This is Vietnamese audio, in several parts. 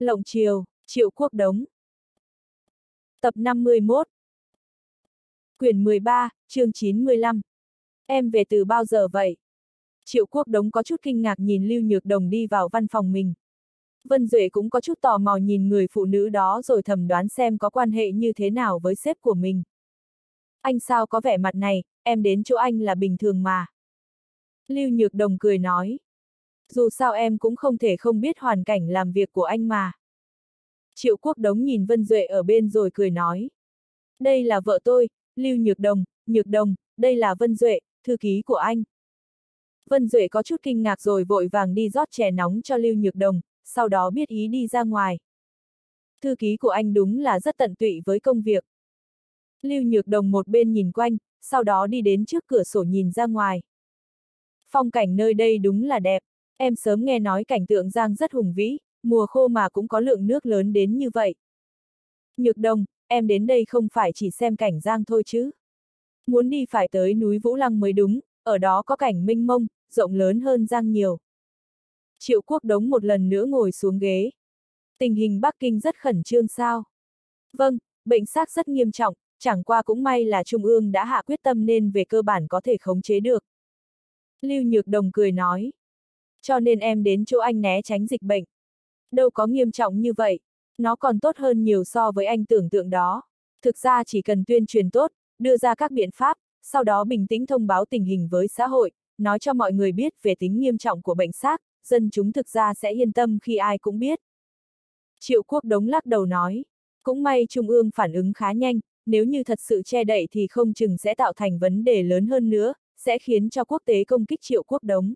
Lộng Triều, Triệu Quốc Đống. Tập 51 Quyển 13, chương 95 Em về từ bao giờ vậy? Triệu Quốc Đống có chút kinh ngạc nhìn Lưu Nhược Đồng đi vào văn phòng mình. Vân Duệ cũng có chút tò mò nhìn người phụ nữ đó rồi thầm đoán xem có quan hệ như thế nào với sếp của mình. Anh sao có vẻ mặt này, em đến chỗ anh là bình thường mà. Lưu Nhược Đồng cười nói. Dù sao em cũng không thể không biết hoàn cảnh làm việc của anh mà. Triệu Quốc Đống nhìn Vân Duệ ở bên rồi cười nói. Đây là vợ tôi, Lưu Nhược Đồng, Nhược Đồng, đây là Vân Duệ, thư ký của anh. Vân Duệ có chút kinh ngạc rồi vội vàng đi rót chè nóng cho Lưu Nhược Đồng, sau đó biết ý đi ra ngoài. Thư ký của anh đúng là rất tận tụy với công việc. Lưu Nhược Đồng một bên nhìn quanh, sau đó đi đến trước cửa sổ nhìn ra ngoài. Phong cảnh nơi đây đúng là đẹp, em sớm nghe nói cảnh tượng giang rất hùng vĩ, mùa khô mà cũng có lượng nước lớn đến như vậy. Nhược Đồng, em đến đây không phải chỉ xem cảnh giang thôi chứ. Muốn đi phải tới núi Vũ Lăng mới đúng, ở đó có cảnh minh mông, rộng lớn hơn giang nhiều. Triệu Quốc Đống một lần nữa ngồi xuống ghế. Tình hình Bắc Kinh rất khẩn trương sao? Vâng, bệnh xác rất nghiêm trọng, chẳng qua cũng may là Trung ương đã hạ quyết tâm nên về cơ bản có thể khống chế được. Lưu Nhược Đồng cười nói. Cho nên em đến chỗ anh né tránh dịch bệnh. Đâu có nghiêm trọng như vậy, nó còn tốt hơn nhiều so với anh tưởng tượng đó. Thực ra chỉ cần tuyên truyền tốt, đưa ra các biện pháp, sau đó bình tĩnh thông báo tình hình với xã hội, nói cho mọi người biết về tính nghiêm trọng của bệnh xác, dân chúng thực ra sẽ yên tâm khi ai cũng biết. Triệu Quốc Đống lắc đầu nói, cũng may Trung ương phản ứng khá nhanh, nếu như thật sự che đậy thì không chừng sẽ tạo thành vấn đề lớn hơn nữa, sẽ khiến cho quốc tế công kích Triệu Quốc Đống.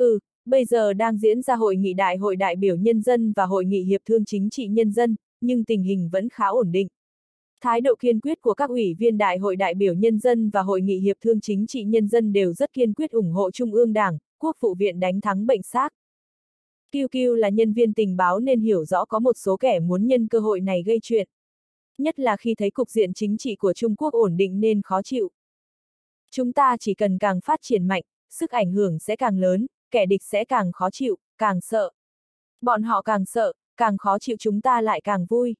Ừ, bây giờ đang diễn ra hội nghị đại hội đại biểu nhân dân và hội nghị hiệp thương chính trị nhân dân, nhưng tình hình vẫn khá ổn định. Thái độ kiên quyết của các ủy viên đại hội đại biểu nhân dân và hội nghị hiệp thương chính trị nhân dân đều rất kiên quyết ủng hộ Trung ương Đảng, Quốc vụ viện đánh thắng bệnh xác. Kiêu Kiêu là nhân viên tình báo nên hiểu rõ có một số kẻ muốn nhân cơ hội này gây chuyện. Nhất là khi thấy cục diện chính trị của Trung Quốc ổn định nên khó chịu. Chúng ta chỉ cần càng phát triển mạnh, sức ảnh hưởng sẽ càng lớn, kẻ địch sẽ càng khó chịu, càng sợ. Bọn họ càng sợ, càng khó chịu chúng ta lại càng vui.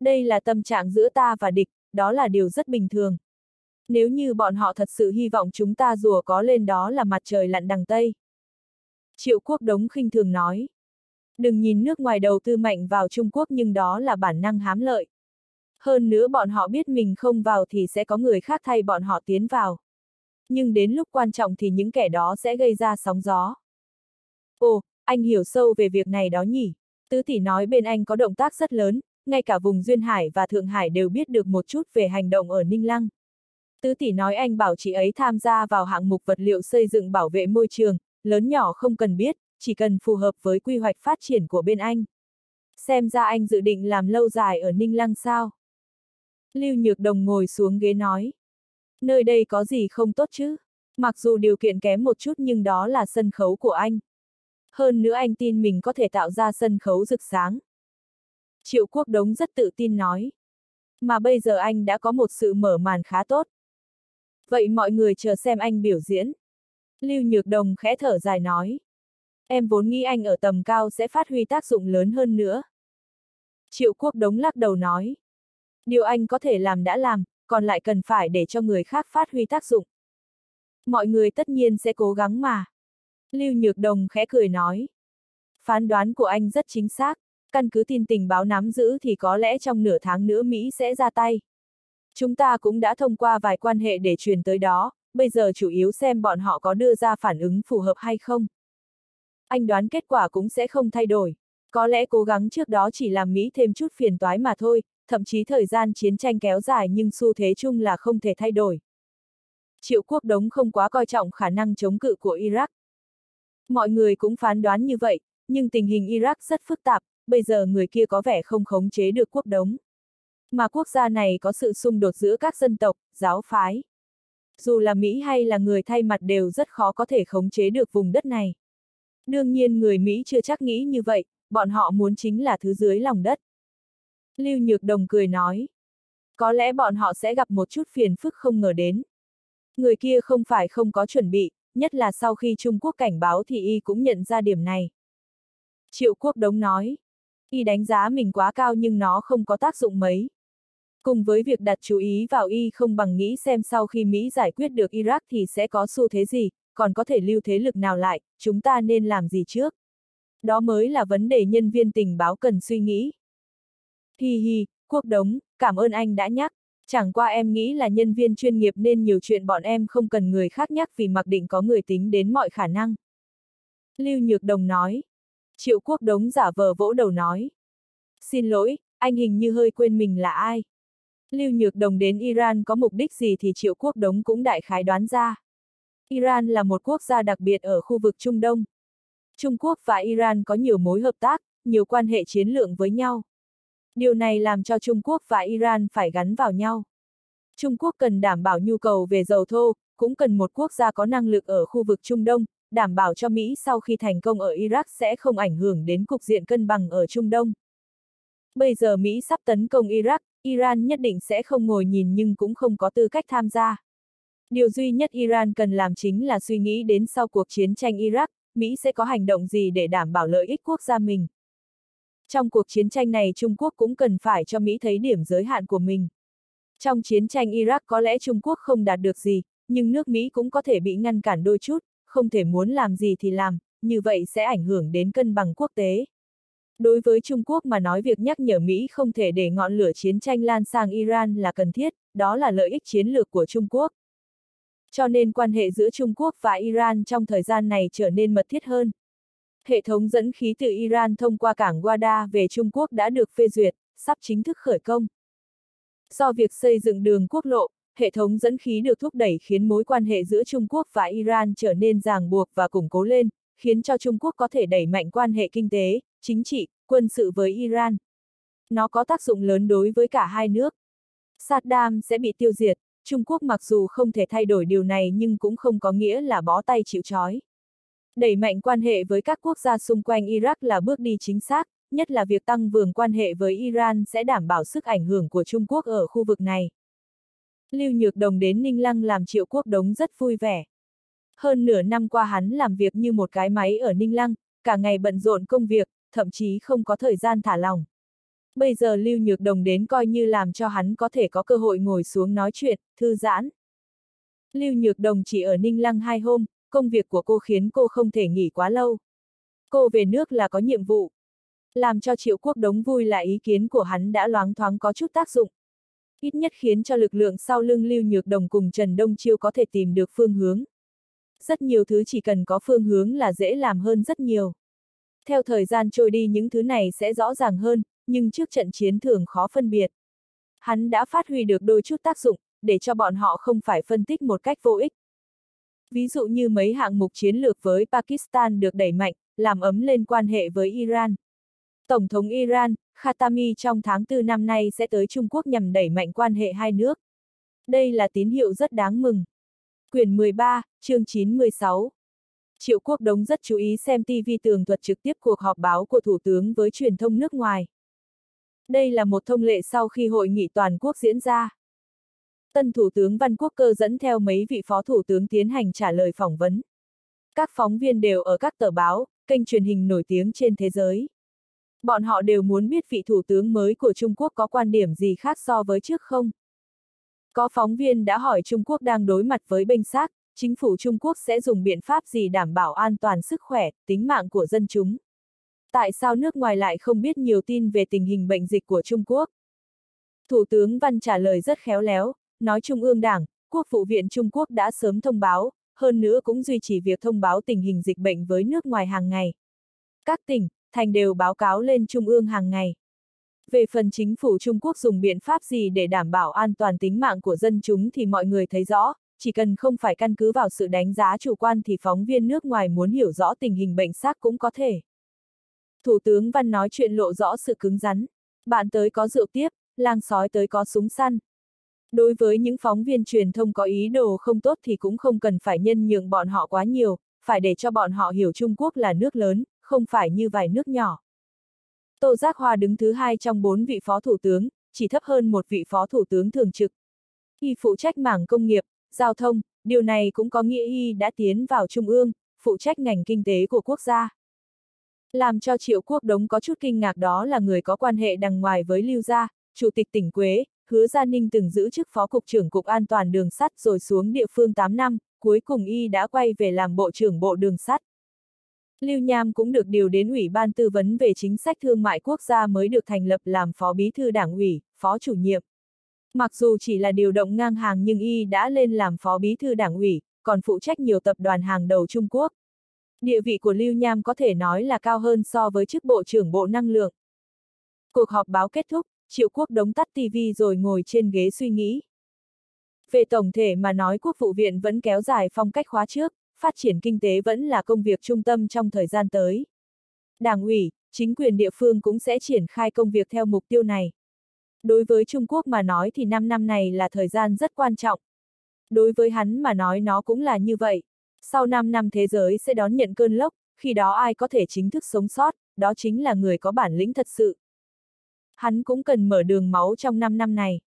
Đây là tâm trạng giữa ta và địch, đó là điều rất bình thường. Nếu như bọn họ thật sự hy vọng chúng ta rùa có lên đó là mặt trời lặn đằng Tây. Triệu quốc đống khinh thường nói. Đừng nhìn nước ngoài đầu tư mạnh vào Trung Quốc nhưng đó là bản năng hám lợi. Hơn nữa bọn họ biết mình không vào thì sẽ có người khác thay bọn họ tiến vào. Nhưng đến lúc quan trọng thì những kẻ đó sẽ gây ra sóng gió. Ồ, anh hiểu sâu về việc này đó nhỉ? Tứ tỷ nói bên anh có động tác rất lớn, ngay cả vùng Duyên Hải và Thượng Hải đều biết được một chút về hành động ở Ninh Lăng. Tứ tỷ nói anh bảo chị ấy tham gia vào hạng mục vật liệu xây dựng bảo vệ môi trường, lớn nhỏ không cần biết, chỉ cần phù hợp với quy hoạch phát triển của bên anh. Xem ra anh dự định làm lâu dài ở Ninh Lăng sao? Lưu Nhược Đồng ngồi xuống ghế nói. Nơi đây có gì không tốt chứ? Mặc dù điều kiện kém một chút nhưng đó là sân khấu của anh. Hơn nữa anh tin mình có thể tạo ra sân khấu rực sáng. Triệu Quốc Đống rất tự tin nói. Mà bây giờ anh đã có một sự mở màn khá tốt. Vậy mọi người chờ xem anh biểu diễn. Lưu Nhược Đồng khẽ thở dài nói. Em vốn nghĩ anh ở tầm cao sẽ phát huy tác dụng lớn hơn nữa. Triệu Quốc Đống lắc đầu nói. Điều anh có thể làm đã làm, còn lại cần phải để cho người khác phát huy tác dụng. Mọi người tất nhiên sẽ cố gắng mà. Lưu Nhược Đồng khẽ cười nói. Phán đoán của anh rất chính xác, căn cứ tin tình báo nắm giữ thì có lẽ trong nửa tháng nữa Mỹ sẽ ra tay. Chúng ta cũng đã thông qua vài quan hệ để truyền tới đó, bây giờ chủ yếu xem bọn họ có đưa ra phản ứng phù hợp hay không. Anh đoán kết quả cũng sẽ không thay đổi. Có lẽ cố gắng trước đó chỉ làm Mỹ thêm chút phiền toái mà thôi, thậm chí thời gian chiến tranh kéo dài nhưng xu thế chung là không thể thay đổi. Triệu quốc đống không quá coi trọng khả năng chống cự của Iraq. Mọi người cũng phán đoán như vậy, nhưng tình hình Iraq rất phức tạp, bây giờ người kia có vẻ không khống chế được quốc đống. Mà quốc gia này có sự xung đột giữa các dân tộc, giáo phái. Dù là Mỹ hay là người thay mặt đều rất khó có thể khống chế được vùng đất này. Đương nhiên người Mỹ chưa chắc nghĩ như vậy, bọn họ muốn chính là thứ dưới lòng đất. Lưu Nhược Đồng cười nói. Có lẽ bọn họ sẽ gặp một chút phiền phức không ngờ đến. Người kia không phải không có chuẩn bị, nhất là sau khi Trung Quốc cảnh báo thì y cũng nhận ra điểm này. Triệu Quốc Đống nói. Y đánh giá mình quá cao nhưng nó không có tác dụng mấy. Cùng với việc đặt chú ý vào Y không bằng nghĩ xem sau khi Mỹ giải quyết được Iraq thì sẽ có xu thế gì, còn có thể lưu thế lực nào lại, chúng ta nên làm gì trước. Đó mới là vấn đề nhân viên tình báo cần suy nghĩ. Hi hi, quốc đống, cảm ơn anh đã nhắc. Chẳng qua em nghĩ là nhân viên chuyên nghiệp nên nhiều chuyện bọn em không cần người khác nhắc vì mặc định có người tính đến mọi khả năng. Lưu Nhược Đồng nói. Triệu quốc đống giả vờ vỗ đầu nói. Xin lỗi, anh hình như hơi quên mình là ai. Lưu Nhược Đồng đến Iran có mục đích gì thì Triệu quốc đống cũng đại khái đoán ra. Iran là một quốc gia đặc biệt ở khu vực Trung Đông. Trung Quốc và Iran có nhiều mối hợp tác, nhiều quan hệ chiến lược với nhau. Điều này làm cho Trung Quốc và Iran phải gắn vào nhau. Trung Quốc cần đảm bảo nhu cầu về dầu thô, cũng cần một quốc gia có năng lực ở khu vực Trung Đông, đảm bảo cho Mỹ sau khi thành công ở Iraq sẽ không ảnh hưởng đến cục diện cân bằng ở Trung Đông. Bây giờ Mỹ sắp tấn công Iraq, Iran nhất định sẽ không ngồi nhìn nhưng cũng không có tư cách tham gia. Điều duy nhất Iran cần làm chính là suy nghĩ đến sau cuộc chiến tranh Iraq, Mỹ sẽ có hành động gì để đảm bảo lợi ích quốc gia mình. Trong cuộc chiến tranh này Trung Quốc cũng cần phải cho Mỹ thấy điểm giới hạn của mình. Trong chiến tranh Iraq có lẽ Trung Quốc không đạt được gì, nhưng nước Mỹ cũng có thể bị ngăn cản đôi chút, không thể muốn làm gì thì làm, như vậy sẽ ảnh hưởng đến cân bằng quốc tế. Đối với Trung Quốc mà nói việc nhắc nhở Mỹ không thể để ngọn lửa chiến tranh lan sang Iran là cần thiết, đó là lợi ích chiến lược của Trung Quốc. Cho nên quan hệ giữa Trung Quốc và Iran trong thời gian này trở nên mật thiết hơn. Hệ thống dẫn khí từ Iran thông qua cảng Guada về Trung Quốc đã được phê duyệt, sắp chính thức khởi công. Do việc xây dựng đường quốc lộ, hệ thống dẫn khí được thúc đẩy khiến mối quan hệ giữa Trung Quốc và Iran trở nên ràng buộc và củng cố lên, khiến cho Trung Quốc có thể đẩy mạnh quan hệ kinh tế, chính trị, quân sự với Iran. Nó có tác dụng lớn đối với cả hai nước. Saddam sẽ bị tiêu diệt, Trung Quốc mặc dù không thể thay đổi điều này nhưng cũng không có nghĩa là bó tay chịu trói. Đẩy mạnh quan hệ với các quốc gia xung quanh Iraq là bước đi chính xác, nhất là việc tăng cường quan hệ với Iran sẽ đảm bảo sức ảnh hưởng của Trung Quốc ở khu vực này. Lưu Nhược Đồng đến Ninh Lăng làm triệu quốc đống rất vui vẻ. Hơn nửa năm qua hắn làm việc như một cái máy ở Ninh Lăng, cả ngày bận rộn công việc, thậm chí không có thời gian thả lòng. Bây giờ Lưu Nhược Đồng đến coi như làm cho hắn có thể có cơ hội ngồi xuống nói chuyện, thư giãn. Lưu Nhược Đồng chỉ ở Ninh Lăng hai hôm, công việc của cô khiến cô không thể nghỉ quá lâu. Cô về nước là có nhiệm vụ. Làm cho Triệu Quốc Đống vui là ý kiến của hắn đã loáng thoáng có chút tác dụng. Ít nhất khiến cho lực lượng sau lưng Lưu Nhược Đồng cùng Trần Đông Chiêu có thể tìm được phương hướng. Rất nhiều thứ chỉ cần có phương hướng là dễ làm hơn rất nhiều. Theo thời gian trôi đi những thứ này sẽ rõ ràng hơn, nhưng trước trận chiến thường khó phân biệt. Hắn đã phát huy được đôi chút tác dụng, để cho bọn họ không phải phân tích một cách vô ích. Ví dụ như mấy hạng mục chiến lược với Pakistan được đẩy mạnh, làm ấm lên quan hệ với Iran. Tổng thống Iran, Khatami trong tháng 4 năm nay sẽ tới Trung Quốc nhằm đẩy mạnh quan hệ hai nước. Đây là tín hiệu rất đáng mừng. Quyển 13, chương 9-16 Triệu Quốc Đống rất chú ý xem TV tường thuật trực tiếp cuộc họp báo của Thủ tướng với truyền thông nước ngoài. Đây là một thông lệ sau khi hội nghị toàn quốc diễn ra. Tân Thủ tướng Văn Quốc Cơ dẫn theo mấy vị phó thủ tướng tiến hành trả lời phỏng vấn. Các phóng viên đều ở các tờ báo, kênh truyền hình nổi tiếng trên thế giới. Bọn họ đều muốn biết vị thủ tướng mới của Trung Quốc có quan điểm gì khác so với trước không. Có phóng viên đã hỏi Trung Quốc đang đối mặt với bênh xác, chính phủ Trung Quốc sẽ dùng biện pháp gì đảm bảo an toàn sức khỏe, tính mạng của dân chúng. Tại sao nước ngoài lại không biết nhiều tin về tình hình bệnh dịch của Trung Quốc? Thủ tướng Văn trả lời rất khéo léo, nói Trung ương Đảng, Quốc vụ viện Trung Quốc đã sớm thông báo, hơn nữa cũng duy trì việc thông báo tình hình dịch bệnh với nước ngoài hàng ngày. Các tỉnh, thành đều báo cáo lên Trung ương hàng ngày. Về phần chính phủ Trung Quốc dùng biện pháp gì để đảm bảo an toàn tính mạng của dân chúng thì mọi người thấy rõ, chỉ cần không phải căn cứ vào sự đánh giá chủ quan thì phóng viên nước ngoài muốn hiểu rõ tình hình bệnh xác cũng có thể. Thủ tướng Văn nói chuyện lộ rõ sự cứng rắn. Bạn tới có rượu tiếp, lang sói tới có súng săn. Đối với những phóng viên truyền thông có ý đồ không tốt thì cũng không cần phải nhân nhượng bọn họ quá nhiều, phải để cho bọn họ hiểu Trung Quốc là nước lớn, không phải như vài nước nhỏ. Tô Giác Hoa đứng thứ hai trong bốn vị phó thủ tướng, chỉ thấp hơn một vị phó thủ tướng thường trực. Y phụ trách mảng công nghiệp, giao thông, điều này cũng có nghĩa Y đã tiến vào Trung ương, phụ trách ngành kinh tế của quốc gia. Làm cho Triệu Quốc Đống có chút kinh ngạc đó là người có quan hệ đằng ngoài với Lưu Gia, Chủ tịch tỉnh Quế, hứa Gia Ninh từng giữ chức Phó Cục trưởng Cục An toàn Đường sắt rồi xuống địa phương 8 năm, cuối cùng y đã quay về làm Bộ trưởng Bộ Đường sắt. Lưu Nham cũng được điều đến Ủy ban tư vấn về chính sách thương mại quốc gia mới được thành lập làm Phó Bí thư Đảng ủy, Phó chủ nhiệm. Mặc dù chỉ là điều động ngang hàng nhưng y đã lên làm Phó Bí thư Đảng ủy, còn phụ trách nhiều tập đoàn hàng đầu Trung Quốc. Địa vị của Lưu Nham có thể nói là cao hơn so với chức Bộ trưởng Bộ Năng lượng. Cuộc họp báo kết thúc, Triệu Quốc đóng tắt TV rồi ngồi trên ghế suy nghĩ. Về tổng thể mà nói Quốc vụ viện vẫn kéo dài phong cách khóa trước, phát triển kinh tế vẫn là công việc trung tâm trong thời gian tới. Đảng ủy, chính quyền địa phương cũng sẽ triển khai công việc theo mục tiêu này. Đối với Trung Quốc mà nói thì 5 năm này là thời gian rất quan trọng. Đối với hắn mà nói nó cũng là như vậy. Sau 5 năm thế giới sẽ đón nhận cơn lốc, khi đó ai có thể chính thức sống sót, đó chính là người có bản lĩnh thật sự. Hắn cũng cần mở đường máu trong 5 năm này.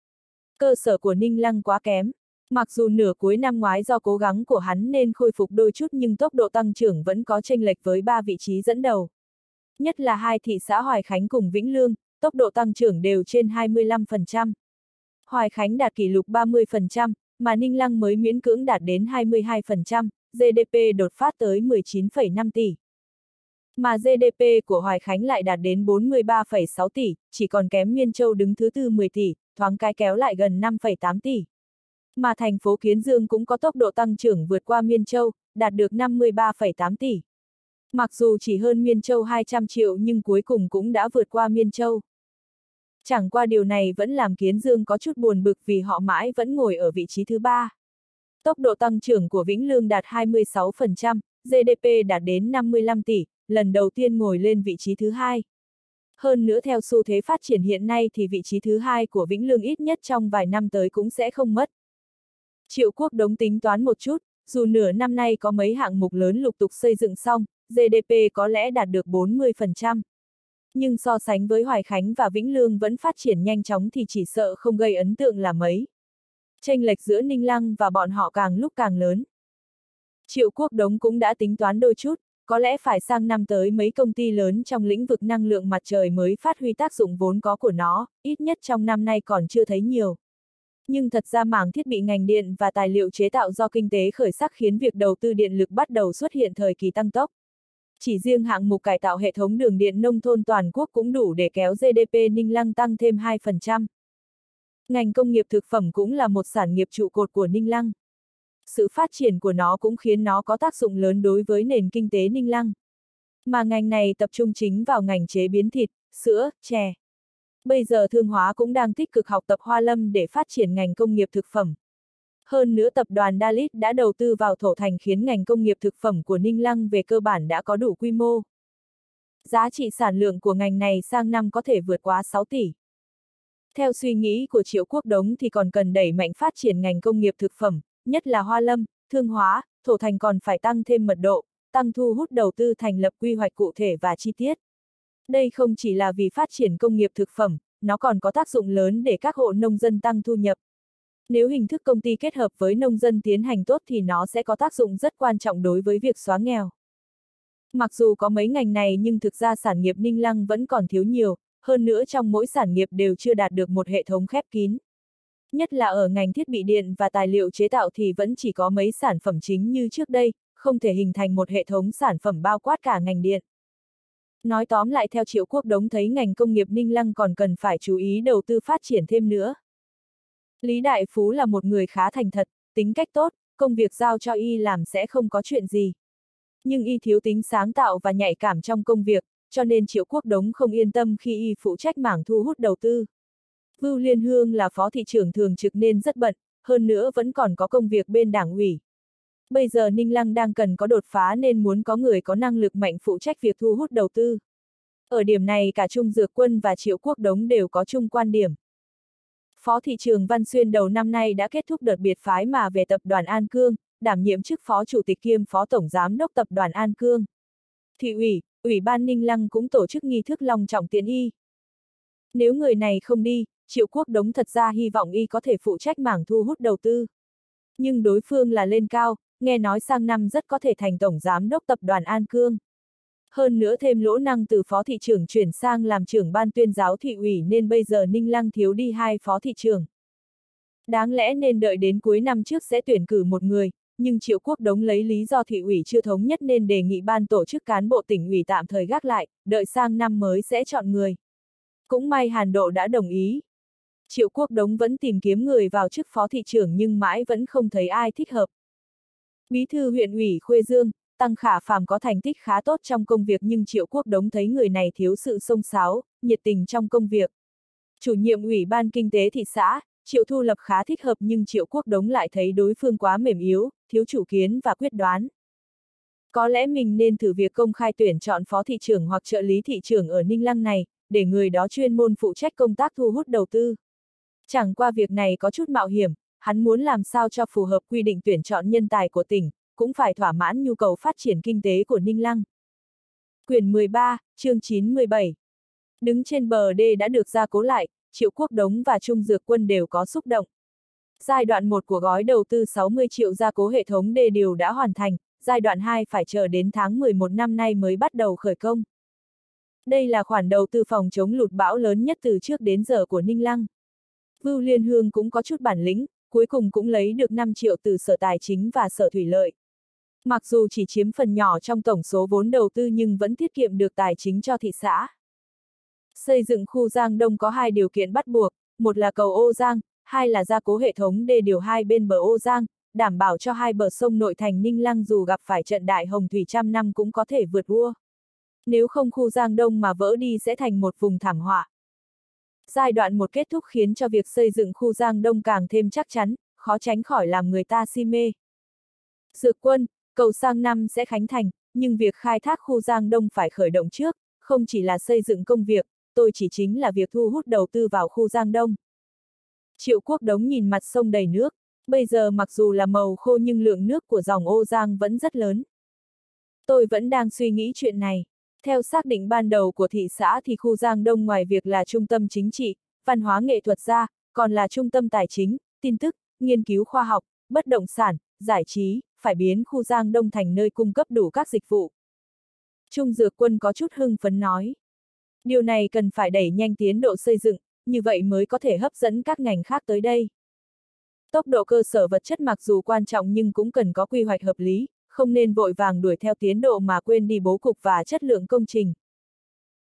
Cơ sở của Ninh Lăng quá kém. Mặc dù nửa cuối năm ngoái do cố gắng của hắn nên khôi phục đôi chút nhưng tốc độ tăng trưởng vẫn có chênh lệch với ba vị trí dẫn đầu. Nhất là hai thị xã Hoài Khánh cùng Vĩnh Lương, tốc độ tăng trưởng đều trên 25%. Hoài Khánh đạt kỷ lục 30%, mà Ninh Lăng mới miễn cưỡng đạt đến 22%, GDP đột phát tới 19,5 tỷ. Mà GDP của Hoài Khánh lại đạt đến 43,6 tỷ, chỉ còn kém Miên Châu đứng thứ tư 10 tỷ, thoáng cái kéo lại gần 5,8 tỷ. Mà thành phố Kiến Dương cũng có tốc độ tăng trưởng vượt qua Miên Châu, đạt được 53,8 tỷ. Mặc dù chỉ hơn Miên Châu 200 triệu nhưng cuối cùng cũng đã vượt qua Miên Châu. Chẳng qua điều này vẫn làm Kiến Dương có chút buồn bực vì họ mãi vẫn ngồi ở vị trí thứ ba. Tốc độ tăng trưởng của Vĩnh Lương đạt 26%, GDP đạt đến 55 tỷ, lần đầu tiên ngồi lên vị trí thứ hai. Hơn nữa theo xu thế phát triển hiện nay thì vị trí thứ hai của Vĩnh Lương ít nhất trong vài năm tới cũng sẽ không mất. Triệu quốc đống tính toán một chút, dù nửa năm nay có mấy hạng mục lớn lục tục xây dựng xong, GDP có lẽ đạt được 40%. Nhưng so sánh với Hoài Khánh và Vĩnh Lương vẫn phát triển nhanh chóng thì chỉ sợ không gây ấn tượng là mấy. Tranh lệch giữa Ninh Lăng và bọn họ càng lúc càng lớn. Triệu quốc đống cũng đã tính toán đôi chút, có lẽ phải sang năm tới mấy công ty lớn trong lĩnh vực năng lượng mặt trời mới phát huy tác dụng vốn có của nó, ít nhất trong năm nay còn chưa thấy nhiều. Nhưng thật ra mảng thiết bị ngành điện và tài liệu chế tạo do kinh tế khởi sắc khiến việc đầu tư điện lực bắt đầu xuất hiện thời kỳ tăng tốc. Chỉ riêng hạng mục cải tạo hệ thống đường điện nông thôn toàn quốc cũng đủ để kéo GDP Ninh Lăng tăng thêm 2%. Ngành công nghiệp thực phẩm cũng là một sản nghiệp trụ cột của Ninh Lăng. Sự phát triển của nó cũng khiến nó có tác dụng lớn đối với nền kinh tế Ninh Lăng. Mà ngành này tập trung chính vào ngành chế biến thịt, sữa, chè. Bây giờ thương hóa cũng đang tích cực học tập Hoa Lâm để phát triển ngành công nghiệp thực phẩm. Hơn nữa tập đoàn Dalit đã đầu tư vào thổ thành khiến ngành công nghiệp thực phẩm của Ninh Lăng về cơ bản đã có đủ quy mô. Giá trị sản lượng của ngành này sang năm có thể vượt quá 6 tỷ. Theo suy nghĩ của Triệu Quốc Đống thì còn cần đẩy mạnh phát triển ngành công nghiệp thực phẩm, nhất là hoa lâm, thương hóa, thổ thành còn phải tăng thêm mật độ, tăng thu hút đầu tư thành lập quy hoạch cụ thể và chi tiết. Đây không chỉ là vì phát triển công nghiệp thực phẩm, nó còn có tác dụng lớn để các hộ nông dân tăng thu nhập. Nếu hình thức công ty kết hợp với nông dân tiến hành tốt thì nó sẽ có tác dụng rất quan trọng đối với việc xóa nghèo. Mặc dù có mấy ngành này nhưng thực ra sản nghiệp Ninh Lăng vẫn còn thiếu nhiều, hơn nữa trong mỗi sản nghiệp đều chưa đạt được một hệ thống khép kín. Nhất là ở ngành thiết bị điện và tài liệu chế tạo thì vẫn chỉ có mấy sản phẩm chính như trước đây, không thể hình thành một hệ thống sản phẩm bao quát cả ngành điện. Nói tóm lại theo Triệu Quốc Đống thấy ngành công nghiệp Ninh Lăng còn cần phải chú ý đầu tư phát triển thêm nữa. Lý Đại Phú là một người khá thành thật, tính cách tốt, công việc giao cho y làm sẽ không có chuyện gì. Nhưng y thiếu tính sáng tạo và nhạy cảm trong công việc, cho nên Triệu Quốc Đống không yên tâm khi y phụ trách mảng thu hút đầu tư. Vưu Liên Hương là phó thị trưởng thường trực nên rất bận, hơn nữa vẫn còn có công việc bên đảng ủy. Bây giờ Ninh Lăng đang cần có đột phá nên muốn có người có năng lực mạnh phụ trách việc thu hút đầu tư. Ở điểm này cả Trung Dược Quân và Triệu Quốc Đống đều có chung quan điểm. Phó thị trường Văn Xuyên đầu năm nay đã kết thúc đợt biệt phái mà về tập đoàn An Cương, đảm nhiệm chức phó chủ tịch kiêm phó tổng giám đốc tập đoàn An Cương. Thị ủy, ủy ban Ninh Lăng cũng tổ chức nghi thức long trọng tiện y. Nếu người này không đi, Triệu Quốc Đống thật ra hy vọng y có thể phụ trách mảng thu hút đầu tư. Nhưng đối phương là lên cao, nghe nói sang năm rất có thể thành tổng giám đốc tập đoàn An Cương. Hơn nữa thêm lỗ năng từ phó thị trưởng chuyển sang làm trưởng ban tuyên giáo thị ủy nên bây giờ Ninh Lăng thiếu đi hai phó thị trưởng. Đáng lẽ nên đợi đến cuối năm trước sẽ tuyển cử một người, nhưng Triệu Quốc Đống lấy lý do thị ủy chưa thống nhất nên đề nghị ban tổ chức cán bộ tỉnh ủy tạm thời gác lại, đợi sang năm mới sẽ chọn người. Cũng may Hàn Độ đã đồng ý. Triệu Quốc Đống vẫn tìm kiếm người vào chức phó thị trưởng nhưng mãi vẫn không thấy ai thích hợp. Bí thư huyện ủy Khuê Dương, Tăng Khả Phàm có thành tích khá tốt trong công việc nhưng Triệu Quốc Đống thấy người này thiếu sự sông sáo, nhiệt tình trong công việc. Chủ nhiệm ủy ban kinh tế thị xã, Triệu Thu Lập khá thích hợp nhưng Triệu Quốc Đống lại thấy đối phương quá mềm yếu, thiếu chủ kiến và quyết đoán. Có lẽ mình nên thử việc công khai tuyển chọn phó thị trưởng hoặc trợ lý thị trưởng ở Ninh Lăng này, để người đó chuyên môn phụ trách công tác thu hút đầu tư. Chẳng qua việc này có chút mạo hiểm, hắn muốn làm sao cho phù hợp quy định tuyển chọn nhân tài của tỉnh, cũng phải thỏa mãn nhu cầu phát triển kinh tế của Ninh Lăng. Quyển 13, chương 9-17 Đứng trên bờ đê đã được gia cố lại, Triệu Quốc Đống và Trung Dược Quân đều có xúc động. Giai đoạn 1 của gói đầu tư 60 triệu gia cố hệ thống đê điều đã hoàn thành, giai đoạn 2 phải chờ đến tháng 11 năm nay mới bắt đầu khởi công. Đây là khoản đầu tư phòng chống lụt bão lớn nhất từ trước đến giờ của Ninh Lăng. Vưu Liên Hương cũng có chút bản lĩnh, cuối cùng cũng lấy được 5 triệu từ Sở Tài chính và Sở Thủy Lợi. Mặc dù chỉ chiếm phần nhỏ trong tổng số vốn đầu tư nhưng vẫn tiết kiệm được tài chính cho thị xã. Xây dựng khu Giang Đông có hai điều kiện bắt buộc, một là cầu Ô Giang, hai là gia cố hệ thống đê điều hai bên bờ Ô Giang, đảm bảo cho hai bờ sông nội thành Ninh Lăng dù gặp phải trận đại hồng thủy trăm năm cũng có thể vượt vua. Nếu không khu Giang Đông mà vỡ đi sẽ thành một vùng thảm họa. Giai đoạn một kết thúc khiến cho việc xây dựng khu Giang Đông càng thêm chắc chắn, khó tránh khỏi làm người ta si mê. Dược quân, cầu sang năm sẽ khánh thành, nhưng việc khai thác khu Giang Đông phải khởi động trước, không chỉ là xây dựng công việc, tôi chỉ chính là việc thu hút đầu tư vào khu Giang Đông. Triệu Quốc Đống nhìn mặt sông đầy nước, bây giờ mặc dù là màu khô nhưng lượng nước của dòng ô Giang vẫn rất lớn. Tôi vẫn đang suy nghĩ chuyện này. Theo xác định ban đầu của thị xã thì khu Giang Đông ngoài việc là trung tâm chính trị, văn hóa nghệ thuật ra, còn là trung tâm tài chính, tin tức, nghiên cứu khoa học, bất động sản, giải trí, phải biến khu Giang Đông thành nơi cung cấp đủ các dịch vụ. Trung Dược Quân có chút hưng phấn nói. Điều này cần phải đẩy nhanh tiến độ xây dựng, như vậy mới có thể hấp dẫn các ngành khác tới đây. Tốc độ cơ sở vật chất mặc dù quan trọng nhưng cũng cần có quy hoạch hợp lý, không nên vội vàng đuổi theo tiến độ mà quên đi bố cục và chất lượng công trình.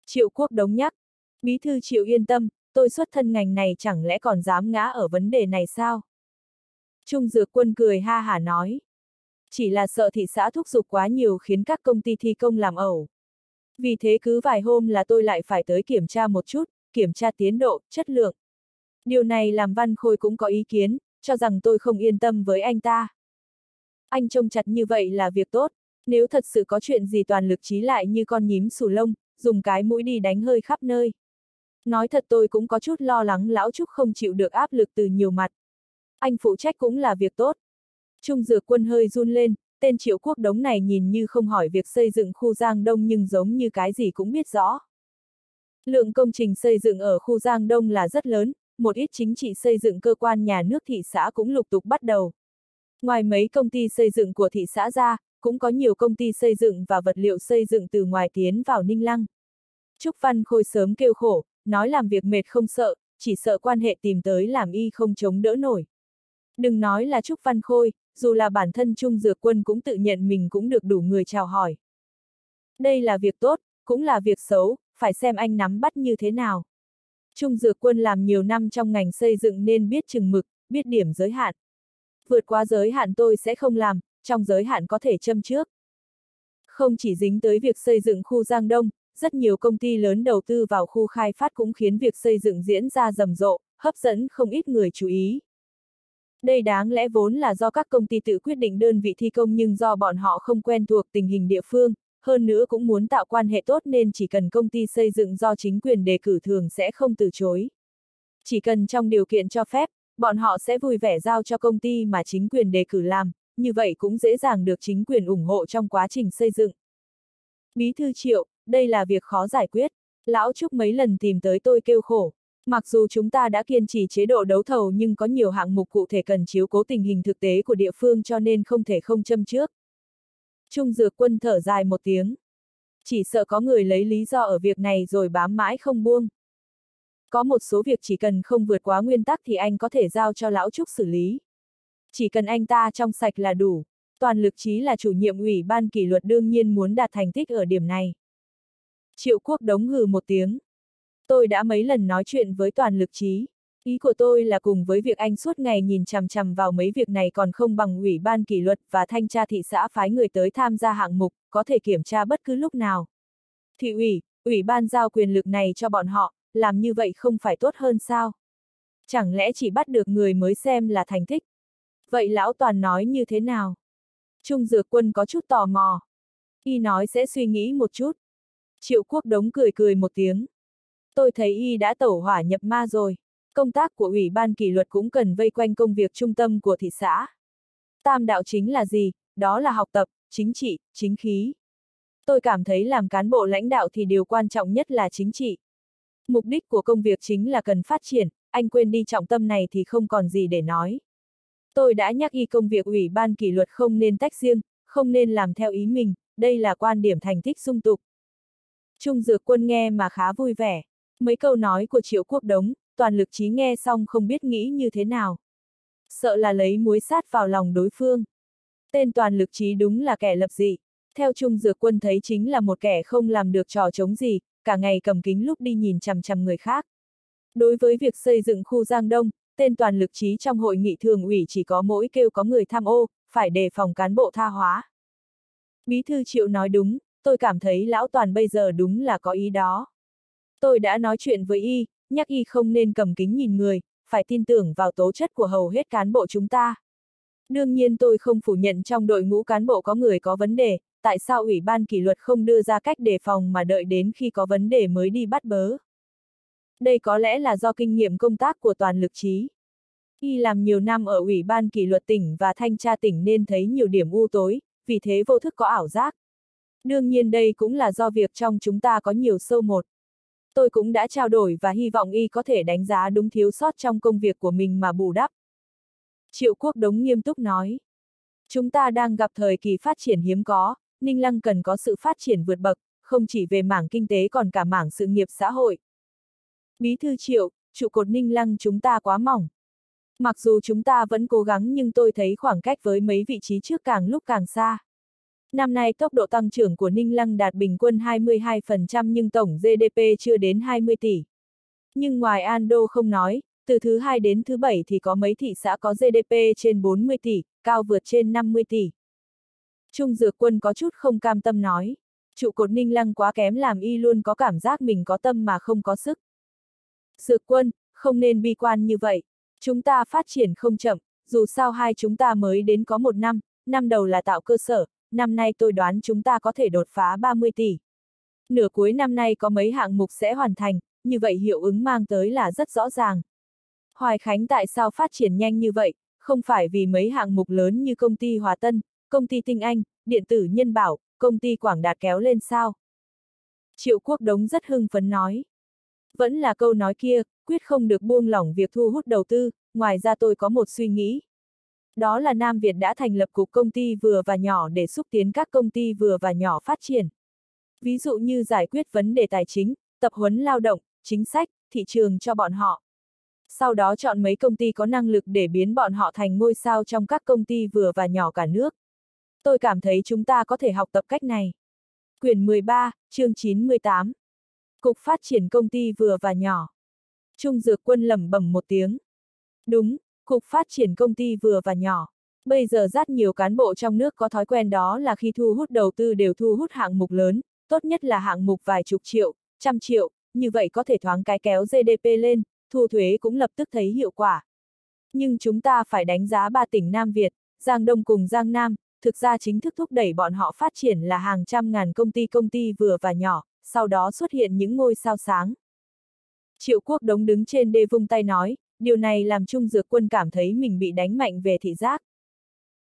Triệu Quốc Đống nhắc, Bí thư Triệu yên tâm, tôi xuất thân ngành này chẳng lẽ còn dám ngã ở vấn đề này sao? Trung Dược Quân cười ha hả nói. Chỉ là sợ thị xã thúc giục quá nhiều khiến các công ty thi công làm ẩu. Vì thế cứ vài hôm là tôi lại phải tới kiểm tra một chút, kiểm tra tiến độ, chất lượng. Điều này làm Văn Khôi cũng có ý kiến, cho rằng tôi không yên tâm với anh ta. Anh trông chặt như vậy là việc tốt, nếu thật sự có chuyện gì toàn lực trí lại như con nhím sù lông, dùng cái mũi đi đánh hơi khắp nơi. Nói thật tôi cũng có chút lo lắng lão Trúc không chịu được áp lực từ nhiều mặt. Anh phụ trách cũng là việc tốt. Trung dược quân hơi run lên, tên triệu quốc đống này nhìn như không hỏi việc xây dựng khu Giang Đông nhưng giống như cái gì cũng biết rõ. Lượng công trình xây dựng ở khu Giang Đông là rất lớn, một ít chính trị xây dựng cơ quan nhà nước thị xã cũng lục tục bắt đầu. Ngoài mấy công ty xây dựng của thị xã ra, cũng có nhiều công ty xây dựng và vật liệu xây dựng từ ngoài tiến vào Ninh Lăng. Trúc Văn Khôi sớm kêu khổ, nói làm việc mệt không sợ, chỉ sợ quan hệ tìm tới làm y không chống đỡ nổi. Đừng nói là Trúc Văn Khôi, dù là bản thân Trung Dược Quân cũng tự nhận mình cũng được đủ người chào hỏi. Đây là việc tốt, cũng là việc xấu, phải xem anh nắm bắt như thế nào. Trung Dược Quân làm nhiều năm trong ngành xây dựng nên biết chừng mực, biết điểm giới hạn. Vượt qua giới hạn tôi sẽ không làm, trong giới hạn có thể châm trước. Không chỉ dính tới việc xây dựng khu Giang Đông, rất nhiều công ty lớn đầu tư vào khu khai phát cũng khiến việc xây dựng diễn ra rầm rộ, hấp dẫn không ít người chú ý. Đây đáng lẽ vốn là do các công ty tự quyết định đơn vị thi công nhưng do bọn họ không quen thuộc tình hình địa phương, hơn nữa cũng muốn tạo quan hệ tốt nên chỉ cần công ty xây dựng do chính quyền đề cử thường sẽ không từ chối. Chỉ cần trong điều kiện cho phép, bọn họ sẽ vui vẻ giao cho công ty mà chính quyền đề cử làm, như vậy cũng dễ dàng được chính quyền ủng hộ trong quá trình xây dựng. Bí thư triệu, đây là việc khó giải quyết. Lão Trúc mấy lần tìm tới tôi kêu khổ. Mặc dù chúng ta đã kiên trì chế độ đấu thầu nhưng có nhiều hạng mục cụ thể cần chiếu cố tình hình thực tế của địa phương cho nên không thể không châm trước. Trung Dược Quân thở dài một tiếng. Chỉ sợ có người lấy lý do ở việc này rồi bám mãi không buông. Có một số việc chỉ cần không vượt quá nguyên tắc thì anh có thể giao cho lão Trúc xử lý. Chỉ cần anh ta trong sạch là đủ. Toàn lực trí là chủ nhiệm ủy ban kỷ luật đương nhiên muốn đạt thành tích ở điểm này. Triệu quốc đống hừ một tiếng. Tôi đã mấy lần nói chuyện với toàn lực trí. Ý của tôi là cùng với việc anh suốt ngày nhìn chằm chằm vào mấy việc này còn không bằng ủy ban kỷ luật và thanh tra thị xã phái người tới tham gia hạng mục, có thể kiểm tra bất cứ lúc nào. Thị ủy, ủy ban giao quyền lực này cho bọn họ, làm như vậy không phải tốt hơn sao? Chẳng lẽ chỉ bắt được người mới xem là thành tích? Vậy lão toàn nói như thế nào? Trung dược quân có chút tò mò. Y nói sẽ suy nghĩ một chút. Triệu quốc đống cười cười một tiếng. Tôi thấy Y đã tẩu hỏa nhập ma rồi. Công tác của Ủy ban kỷ luật cũng cần vây quanh công việc trung tâm của thị xã. Tam đạo chính là gì? Đó là học tập, chính trị, chính khí. Tôi cảm thấy làm cán bộ lãnh đạo thì điều quan trọng nhất là chính trị. Mục đích của công việc chính là cần phát triển, anh quên đi trọng tâm này thì không còn gì để nói. Tôi đã nhắc y công việc ủy ban kỷ luật không nên tách riêng, không nên làm theo ý mình, đây là quan điểm thành tích sung tục. Trung dược quân nghe mà khá vui vẻ. Mấy câu nói của triệu quốc đống, toàn lực trí nghe xong không biết nghĩ như thế nào. Sợ là lấy muối sát vào lòng đối phương. Tên toàn lực trí đúng là kẻ lập dị. Theo Trung Dược Quân thấy chính là một kẻ không làm được trò chống gì, cả ngày cầm kính lúc đi nhìn chằm chằm người khác. Đối với việc xây dựng khu Giang Đông, tên toàn lực trí trong hội nghị thường ủy chỉ có mỗi kêu có người tham ô, phải đề phòng cán bộ tha hóa. Bí thư Triệu nói đúng, tôi cảm thấy lão toàn bây giờ đúng là có ý đó. Tôi đã nói chuyện với y, nhắc y không nên cầm kính nhìn người, phải tin tưởng vào tố chất của hầu hết cán bộ chúng ta. Đương nhiên tôi không phủ nhận trong đội ngũ cán bộ có người có vấn đề, tại sao Ủy ban kỷ luật không đưa ra cách đề phòng mà đợi đến khi có vấn đề mới đi bắt bớ. Đây có lẽ là do kinh nghiệm công tác của toàn lực trí. Y làm nhiều năm ở Ủy ban kỷ luật tỉnh và thanh tra tỉnh nên thấy nhiều điểm u tối, vì thế vô thức có ảo giác. Đương nhiên đây cũng là do việc trong chúng ta có nhiều sâu một. Tôi cũng đã trao đổi và hy vọng y có thể đánh giá đúng thiếu sót trong công việc của mình mà bù đắp. Triệu Quốc Đống nghiêm túc nói. Chúng ta đang gặp thời kỳ phát triển hiếm có, Ninh Lăng cần có sự phát triển vượt bậc, không chỉ về mảng kinh tế còn cả mảng sự nghiệp xã hội. Bí thư Triệu, trụ cột Ninh Lăng chúng ta quá mỏng. Mặc dù chúng ta vẫn cố gắng nhưng tôi thấy khoảng cách với mấy vị trí trước càng lúc càng xa. Năm nay tốc độ tăng trưởng của Ninh Lăng đạt bình quân 22% nhưng tổng GDP chưa đến 20 tỷ. Nhưng ngoài Ando không nói, từ thứ hai đến thứ bảy thì có mấy thị xã có GDP trên 40 tỷ, cao vượt trên 50 tỷ. Trung Dược Quân có chút không cam tâm nói. Trụ cột Ninh Lăng quá kém làm y luôn có cảm giác mình có tâm mà không có sức. Dược Quân, không nên bi quan như vậy. Chúng ta phát triển không chậm, dù sao hai chúng ta mới đến có một năm, năm đầu là tạo cơ sở, năm nay tôi đoán chúng ta có thể đột phá 30 tỷ. Nửa cuối năm nay có mấy hạng mục sẽ hoàn thành, như vậy hiệu ứng mang tới là rất rõ ràng. Hoài Khánh tại sao phát triển nhanh như vậy, không phải vì mấy hạng mục lớn như công ty Hòa Tân, công ty Tinh Anh, điện tử Nhân Bảo, công ty Quảng Đạt kéo lên sao? Triệu Quốc Đống rất hưng phấn nói. Vẫn là câu nói kia, quyết không được buông lỏng việc thu hút đầu tư, ngoài ra tôi có một suy nghĩ. Đó là Nam Việt đã thành lập cục công ty vừa và nhỏ để xúc tiến các công ty vừa và nhỏ phát triển. Ví dụ như giải quyết vấn đề tài chính, tập huấn lao động, chính sách, thị trường cho bọn họ. Sau đó chọn mấy công ty có năng lực để biến bọn họ thành ngôi sao trong các công ty vừa và nhỏ cả nước. Tôi cảm thấy chúng ta có thể học tập cách này. Quyển 13, chương 9-18. Cục phát triển công ty vừa và nhỏ. Trung Dược Quân lẩm bẩm một tiếng. Đúng, Cục phát triển công ty vừa và nhỏ. Bây giờ rất nhiều cán bộ trong nước có thói quen đó là khi thu hút đầu tư đều thu hút hạng mục lớn, tốt nhất là hạng mục vài chục triệu, trăm triệu, như vậy có thể thoáng cái kéo GDP lên, thu thuế cũng lập tức thấy hiệu quả. Nhưng chúng ta phải đánh giá ba tỉnh Nam Việt, Giang Đông cùng Giang Nam, thực ra chính thức thúc đẩy bọn họ phát triển là hàng trăm ngàn công ty công ty vừa và nhỏ, sau đó xuất hiện những ngôi sao sáng. Triệu Quốc Đống đứng trên đê vung tay nói, điều này làm Trung Dược Quân cảm thấy mình bị đánh mạnh về thị giác.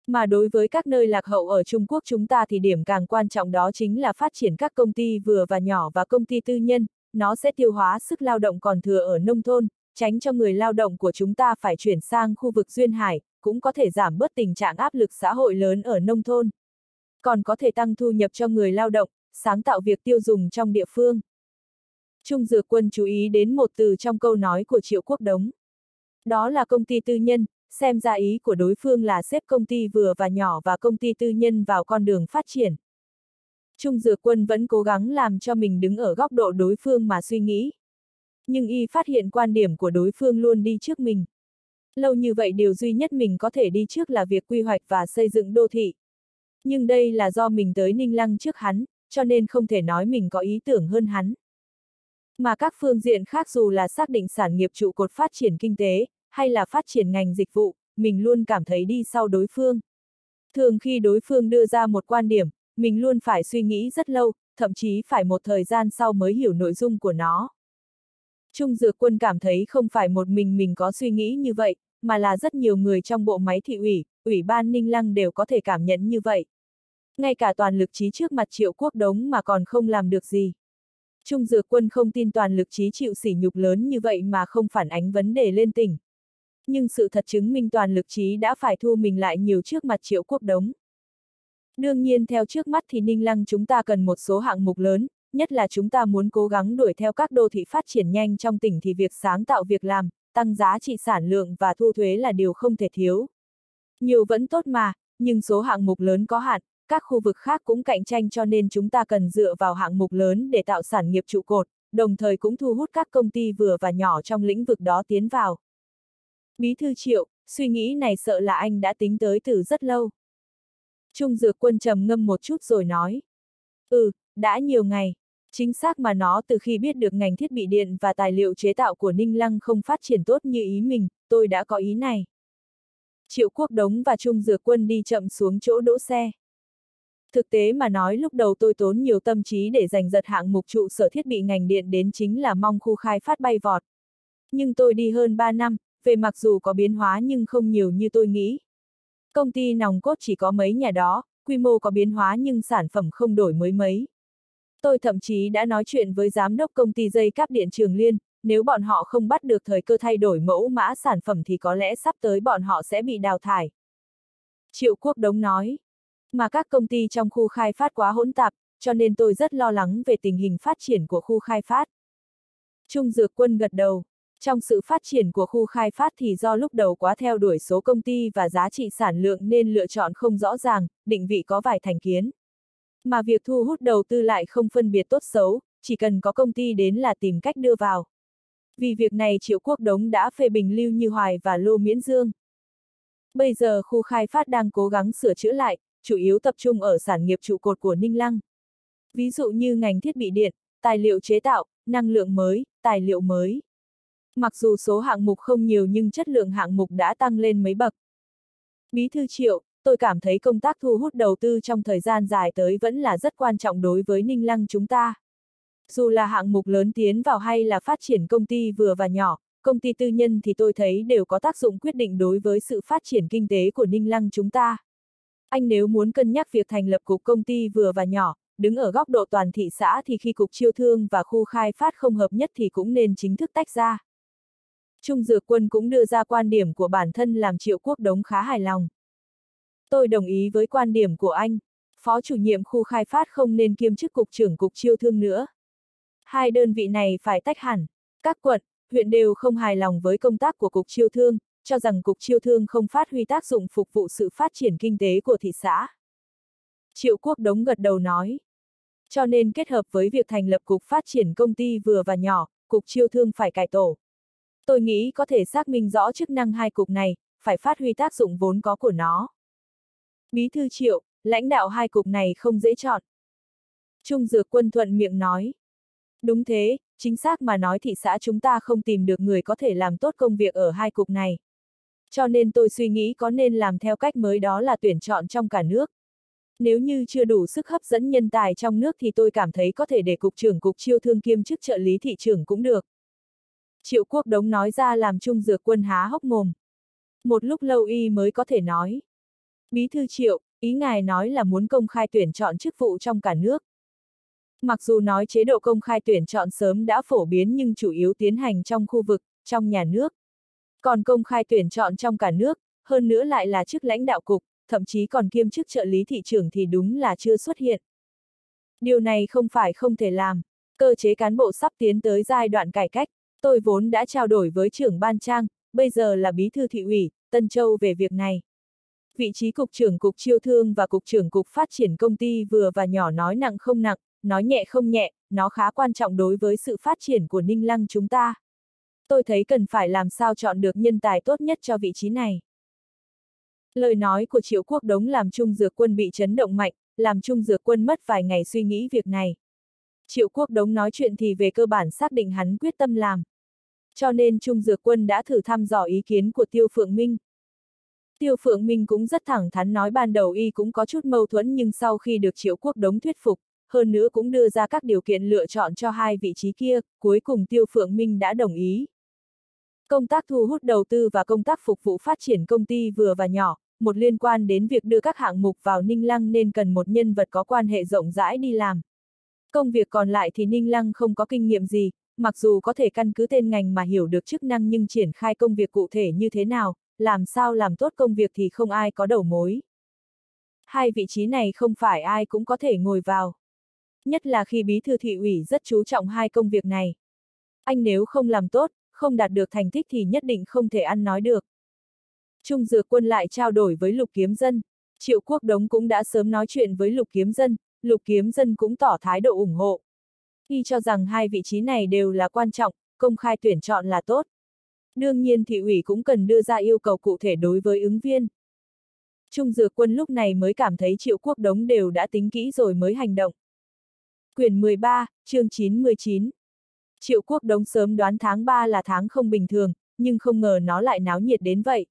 Mà đối với các nơi lạc hậu ở Trung Quốc chúng ta thì điểm càng quan trọng đó chính là phát triển các công ty vừa và nhỏ và công ty tư nhân, nó sẽ tiêu hóa sức lao động còn thừa ở nông thôn, tránh cho người lao động của chúng ta phải chuyển sang khu vực duyên hải, cũng có thể giảm bớt tình trạng áp lực xã hội lớn ở nông thôn. Còn có thể tăng thu nhập cho người lao động, sáng tạo việc tiêu dùng trong địa phương. Trung Dược Quân chú ý đến một từ trong câu nói của Triệu Quốc Đống. Đó là công ty tư nhân, xem ra ý của đối phương là xếp công ty vừa và nhỏ và công ty tư nhân vào con đường phát triển. Trung Dược Quân vẫn cố gắng làm cho mình đứng ở góc độ đối phương mà suy nghĩ. Nhưng y phát hiện quan điểm của đối phương luôn đi trước mình. Lâu như vậy điều duy nhất mình có thể đi trước là việc quy hoạch và xây dựng đô thị. Nhưng đây là do mình tới Ninh Lăng trước hắn, cho nên không thể nói mình có ý tưởng hơn hắn. Mà các phương diện khác dù là xác định sản nghiệp trụ cột phát triển kinh tế, hay là phát triển ngành dịch vụ, mình luôn cảm thấy đi sau đối phương. Thường khi đối phương đưa ra một quan điểm, mình luôn phải suy nghĩ rất lâu, thậm chí phải một thời gian sau mới hiểu nội dung của nó. Trung Dược Quân cảm thấy không phải một mình mình có suy nghĩ như vậy, mà là rất nhiều người trong bộ máy thị ủy, ủy ban Ninh Lăng đều có thể cảm nhận như vậy. Ngay cả toàn lực trí trước mặt triệu quốc đống mà còn không làm được gì. Trung Dược Quân không tin toàn lực trí chịu sỉ nhục lớn như vậy mà không phản ánh vấn đề lên tỉnh. Nhưng sự thật chứng minh toàn lực trí đã phải thu mình lại nhiều trước mặt triệu quốc đống. Đương nhiên theo trước mắt thì Ninh Lăng chúng ta cần một số hạng mục lớn, nhất là chúng ta muốn cố gắng đuổi theo các đô thị phát triển nhanh trong tỉnh thì việc sáng tạo việc làm, tăng giá trị sản lượng và thu thuế là điều không thể thiếu. Nhiều vẫn tốt mà, nhưng số hạng mục lớn có hạn, các khu vực khác cũng cạnh tranh cho nên chúng ta cần dựa vào hạng mục lớn để tạo sản nghiệp trụ cột, đồng thời cũng thu hút các công ty vừa và nhỏ trong lĩnh vực đó tiến vào. Bí thư triệu, suy nghĩ này sợ là anh đã tính tới từ rất lâu. Trung dược quân trầm ngâm một chút rồi nói. Ừ, đã nhiều ngày. Chính xác mà nó từ khi biết được ngành thiết bị điện và tài liệu chế tạo của Ninh Lăng không phát triển tốt như ý mình, tôi đã có ý này. Triệu Quốc Đống và Trung Dược Quân đi chậm xuống chỗ đỗ xe. Thực tế mà nói lúc đầu tôi tốn nhiều tâm trí để giành giật hạng mục trụ sở thiết bị ngành điện đến chính là mong khu khai phát bay vọt. Nhưng tôi đi hơn 3 năm, về mặc dù có biến hóa nhưng không nhiều như tôi nghĩ. Công ty nòng cốt chỉ có mấy nhà đó, quy mô có biến hóa nhưng sản phẩm không đổi mới mấy. Tôi thậm chí đã nói chuyện với giám đốc công ty dây cáp điện Trường Liên, nếu bọn họ không bắt được thời cơ thay đổi mẫu mã sản phẩm thì có lẽ sắp tới bọn họ sẽ bị đào thải. Triệu Quốc Đống nói, mà các công ty trong khu khai phát quá hỗn tạp, cho nên tôi rất lo lắng về tình hình phát triển của khu khai phát. Trung Dược Quân gật đầu. Trong sự phát triển của khu khai phát thì do lúc đầu quá theo đuổi số công ty và giá trị sản lượng nên lựa chọn không rõ ràng, định vị có vài thành kiến. Mà việc thu hút đầu tư lại không phân biệt tốt xấu, chỉ cần có công ty đến là tìm cách đưa vào. Vì việc này Triệu Quốc Đống đã phê bình Lưu Như Hoài và Lô Miễn Dương. Bây giờ khu khai phát đang cố gắng sửa chữa lại, chủ yếu tập trung ở sản nghiệp trụ cột của Ninh Lăng. Ví dụ như ngành thiết bị điện, tài liệu chế tạo, năng lượng mới, tài liệu mới. Mặc dù số hạng mục không nhiều nhưng chất lượng hạng mục đã tăng lên mấy bậc. Bí thư Triệu, tôi cảm thấy công tác thu hút đầu tư trong thời gian dài tới vẫn là rất quan trọng đối với Ninh Lăng chúng ta. Dù là hạng mục lớn tiến vào hay là phát triển công ty vừa và nhỏ, công ty tư nhân thì tôi thấy đều có tác dụng quyết định đối với sự phát triển kinh tế của Ninh Lăng chúng ta. Anh nếu muốn cân nhắc việc thành lập cục công ty vừa và nhỏ, đứng ở góc độ toàn thị xã thì khi cục chiêu thương và khu khai phát không hợp nhất thì cũng nên chính thức tách ra. Trung Dược Quân cũng đưa ra quan điểm của bản thân làm Triệu Quốc Đống khá hài lòng. Tôi đồng ý với quan điểm của anh, phó chủ nhiệm khu khai phát không nên kiêm chức cục trưởng cục chiêu thương nữa. Hai đơn vị này phải tách hẳn. Các quận, huyện đều không hài lòng với công tác của cục chiêu thương, cho rằng cục chiêu thương không phát huy tác dụng phục vụ sự phát triển kinh tế của thị xã. Triệu Quốc Đống gật đầu nói. Cho nên kết hợp với việc thành lập cục phát triển công ty vừa và nhỏ, cục chiêu thương phải cải tổ. Tôi nghĩ có thể xác minh rõ chức năng hai cục này, phải phát huy tác dụng vốn có của nó. Bí thư triệu, lãnh đạo hai cục này không dễ chọn. Trung Dược Quân thuận miệng nói. Đúng thế, chính xác mà nói thị xã chúng ta không tìm được người có thể làm tốt công việc ở hai cục này. Cho nên tôi suy nghĩ có nên làm theo cách mới đó là tuyển chọn trong cả nước. Nếu như chưa đủ sức hấp dẫn nhân tài trong nước thì tôi cảm thấy có thể để cục trưởng cục chiêu thương kiêm chức trợ lý thị trưởng cũng được. Triệu quốc đống nói ra làm trung dược quân há hốc mồm. Một lúc lâu y mới có thể nói. Bí thư triệu, ý ngài nói là muốn công khai tuyển chọn chức vụ trong cả nước. Mặc dù nói chế độ công khai tuyển chọn sớm đã phổ biến nhưng chủ yếu tiến hành trong khu vực, trong nhà nước. Còn công khai tuyển chọn trong cả nước, hơn nữa lại là chức lãnh đạo cục, thậm chí còn kiêm chức trợ lý thị trưởng thì đúng là chưa xuất hiện. Điều này không phải không thể làm. Cơ chế cán bộ sắp tiến tới giai đoạn cải cách, tôi vốn đã trao đổi với trưởng ban trang, bây giờ là bí thư thị ủy, Tân Châu về việc này. Vị trí cục trưởng cục chiêu thương và cục trưởng cục phát triển công ty vừa và nhỏ nói nặng không nặng, nói nhẹ không nhẹ, nó khá quan trọng đối với sự phát triển của Ninh Lăng chúng ta. Tôi thấy cần phải làm sao chọn được nhân tài tốt nhất cho vị trí này. Lời nói của Triệu Quốc Đống làm Trung Dược Quân bị chấn động mạnh, làm Trung Dược Quân mất vài ngày suy nghĩ việc này. Triệu Quốc Đống nói chuyện thì về cơ bản xác định hắn quyết tâm làm. Cho nên Trung Dược Quân đã thử thăm dò ý kiến của Tiêu Phượng Minh. Tiêu Phượng Minh cũng rất thẳng thắn nói ban đầu y cũng có chút mâu thuẫn nhưng sau khi được Triệu Quốc Đống thuyết phục, hơn nữa cũng đưa ra các điều kiện lựa chọn cho hai vị trí kia, cuối cùng Tiêu Phượng Minh đã đồng ý. Công tác thu hút đầu tư và công tác phục vụ phát triển công ty vừa và nhỏ, một liên quan đến việc đưa các hạng mục vào Ninh Lăng nên cần một nhân vật có quan hệ rộng rãi đi làm. Công việc còn lại thì Ninh Lăng không có kinh nghiệm gì, mặc dù có thể căn cứ tên ngành mà hiểu được chức năng nhưng triển khai công việc cụ thể như thế nào, làm sao làm tốt công việc thì không ai có đầu mối. Hai vị trí này không phải ai cũng có thể ngồi vào. Nhất là khi bí thư thị ủy rất chú trọng hai công việc này. Anh nếu không làm tốt, không đạt được thành tích thì nhất định không thể ăn nói được. Trung Dược Quân lại trao đổi với Lục Kiếm Dân. Triệu Quốc Đống cũng đã sớm nói chuyện với Lục Kiếm Dân, Lục Kiếm Dân cũng tỏ thái độ ủng hộ. Y cho rằng hai vị trí này đều là quan trọng, công khai tuyển chọn là tốt. Đương nhiên thị ủy cũng cần đưa ra yêu cầu cụ thể đối với ứng viên. Trung Dược Quân lúc này mới cảm thấy Triệu Quốc Đống đều đã tính kỹ rồi mới hành động. Quyển 13, chương 9-19 Triệu Quốc Đống sớm đoán tháng 3 là tháng không bình thường, nhưng không ngờ nó lại náo nhiệt đến vậy.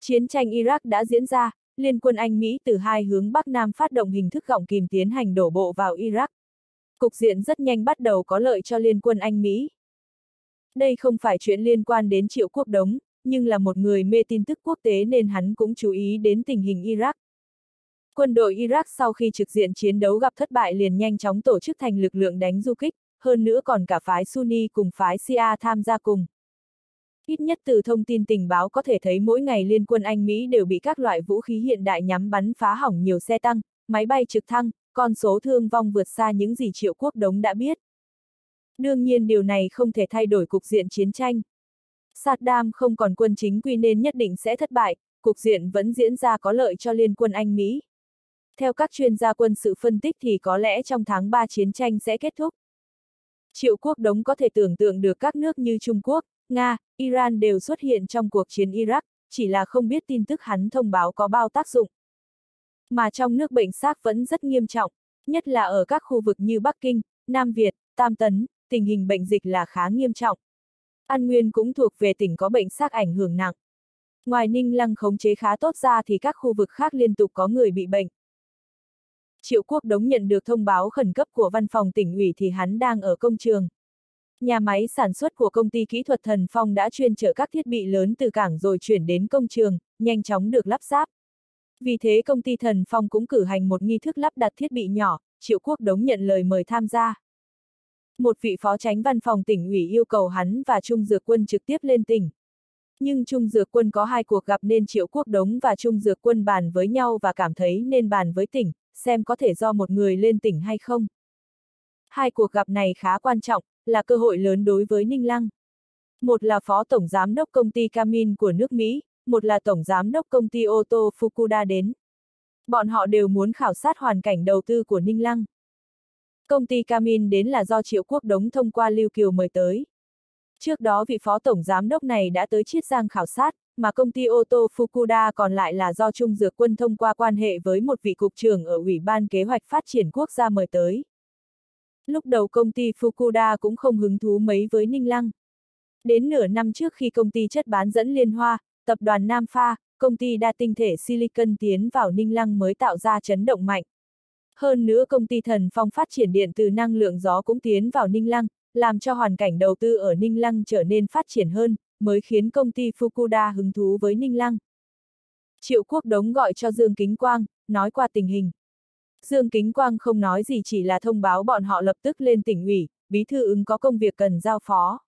Chiến tranh Iraq đã diễn ra, liên quân Anh Mỹ từ hai hướng Bắc Nam phát động hình thức gọng kìm tiến hành đổ bộ vào Iraq. Cục diện rất nhanh bắt đầu có lợi cho liên quân Anh Mỹ. Đây không phải chuyện liên quan đến Triệu Quốc Đống, nhưng là một người mê tin tức quốc tế nên hắn cũng chú ý đến tình hình Iraq. Quân đội Iraq sau khi trực diện chiến đấu gặp thất bại liền nhanh chóng tổ chức thành lực lượng đánh du kích, hơn nữa còn cả phái Sunni cùng phái Shia tham gia cùng. Ít nhất từ thông tin tình báo có thể thấy mỗi ngày liên quân Anh Mỹ đều bị các loại vũ khí hiện đại nhắm bắn phá hỏng nhiều xe tăng, máy bay trực thăng, con số thương vong vượt xa những gì triệu quốc đống đã biết. Đương nhiên điều này không thể thay đổi cục diện chiến tranh. Saddam không còn quân chính quy nên nhất định sẽ thất bại, cục diện vẫn diễn ra có lợi cho liên quân Anh Mỹ. Theo các chuyên gia quân sự phân tích thì có lẽ trong tháng 3 chiến tranh sẽ kết thúc. Triệu quốc đống có thể tưởng tượng được các nước như Trung Quốc, Nga, Iran đều xuất hiện trong cuộc chiến Iraq, chỉ là không biết tin tức hắn thông báo có bao tác dụng. Mà trong nước bệnh xác vẫn rất nghiêm trọng, nhất là ở các khu vực như Bắc Kinh, Nam Việt, Tam Tấn, tình hình bệnh dịch là khá nghiêm trọng. An Nguyên cũng thuộc về tỉnh có bệnh xác ảnh hưởng nặng. Ngoài Ninh Lăng khống chế khá tốt ra thì các khu vực khác liên tục có người bị bệnh. Triệu Quốc Đống nhận được thông báo khẩn cấp của văn phòng tỉnh ủy thì hắn đang ở công trường. Nhà máy sản xuất của công ty kỹ thuật Thần Phong đã chuyên chở các thiết bị lớn từ cảng rồi chuyển đến công trường, nhanh chóng được lắp ráp. Vì thế công ty Thần Phong cũng cử hành một nghi thức lắp đặt thiết bị nhỏ, Triệu Quốc Đống nhận lời mời tham gia. Một vị phó tránh văn phòng tỉnh ủy yêu cầu hắn và Trung Dược Quân trực tiếp lên tỉnh. Nhưng Trung Dược Quân có hai cuộc gặp nên Triệu Quốc Đống và Trung Dược Quân bàn với nhau và cảm thấy nên bàn với tỉnh, xem có thể do một người lên tỉnh hay không. Hai cuộc gặp này khá quan trọng, là cơ hội lớn đối với Ninh Lăng. Một là Phó Tổng Giám đốc Công ty Camin của nước Mỹ, một là Tổng Giám đốc Công ty ô tô Fukuda đến. Bọn họ đều muốn khảo sát hoàn cảnh đầu tư của Ninh Lăng. Công ty Camin đến là do Triệu Quốc Đống thông qua Lưu Kiều mời tới. Trước đó vị phó tổng giám đốc này đã tới Chiết Giang khảo sát, mà công ty ô tô Fukuda còn lại là do Trung Dược Quân thông qua quan hệ với một vị cục trưởng ở Ủy ban Kế hoạch Phát triển Quốc gia mời tới. Lúc đầu công ty Fukuda cũng không hứng thú mấy với Ninh Lăng. Đến nửa năm trước khi công ty chất bán dẫn Liên Hoa, tập đoàn Nam Pha, công ty đa tinh thể Silicon tiến vào Ninh Lăng mới tạo ra chấn động mạnh. Hơn nữa công ty thần phong phát triển điện từ năng lượng gió cũng tiến vào Ninh Lăng, làm cho hoàn cảnh đầu tư ở Ninh Lăng trở nên phát triển hơn, mới khiến công ty Fukuda hứng thú với Ninh Lăng. Triệu Quốc Đống gọi cho Dương Kính Quang, nói qua tình hình. Dương Kính Quang không nói gì chỉ là thông báo bọn họ lập tức lên tỉnh ủy, bí thư ứng có công việc cần giao phó.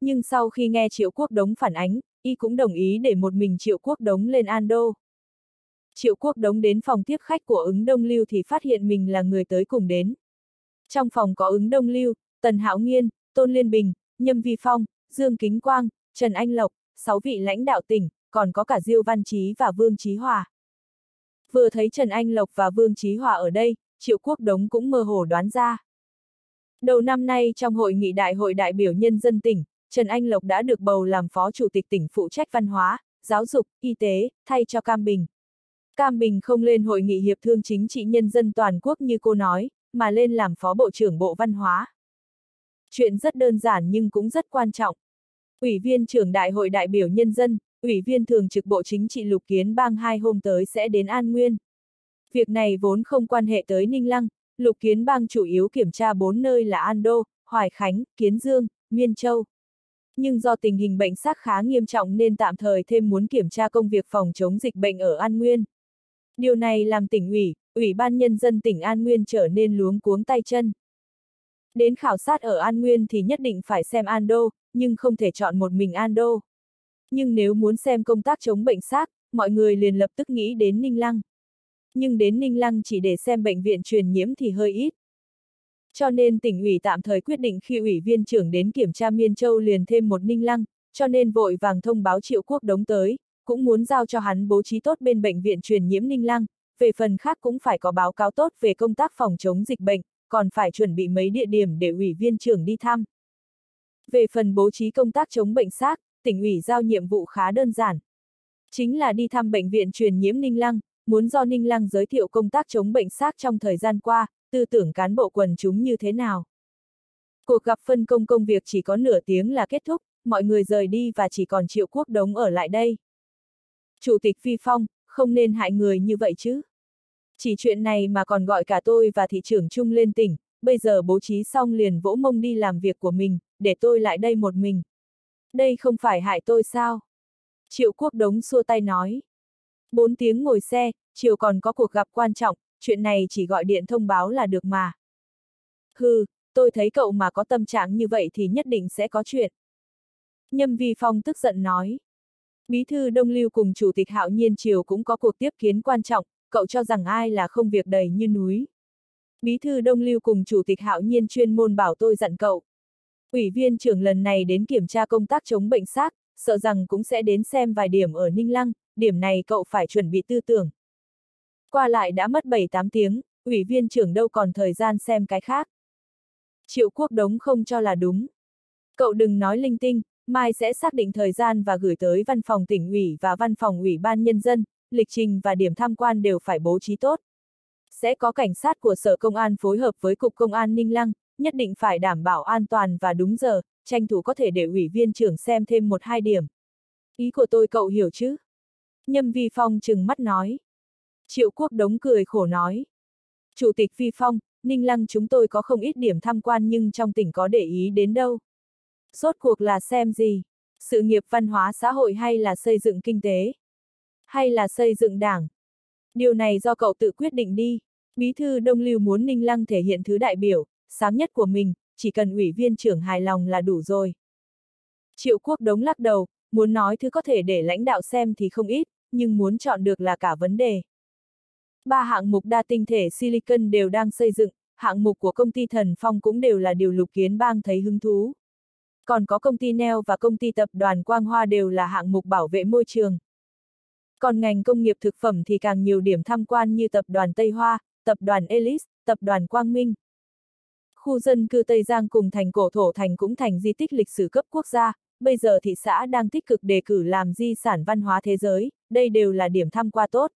Nhưng sau khi nghe Triệu Quốc Đống phản ánh, y cũng đồng ý để một mình Triệu Quốc Đống lên Ando. Triệu Quốc Đống đến phòng tiếp khách của ứng đông lưu thì phát hiện mình là người tới cùng đến. Trong phòng có ứng đông lưu, Tần Hạo Nghiên, Tôn Liên Bình, Nhâm Vi Phong, Dương Kính Quang, Trần Anh Lộc, sáu vị lãnh đạo tỉnh, còn có cả Diêu Văn Chí và Vương Chí Hòa. Vừa thấy Trần Anh Lộc và Vương Chí Hòa ở đây, Triệu Quốc Đống cũng mơ hồ đoán ra. Đầu năm nay trong hội nghị đại hội đại biểu nhân dân tỉnh, Trần Anh Lộc đã được bầu làm phó chủ tịch tỉnh phụ trách văn hóa, giáo dục, y tế, thay cho Cam Bình. Cam Bình không lên hội nghị hiệp thương chính trị nhân dân toàn quốc như cô nói, mà lên làm phó bộ trưởng bộ văn hóa. Chuyện rất đơn giản nhưng cũng rất quan trọng. Ủy viên trưởng đại hội đại biểu nhân dân, Ủy viên thường trực bộ chính trị Lục Kiến Bang hai hôm tới sẽ đến An Nguyên. Việc này vốn không quan hệ tới Ninh Lăng, Lục Kiến Bang chủ yếu kiểm tra bốn nơi là An Đô, Hoài Khánh, Kiến Dương, Miên Châu. Nhưng do tình hình bệnh xác khá nghiêm trọng nên tạm thời thêm muốn kiểm tra công việc phòng chống dịch bệnh ở An Nguyên. Điều này làm tỉnh ủy, Ủy ban Nhân dân tỉnh An Nguyên trở nên luống cuống tay chân. Đến khảo sát ở An Nguyên thì nhất định phải xem An Đô, nhưng không thể chọn một mình An Đô. Nhưng nếu muốn xem công tác chống bệnh xác, mọi người liền lập tức nghĩ đến Ninh Lăng. Nhưng đến Ninh Lăng chỉ để xem bệnh viện truyền nhiễm thì hơi ít. Cho nên tỉnh ủy tạm thời quyết định khi ủy viên trưởng đến kiểm tra Miên Châu liền thêm một Ninh Lăng, cho nên vội vàng thông báo Triệu Quốc Đống tới, cũng muốn giao cho hắn bố trí tốt bên bệnh viện truyền nhiễm Ninh Lăng, về phần khác cũng phải có báo cáo tốt về công tác phòng chống dịch bệnh, còn phải chuẩn bị mấy địa điểm để ủy viên trưởng đi thăm. Về phần bố trí công tác chống bệnh xác, tỉnh ủy giao nhiệm vụ khá đơn giản. Chính là đi thăm bệnh viện truyền nhiễm Ninh Lăng, muốn do Ninh Lăng giới thiệu công tác chống bệnh xác trong thời gian qua, tư tưởng cán bộ quần chúng như thế nào. Cuộc gặp phân công công việc chỉ có nửa tiếng là kết thúc, mọi người rời đi và chỉ còn Triệu Quốc Đống ở lại đây. Chủ tịch Phi Phong, không nên hại người như vậy chứ. Chỉ chuyện này mà còn gọi cả tôi và thị trưởng chung lên tỉnh, bây giờ bố trí xong liền vỗ mông đi làm việc của mình, để tôi lại đây một mình. Đây không phải hại tôi sao? Triệu Quốc Đống xua tay nói. Bốn tiếng ngồi xe, chiều còn có cuộc gặp quan trọng, chuyện này chỉ gọi điện thông báo là được mà. Hừ, tôi thấy cậu mà có tâm trạng như vậy thì nhất định sẽ có chuyện. Nhâm Vi Phong tức giận nói. Bí thư Đông Lưu cùng Chủ tịch Hạo Nhiên Triều cũng có cuộc tiếp kiến quan trọng, cậu cho rằng ai là không việc đầy như núi. Bí thư Đông Lưu cùng Chủ tịch Hạo Nhiên chuyên môn bảo tôi dặn cậu. Ủy viên trưởng lần này đến kiểm tra công tác chống bệnh xác, sợ rằng cũng sẽ đến xem vài điểm ở Ninh Lăng, điểm này cậu phải chuẩn bị tư tưởng. Qua lại đã mất 7-8 tiếng, ủy viên trưởng đâu còn thời gian xem cái khác. Triệu Quốc Đống không cho là đúng. Cậu đừng nói linh tinh, mai sẽ xác định thời gian và gửi tới văn phòng tỉnh ủy và văn phòng ủy ban nhân dân, lịch trình và điểm tham quan đều phải bố trí tốt. Sẽ có cảnh sát của Sở Công an phối hợp với Cục Công an Ninh Lăng, nhất định phải đảm bảo an toàn và đúng giờ, tranh thủ có thể để ủy viên trưởng xem thêm một hai điểm. Ý của tôi cậu hiểu chứ? Nhâm Vi Phong chừng mắt nói. Triệu Quốc Đống cười khổ nói. Chủ tịch Vi Phong, Ninh Lăng chúng tôi có không ít điểm tham quan nhưng trong tỉnh có để ý đến đâu. Sốt cuộc là xem gì? Sự nghiệp văn hóa xã hội hay là xây dựng kinh tế? Hay là xây dựng đảng? Điều này do cậu tự quyết định đi. Bí thư Đông Lưu muốn Ninh Lăng thể hiện thứ đại biểu, sáng nhất của mình, chỉ cần ủy viên trưởng hài lòng là đủ rồi. Triệu Quốc Đống lắc đầu, muốn nói thứ có thể để lãnh đạo xem thì không ít, nhưng muốn chọn được là cả vấn đề. Ba hạng mục đa tinh thể silicon đều đang xây dựng, hạng mục của công ty Thần Phong cũng đều là điều lục kiến bang thấy hứng thú. Còn có công ty Neo và công ty tập đoàn Quang Hoa đều là hạng mục bảo vệ môi trường. Còn ngành công nghiệp thực phẩm thì càng nhiều điểm tham quan như tập đoàn Tây Hoa, tập đoàn elis, tập đoàn Quang Minh. Khu dân cư Tây Giang cùng thành cổ thổ thành cũng thành di tích lịch sử cấp quốc gia, bây giờ thị xã đang tích cực đề cử làm di sản văn hóa thế giới, đây đều là điểm tham quan tốt.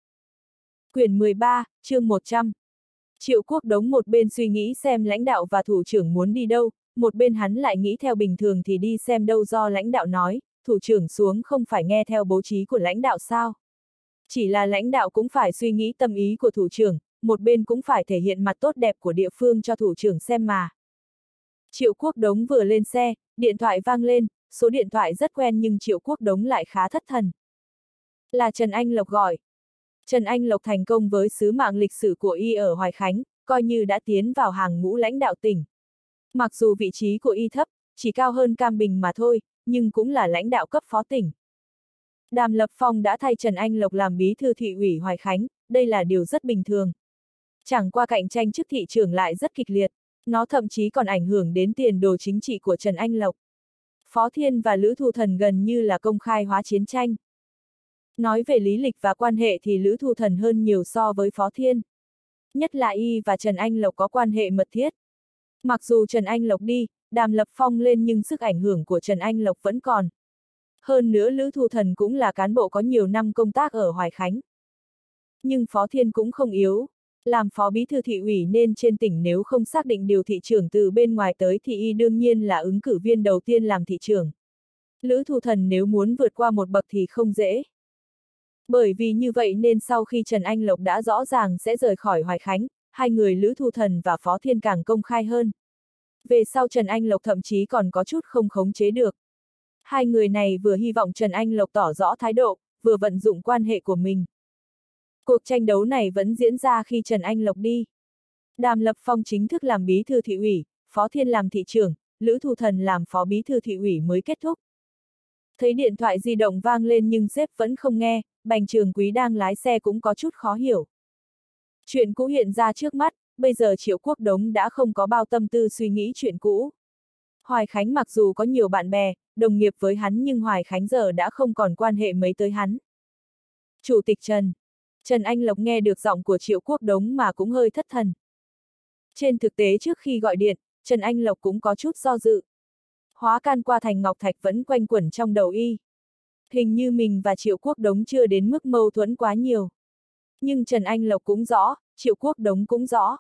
Quyển 13, chương 100 Triệu Quốc Đống một bên suy nghĩ xem lãnh đạo và thủ trưởng muốn đi đâu, một bên hắn lại nghĩ theo bình thường thì đi xem đâu do lãnh đạo nói, thủ trưởng xuống không phải nghe theo bố trí của lãnh đạo sao. Chỉ là lãnh đạo cũng phải suy nghĩ tâm ý của thủ trưởng, một bên cũng phải thể hiện mặt tốt đẹp của địa phương cho thủ trưởng xem mà. Triệu Quốc Đống vừa lên xe, điện thoại vang lên, số điện thoại rất quen nhưng Triệu Quốc Đống lại khá thất thần. Là Trần Anh Lộc gọi. Trần Anh Lộc thành công với sứ mạng lịch sử của y ở Hoài Khánh, coi như đã tiến vào hàng ngũ lãnh đạo tỉnh. Mặc dù vị trí của y thấp, chỉ cao hơn Cam Bình mà thôi, nhưng cũng là lãnh đạo cấp phó tỉnh. Đàm Lập Phong đã thay Trần Anh Lộc làm bí thư thị ủy Hoài Khánh, đây là điều rất bình thường. Chẳng qua cạnh tranh chức thị trường lại rất kịch liệt, nó thậm chí còn ảnh hưởng đến tiền đồ chính trị của Trần Anh Lộc. Phó Thiên và Lữ Thu Thần gần như là công khai hóa chiến tranh. Nói về lý lịch và quan hệ thì Lữ Thu Thần hơn nhiều so với Phó Thiên. Nhất là Y và Trần Anh Lộc có quan hệ mật thiết. Mặc dù Trần Anh Lộc đi, Đàm Lập Phong lên nhưng sức ảnh hưởng của Trần Anh Lộc vẫn còn. Hơn nữa Lữ Thu Thần cũng là cán bộ có nhiều năm công tác ở Hoài Khánh. Nhưng Phó Thiên cũng không yếu. Làm phó bí thư thị ủy nên trên tỉnh nếu không xác định điều thị trưởng từ bên ngoài tới thì y đương nhiên là ứng cử viên đầu tiên làm thị trưởng. Lữ Thu Thần nếu muốn vượt qua một bậc thì không dễ. Bởi vì như vậy nên sau khi Trần Anh Lộc đã rõ ràng sẽ rời khỏi Hoài Khánh, hai người Lữ Thu Thần và Phó Thiên càng công khai hơn. Về sau Trần Anh Lộc thậm chí còn có chút không khống chế được. Hai người này vừa hy vọng Trần Anh Lộc tỏ rõ thái độ, vừa vận dụng quan hệ của mình. Cuộc tranh đấu này vẫn diễn ra khi Trần Anh Lộc đi. Đàm Lập Phong chính thức làm bí thư thị ủy, Phó Thiên làm thị trưởng, Lữ Thu Thần làm phó bí thư thị ủy mới kết thúc. Thấy điện thoại di động vang lên nhưng sếp vẫn không nghe, bành trường quý đang lái xe cũng có chút khó hiểu. Chuyện cũ hiện ra trước mắt, bây giờ Triệu Quốc Đống đã không có bao tâm tư suy nghĩ chuyện cũ. Hoài Khánh mặc dù có nhiều bạn bè, đồng nghiệp với hắn nhưng Hoài Khánh giờ đã không còn quan hệ mấy tới hắn. Chủ tịch Trần Trần Anh Lộc nghe được giọng của Triệu Quốc Đống mà cũng hơi thất thần. Trên thực tế trước khi gọi điện, Trần Anh Lộc cũng có chút do dự. Hóa can qua thành Ngọc Thạch vẫn quanh quẩn trong đầu y. Hình như mình và Triệu Quốc Đống chưa đến mức mâu thuẫn quá nhiều. Nhưng Trần Anh Lộc cũng rõ, Triệu Quốc Đống cũng rõ.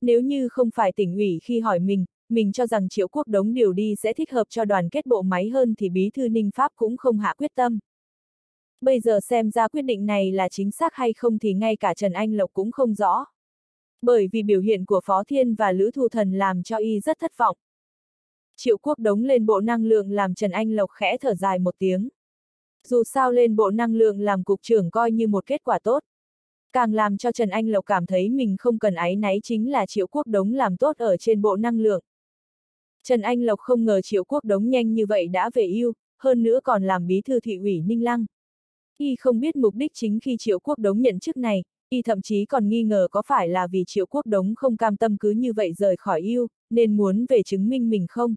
Nếu như không phải tỉnh ủy khi hỏi mình, mình cho rằng Triệu Quốc Đống điều đi sẽ thích hợp cho đoàn kết bộ máy hơn thì Bí thư Ninh Pháp cũng không hạ quyết tâm. Bây giờ xem ra quyết định này là chính xác hay không thì ngay cả Trần Anh Lộc cũng không rõ. Bởi vì biểu hiện của Phó Thiên và Lữ Thu Thần làm cho y rất thất vọng. Triệu Quốc Đống lên bộ năng lượng làm Trần Anh Lộc khẽ thở dài một tiếng. Dù sao lên bộ năng lượng làm cục trưởng coi như một kết quả tốt. Càng làm cho Trần Anh Lộc cảm thấy mình không cần áy náy chính là Triệu Quốc Đống làm tốt ở trên bộ năng lượng. Trần Anh Lộc không ngờ Triệu Quốc Đống nhanh như vậy đã về yêu, hơn nữa còn làm bí thư thị ủy Ninh Lăng. Y không biết mục đích chính khi Triệu Quốc Đống nhận chức này, Y thậm chí còn nghi ngờ có phải là vì Triệu Quốc Đống không cam tâm cứ như vậy rời khỏi yêu, nên muốn về chứng minh mình không?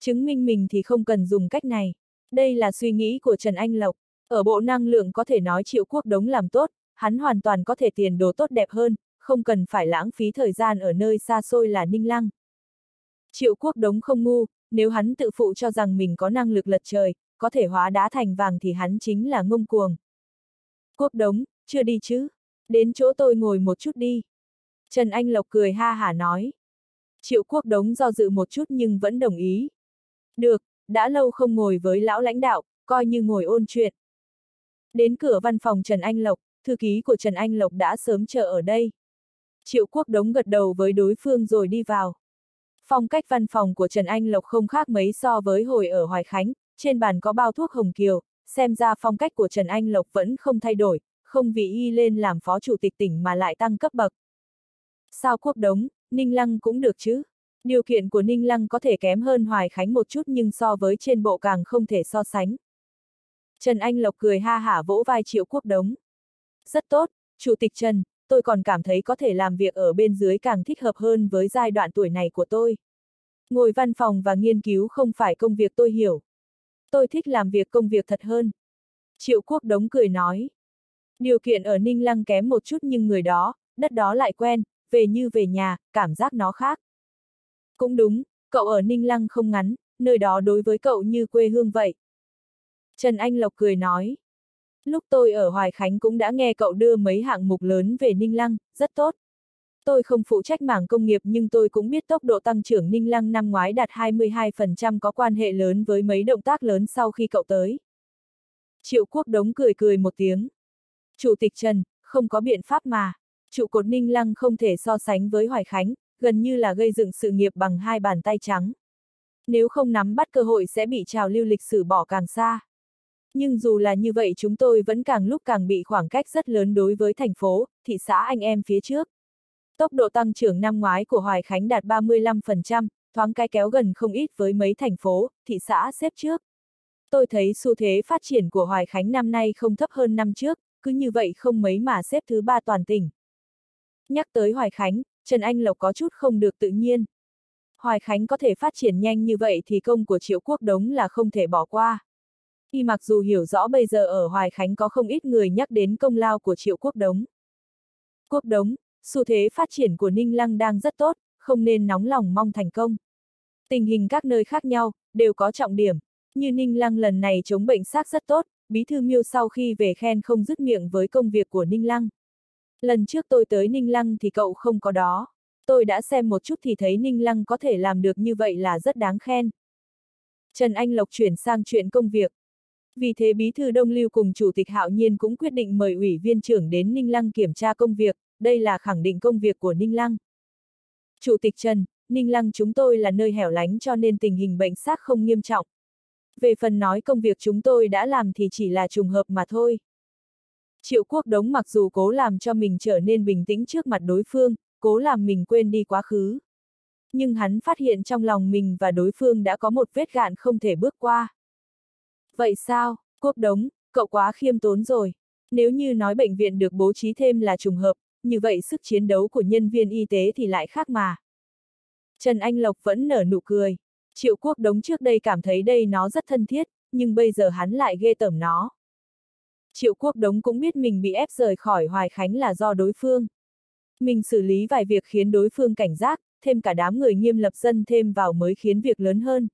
Chứng minh mình thì không cần dùng cách này. Đây là suy nghĩ của Trần Anh Lộc. Ở bộ năng lượng có thể nói Triệu Quốc Đống làm tốt, hắn hoàn toàn có thể tiền đồ tốt đẹp hơn, không cần phải lãng phí thời gian ở nơi xa xôi là Ninh Lăng. Triệu Quốc Đống không ngu, nếu hắn tự phụ cho rằng mình có năng lực lật trời, có thể hóa đá thành vàng thì hắn chính là ngông cuồng. Quốc Đống, chưa đi chứ? Đến chỗ tôi ngồi một chút đi. Trần Anh Lộc cười ha hả nói. Triệu Quốc Đống do dự một chút nhưng vẫn đồng ý. Được, đã lâu không ngồi với lão lãnh đạo, coi như ngồi ôn chuyện. Đến cửa văn phòng Trần Anh Lộc, thư ký của Trần Anh Lộc đã sớm chờ ở đây. Triệu Quốc Đống gật đầu với đối phương rồi đi vào. Phong cách văn phòng của Trần Anh Lộc không khác mấy so với hồi ở Hoài Khánh, trên bàn có bao thuốc hồng kiều, xem ra phong cách của Trần Anh Lộc vẫn không thay đổi, không vì y lên làm phó chủ tịch tỉnh mà lại tăng cấp bậc. Sao quốc đống, Ninh Lăng cũng được chứ? Điều kiện của Ninh Lăng có thể kém hơn Hoài Khánh một chút nhưng so với trên bộ càng không thể so sánh. Trần Anh Lộc cười ha hả vỗ vai triệu quốc đống. Rất tốt, Chủ tịch Trần, tôi còn cảm thấy có thể làm việc ở bên dưới càng thích hợp hơn với giai đoạn tuổi này của tôi. Ngồi văn phòng và nghiên cứu không phải công việc tôi hiểu. Tôi thích làm việc công việc thật hơn. Triệu quốc đống cười nói. Điều kiện ở Ninh Lăng kém một chút nhưng người đó, đất đó lại quen, về như về nhà, cảm giác nó khác. Cũng đúng, cậu ở Ninh Lăng không ngắn, nơi đó đối với cậu như quê hương vậy. Trần Anh Lộc cười nói. Lúc tôi ở Hoài Khánh cũng đã nghe cậu đưa mấy hạng mục lớn về Ninh Lăng, rất tốt. Tôi không phụ trách mảng công nghiệp nhưng tôi cũng biết tốc độ tăng trưởng Ninh Lăng năm ngoái đạt 22% có quan hệ lớn với mấy động tác lớn sau khi cậu tới. Triệu Quốc Đống cười cười một tiếng. Chủ tịch Trần, không có biện pháp mà. Trụ cột Ninh Lăng không thể so sánh với Hoài Khánh, gần như là gây dựng sự nghiệp bằng hai bàn tay trắng. Nếu không nắm bắt cơ hội sẽ bị trào lưu lịch sử bỏ càng xa. Nhưng dù là như vậy chúng tôi vẫn càng lúc càng bị khoảng cách rất lớn đối với thành phố, thị xã anh em phía trước. Tốc độ tăng trưởng năm ngoái của Hoài Khánh đạt 35%, thoáng cái kéo gần không ít với mấy thành phố, thị xã xếp trước. Tôi thấy xu thế phát triển của Hoài Khánh năm nay không thấp hơn năm trước, cứ như vậy không mấy mà xếp thứ ba toàn tỉnh. Nhắc tới Hoài Khánh, Trần Anh Lộc có chút không được tự nhiên. Hoài Khánh có thể phát triển nhanh như vậy thì công của Triệu Quốc Đống là không thể bỏ qua. Y mặc dù hiểu rõ bây giờ ở Hoài Khánh có không ít người nhắc đến công lao của Triệu Quốc Đống. Quốc Đống, xu thế phát triển của Ninh Lăng đang rất tốt, không nên nóng lòng mong thành công. Tình hình các nơi khác nhau, đều có trọng điểm. Như Ninh Lăng lần này chống bệnh xác rất tốt, Bí Thư Miêu sau khi về khen không dứt miệng với công việc của Ninh Lăng. Lần trước tôi tới Ninh Lăng thì cậu không có đó. Tôi đã xem một chút thì thấy Ninh Lăng có thể làm được như vậy là rất đáng khen. Trần Anh Lộc chuyển sang chuyện công việc. Vì thế Bí thư Đông Lưu cùng Chủ tịch Hạo Nhiên cũng quyết định mời ủy viên trưởng đến Ninh Lăng kiểm tra công việc, đây là khẳng định công việc của Ninh Lăng. Chủ tịch Trần, Ninh Lăng chúng tôi là nơi hẻo lánh cho nên tình hình bệnh sát không nghiêm trọng. Về phần nói công việc chúng tôi đã làm thì chỉ là trùng hợp mà thôi. Triệu Quốc Đống mặc dù cố làm cho mình trở nên bình tĩnh trước mặt đối phương, cố làm mình quên đi quá khứ. Nhưng hắn phát hiện trong lòng mình và đối phương đã có một vết gạn không thể bước qua. Vậy sao, Quốc Đống, cậu quá khiêm tốn rồi. Nếu như nói bệnh viện được bố trí thêm là trùng hợp, như vậy sức chiến đấu của nhân viên y tế thì lại khác mà. Trần Anh Lộc vẫn nở nụ cười. Triệu Quốc Đống trước đây cảm thấy đây nó rất thân thiết, nhưng bây giờ hắn lại ghê tởm nó. Triệu Quốc Đống cũng biết mình bị ép rời khỏi Hoài Khánh là do đối phương. Mình xử lý vài việc khiến đối phương cảnh giác, thêm cả đám người nghiêm lập dân thêm vào mới khiến việc lớn hơn.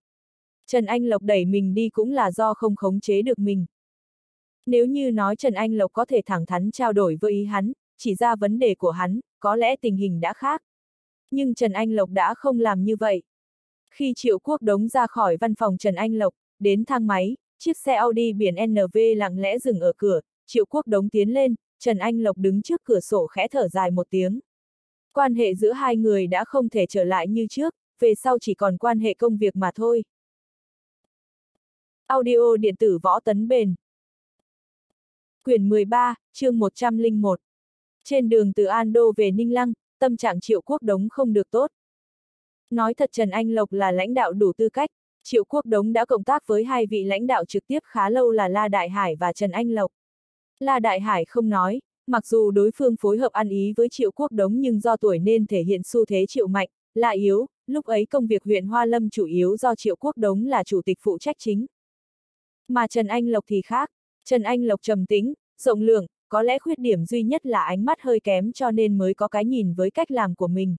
Trần Anh Lộc đẩy mình đi cũng là do không khống chế được mình. Nếu như nói Trần Anh Lộc có thể thẳng thắn trao đổi với ý hắn, chỉ ra vấn đề của hắn, có lẽ tình hình đã khác. Nhưng Trần Anh Lộc đã không làm như vậy. Khi Triệu Quốc Đống ra khỏi văn phòng Trần Anh Lộc, đến thang máy, chiếc xe Audi biển NV lặng lẽ dừng ở cửa, Triệu Quốc Đống tiến lên, Trần Anh Lộc đứng trước cửa sổ khẽ thở dài một tiếng. Quan hệ giữa hai người đã không thể trở lại như trước, về sau chỉ còn quan hệ công việc mà thôi. Audio điện tử võ tấn bền. Quyển 13, chương 101. Trên đường từ An Đô về Ninh Lăng, tâm trạng Triệu Quốc Đống không được tốt. Nói thật Trần Anh Lộc là lãnh đạo đủ tư cách, Triệu Quốc Đống đã cộng tác với hai vị lãnh đạo trực tiếp khá lâu là La Đại Hải và Trần Anh Lộc. La Đại Hải không nói, mặc dù đối phương phối hợp ăn ý với Triệu Quốc Đống nhưng do tuổi nên thể hiện xu thế Triệu Mạnh, là yếu, lúc ấy công việc huyện Hoa Lâm chủ yếu do Triệu Quốc Đống là chủ tịch phụ trách chính. Mà Trần Anh Lộc thì khác, Trần Anh Lộc trầm tính, rộng lượng, có lẽ khuyết điểm duy nhất là ánh mắt hơi kém cho nên mới có cái nhìn với cách làm của mình.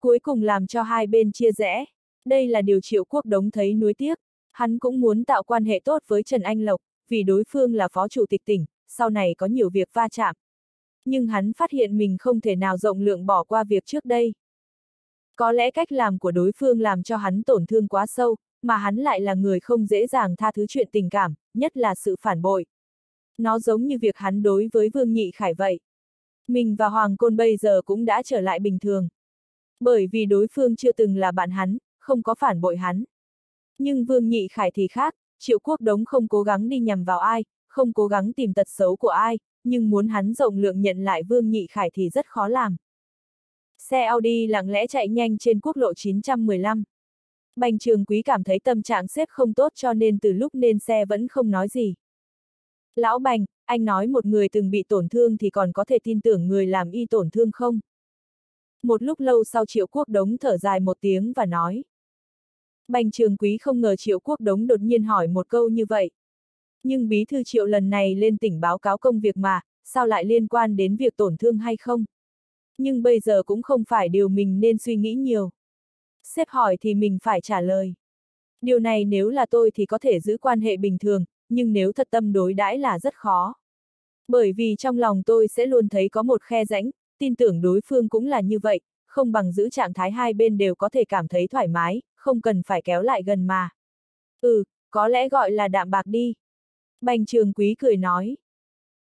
Cuối cùng làm cho hai bên chia rẽ. Đây là điều Triệu Quốc Đống thấy nuối tiếc. Hắn cũng muốn tạo quan hệ tốt với Trần Anh Lộc, vì đối phương là phó chủ tịch tỉnh, sau này có nhiều việc va chạm. Nhưng hắn phát hiện mình không thể nào rộng lượng bỏ qua việc trước đây. Có lẽ cách làm của đối phương làm cho hắn tổn thương quá sâu, mà hắn lại là người không dễ dàng tha thứ chuyện tình cảm, nhất là sự phản bội. Nó giống như việc hắn đối với Vương Nhị Khải vậy. Mình và Hoàng Côn bây giờ cũng đã trở lại bình thường. Bởi vì đối phương chưa từng là bạn hắn, không có phản bội hắn. Nhưng Vương Nhị Khải thì khác, Triệu Quốc Đống không cố gắng đi nhầm vào ai, không cố gắng tìm tật xấu của ai, nhưng muốn hắn rộng lượng nhận lại Vương Nhị Khải thì rất khó làm. Xe Audi lặng lẽ chạy nhanh trên quốc lộ 915. Bành trường quý cảm thấy tâm trạng xếp không tốt cho nên từ lúc nên xe vẫn không nói gì. Lão Bành, anh nói một người từng bị tổn thương thì còn có thể tin tưởng người làm y tổn thương không? Một lúc lâu sau Triệu Quốc Đống thở dài một tiếng và nói. Bành trường quý không ngờ Triệu Quốc Đống đột nhiên hỏi một câu như vậy. Nhưng bí thư Triệu lần này lên tỉnh báo cáo công việc mà, sao lại liên quan đến việc tổn thương hay không? Nhưng bây giờ cũng không phải điều mình nên suy nghĩ nhiều. Sếp hỏi thì mình phải trả lời. Điều này nếu là tôi thì có thể giữ quan hệ bình thường, nhưng nếu thật tâm đối đãi là rất khó. Bởi vì trong lòng tôi sẽ luôn thấy có một khe rãnh, tin tưởng đối phương cũng là như vậy, không bằng giữ trạng thái hai bên đều có thể cảm thấy thoải mái, không cần phải kéo lại gần mà. Ừ, có lẽ gọi là đạm bạc đi. Bành trường quý cười nói.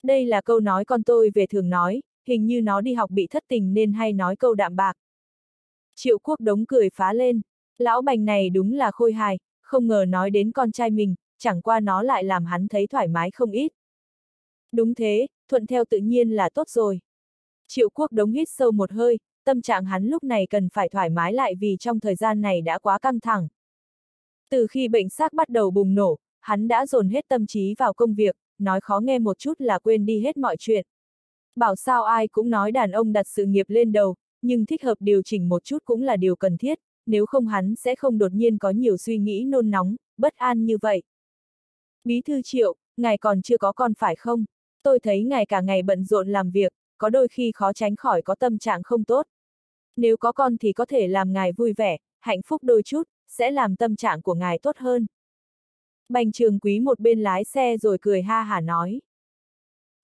Đây là câu nói con tôi về thường nói, hình như nó đi học bị thất tình nên hay nói câu đạm bạc. Triệu quốc đống cười phá lên. Lão bành này đúng là khôi hài, không ngờ nói đến con trai mình, chẳng qua nó lại làm hắn thấy thoải mái không ít. Đúng thế, thuận theo tự nhiên là tốt rồi. Triệu quốc đống hít sâu một hơi, tâm trạng hắn lúc này cần phải thoải mái lại vì trong thời gian này đã quá căng thẳng. Từ khi bệnh xác bắt đầu bùng nổ, hắn đã dồn hết tâm trí vào công việc, nói khó nghe một chút là quên đi hết mọi chuyện. Bảo sao ai cũng nói đàn ông đặt sự nghiệp lên đầu, nhưng thích hợp điều chỉnh một chút cũng là điều cần thiết, nếu không hắn sẽ không đột nhiên có nhiều suy nghĩ nôn nóng, bất an như vậy. Bí thư triệu, ngài còn chưa có con phải không? Tôi thấy ngài cả ngày bận rộn làm việc, có đôi khi khó tránh khỏi có tâm trạng không tốt. Nếu có con thì có thể làm ngài vui vẻ, hạnh phúc đôi chút, sẽ làm tâm trạng của ngài tốt hơn. Bành trường quý một bên lái xe rồi cười ha hả nói.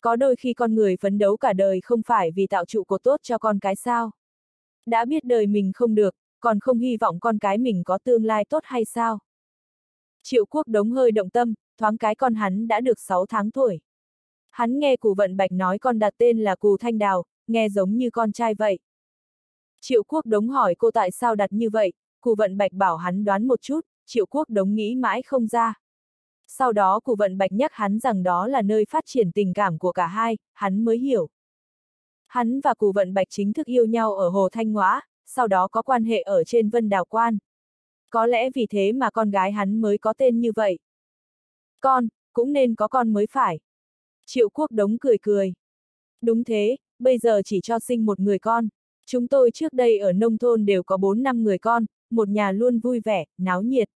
Có đôi khi con người phấn đấu cả đời không phải vì tạo trụ cột tốt cho con cái sao. Đã biết đời mình không được, còn không hy vọng con cái mình có tương lai tốt hay sao. Triệu quốc đống hơi động tâm, thoáng cái con hắn đã được 6 tháng tuổi. Hắn nghe cù vận bạch nói con đặt tên là cù thanh đào, nghe giống như con trai vậy. Triệu quốc đống hỏi cô tại sao đặt như vậy, cù vận bạch bảo hắn đoán một chút, triệu quốc đống nghĩ mãi không ra. Sau đó cù vận bạch nhắc hắn rằng đó là nơi phát triển tình cảm của cả hai, hắn mới hiểu. Hắn và cù vận bạch chính thức yêu nhau ở Hồ Thanh Ngoã, sau đó có quan hệ ở trên Vân Đào Quan. Có lẽ vì thế mà con gái hắn mới có tên như vậy. Con, cũng nên có con mới phải. Triệu quốc đống cười cười. Đúng thế, bây giờ chỉ cho sinh một người con. Chúng tôi trước đây ở nông thôn đều có 4 năm người con, một nhà luôn vui vẻ, náo nhiệt.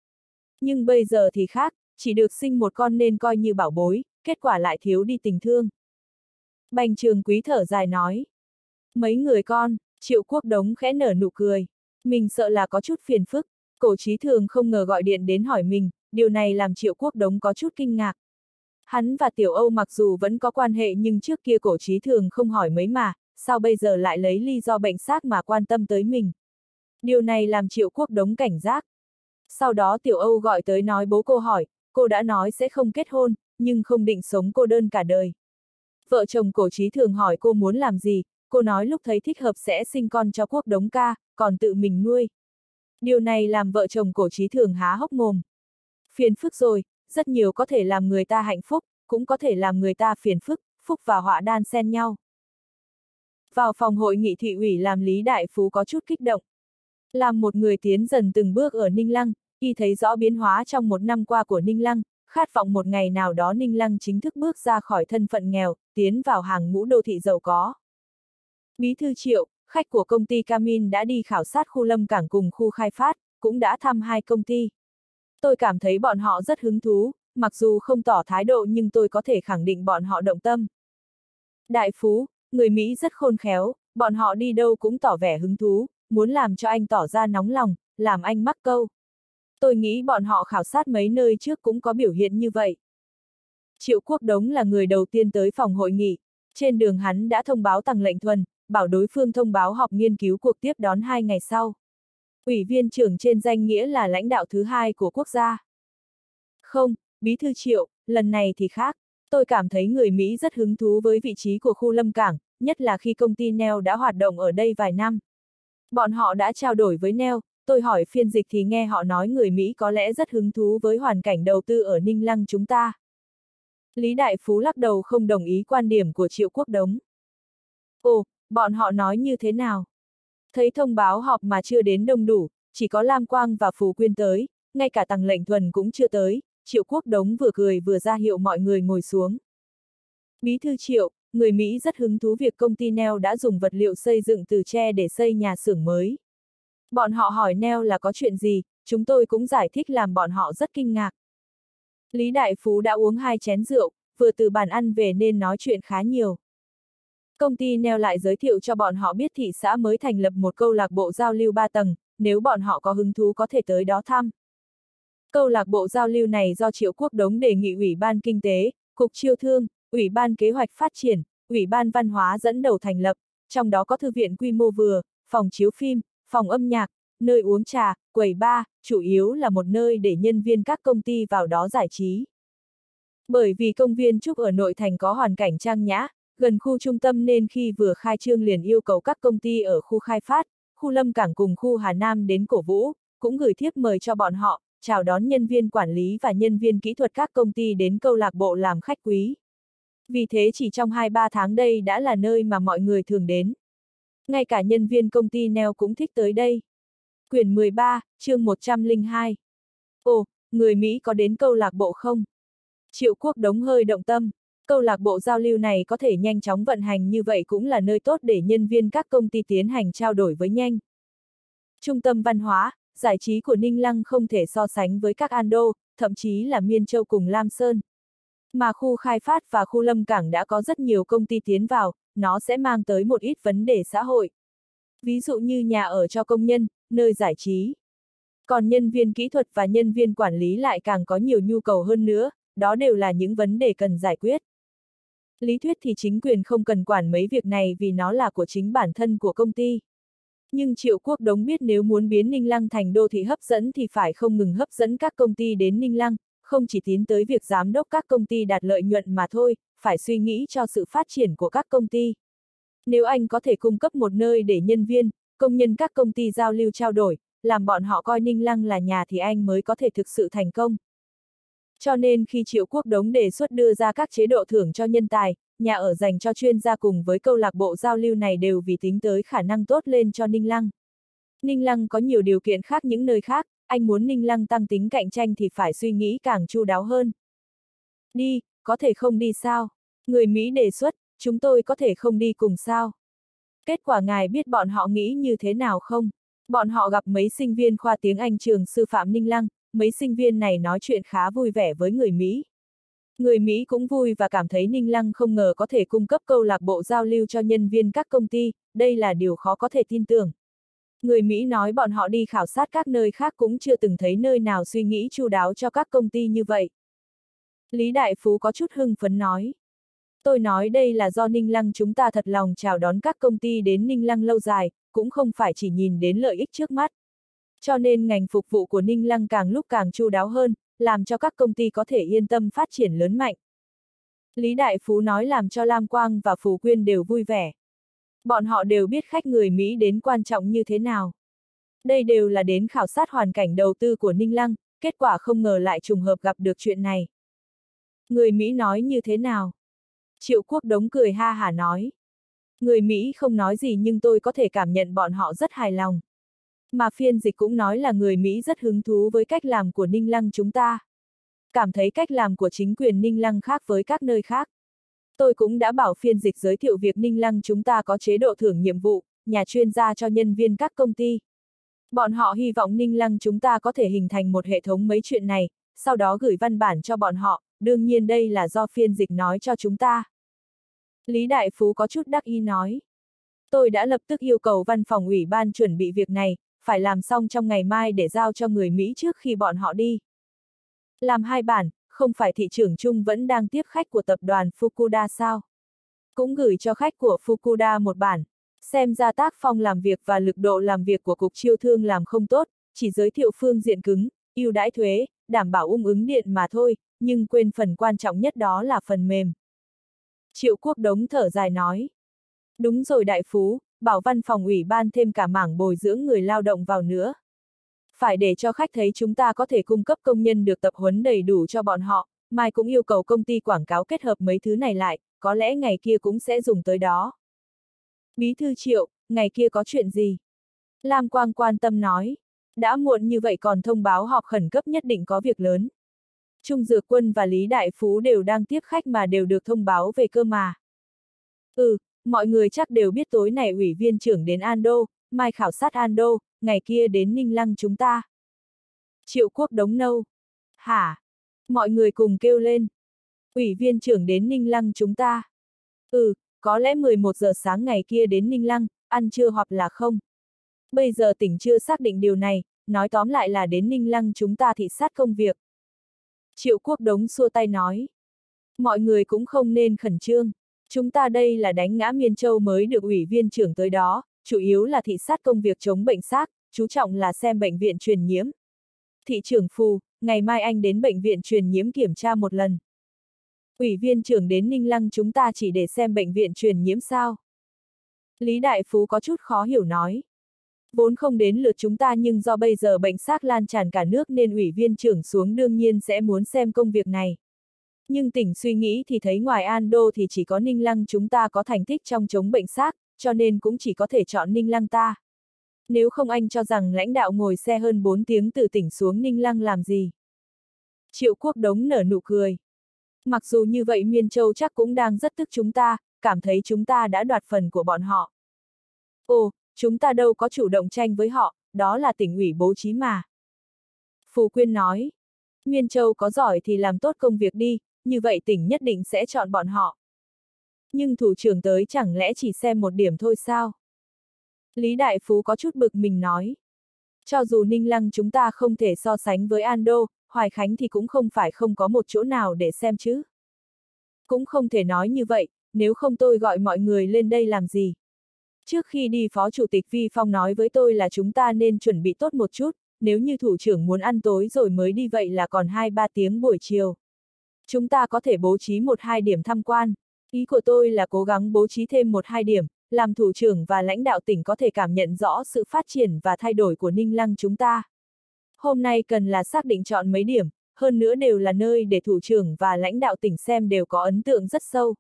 Nhưng bây giờ thì khác, chỉ được sinh một con nên coi như bảo bối, kết quả lại thiếu đi tình thương. Bành trường quý thở dài nói. Mấy người con, triệu quốc đống khẽ nở nụ cười. Mình sợ là có chút phiền phức, cổ trí thường không ngờ gọi điện đến hỏi mình, điều này làm triệu quốc đống có chút kinh ngạc. Hắn và Tiểu Âu mặc dù vẫn có quan hệ nhưng trước kia cổ trí thường không hỏi mấy mà, sao bây giờ lại lấy lý do bệnh xác mà quan tâm tới mình. Điều này làm triệu quốc đống cảnh giác. Sau đó Tiểu Âu gọi tới nói bố cô hỏi, cô đã nói sẽ không kết hôn, nhưng không định sống cô đơn cả đời. Vợ chồng cổ trí thường hỏi cô muốn làm gì, cô nói lúc thấy thích hợp sẽ sinh con cho quốc đống ca, còn tự mình nuôi. Điều này làm vợ chồng cổ trí thường há hốc mồm. Phiền phức rồi, rất nhiều có thể làm người ta hạnh phúc, cũng có thể làm người ta phiền phức, phúc và họa đan xen nhau. Vào phòng hội nghị thị ủy làm Lý Đại Phú có chút kích động. Làm một người tiến dần từng bước ở Ninh Lăng, y thấy rõ biến hóa trong một năm qua của Ninh Lăng, khát vọng một ngày nào đó Ninh Lăng chính thức bước ra khỏi thân phận nghèo, tiến vào hàng ngũ đô thị giàu có. Bí thư triệu, khách của công ty Camin đã đi khảo sát khu lâm cảng cùng khu khai phát, cũng đã thăm hai công ty. Tôi cảm thấy bọn họ rất hứng thú, mặc dù không tỏ thái độ nhưng tôi có thể khẳng định bọn họ động tâm. Đại Phú, người Mỹ rất khôn khéo, bọn họ đi đâu cũng tỏ vẻ hứng thú, muốn làm cho anh tỏ ra nóng lòng, làm anh mắc câu. Tôi nghĩ bọn họ khảo sát mấy nơi trước cũng có biểu hiện như vậy. Triệu Quốc Đống là người đầu tiên tới phòng hội nghị, trên đường hắn đã thông báo tăng lệnh thuần, bảo đối phương thông báo họp nghiên cứu cuộc tiếp đón hai ngày sau. Ủy viên trưởng trên danh nghĩa là lãnh đạo thứ hai của quốc gia. Không, Bí thư Triệu, lần này thì khác. Tôi cảm thấy người Mỹ rất hứng thú với vị trí của khu lâm cảng, nhất là khi công ty Neo đã hoạt động ở đây vài năm. Bọn họ đã trao đổi với Neo, tôi hỏi phiên dịch thì nghe họ nói người Mỹ có lẽ rất hứng thú với hoàn cảnh đầu tư ở Ninh Lăng chúng ta. Lý Đại Phú lắc đầu không đồng ý quan điểm của Triệu Quốc Đống. Ồ, bọn họ nói như thế nào? Thấy thông báo họp mà chưa đến đông đủ, chỉ có Lam Quang và Phú Quyên tới, ngay cả Tăng Lệnh Thuần cũng chưa tới, Triệu Quốc Đống vừa cười vừa ra hiệu mọi người ngồi xuống. Bí thư Triệu, người Mỹ rất hứng thú việc công ty Neo đã dùng vật liệu xây dựng từ tre để xây nhà xưởng mới. Bọn họ hỏi Neo là có chuyện gì, chúng tôi cũng giải thích làm bọn họ rất kinh ngạc. Lý Đại Phú đã uống hai chén rượu, vừa từ bàn ăn về nên nói chuyện khá nhiều. Công ty Neo lại giới thiệu cho bọn họ biết thị xã mới thành lập một câu lạc bộ giao lưu ba tầng, nếu bọn họ có hứng thú có thể tới đó thăm. Câu lạc bộ giao lưu này do Triệu Quốc Đống đề nghị Ủy ban Kinh tế, Cục Chiêu Thương, Ủy ban Kế hoạch Phát triển, Ủy ban Văn hóa dẫn đầu thành lập, trong đó có thư viện quy mô vừa, phòng chiếu phim, phòng âm nhạc, nơi uống trà, quầy bar, chủ yếu là một nơi để nhân viên các công ty vào đó giải trí. Bởi vì công viên Trúc ở nội thành có hoàn cảnh trang nhã, gần khu trung tâm nên khi vừa khai trương liền yêu cầu các công ty ở khu khai phát, khu lâm cảng cùng khu Hà Nam đến cổ vũ, cũng gửi thiếp mời cho bọn họ, chào đón nhân viên quản lý và nhân viên kỹ thuật các công ty đến câu lạc bộ làm khách quý. Vì thế chỉ trong 2-3 tháng đây đã là nơi mà mọi người thường đến. Ngay cả nhân viên công ty Neo cũng thích tới đây. Quyển 13, chương 102. Ồ, người Mỹ có đến câu lạc bộ không? Triệu quốc đống hơi động tâm. Câu lạc bộ giao lưu này có thể nhanh chóng vận hành như vậy cũng là nơi tốt để nhân viên các công ty tiến hành trao đổi với nhanh. Trung tâm văn hóa, giải trí của Ninh Lăng không thể so sánh với các Ando, thậm chí là Miên Châu cùng Lam Sơn. Mà khu khai phát và khu lâm cảng đã có rất nhiều công ty tiến vào, nó sẽ mang tới một ít vấn đề xã hội. Ví dụ như nhà ở cho công nhân, nơi giải trí. Còn nhân viên kỹ thuật và nhân viên quản lý lại càng có nhiều nhu cầu hơn nữa, đó đều là những vấn đề cần giải quyết. Lý thuyết thì chính quyền không cần quản mấy việc này vì nó là của chính bản thân của công ty. Nhưng Triệu Quốc Đống biết nếu muốn biến Ninh Lăng thành đô thị hấp dẫn thì phải không ngừng hấp dẫn các công ty đến Ninh Lăng, không chỉ tiến tới việc giám đốc các công ty đạt lợi nhuận mà thôi, phải suy nghĩ cho sự phát triển của các công ty. Nếu anh có thể cung cấp một nơi để nhân viên, công nhân các công ty giao lưu trao đổi, làm bọn họ coi Ninh Lăng là nhà thì anh mới có thể thực sự thành công. Cho nên khi Triệu Quốc Đống đề xuất đưa ra các chế độ thưởng cho nhân tài, nhà ở dành cho chuyên gia cùng với câu lạc bộ giao lưu này đều vì tính tới khả năng tốt lên cho Ninh Lăng. Ninh Lăng có nhiều điều kiện khác những nơi khác, anh muốn Ninh Lăng tăng tính cạnh tranh thì phải suy nghĩ càng chu đáo hơn. Đi, có thể không đi sao? Người Mỹ đề xuất, chúng tôi có thể không đi cùng sao? Kết quả ngài biết bọn họ nghĩ như thế nào không? Bọn họ gặp mấy sinh viên khoa tiếng Anh trường sư phạm Ninh Lăng, mấy sinh viên này nói chuyện khá vui vẻ với người Mỹ. Người Mỹ cũng vui và cảm thấy Ninh Lăng không ngờ có thể cung cấp câu lạc bộ giao lưu cho nhân viên các công ty, đây là điều khó có thể tin tưởng. Người Mỹ nói bọn họ đi khảo sát các nơi khác cũng chưa từng thấy nơi nào suy nghĩ chu đáo cho các công ty như vậy. Lý Đại Phú có chút hưng phấn nói. Tôi nói đây là do Ninh Lăng chúng ta thật lòng chào đón các công ty đến Ninh Lăng lâu dài, cũng không phải chỉ nhìn đến lợi ích trước mắt. Cho nên ngành phục vụ của Ninh Lăng càng lúc càng chu đáo hơn, làm cho các công ty có thể yên tâm phát triển lớn mạnh. Lý Đại Phú nói làm cho Lam Quang và Phú Quyên đều vui vẻ. Bọn họ đều biết khách người Mỹ đến quan trọng như thế nào. Đây đều là đến khảo sát hoàn cảnh đầu tư của Ninh Lăng, kết quả không ngờ lại trùng hợp gặp được chuyện này. Người Mỹ nói như thế nào? Triệu Quốc Đống cười ha hả nói. Người Mỹ không nói gì nhưng tôi có thể cảm nhận bọn họ rất hài lòng. Mà phiên dịch cũng nói là người Mỹ rất hứng thú với cách làm của Ninh Lăng chúng ta. Cảm thấy cách làm của chính quyền Ninh Lăng khác với các nơi khác. Tôi cũng đã bảo phiên dịch giới thiệu việc Ninh Lăng chúng ta có chế độ thưởng nhiệm vụ, nhà chuyên gia cho nhân viên các công ty. Bọn họ hy vọng Ninh Lăng chúng ta có thể hình thành một hệ thống mấy chuyện này, sau đó gửi văn bản cho bọn họ, đương nhiên đây là do phiên dịch nói cho chúng ta. Lý Đại Phú có chút đắc ý nói. Tôi đã lập tức yêu cầu văn phòng ủy ban chuẩn bị việc này, phải làm xong trong ngày mai để giao cho người Mỹ trước khi bọn họ đi. Làm hai bản, không phải thị trưởng Chung vẫn đang tiếp khách của tập đoàn Fukuda sao? Cũng gửi cho khách của Fukuda một bản. Xem ra tác phong làm việc và lực độ làm việc của Cục Chiêu Thương làm không tốt, chỉ giới thiệu phương diện cứng, ưu đãi thuế, đảm bảo ung ứng điện mà thôi, nhưng quên phần quan trọng nhất đó là phần mềm. Triệu Quốc Đống thở dài nói. Đúng rồi đại phú, bảo văn phòng ủy ban thêm cả mảng bồi dưỡng người lao động vào nữa. Phải để cho khách thấy chúng ta có thể cung cấp công nhân được tập huấn đầy đủ cho bọn họ, Mai cũng yêu cầu công ty quảng cáo kết hợp mấy thứ này lại, có lẽ ngày kia cũng sẽ dùng tới đó. Bí thư triệu, ngày kia có chuyện gì? Lam Quang quan tâm nói, đã muộn như vậy còn thông báo họp khẩn cấp nhất định có việc lớn. Trung Dược Quân và Lý Đại Phú đều đang tiếp khách mà đều được thông báo về cơ mà. Ừ, mọi người chắc đều biết tối nay ủy viên trưởng đến Ando, mai khảo sát Ando, ngày kia đến Ninh Lăng chúng ta. Triệu quốc đống nâu. Hả? Mọi người cùng kêu lên. Ủy viên trưởng đến Ninh Lăng chúng ta. Ừ, có lẽ 11 giờ sáng ngày kia đến Ninh Lăng, ăn trưa hoặc là không. Bây giờ tỉnh chưa xác định điều này, nói tóm lại là đến Ninh Lăng chúng ta thị sát công việc. Triệu quốc đống xua tay nói. Mọi người cũng không nên khẩn trương. Chúng ta đây là đánh ngã Miên Châu mới được ủy viên trưởng tới đó, chủ yếu là thị sát công việc chống bệnh xác, chú trọng là xem bệnh viện truyền nhiễm. Thị trưởng Phù, ngày mai anh đến bệnh viện truyền nhiễm kiểm tra một lần. Ủy viên trưởng đến Ninh Lăng chúng ta chỉ để xem bệnh viện truyền nhiễm sao? Lý Đại Phú có chút khó hiểu nói. Vốn không đến lượt chúng ta nhưng do bây giờ bệnh xác lan tràn cả nước nên ủy viên trưởng xuống đương nhiên sẽ muốn xem công việc này. Nhưng tỉnh suy nghĩ thì thấy ngoài An Đô thì chỉ có Ninh Lăng chúng ta có thành tích trong chống bệnh xác, cho nên cũng chỉ có thể chọn Ninh Lăng ta. Nếu không anh cho rằng lãnh đạo ngồi xe hơn 4 tiếng từ tỉnh xuống Ninh Lăng làm gì? Triệu quốc đống nở nụ cười. Mặc dù như vậy Miên Châu chắc cũng đang rất tức chúng ta, cảm thấy chúng ta đã đoạt phần của bọn họ. Ồ, chúng ta đâu có chủ động tranh với họ, đó là tỉnh ủy bố trí mà. Phù Quyên nói, Nguyên Châu có giỏi thì làm tốt công việc đi, như vậy tỉnh nhất định sẽ chọn bọn họ. Nhưng thủ trưởng tới chẳng lẽ chỉ xem một điểm thôi sao? Lý Đại Phú có chút bực mình nói. Cho dù Ninh Lăng chúng ta không thể so sánh với Ando, Hoài Khánh thì cũng không phải không có một chỗ nào để xem chứ. Cũng không thể nói như vậy, nếu không tôi gọi mọi người lên đây làm gì. Trước khi đi Phó Chủ tịch Vi Phong nói với tôi là chúng ta nên chuẩn bị tốt một chút, nếu như thủ trưởng muốn ăn tối rồi mới đi vậy là còn 2-3 tiếng buổi chiều. Chúng ta có thể bố trí một hai điểm tham quan. Ý của tôi là cố gắng bố trí thêm một hai điểm, làm thủ trưởng và lãnh đạo tỉnh có thể cảm nhận rõ sự phát triển và thay đổi của Ninh Lăng chúng ta. Hôm nay cần là xác định chọn mấy điểm, hơn nữa đều là nơi để thủ trưởng và lãnh đạo tỉnh xem đều có ấn tượng rất sâu.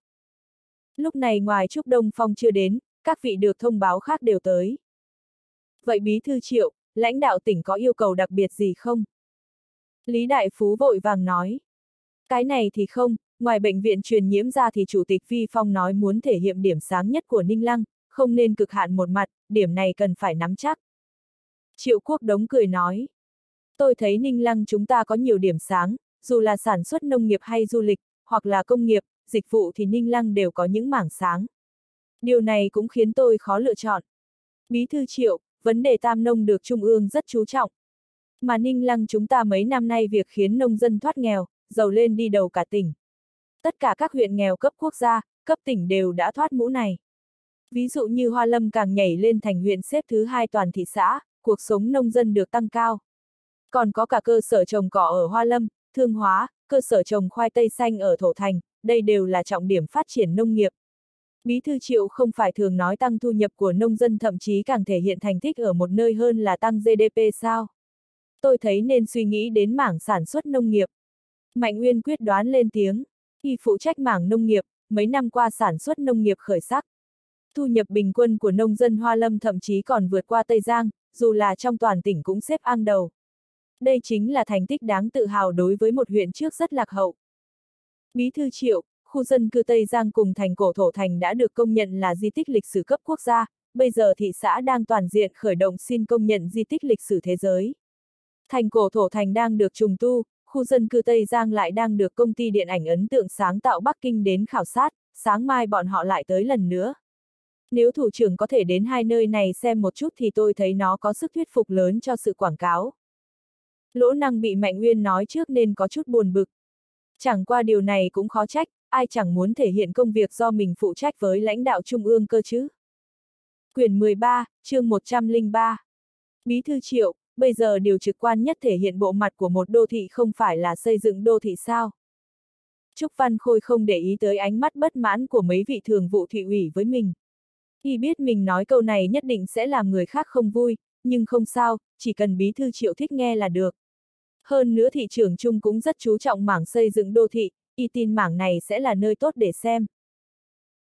Lúc này ngoài Trúc Đông Phong chưa đến, các vị được thông báo khác đều tới. Vậy Bí Thư Triệu, lãnh đạo tỉnh có yêu cầu đặc biệt gì không? Lý Đại Phú vội vàng nói. Cái này thì không, ngoài bệnh viện truyền nhiễm ra thì Chủ tịch Vi Phong nói muốn thể hiện điểm sáng nhất của Ninh Lăng, không nên cực hạn một mặt, điểm này cần phải nắm chắc. Triệu Quốc Đống cười nói. Tôi thấy Ninh Lăng chúng ta có nhiều điểm sáng, dù là sản xuất nông nghiệp hay du lịch, hoặc là công nghiệp, dịch vụ thì Ninh Lăng đều có những mảng sáng. Điều này cũng khiến tôi khó lựa chọn. Bí thư Triệu, vấn đề tam nông được Trung ương rất chú trọng. Mà Ninh Lăng chúng ta mấy năm nay việc khiến nông dân thoát nghèo, giàu lên đi đầu cả tỉnh. Tất cả các huyện nghèo cấp quốc gia, cấp tỉnh đều đã thoát mũ này. Ví dụ như Hoa Lâm càng nhảy lên thành huyện xếp thứ hai toàn thị xã, cuộc sống nông dân được tăng cao. Còn có cả cơ sở trồng cỏ ở Hoa Lâm, Thương Hóa, cơ sở trồng khoai tây xanh ở Thổ Thành, đây đều là trọng điểm phát triển nông nghiệp. Bí thư triệu không phải thường nói tăng thu nhập của nông dân thậm chí càng thể hiện thành tích ở một nơi hơn là tăng GDP sao? Tôi thấy nên suy nghĩ đến mảng sản xuất nông nghiệp. Mạnh Nguyên quyết đoán lên tiếng, y phụ trách mảng nông nghiệp, mấy năm qua sản xuất nông nghiệp khởi sắc. Thu nhập bình quân của nông dân Hoa Lâm thậm chí còn vượt qua Tây Giang, dù là trong toàn tỉnh cũng xếp ang đầu. Đây chính là thành tích đáng tự hào đối với một huyện trước rất lạc hậu. Bí thư triệu, khu dân cư Tây Giang cùng thành cổ thổ thành đã được công nhận là di tích lịch sử cấp quốc gia, bây giờ thị xã đang toàn diện khởi động xin công nhận di tích lịch sử thế giới. Thành cổ thổ thành đang được trùng tu, khu dân cư Tây Giang lại đang được công ty điện ảnh ấn tượng sáng tạo Bắc Kinh đến khảo sát, sáng mai bọn họ lại tới lần nữa. Nếu thủ trưởng có thể đến hai nơi này xem một chút thì tôi thấy nó có sức thuyết phục lớn cho sự quảng cáo. Lỗ năng bị Mạnh Nguyên nói trước nên có chút buồn bực. Chẳng qua điều này cũng khó trách, ai chẳng muốn thể hiện công việc do mình phụ trách với lãnh đạo trung ương cơ chứ. Quyển 13, chương 103 Bí thư triệu, bây giờ điều trực quan nhất thể hiện bộ mặt của một đô thị không phải là xây dựng đô thị sao. Trúc Văn Khôi không để ý tới ánh mắt bất mãn của mấy vị thường vụ thị ủy với mình. Y biết mình nói câu này nhất định sẽ làm người khác không vui, nhưng không sao, chỉ cần bí thư triệu thích nghe là được. Hơn nữa thị trưởng chung cũng rất chú trọng mảng xây dựng đô thị, y tin mảng này sẽ là nơi tốt để xem.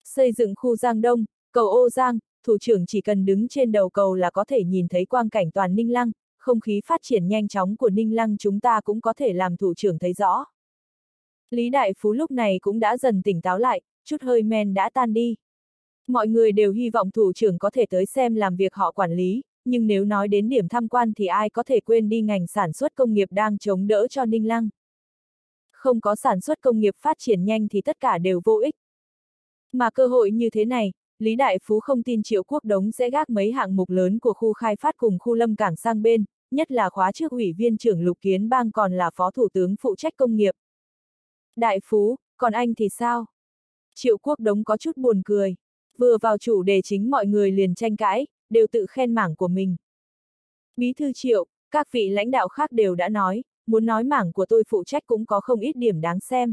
Xây dựng khu Giang Đông, cầu Ô Giang, thủ trưởng chỉ cần đứng trên đầu cầu là có thể nhìn thấy quang cảnh toàn Ninh Lăng, không khí phát triển nhanh chóng của Ninh Lăng chúng ta cũng có thể làm thủ trưởng thấy rõ. Lý Đại Phú lúc này cũng đã dần tỉnh táo lại, chút hơi men đã tan đi. Mọi người đều hy vọng thủ trưởng có thể tới xem làm việc họ quản lý, nhưng nếu nói đến điểm tham quan thì ai có thể quên đi ngành sản xuất công nghiệp đang chống đỡ cho Ninh Lăng. Không có sản xuất công nghiệp phát triển nhanh thì tất cả đều vô ích. Mà cơ hội như thế này, Lý Đại Phú không tin Triệu Quốc Đống sẽ gác mấy hạng mục lớn của khu khai phát cùng khu lâm cảng sang bên, nhất là khóa trước ủy viên trưởng Lục Kiến Bang còn là phó thủ tướng phụ trách công nghiệp. Đại Phú, còn anh thì sao? Triệu Quốc Đống có chút buồn cười. Vừa vào chủ đề chính mọi người liền tranh cãi, đều tự khen mảng của mình. Bí thư Triệu, các vị lãnh đạo khác đều đã nói, muốn nói mảng của tôi phụ trách cũng có không ít điểm đáng xem.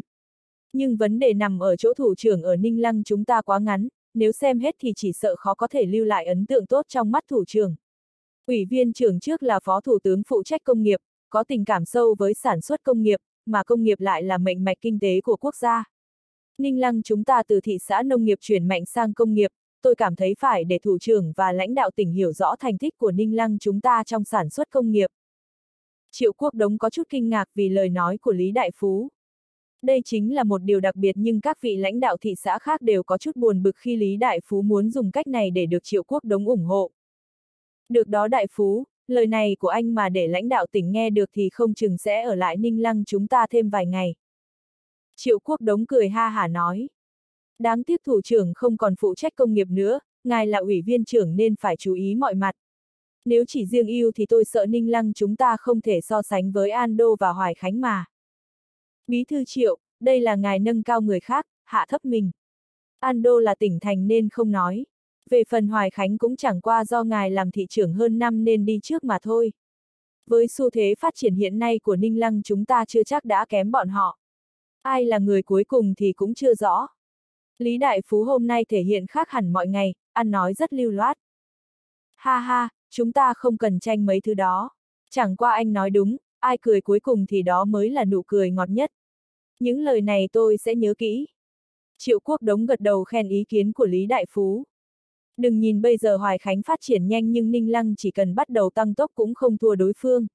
Nhưng vấn đề nằm ở chỗ thủ trưởng ở Ninh Lăng chúng ta quá ngắn, nếu xem hết thì chỉ sợ khó có thể lưu lại ấn tượng tốt trong mắt thủ trưởng. Ủy viên trưởng trước là phó thủ tướng phụ trách công nghiệp, có tình cảm sâu với sản xuất công nghiệp, mà công nghiệp lại là mệnh mạch kinh tế của quốc gia. Ninh Lăng chúng ta từ thị xã nông nghiệp chuyển mạnh sang công nghiệp, tôi cảm thấy phải để thủ trưởng và lãnh đạo tỉnh hiểu rõ thành tích của Ninh Lăng chúng ta trong sản xuất công nghiệp. Triệu Quốc Đống có chút kinh ngạc vì lời nói của Lý Đại Phú. Đây chính là một điều đặc biệt nhưng các vị lãnh đạo thị xã khác đều có chút buồn bực khi Lý Đại Phú muốn dùng cách này để được Triệu Quốc Đống ủng hộ. Được đó Đại Phú, lời này của anh mà để lãnh đạo tỉnh nghe được thì không chừng sẽ ở lại Ninh Lăng chúng ta thêm vài ngày. Triệu Quốc Đống cười ha hả nói. Đáng tiếc thủ trưởng không còn phụ trách công nghiệp nữa, ngài là ủy viên trưởng nên phải chú ý mọi mặt. Nếu chỉ riêng yêu thì tôi sợ Ninh Lăng chúng ta không thể so sánh với An Đô và Hoài Khánh mà. Bí thư Triệu, đây là ngài nâng cao người khác, hạ thấp mình. An Đô là tỉnh thành nên không nói. Về phần Hoài Khánh cũng chẳng qua do ngài làm thị trưởng hơn năm nên đi trước mà thôi. Với xu thế phát triển hiện nay của Ninh Lăng chúng ta chưa chắc đã kém bọn họ. Ai là người cuối cùng thì cũng chưa rõ. Lý Đại Phú hôm nay thể hiện khác hẳn mọi ngày, ăn nói rất lưu loát. Ha ha, chúng ta không cần tranh mấy thứ đó. Chẳng qua anh nói đúng, ai cười cuối cùng thì đó mới là nụ cười ngọt nhất. Những lời này tôi sẽ nhớ kỹ. Triệu Quốc Đống gật đầu khen ý kiến của Lý Đại Phú. Đừng nhìn bây giờ Hoài Khánh phát triển nhanh nhưng Ninh Lăng chỉ cần bắt đầu tăng tốc cũng không thua đối phương.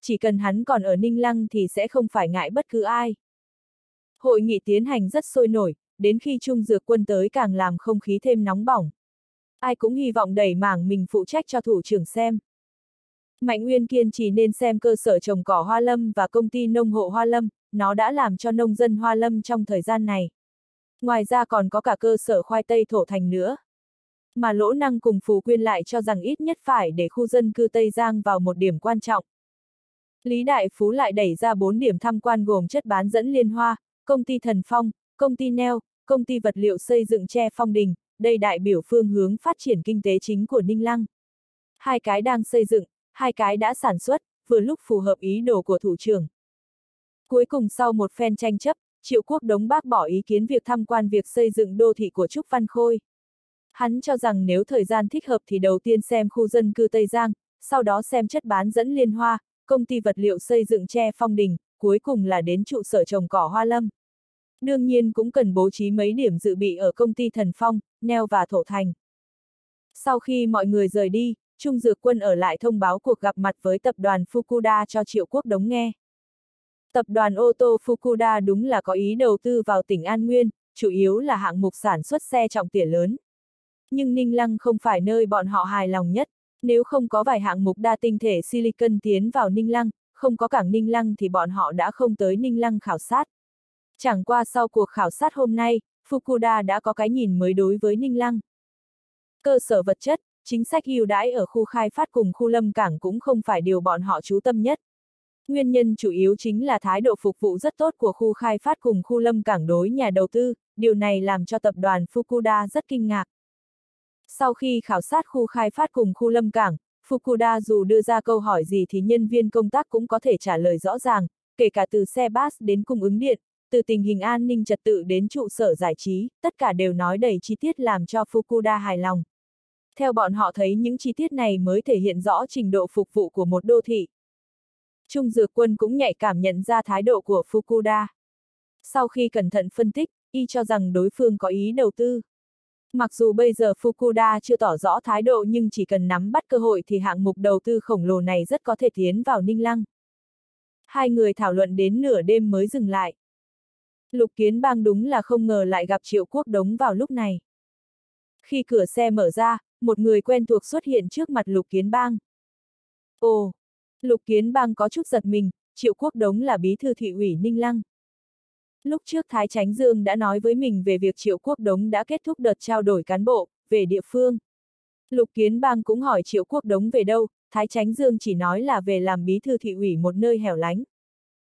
Chỉ cần hắn còn ở Ninh Lăng thì sẽ không phải ngại bất cứ ai. Hội nghị tiến hành rất sôi nổi, đến khi Trung Dược quân tới càng làm không khí thêm nóng bỏng. Ai cũng hy vọng đẩy mảng mình phụ trách cho thủ trưởng xem. Mạnh Nguyên kiên trì nên xem cơ sở trồng cỏ Hoa Lâm và công ty nông hộ Hoa Lâm, nó đã làm cho nông dân Hoa Lâm trong thời gian này. Ngoài ra còn có cả cơ sở khoai tây thổ thành nữa. Mà lỗ năng cùng Phù Quyên lại cho rằng ít nhất phải để khu dân cư Tây Giang vào một điểm quan trọng. Lý Đại Phú lại đẩy ra bốn điểm tham quan gồm chất bán dẫn liên hoa, công ty Thần Phong, công ty Neo, công ty vật liệu xây dựng tre Phong Đình, đây đại biểu phương hướng phát triển kinh tế chính của Ninh Lăng. Hai cái đang xây dựng, hai cái đã sản xuất, vừa lúc phù hợp ý đồ của thủ trưởng. Cuối cùng sau một phen tranh chấp, Triệu Quốc Đống bác bỏ ý kiến việc tham quan việc xây dựng đô thị của Trúc Văn Khôi. Hắn cho rằng nếu thời gian thích hợp thì đầu tiên xem khu dân cư Tây Giang, sau đó xem chất bán dẫn liên hoa, công ty vật liệu xây dựng tre phong đình, cuối cùng là đến trụ sở trồng cỏ hoa lâm. Đương nhiên cũng cần bố trí mấy điểm dự bị ở công ty Thần Phong, Neo và Thổ Thành. Sau khi mọi người rời đi, Trung Dược Quân ở lại thông báo cuộc gặp mặt với tập đoàn Fukuda cho Triệu Quốc Đống nghe. Tập đoàn ô tô Fukuda đúng là có ý đầu tư vào tỉnh An Nguyên, chủ yếu là hạng mục sản xuất xe trọng tải lớn. Nhưng Ninh Lăng không phải nơi bọn họ hài lòng nhất, nếu không có vài hạng mục đa tinh thể silicon tiến vào Ninh Lăng, không có cảng Ninh Lăng thì bọn họ đã không tới Ninh Lăng khảo sát. Chẳng qua sau cuộc khảo sát hôm nay, Fukuda đã có cái nhìn mới đối với Ninh Lăng. Cơ sở vật chất, chính sách ưu đãi ở khu khai phát cùng khu lâm cảng cũng không phải điều bọn họ chú tâm nhất. Nguyên nhân chủ yếu chính là thái độ phục vụ rất tốt của khu khai phát cùng khu lâm cảng đối nhà đầu tư, điều này làm cho tập đoàn Fukuda rất kinh ngạc. Sau khi khảo sát khu khai phát cùng khu lâm cảng, Fukuda dù đưa ra câu hỏi gì thì nhân viên công tác cũng có thể trả lời rõ ràng, kể cả từ xe bus đến cung ứng điện, từ tình hình an ninh trật tự đến trụ sở giải trí, tất cả đều nói đầy chi tiết làm cho Fukuda hài lòng. Theo bọn họ thấy những chi tiết này mới thể hiện rõ trình độ phục vụ của một đô thị. Trung Dược Quân cũng nhạy cảm nhận ra thái độ của Fukuda. Sau khi cẩn thận phân tích, y cho rằng đối phương có ý đầu tư. Mặc dù bây giờ Fukuda chưa tỏ rõ thái độ nhưng chỉ cần nắm bắt cơ hội thì hạng mục đầu tư khổng lồ này rất có thể tiến vào Ninh Lăng. Hai người thảo luận đến nửa đêm mới dừng lại. Lục Kiến Bang đúng là không ngờ lại gặp Triệu Quốc Đống vào lúc này. Khi cửa xe mở ra, một người quen thuộc xuất hiện trước mặt Lục Kiến Bang. Ồ! Lục Kiến Bang có chút giật mình, Triệu Quốc Đống là bí thư thị ủy Ninh Lăng. Lúc trước Thái Chánh Dương đã nói với mình về việc Triệu Quốc Đống đã kết thúc đợt trao đổi cán bộ, về địa phương. Lục Kiến Bang cũng hỏi Triệu Quốc Đống về đâu, Thái Chánh Dương chỉ nói là về làm bí thư thị ủy một nơi hẻo lánh.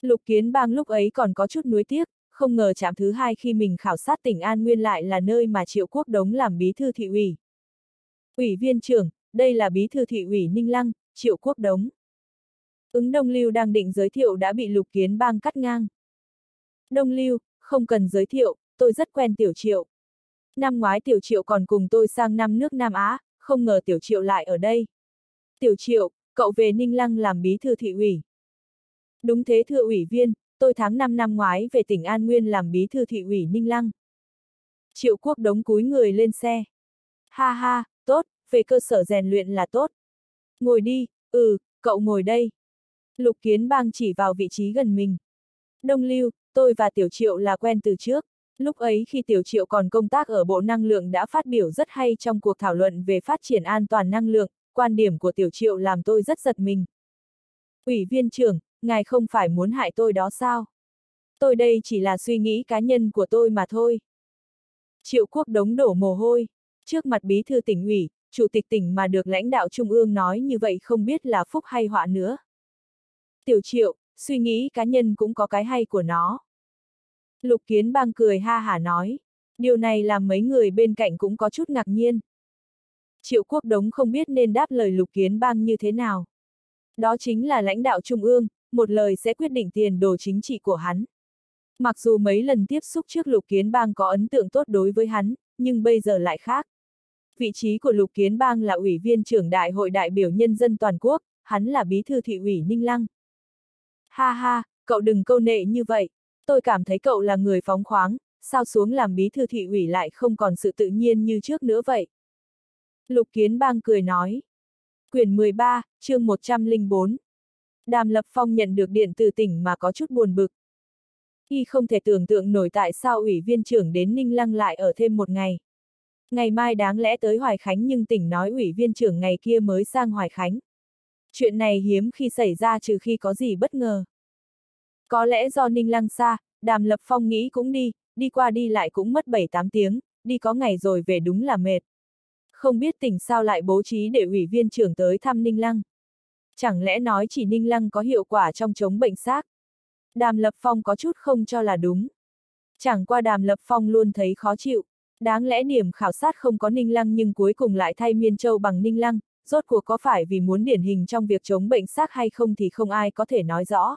Lục Kiến Bang lúc ấy còn có chút nuối tiếc, không ngờ chạm thứ hai khi mình khảo sát tỉnh An Nguyên lại là nơi mà Triệu Quốc Đống làm bí thư thị ủy. Ủy viên trưởng, đây là bí thư thị ủy Ninh Lăng, Triệu Quốc Đống. Ứng Đông Lưu đang định giới thiệu đã bị Lục Kiến Bang cắt ngang. Đông Lưu, không cần giới thiệu, tôi rất quen Tiểu Triệu. Năm ngoái Tiểu Triệu còn cùng tôi sang năm nước Nam Á, không ngờ Tiểu Triệu lại ở đây. Tiểu Triệu, cậu về Ninh Lăng làm bí thư thị ủy. Đúng thế thưa ủy viên, tôi tháng 5 năm ngoái về tỉnh An Nguyên làm bí thư thị ủy Ninh Lăng. Triệu quốc đống cúi người lên xe. Ha ha, tốt, về cơ sở rèn luyện là tốt. Ngồi đi, ừ, cậu ngồi đây. Lục Kiến Bang chỉ vào vị trí gần mình. Đông Lưu, tôi và Tiểu Triệu là quen từ trước. Lúc ấy khi Tiểu Triệu còn công tác ở Bộ Năng lượng đã phát biểu rất hay trong cuộc thảo luận về phát triển an toàn năng lượng, quan điểm của Tiểu Triệu làm tôi rất giật mình. Ủy viên trưởng, ngài không phải muốn hại tôi đó sao? Tôi đây chỉ là suy nghĩ cá nhân của tôi mà thôi. Triệu quốc đống đổ mồ hôi. Trước mặt bí thư tỉnh ủy, chủ tịch tỉnh mà được lãnh đạo trung ương nói như vậy không biết là phúc hay họa nữa. Tiểu triệu, suy nghĩ cá nhân cũng có cái hay của nó. Lục kiến bang cười ha hả nói. Điều này làm mấy người bên cạnh cũng có chút ngạc nhiên. Triệu quốc đống không biết nên đáp lời lục kiến bang như thế nào. Đó chính là lãnh đạo trung ương, một lời sẽ quyết định tiền đồ chính trị của hắn. Mặc dù mấy lần tiếp xúc trước Lục Kiến Bang có ấn tượng tốt đối với hắn, nhưng bây giờ lại khác. Vị trí của Lục Kiến Bang là ủy viên trưởng Đại hội đại biểu nhân dân toàn quốc, hắn là bí thư thị ủy Ninh Lăng. Ha ha, cậu đừng câu nệ như vậy, tôi cảm thấy cậu là người phóng khoáng, sao xuống làm bí thư thị ủy lại không còn sự tự nhiên như trước nữa vậy. Lục Kiến Bang cười nói. Quyển 13, chương 104. Đàm Lập Phong nhận được điện từ tỉnh mà có chút buồn bực. Y không thể tưởng tượng nổi tại sao ủy viên trưởng đến Ninh Lăng lại ở thêm một ngày. Ngày mai đáng lẽ tới Hoài Khánh nhưng tỉnh nói ủy viên trưởng ngày kia mới sang Hoài Khánh. Chuyện này hiếm khi xảy ra trừ khi có gì bất ngờ. Có lẽ do Ninh Lăng xa, Đàm Lập Phong nghĩ cũng đi, đi qua đi lại cũng mất 7-8 tiếng, đi có ngày rồi về đúng là mệt. Không biết tỉnh sao lại bố trí để ủy viên trưởng tới thăm Ninh Lăng. Chẳng lẽ nói chỉ Ninh Lăng có hiệu quả trong chống bệnh xác? Đàm Lập Phong có chút không cho là đúng. Chẳng qua Đàm Lập Phong luôn thấy khó chịu. Đáng lẽ điểm khảo sát không có Ninh Lăng nhưng cuối cùng lại thay Miên Châu bằng Ninh Lăng, rốt cuộc có phải vì muốn điển hình trong việc chống bệnh xác hay không thì không ai có thể nói rõ.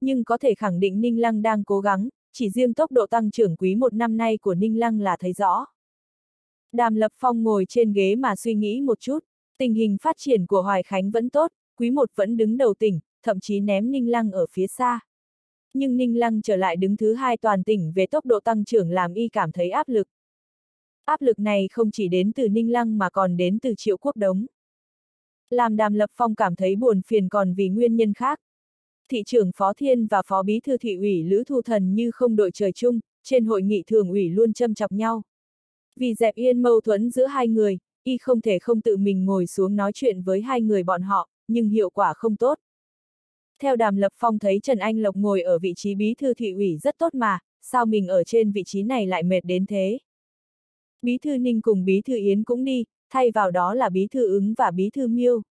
Nhưng có thể khẳng định Ninh Lăng đang cố gắng, chỉ riêng tốc độ tăng trưởng quý một năm nay của Ninh Lăng là thấy rõ. Đàm Lập Phong ngồi trên ghế mà suy nghĩ một chút, tình hình phát triển của Hoài Khánh vẫn tốt, quý một vẫn đứng đầu tỉnh, thậm chí ném Ninh Lăng ở phía xa nhưng Ninh Lăng trở lại đứng thứ hai toàn tỉnh về tốc độ tăng trưởng làm y cảm thấy áp lực. Áp lực này không chỉ đến từ Ninh Lăng mà còn đến từ Triệu Quốc Đống. Làm Đàm Lập Phong cảm thấy buồn phiền còn vì nguyên nhân khác. Thị trưởng Phó Thiên và Phó Bí thư thị ủy Lữ Thu Thần như không đội trời chung, trên hội nghị thường ủy luôn châm chọc nhau. Vì dẹp yên mâu thuẫn giữa hai người, y không thể không tự mình ngồi xuống nói chuyện với hai người bọn họ, nhưng hiệu quả không tốt. Theo Đàm Lập Phong thấy Trần Anh Lộc ngồi ở vị trí bí thư thị ủy rất tốt mà, sao mình ở trên vị trí này lại mệt đến thế? Bí thư Ninh cùng bí thư Yến cũng đi, thay vào đó là bí thư ứng và bí thư miêu.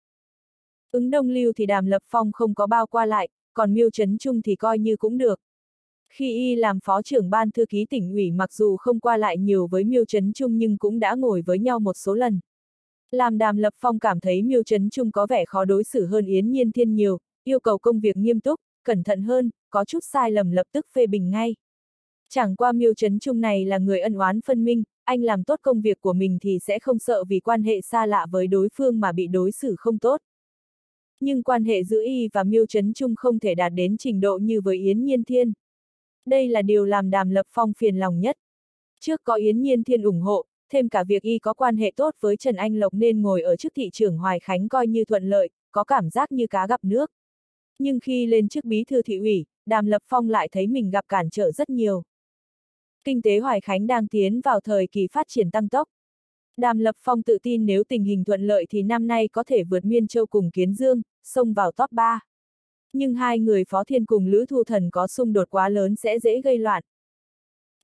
Ứng đông lưu thì Đàm Lập Phong không có bao qua lại, còn miêu Trấn trung thì coi như cũng được. Khi y làm phó trưởng ban thư ký tỉnh ủy mặc dù không qua lại nhiều với miêu Trấn trung nhưng cũng đã ngồi với nhau một số lần. Làm đàm lập phong cảm thấy miêu chấn trung có vẻ khó đối xử hơn Yến Nhiên Thiên nhiều, yêu cầu công việc nghiêm túc, cẩn thận hơn, có chút sai lầm lập tức phê bình ngay. Chẳng qua miêu chấn trung này là người ân oán phân minh, anh làm tốt công việc của mình thì sẽ không sợ vì quan hệ xa lạ với đối phương mà bị đối xử không tốt. Nhưng quan hệ giữa y và miêu chấn trung không thể đạt đến trình độ như với Yến Nhiên Thiên. Đây là điều làm đàm lập phong phiền lòng nhất. Trước có Yến Nhiên Thiên ủng hộ, thêm cả việc y có quan hệ tốt với Trần Anh Lộc nên ngồi ở chức thị trưởng Hoài Khánh coi như thuận lợi, có cảm giác như cá gặp nước. Nhưng khi lên chức bí thư thị ủy, Đàm Lập Phong lại thấy mình gặp cản trở rất nhiều. Kinh tế Hoài Khánh đang tiến vào thời kỳ phát triển tăng tốc. Đàm Lập Phong tự tin nếu tình hình thuận lợi thì năm nay có thể vượt Miên Châu cùng Kiến Dương, xông vào top 3. Nhưng hai người Phó Thiên cùng Lữ Thu Thần có xung đột quá lớn sẽ dễ gây loạn.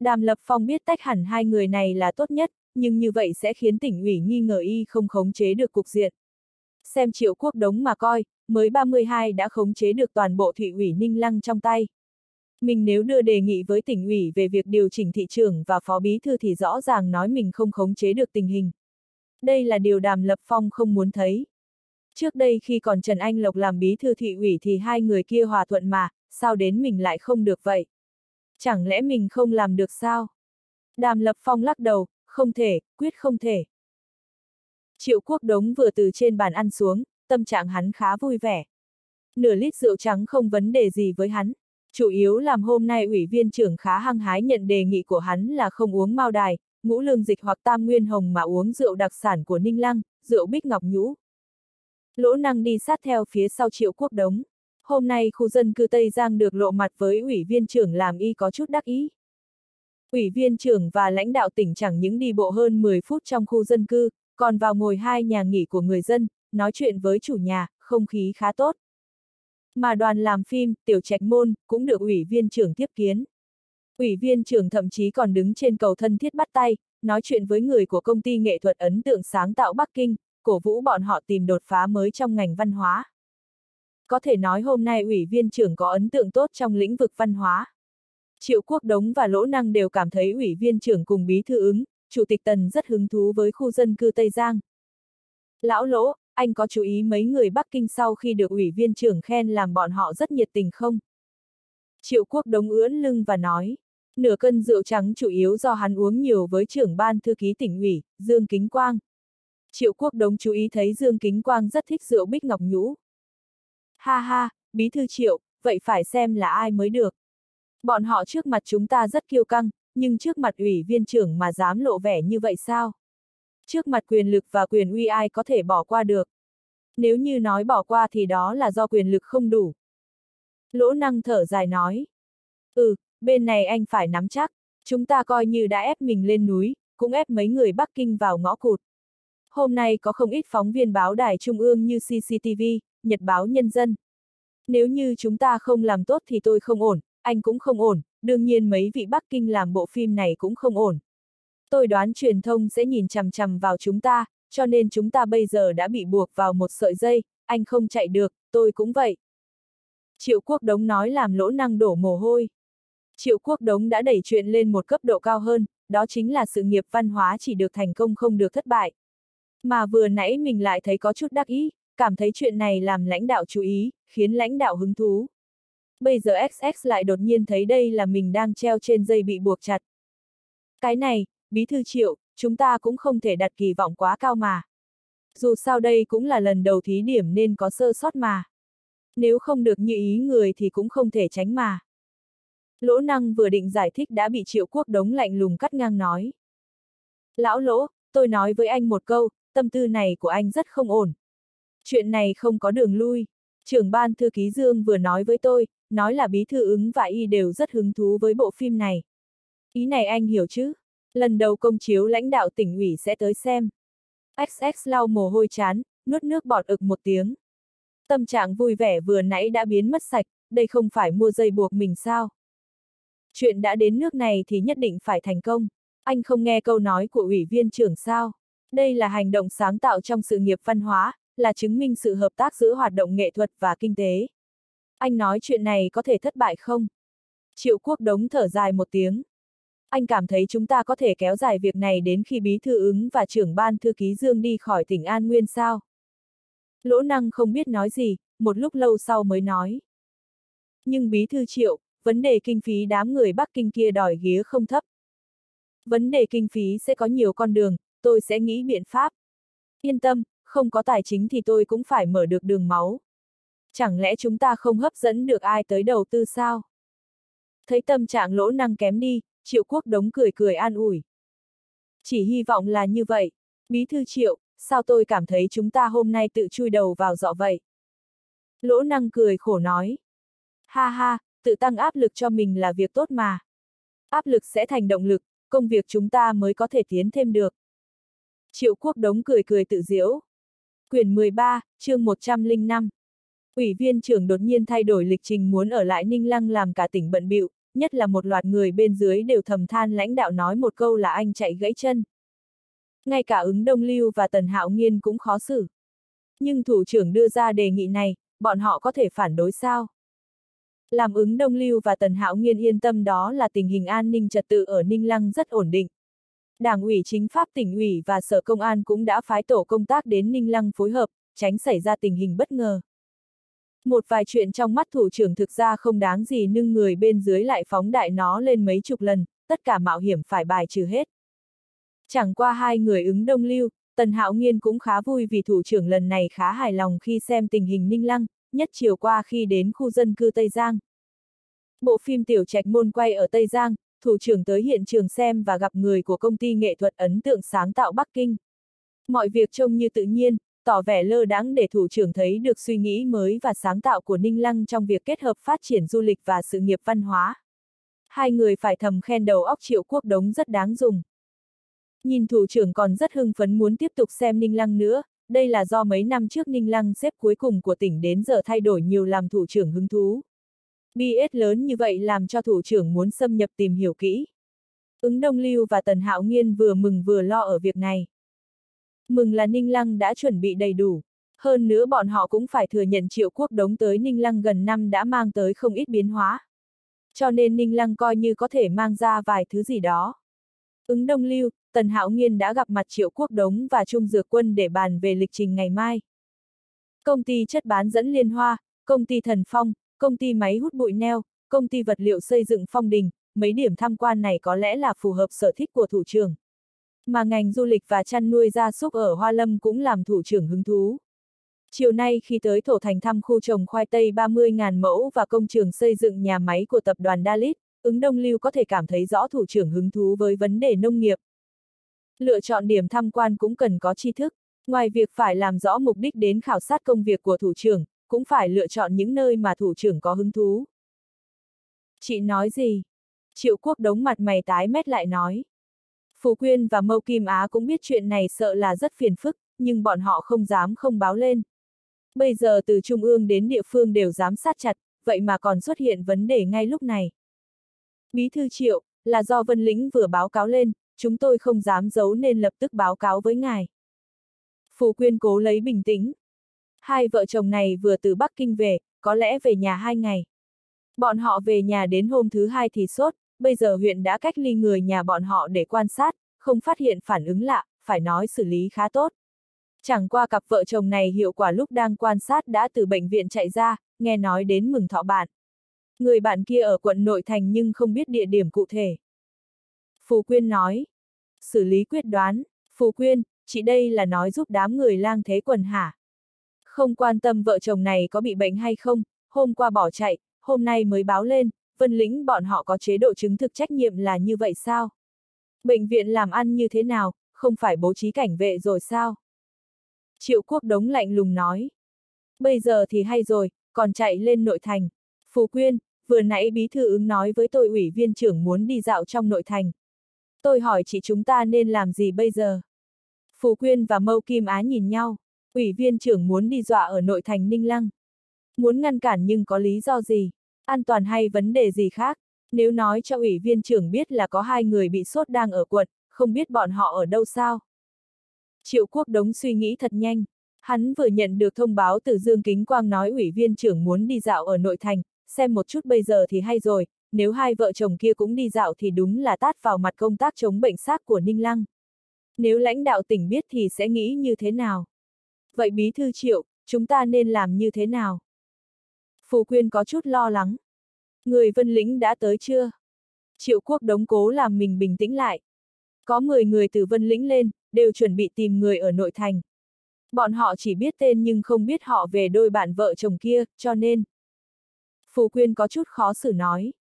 Đàm Lập Phong biết tách hẳn hai người này là tốt nhất, nhưng như vậy sẽ khiến tỉnh ủy nghi ngờ y không khống chế được cục diện. Xem triệu quốc đống mà coi, mới 32 đã khống chế được toàn bộ thị ủy Ninh Lăng trong tay. Mình nếu đưa đề nghị với tỉnh ủy về việc điều chỉnh thị trường và phó bí thư thì rõ ràng nói mình không khống chế được tình hình. Đây là điều đàm lập phong không muốn thấy. Trước đây khi còn Trần Anh Lộc làm bí thư thị ủy thì hai người kia hòa thuận mà, sao đến mình lại không được vậy? Chẳng lẽ mình không làm được sao? Đàm lập phong lắc đầu, không thể, quyết không thể. Triệu quốc đống vừa từ trên bàn ăn xuống, tâm trạng hắn khá vui vẻ. Nửa lít rượu trắng không vấn đề gì với hắn. Chủ yếu làm hôm nay ủy viên trưởng khá hăng hái nhận đề nghị của hắn là không uống mao đài, ngũ lương dịch hoặc tam nguyên hồng mà uống rượu đặc sản của Ninh Lăng, rượu bích ngọc nhũ. Lỗ năng đi sát theo phía sau triệu quốc đống. Hôm nay khu dân cư Tây Giang được lộ mặt với ủy viên trưởng làm y có chút đắc ý. Ủy viên trưởng và lãnh đạo tỉnh chẳng những đi bộ hơn 10 phút trong khu dân cư, còn vào ngồi hai nhà nghỉ của người dân, nói chuyện với chủ nhà, không khí khá tốt. Mà đoàn làm phim, tiểu trạch môn, cũng được ủy viên trưởng tiếp kiến. Ủy viên trưởng thậm chí còn đứng trên cầu thân thiết bắt tay, nói chuyện với người của công ty nghệ thuật ấn tượng sáng tạo Bắc Kinh, cổ vũ bọn họ tìm đột phá mới trong ngành văn hóa. Có thể nói hôm nay ủy viên trưởng có ấn tượng tốt trong lĩnh vực văn hóa. Triệu Quốc Đống và Lỗ Năng đều cảm thấy ủy viên trưởng cùng bí thư ứng, Chủ tịch Tần rất hứng thú với khu dân cư Tây Giang. Lão Lỗ, anh có chú ý mấy người Bắc Kinh sau khi được ủy viên trưởng khen làm bọn họ rất nhiệt tình không? Triệu Quốc Đống ưỡn lưng và nói, nửa cân rượu trắng chủ yếu do hắn uống nhiều với trưởng ban thư ký tỉnh ủy, Dương Kính Quang. Triệu Quốc Đống chú ý thấy Dương Kính Quang rất thích rượu bích ngọc nhũ. Ha ha, bí thư Triệu, vậy phải xem là ai mới được. Bọn họ trước mặt chúng ta rất kiêu căng, nhưng trước mặt ủy viên trưởng mà dám lộ vẻ như vậy sao? Trước mặt quyền lực và quyền uy ai có thể bỏ qua được? Nếu như nói bỏ qua thì đó là do quyền lực không đủ. Lỗ năng thở dài nói. Ừ, bên này anh phải nắm chắc, chúng ta coi như đã ép mình lên núi, cũng ép mấy người Bắc Kinh vào ngõ cụt. Hôm nay có không ít phóng viên báo đài trung ương như CCTV, Nhật báo Nhân dân. Nếu như chúng ta không làm tốt thì tôi không ổn, anh cũng không ổn, đương nhiên mấy vị Bắc Kinh làm bộ phim này cũng không ổn. Tôi đoán truyền thông sẽ nhìn chằm chằm vào chúng ta, cho nên chúng ta bây giờ đã bị buộc vào một sợi dây, anh không chạy được, tôi cũng vậy. Triệu Quốc Đống nói làm lỗ năng đổ mồ hôi. Triệu Quốc Đống đã đẩy chuyện lên một cấp độ cao hơn, đó chính là sự nghiệp văn hóa chỉ được thành công không được thất bại. Mà vừa nãy mình lại thấy có chút đắc ý, cảm thấy chuyện này làm lãnh đạo chú ý, khiến lãnh đạo hứng thú. Bây giờ XX lại đột nhiên thấy đây là mình đang treo trên dây bị buộc chặt. Cái này, bí thư triệu, chúng ta cũng không thể đặt kỳ vọng quá cao mà. Dù sao đây cũng là lần đầu thí điểm nên có sơ sót mà. Nếu không được như ý người thì cũng không thể tránh mà. Lỗ năng vừa định giải thích đã bị triệu quốc đống lạnh lùng cắt ngang nói. Lão lỗ, tôi nói với anh một câu, tâm tư này của anh rất không ổn. Chuyện này không có đường lui. Trưởng ban thư ký Dương vừa nói với tôi, nói là bí thư ứng và y đều rất hứng thú với bộ phim này. Ý này anh hiểu chứ? Lần đầu công chiếu lãnh đạo tỉnh ủy sẽ tới xem. XX lau mồ hôi chán, nuốt nước bọt ực một tiếng. Tâm trạng vui vẻ vừa nãy đã biến mất sạch, đây không phải mua dây buộc mình sao? Chuyện đã đến nước này thì nhất định phải thành công. Anh không nghe câu nói của ủy viên trưởng sao? Đây là hành động sáng tạo trong sự nghiệp văn hóa, là chứng minh sự hợp tác giữa hoạt động nghệ thuật và kinh tế. Anh nói chuyện này có thể thất bại không? Triệu quốc đống thở dài một tiếng. Anh cảm thấy chúng ta có thể kéo dài việc này đến khi bí thư ứng và trưởng ban thư ký Dương đi khỏi tỉnh An Nguyên sao? Lỗ năng không biết nói gì, một lúc lâu sau mới nói. Nhưng bí thư triệu, vấn đề kinh phí đám người Bắc Kinh kia đòi ghía không thấp. Vấn đề kinh phí sẽ có nhiều con đường, tôi sẽ nghĩ biện pháp. Yên tâm, không có tài chính thì tôi cũng phải mở được đường máu. Chẳng lẽ chúng ta không hấp dẫn được ai tới đầu tư sao? Thấy tâm trạng lỗ năng kém đi, triệu quốc đống cười cười an ủi. Chỉ hy vọng là như vậy. Bí thư triệu, sao tôi cảm thấy chúng ta hôm nay tự chui đầu vào dọ vậy? Lỗ năng cười khổ nói. Ha ha, tự tăng áp lực cho mình là việc tốt mà. Áp lực sẽ thành động lực, công việc chúng ta mới có thể tiến thêm được. Triệu quốc đống cười cười tự diễu. Quyển 13, chương 105. Ủy viên trưởng đột nhiên thay đổi lịch trình muốn ở lại Ninh Lăng làm cả tỉnh bận bịu, nhất là một loạt người bên dưới đều thầm than lãnh đạo nói một câu là anh chạy gãy chân. Ngay cả ứng Đông Lưu và Tần Hạo Nghiên cũng khó xử. Nhưng thủ trưởng đưa ra đề nghị này, bọn họ có thể phản đối sao? Làm ứng Đông Lưu và Tần Hạo Nghiên yên tâm đó là tình hình an ninh trật tự ở Ninh Lăng rất ổn định. Đảng ủy chính pháp tỉnh ủy và sở công an cũng đã phái tổ công tác đến Ninh Lăng phối hợp, tránh xảy ra tình hình bất ngờ. Một vài chuyện trong mắt thủ trưởng thực ra không đáng gì nhưng người bên dưới lại phóng đại nó lên mấy chục lần, tất cả mạo hiểm phải bài trừ hết. Chẳng qua hai người ứng đông lưu, Tần Hạo Nghiên cũng khá vui vì thủ trưởng lần này khá hài lòng khi xem tình hình Ninh Lăng, nhất chiều qua khi đến khu dân cư Tây Giang. Bộ phim Tiểu Trạch Môn quay ở Tây Giang, thủ trưởng tới hiện trường xem và gặp người của công ty nghệ thuật ấn tượng sáng tạo Bắc Kinh. Mọi việc trông như tự nhiên, tỏ vẻ lơ đãng để thủ trưởng thấy được suy nghĩ mới và sáng tạo của Ninh Lăng trong việc kết hợp phát triển du lịch và sự nghiệp văn hóa. Hai người phải thầm khen đầu óc triệu quốc đống rất đáng dùng. Nhìn thủ trưởng còn rất hưng phấn muốn tiếp tục xem Ninh Lăng nữa, đây là do mấy năm trước Ninh Lăng xếp cuối cùng của tỉnh đến giờ thay đổi nhiều làm thủ trưởng hứng thú. BS lớn như vậy làm cho thủ trưởng muốn xâm nhập tìm hiểu kỹ. Ứng Đông Lưu và Tần Hạo Nghiên vừa mừng vừa lo ở việc này. Mừng là Ninh Lăng đã chuẩn bị đầy đủ. Hơn nữa bọn họ cũng phải thừa nhận triệu quốc đống tới Ninh Lăng gần năm đã mang tới không ít biến hóa. Cho nên Ninh Lăng coi như có thể mang ra vài thứ gì đó. Ứng Đông Lưu, Tần Hạo Nghiên đã gặp mặt Triệu Quốc Đống và Trung Dược Quân để bàn về lịch trình ngày mai. Công ty chất bán dẫn Liên Hoa, công ty Thần Phong, công ty máy hút bụi neo, công ty vật liệu xây dựng Phong Đình, mấy điểm tham quan này có lẽ là phù hợp sở thích của thủ trưởng. Mà ngành du lịch và chăn nuôi gia súc ở Hoa Lâm cũng làm thủ trưởng hứng thú. Chiều nay khi tới Thổ Thành thăm khu trồng khoai tây 30.000 mẫu và công trường xây dựng nhà máy của tập đoàn Dalit, ứng Đông Lưu có thể cảm thấy rõ thủ trưởng hứng thú với vấn đề nông nghiệp. Lựa chọn điểm tham quan cũng cần có tri thức, ngoài việc phải làm rõ mục đích đến khảo sát công việc của thủ trưởng, cũng phải lựa chọn những nơi mà thủ trưởng có hứng thú. Chị nói gì? Triệu quốc đống mặt mày tái mét lại nói. Phú Quyên và Mâu Kim Á cũng biết chuyện này sợ là rất phiền phức, nhưng bọn họ không dám không báo lên. Bây giờ từ trung ương đến địa phương đều giám sát chặt, vậy mà còn xuất hiện vấn đề ngay lúc này. Bí thư Triệu, là do Vân Lĩnh vừa báo cáo lên, chúng tôi không dám giấu nên lập tức báo cáo với ngài. Phù Quyên cố lấy bình tĩnh. Hai vợ chồng này vừa từ Bắc Kinh về, có lẽ về nhà hai ngày. Bọn họ về nhà đến hôm thứ hai thì sốt, bây giờ huyện đã cách ly người nhà bọn họ để quan sát, không phát hiện phản ứng lạ, phải nói xử lý khá tốt. Chẳng qua cặp vợ chồng này hiệu quả lúc đang quan sát đã từ bệnh viện chạy ra, nghe nói đến mừng thọ bạn. Người bạn kia ở quận nội thành nhưng không biết địa điểm cụ thể. Phù Quyên nói. Xử lý quyết đoán, Phù Quyên, chị đây là nói giúp đám người lang thế quần hả? Không quan tâm vợ chồng này có bị bệnh hay không, hôm qua bỏ chạy, hôm nay mới báo lên, vân lĩnh bọn họ có chế độ chứng thực trách nhiệm là như vậy sao? Bệnh viện làm ăn như thế nào, không phải bố trí cảnh vệ rồi sao? Triệu quốc đống lạnh lùng nói. Bây giờ thì hay rồi, còn chạy lên nội thành. Phù Quyên, vừa nãy bí thư ứng nói với tôi ủy viên trưởng muốn đi dạo trong nội thành. Tôi hỏi chị chúng ta nên làm gì bây giờ? Phù Quyên và Mâu Kim Á nhìn nhau, ủy viên trưởng muốn đi dọa ở nội thành Ninh Lăng. Muốn ngăn cản nhưng có lý do gì? An toàn hay vấn đề gì khác? Nếu nói cho ủy viên trưởng biết là có hai người bị sốt đang ở quận, không biết bọn họ ở đâu sao? Triệu Quốc Đống suy nghĩ thật nhanh. Hắn vừa nhận được thông báo từ Dương Kính Quang nói ủy viên trưởng muốn đi dạo ở nội thành, xem một chút bây giờ thì hay rồi, nếu hai vợ chồng kia cũng đi dạo thì đúng là tát vào mặt công tác chống bệnh xác của Ninh Lăng. Nếu lãnh đạo tỉnh biết thì sẽ nghĩ như thế nào? Vậy bí thư triệu, chúng ta nên làm như thế nào? Phù Quyên có chút lo lắng. Người vân lĩnh đã tới chưa? Triệu quốc đống cố làm mình bình tĩnh lại. Có 10 người từ vân lĩnh lên, đều chuẩn bị tìm người ở nội thành. Bọn họ chỉ biết tên nhưng không biết họ về đôi bạn vợ chồng kia, cho nên. Phù Quyên có chút khó xử nói.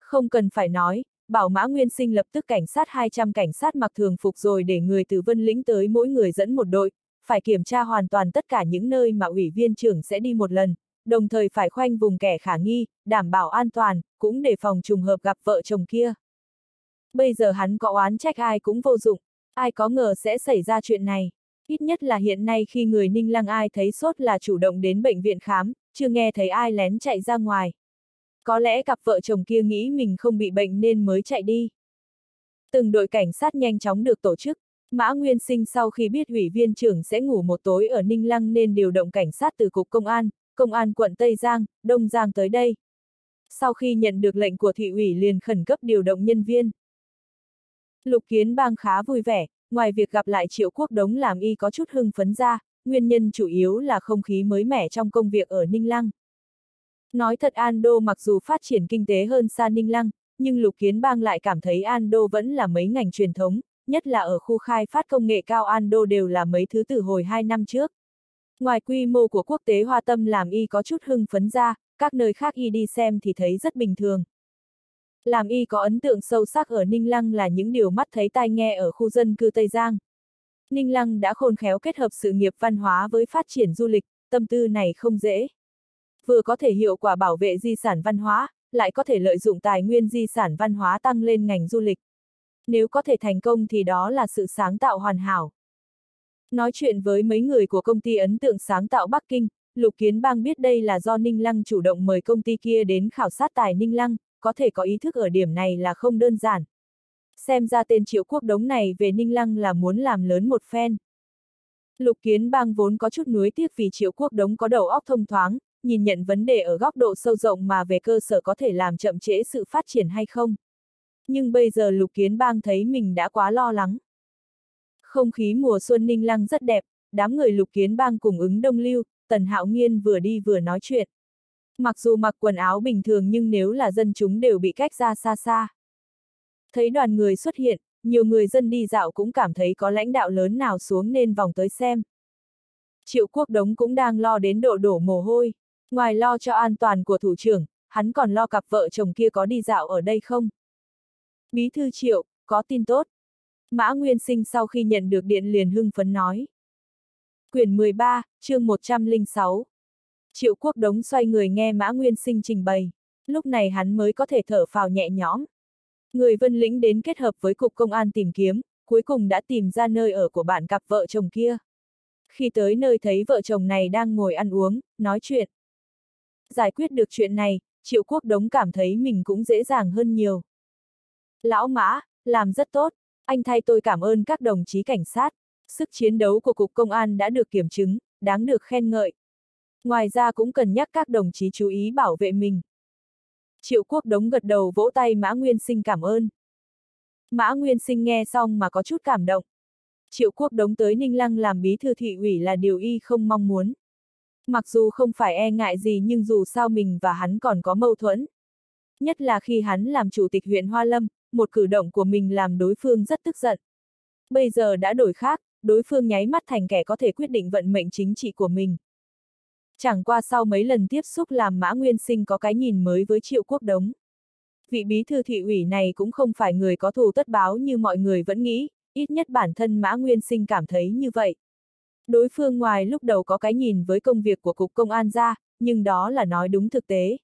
Không cần phải nói, bảo mã nguyên sinh lập tức cảnh sát 200 cảnh sát mặc thường phục rồi để người từ vân lĩnh tới mỗi người dẫn một đội, phải kiểm tra hoàn toàn tất cả những nơi mà ủy viên trưởng sẽ đi một lần, đồng thời phải khoanh vùng kẻ khả nghi, đảm bảo an toàn, cũng để phòng trùng hợp gặp vợ chồng kia. Bây giờ hắn có oán trách ai cũng vô dụng, ai có ngờ sẽ xảy ra chuyện này. Ít nhất là hiện nay khi người Ninh Lăng ai thấy sốt là chủ động đến bệnh viện khám, chưa nghe thấy ai lén chạy ra ngoài. Có lẽ cặp vợ chồng kia nghĩ mình không bị bệnh nên mới chạy đi. Từng đội cảnh sát nhanh chóng được tổ chức, Mã Nguyên Sinh sau khi biết ủy viên trưởng sẽ ngủ một tối ở Ninh Lăng nên điều động cảnh sát từ Cục Công an, Công an quận Tây Giang, Đông Giang tới đây. Sau khi nhận được lệnh của thị ủy liền khẩn cấp điều động nhân viên. Lục Kiến Bang khá vui vẻ, ngoài việc gặp lại Triệu Quốc Đống làm y có chút hưng phấn ra, nguyên nhân chủ yếu là không khí mới mẻ trong công việc ở Ninh Lăng. Nói thật An Đô mặc dù phát triển kinh tế hơn xa Ninh Lăng, nhưng Lục Kiến Bang lại cảm thấy An Đô vẫn là mấy ngành truyền thống, nhất là ở khu khai phát công nghệ cao An Đô đều là mấy thứ từ hồi hai năm trước. Ngoài quy mô của quốc tế hoa tâm làm y có chút hưng phấn ra, các nơi khác y đi xem thì thấy rất bình thường. Làm y có ấn tượng sâu sắc ở Ninh Lăng là những điều mắt thấy tai nghe ở khu dân cư Tây Giang. Ninh Lăng đã khôn khéo kết hợp sự nghiệp văn hóa với phát triển du lịch, tâm tư này không dễ. Vừa có thể hiệu quả bảo vệ di sản văn hóa, lại có thể lợi dụng tài nguyên di sản văn hóa tăng lên ngành du lịch. Nếu có thể thành công thì đó là sự sáng tạo hoàn hảo. Nói chuyện với mấy người của công ty ấn tượng sáng tạo Bắc Kinh, Lục Kiến Bang biết đây là do Ninh Lăng chủ động mời công ty kia đến khảo sát tài Ninh Lăng, có thể có ý thức ở điểm này là không đơn giản. Xem ra tên triệu quốc đống này về Ninh Lăng là muốn làm lớn một phen. Lục Kiến Bang vốn có chút nuối tiếc vì triệu quốc đống có đầu óc thông thoáng, nhìn nhận vấn đề ở góc độ sâu rộng mà về cơ sở có thể làm chậm trễ sự phát triển hay không. Nhưng bây giờ Lục Kiến Bang thấy mình đã quá lo lắng. Không khí mùa xuân Ninh Lăng rất đẹp, đám người Lục Kiến Bang cùng ứng đông lưu, Tần Hạo Nghiên vừa đi vừa nói chuyện. Mặc dù mặc quần áo bình thường nhưng nếu là dân chúng đều bị cách ra xa xa. Thấy đoàn người xuất hiện, nhiều người dân đi dạo cũng cảm thấy có lãnh đạo lớn nào xuống nên vòng tới xem. Triệu quốc đống cũng đang lo đến độ đổ mồ hôi. Ngoài lo cho an toàn của thủ trưởng, hắn còn lo cặp vợ chồng kia có đi dạo ở đây không? Bí thư triệu, có tin tốt. Mã Nguyên Sinh sau khi nhận được điện liền hưng phấn nói. Quyển 13, chương 106. Triệu quốc đống xoay người nghe Mã Nguyên Sinh trình bày. Lúc này hắn mới có thể thở phào nhẹ nhõm. Người vân lĩnh đến kết hợp với cục công an tìm kiếm, cuối cùng đã tìm ra nơi ở của bạn cặp vợ chồng kia. Khi tới nơi thấy vợ chồng này đang ngồi ăn uống, nói chuyện. Giải quyết được chuyện này, Triệu Quốc Đống cảm thấy mình cũng dễ dàng hơn nhiều. Lão Mã, làm rất tốt, anh thay tôi cảm ơn các đồng chí cảnh sát. Sức chiến đấu của Cục Công an đã được kiểm chứng, đáng được khen ngợi. Ngoài ra cũng cần nhắc các đồng chí chú ý bảo vệ mình. Triệu quốc đống gật đầu vỗ tay Mã Nguyên Sinh cảm ơn. Mã Nguyên Sinh nghe xong mà có chút cảm động. Triệu quốc đống tới Ninh Lăng làm bí thư thị ủy là điều y không mong muốn. Mặc dù không phải e ngại gì nhưng dù sao mình và hắn còn có mâu thuẫn. Nhất là khi hắn làm chủ tịch huyện Hoa Lâm, một cử động của mình làm đối phương rất tức giận. Bây giờ đã đổi khác, đối phương nháy mắt thành kẻ có thể quyết định vận mệnh chính trị của mình. Chẳng qua sau mấy lần tiếp xúc làm Mã Nguyên Sinh có cái nhìn mới với Triệu Quốc Đống. Vị bí thư thị ủy này cũng không phải người có thù tất báo như mọi người vẫn nghĩ, ít nhất bản thân Mã Nguyên Sinh cảm thấy như vậy. Đối phương ngoài lúc đầu có cái nhìn với công việc của Cục Công an ra, nhưng đó là nói đúng thực tế.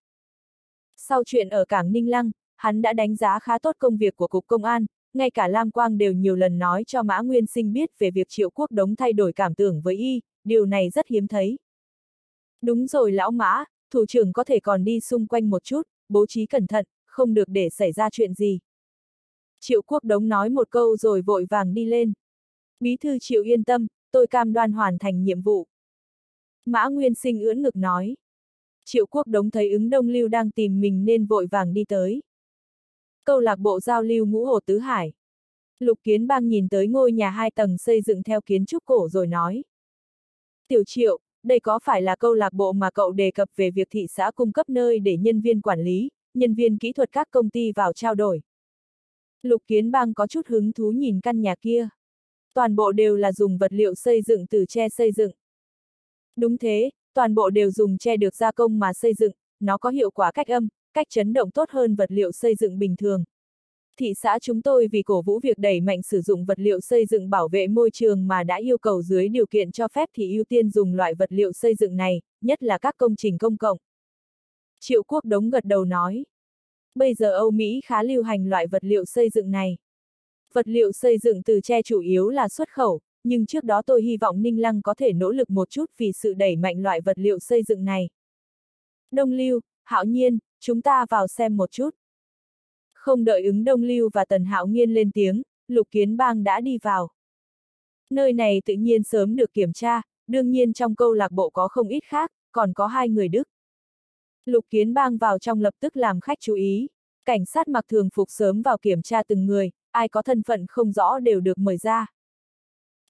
Sau chuyện ở Cảng Ninh Lăng, hắn đã đánh giá khá tốt công việc của Cục Công an, ngay cả Lam Quang đều nhiều lần nói cho Mã Nguyên Sinh biết về việc Triệu Quốc Đống thay đổi cảm tưởng với y, điều này rất hiếm thấy. Đúng rồi lão Mã, thủ trưởng có thể còn đi xung quanh một chút, bố trí cẩn thận, không được để xảy ra chuyện gì. Triệu Quốc Đống nói một câu rồi vội vàng đi lên. Bí thư Triệu yên tâm, tôi cam đoan hoàn thành nhiệm vụ. Mã Nguyên Sinh ưỡn ngực nói. Triệu Quốc Đống thấy ứng đông lưu đang tìm mình nên vội vàng đi tới. Câu lạc bộ giao lưu ngũ hồ tứ hải. Lục Kiến Bang nhìn tới ngôi nhà hai tầng xây dựng theo kiến trúc cổ rồi nói. Tiểu Triệu, đây có phải là câu lạc bộ mà cậu đề cập về việc thị xã cung cấp nơi để nhân viên quản lý, nhân viên kỹ thuật các công ty vào trao đổi? Lục Kiến Bang có chút hứng thú nhìn căn nhà kia. Toàn bộ đều là dùng vật liệu xây dựng từ tre xây dựng. Đúng thế, toàn bộ đều dùng tre được gia công mà xây dựng, nó có hiệu quả cách âm, cách chấn động tốt hơn vật liệu xây dựng bình thường. Thị xã chúng tôi vì cổ vũ việc đẩy mạnh sử dụng vật liệu xây dựng bảo vệ môi trường mà đã yêu cầu dưới điều kiện cho phép thì ưu tiên dùng loại vật liệu xây dựng này, nhất là các công trình công cộng. Triệu Quốc Đống gật đầu nói. Bây giờ Âu Mỹ khá lưu hành loại vật liệu xây dựng này. Vật liệu xây dựng từ tre chủ yếu là xuất khẩu, nhưng trước đó tôi hy vọng Ninh Lăng có thể nỗ lực một chút vì sự đẩy mạnh loại vật liệu xây dựng này. Đông Lưu, Hạo Nhiên, chúng ta vào xem một chút. Không đợi ứng Đông Lưu và Tần Hạo Nghiên lên tiếng, Lục Kiến Bang đã đi vào. Nơi này tự nhiên sớm được kiểm tra, đương nhiên trong câu lạc bộ có không ít khác, còn có hai người Đức. Lục Kiến Bang vào trong lập tức làm khách chú ý. Cảnh sát mặc thường phục sớm vào kiểm tra từng người, ai có thân phận không rõ đều được mời ra.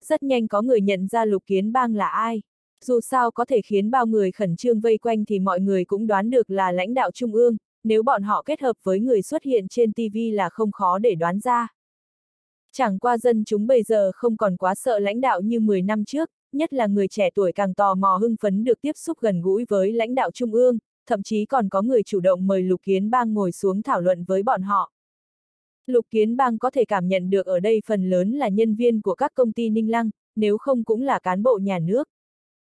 Rất nhanh có người nhận ra Lục Kiến Bang là ai. Dù sao có thể khiến bao người khẩn trương vây quanh thì mọi người cũng đoán được là lãnh đạo trung ương, nếu bọn họ kết hợp với người xuất hiện trên TV là không khó để đoán ra. Chẳng qua dân chúng bây giờ không còn quá sợ lãnh đạo như 10 năm trước, nhất là người trẻ tuổi càng tò mò hưng phấn được tiếp xúc gần gũi với lãnh đạo trung ương, thậm chí còn có người chủ động mời Lục Kiến Bang ngồi xuống thảo luận với bọn họ. Lục Kiến Bang có thể cảm nhận được ở đây phần lớn là nhân viên của các công ty Ninh Lăng, nếu không cũng là cán bộ nhà nước.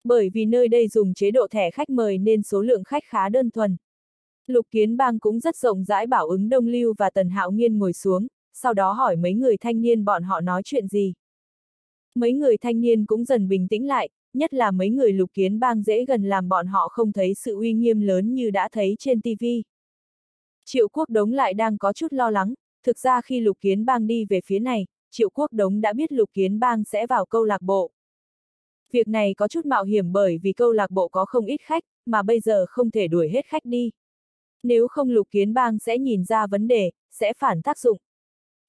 Bởi vì nơi đây dùng chế độ thẻ khách mời nên số lượng khách khá đơn thuần. Lục Kiến Bang cũng rất rộng rãi bảo ứng Đông Lưu và Tần Hạo Nghiên ngồi xuống, sau đó hỏi mấy người thanh niên bọn họ nói chuyện gì. Mấy người thanh niên cũng dần bình tĩnh lại, nhất là mấy người lục kiến bang dễ gần làm bọn họ không thấy sự uy nghiêm lớn như đã thấy trên TV. Triệu quốc đống lại đang có chút lo lắng, thực ra khi lục kiến bang đi về phía này, triệu quốc đống đã biết lục kiến bang sẽ vào câu lạc bộ. Việc này có chút mạo hiểm bởi vì câu lạc bộ có không ít khách, mà bây giờ không thể đuổi hết khách đi. Nếu không lục kiến bang sẽ nhìn ra vấn đề, sẽ phản tác dụng.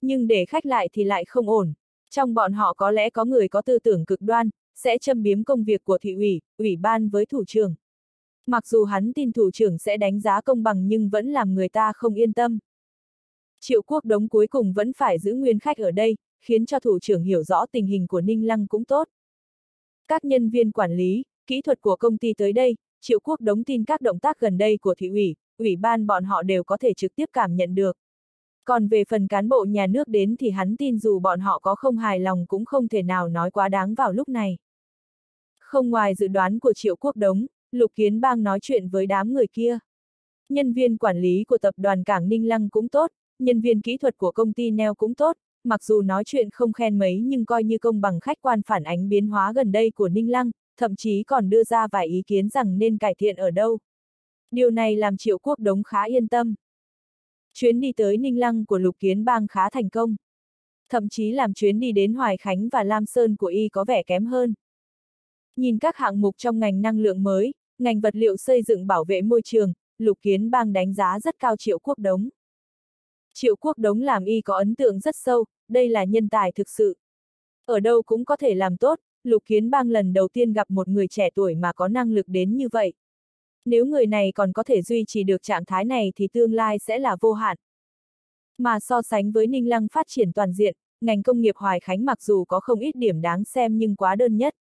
Nhưng để khách lại thì lại không ổn. Trong bọn họ có lẽ có người có tư tưởng cực đoan, sẽ châm biếm công việc của thị ủy, ủy ban với thủ trưởng. Mặc dù hắn tin thủ trưởng sẽ đánh giá công bằng nhưng vẫn làm người ta không yên tâm. Triệu quốc đống cuối cùng vẫn phải giữ nguyên khách ở đây, khiến cho thủ trưởng hiểu rõ tình hình của Ninh Lăng cũng tốt. Các nhân viên quản lý, kỹ thuật của công ty tới đây, Triệu quốc đống tin các động tác gần đây của thị ủy, ủy ban bọn họ đều có thể trực tiếp cảm nhận được. Còn về phần cán bộ nhà nước đến thì hắn tin dù bọn họ có không hài lòng cũng không thể nào nói quá đáng vào lúc này. Không ngoài dự đoán của Triệu Quốc Đống, Lục Kiến Bang nói chuyện với đám người kia. Nhân viên quản lý của tập đoàn Cảng Ninh Lăng cũng tốt, nhân viên kỹ thuật của công ty Neo cũng tốt, mặc dù nói chuyện không khen mấy nhưng coi như công bằng khách quan phản ánh biến hóa gần đây của Ninh Lăng, thậm chí còn đưa ra vài ý kiến rằng nên cải thiện ở đâu. Điều này làm Triệu Quốc Đống khá yên tâm. Chuyến đi tới Ninh Lăng của Lục Kiến Bang khá thành công. Thậm chí làm chuyến đi đến Hoài Khánh và Lam Sơn của y có vẻ kém hơn. Nhìn các hạng mục trong ngành năng lượng mới, ngành vật liệu xây dựng bảo vệ môi trường, Lục Kiến Bang đánh giá rất cao Triệu Quốc Đống. Triệu Quốc Đống làm y có ấn tượng rất sâu, đây là nhân tài thực sự. Ở đâu cũng có thể làm tốt, Lục Kiến Bang lần đầu tiên gặp một người trẻ tuổi mà có năng lực đến như vậy. Nếu người này còn có thể duy trì được trạng thái này thì tương lai sẽ là vô hạn. Mà so sánh với Ninh Lăng phát triển toàn diện, ngành công nghiệp Hoài Khánh mặc dù có không ít điểm đáng xem nhưng quá đơn nhất.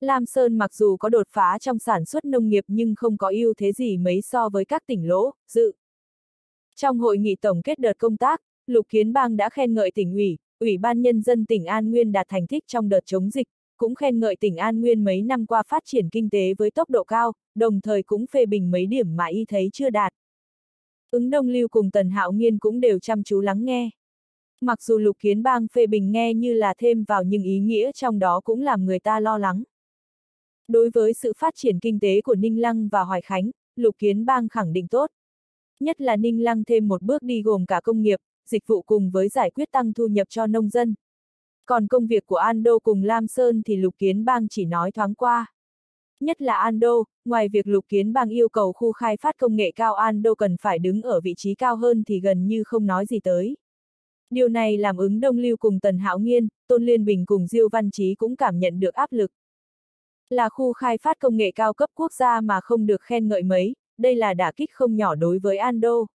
Lam Sơn mặc dù có đột phá trong sản xuất nông nghiệp nhưng không có ưu thế gì mấy so với các tỉnh lỗ, dự. Trong hội nghị tổng kết đợt công tác, Lục Kiến Bang đã khen ngợi tỉnh ủy, Ủy ban Nhân dân tỉnh An Nguyên đạt thành tích trong đợt chống dịch, cũng khen ngợi tỉnh An Nguyên mấy năm qua phát triển kinh tế với tốc độ cao, đồng thời cũng phê bình mấy điểm mà y thấy chưa đạt. Ứng Đông Lưu cùng Tần Hạo Nghiên cũng đều chăm chú lắng nghe. Mặc dù Lục Kiến Bang phê bình nghe như là thêm vào nhưng ý nghĩa trong đó cũng làm người ta lo lắng. Đối với sự phát triển kinh tế của Ninh Lăng và Hoài Khánh, Lục Kiến Bang khẳng định tốt. Nhất là Ninh Lăng thêm một bước đi gồm cả công nghiệp, dịch vụ cùng với giải quyết tăng thu nhập cho nông dân. Còn công việc của Ando cùng Lam Sơn thì Lục Kiến Bang chỉ nói thoáng qua. Nhất là Ando, ngoài việc Lục Kiến Bang yêu cầu khu khai phát công nghệ cao Ando cần phải đứng ở vị trí cao hơn thì gần như không nói gì tới. Điều này làm ứng Đông Lưu cùng Tần Hạo Nghiên, Tôn Liên Bình cùng Diêu Văn Chí cũng cảm nhận được áp lực. Là khu khai phát công nghệ cao cấp quốc gia mà không được khen ngợi mấy, đây là đả kích không nhỏ đối với Ando.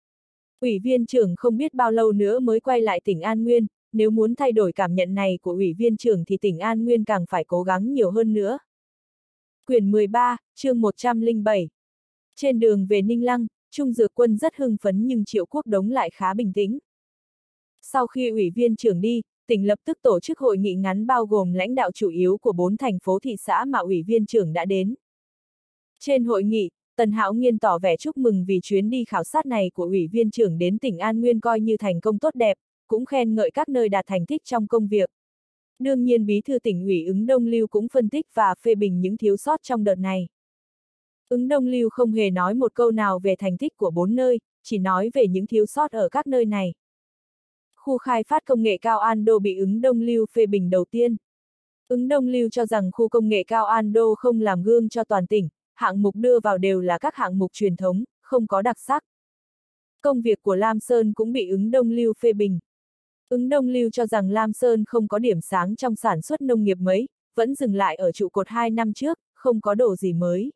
Ủy viên trưởng không biết bao lâu nữa mới quay lại tỉnh An Nguyên, nếu muốn thay đổi cảm nhận này của ủy viên trưởng thì tỉnh An Nguyên càng phải cố gắng nhiều hơn nữa. Quyển 13, chương 107 Trên đường về Ninh Lăng, Trung Dược Quân rất hưng phấn nhưng Triệu Quốc Đống lại khá bình tĩnh. Sau khi ủy viên trưởng đi, tỉnh lập tức tổ chức hội nghị ngắn bao gồm lãnh đạo chủ yếu của bốn thành phố thị xã mà ủy viên trưởng đã đến. Trên hội nghị, Tần Hạo Nghiên tỏ vẻ chúc mừng vì chuyến đi khảo sát này của ủy viên trưởng đến tỉnh An Nguyên coi như thành công tốt đẹp, cũng khen ngợi các nơi đạt thành tích trong công việc. Đương nhiên bí thư tỉnh ủy ứng Đông Lưu cũng phân tích và phê bình những thiếu sót trong đợt này. Ứng Đông Lưu không hề nói một câu nào về thành tích của bốn nơi, chỉ nói về những thiếu sót ở các nơi này. Khu khai phát công nghệ cao Ando bị ứng Đông Lưu phê bình đầu tiên. Ứng Đông Lưu cho rằng khu công nghệ cao Ando không làm gương cho toàn tỉnh, hạng mục đưa vào đều là các hạng mục truyền thống, không có đặc sắc. Công việc của Lam Sơn cũng bị ứng Đông Lưu phê bình. Ứng Đông Lưu cho rằng Lam Sơn không có điểm sáng trong sản xuất nông nghiệp mấy, vẫn dừng lại ở trụ cột 2 năm trước, không có đồ gì mới.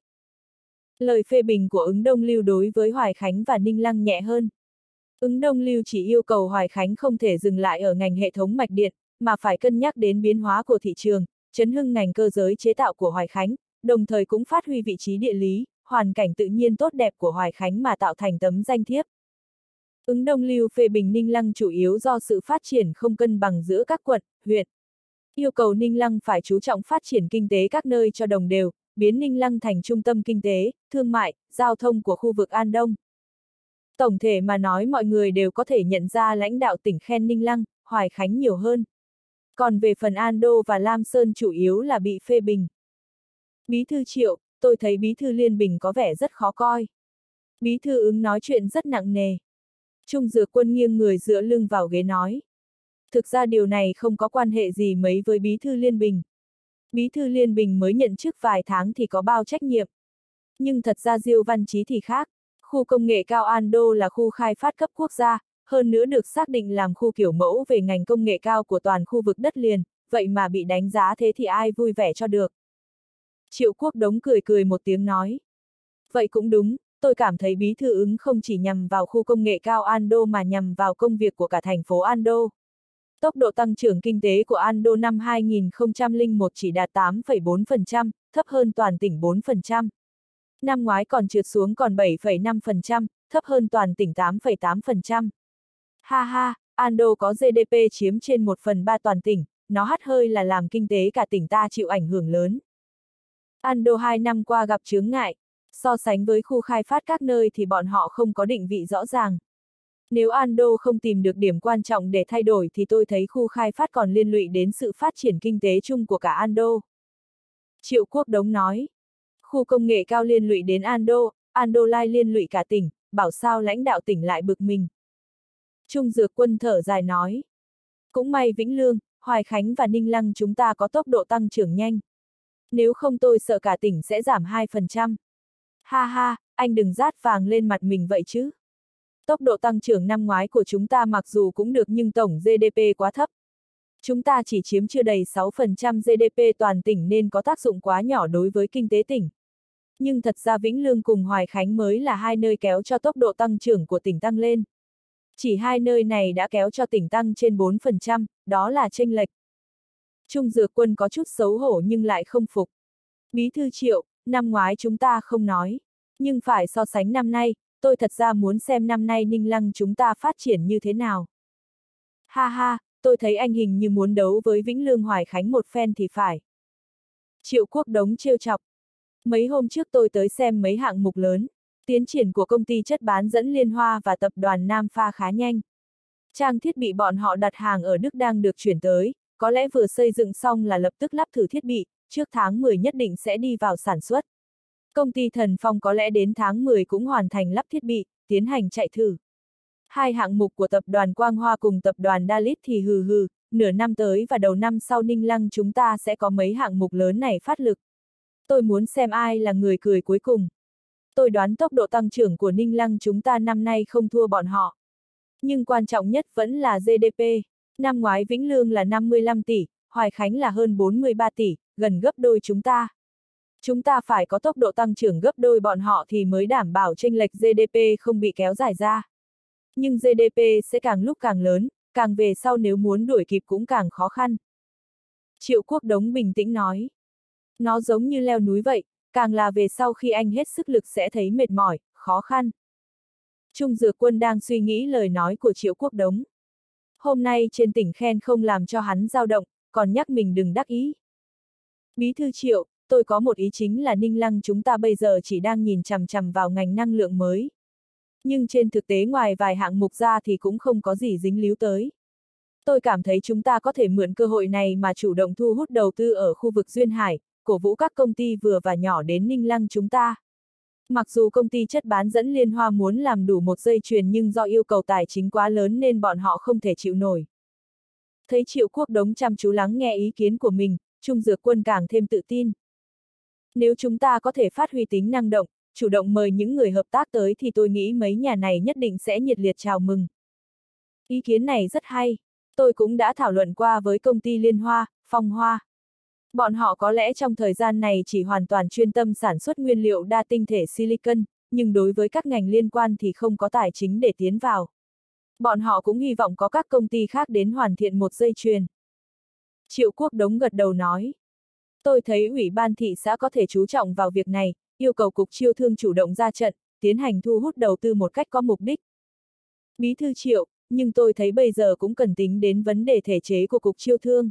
Lời phê bình của ứng Đông Lưu đối với Hoài Khánh và Ninh Lăng nhẹ hơn. Ứng Đông Lưu chỉ yêu cầu Hoài Khánh không thể dừng lại ở ngành hệ thống mạch điện, mà phải cân nhắc đến biến hóa của thị trường, chấn hưng ngành cơ giới chế tạo của Hoài Khánh, đồng thời cũng phát huy vị trí địa lý, hoàn cảnh tự nhiên tốt đẹp của Hoài Khánh mà tạo thành tấm danh thiếp. Ứng Đông Lưu phê bình Ninh Lăng chủ yếu do sự phát triển không cân bằng giữa các quận, huyện. Yêu cầu Ninh Lăng phải chú trọng phát triển kinh tế các nơi cho đồng đều, biến Ninh Lăng thành trung tâm kinh tế, thương mại, giao thông của khu vực An Đông. Tổng thể mà nói mọi người đều có thể nhận ra lãnh đạo tỉnh khen Ninh Lăng, Hoài Khánh nhiều hơn. Còn về phần An Đô và Lam Sơn chủ yếu là bị phê bình. Bí thư triệu, tôi thấy bí thư liên bình có vẻ rất khó coi. Bí thư ứng nói chuyện rất nặng nề. Trung dược quân nghiêng người dựa lưng vào ghế nói. Thực ra điều này không có quan hệ gì mấy với bí thư liên bình. Bí thư liên bình mới nhận chức vài tháng thì có bao trách nhiệm. Nhưng thật ra Diêu Văn Chí thì khác. Khu công nghệ cao Ando là khu khai phát cấp quốc gia, hơn nữa được xác định làm khu kiểu mẫu về ngành công nghệ cao của toàn khu vực đất liền, vậy mà bị đánh giá thế thì ai vui vẻ cho được. Triệu quốc đống cười cười một tiếng nói. Vậy cũng đúng, tôi cảm thấy bí thư ứng không chỉ nhằm vào khu công nghệ cao Ando mà nhằm vào công việc của cả thành phố Ando. Tốc độ tăng trưởng kinh tế của Ando năm 2001 chỉ đạt 8,4%, thấp hơn toàn tỉnh 4%. Năm ngoái còn trượt xuống còn 7,5%, thấp hơn toàn tỉnh 8,8%. Ha ha, Ando có GDP chiếm trên 1 phần 3 toàn tỉnh, nó hắt hơi là làm kinh tế cả tỉnh ta chịu ảnh hưởng lớn. Ando hai năm qua gặp chướng ngại, so sánh với khu khai phát các nơi thì bọn họ không có định vị rõ ràng. Nếu Ando không tìm được điểm quan trọng để thay đổi thì tôi thấy khu khai phát còn liên lụy đến sự phát triển kinh tế chung của cả Ando. Triệu Quốc Đống nói, khu công nghệ cao liên lụy đến Ando, Ando Lai liên lụy cả tỉnh, bảo sao lãnh đạo tỉnh lại bực mình. Trung Dược Quân thở dài nói, cũng may Vĩnh Lương, Hoài Khánh và Ninh Lăng chúng ta có tốc độ tăng trưởng nhanh. Nếu không tôi sợ cả tỉnh sẽ giảm 2%. Ha ha, anh đừng rát vàng lên mặt mình vậy chứ. Tốc độ tăng trưởng năm ngoái của chúng ta mặc dù cũng được nhưng tổng GDP quá thấp. Chúng ta chỉ chiếm chưa đầy 6% GDP toàn tỉnh nên có tác dụng quá nhỏ đối với kinh tế tỉnh. Nhưng thật ra Vĩnh Lương cùng Hoài Khánh mới là hai nơi kéo cho tốc độ tăng trưởng của tỉnh tăng lên. Chỉ hai nơi này đã kéo cho tỉnh tăng trên 4%, đó là tranh lệch. Trung Dược Quân có chút xấu hổ nhưng lại không phục. Bí thư triệu, năm ngoái chúng ta không nói. Nhưng phải so sánh năm nay, tôi thật ra muốn xem năm nay Ninh Lăng chúng ta phát triển như thế nào. Ha ha, tôi thấy anh hình như muốn đấu với Vĩnh Lương Hoài Khánh một phen thì phải. Triệu Quốc Đống trêu chọc. Mấy hôm trước tôi tới xem mấy hạng mục lớn, tiến triển của công ty chất bán dẫn Liên Hoa và tập đoàn Nam Pha khá nhanh. Trang thiết bị bọn họ đặt hàng ở Đức đang được chuyển tới, có lẽ vừa xây dựng xong là lập tức lắp thử thiết bị, trước tháng 10 nhất định sẽ đi vào sản xuất. Công ty Thần Phong có lẽ đến tháng 10 cũng hoàn thành lắp thiết bị, tiến hành chạy thử. Hai hạng mục của tập đoàn Quang Hoa cùng tập đoàn Dalit thì hừ hừ, nửa năm tới và đầu năm sau Ninh Lăng chúng ta sẽ có mấy hạng mục lớn này phát lực. Tôi muốn xem ai là người cười cuối cùng. Tôi đoán tốc độ tăng trưởng của Ninh Lăng chúng ta năm nay không thua bọn họ. Nhưng quan trọng nhất vẫn là GDP. Năm ngoái Vĩnh Lương là 55 tỷ, Hoài Khánh là hơn 43 tỷ, gần gấp đôi chúng ta. Chúng ta phải có tốc độ tăng trưởng gấp đôi bọn họ thì mới đảm bảo tranh lệch GDP không bị kéo dài ra. Nhưng GDP sẽ càng lúc càng lớn, càng về sau nếu muốn đuổi kịp cũng càng khó khăn. Triệu Quốc Đống bình tĩnh nói. Nó giống như leo núi vậy, càng là về sau khi anh hết sức lực sẽ thấy mệt mỏi, khó khăn. Trung Dược Quân đang suy nghĩ lời nói của Triệu Quốc Đống. Hôm nay trên tỉnh khen không làm cho hắn dao động, còn nhắc mình đừng đắc ý. Bí thư Triệu, tôi có một ý chính là Ninh Lăng chúng ta bây giờ chỉ đang nhìn chằm chằm vào ngành năng lượng mới. Nhưng trên thực tế ngoài vài hạng mục ra thì cũng không có gì dính líu tới. Tôi cảm thấy chúng ta có thể mượn cơ hội này mà chủ động thu hút đầu tư ở khu vực Duyên Hải, cổ vũ các công ty vừa và nhỏ đến Ninh Lăng chúng ta. Mặc dù công ty chất bán dẫn Liên Hoa muốn làm đủ một dây chuyền nhưng do yêu cầu tài chính quá lớn nên bọn họ không thể chịu nổi. Thấy Triệu Quốc Đống chăm chú lắng nghe ý kiến của mình, Trung Dược Quân càng thêm tự tin. Nếu chúng ta có thể phát huy tính năng động, chủ động mời những người hợp tác tới thì tôi nghĩ mấy nhà này nhất định sẽ nhiệt liệt chào mừng. Ý kiến này rất hay. Tôi cũng đã thảo luận qua với công ty Liên Hoa, Phong Hoa. Bọn họ có lẽ trong thời gian này chỉ hoàn toàn chuyên tâm sản xuất nguyên liệu đa tinh thể silicon, nhưng đối với các ngành liên quan thì không có tài chính để tiến vào. Bọn họ cũng hy vọng có các công ty khác đến hoàn thiện một dây chuyền. Triệu Quốc Đống gật đầu nói. Tôi thấy Ủy ban thị xã có thể chú trọng vào việc này, yêu cầu Cục Chiêu Thương chủ động ra trận, tiến hành thu hút đầu tư một cách có mục đích. Bí thư Triệu, nhưng tôi thấy bây giờ cũng cần tính đến vấn đề thể chế của Cục Chiêu Thương.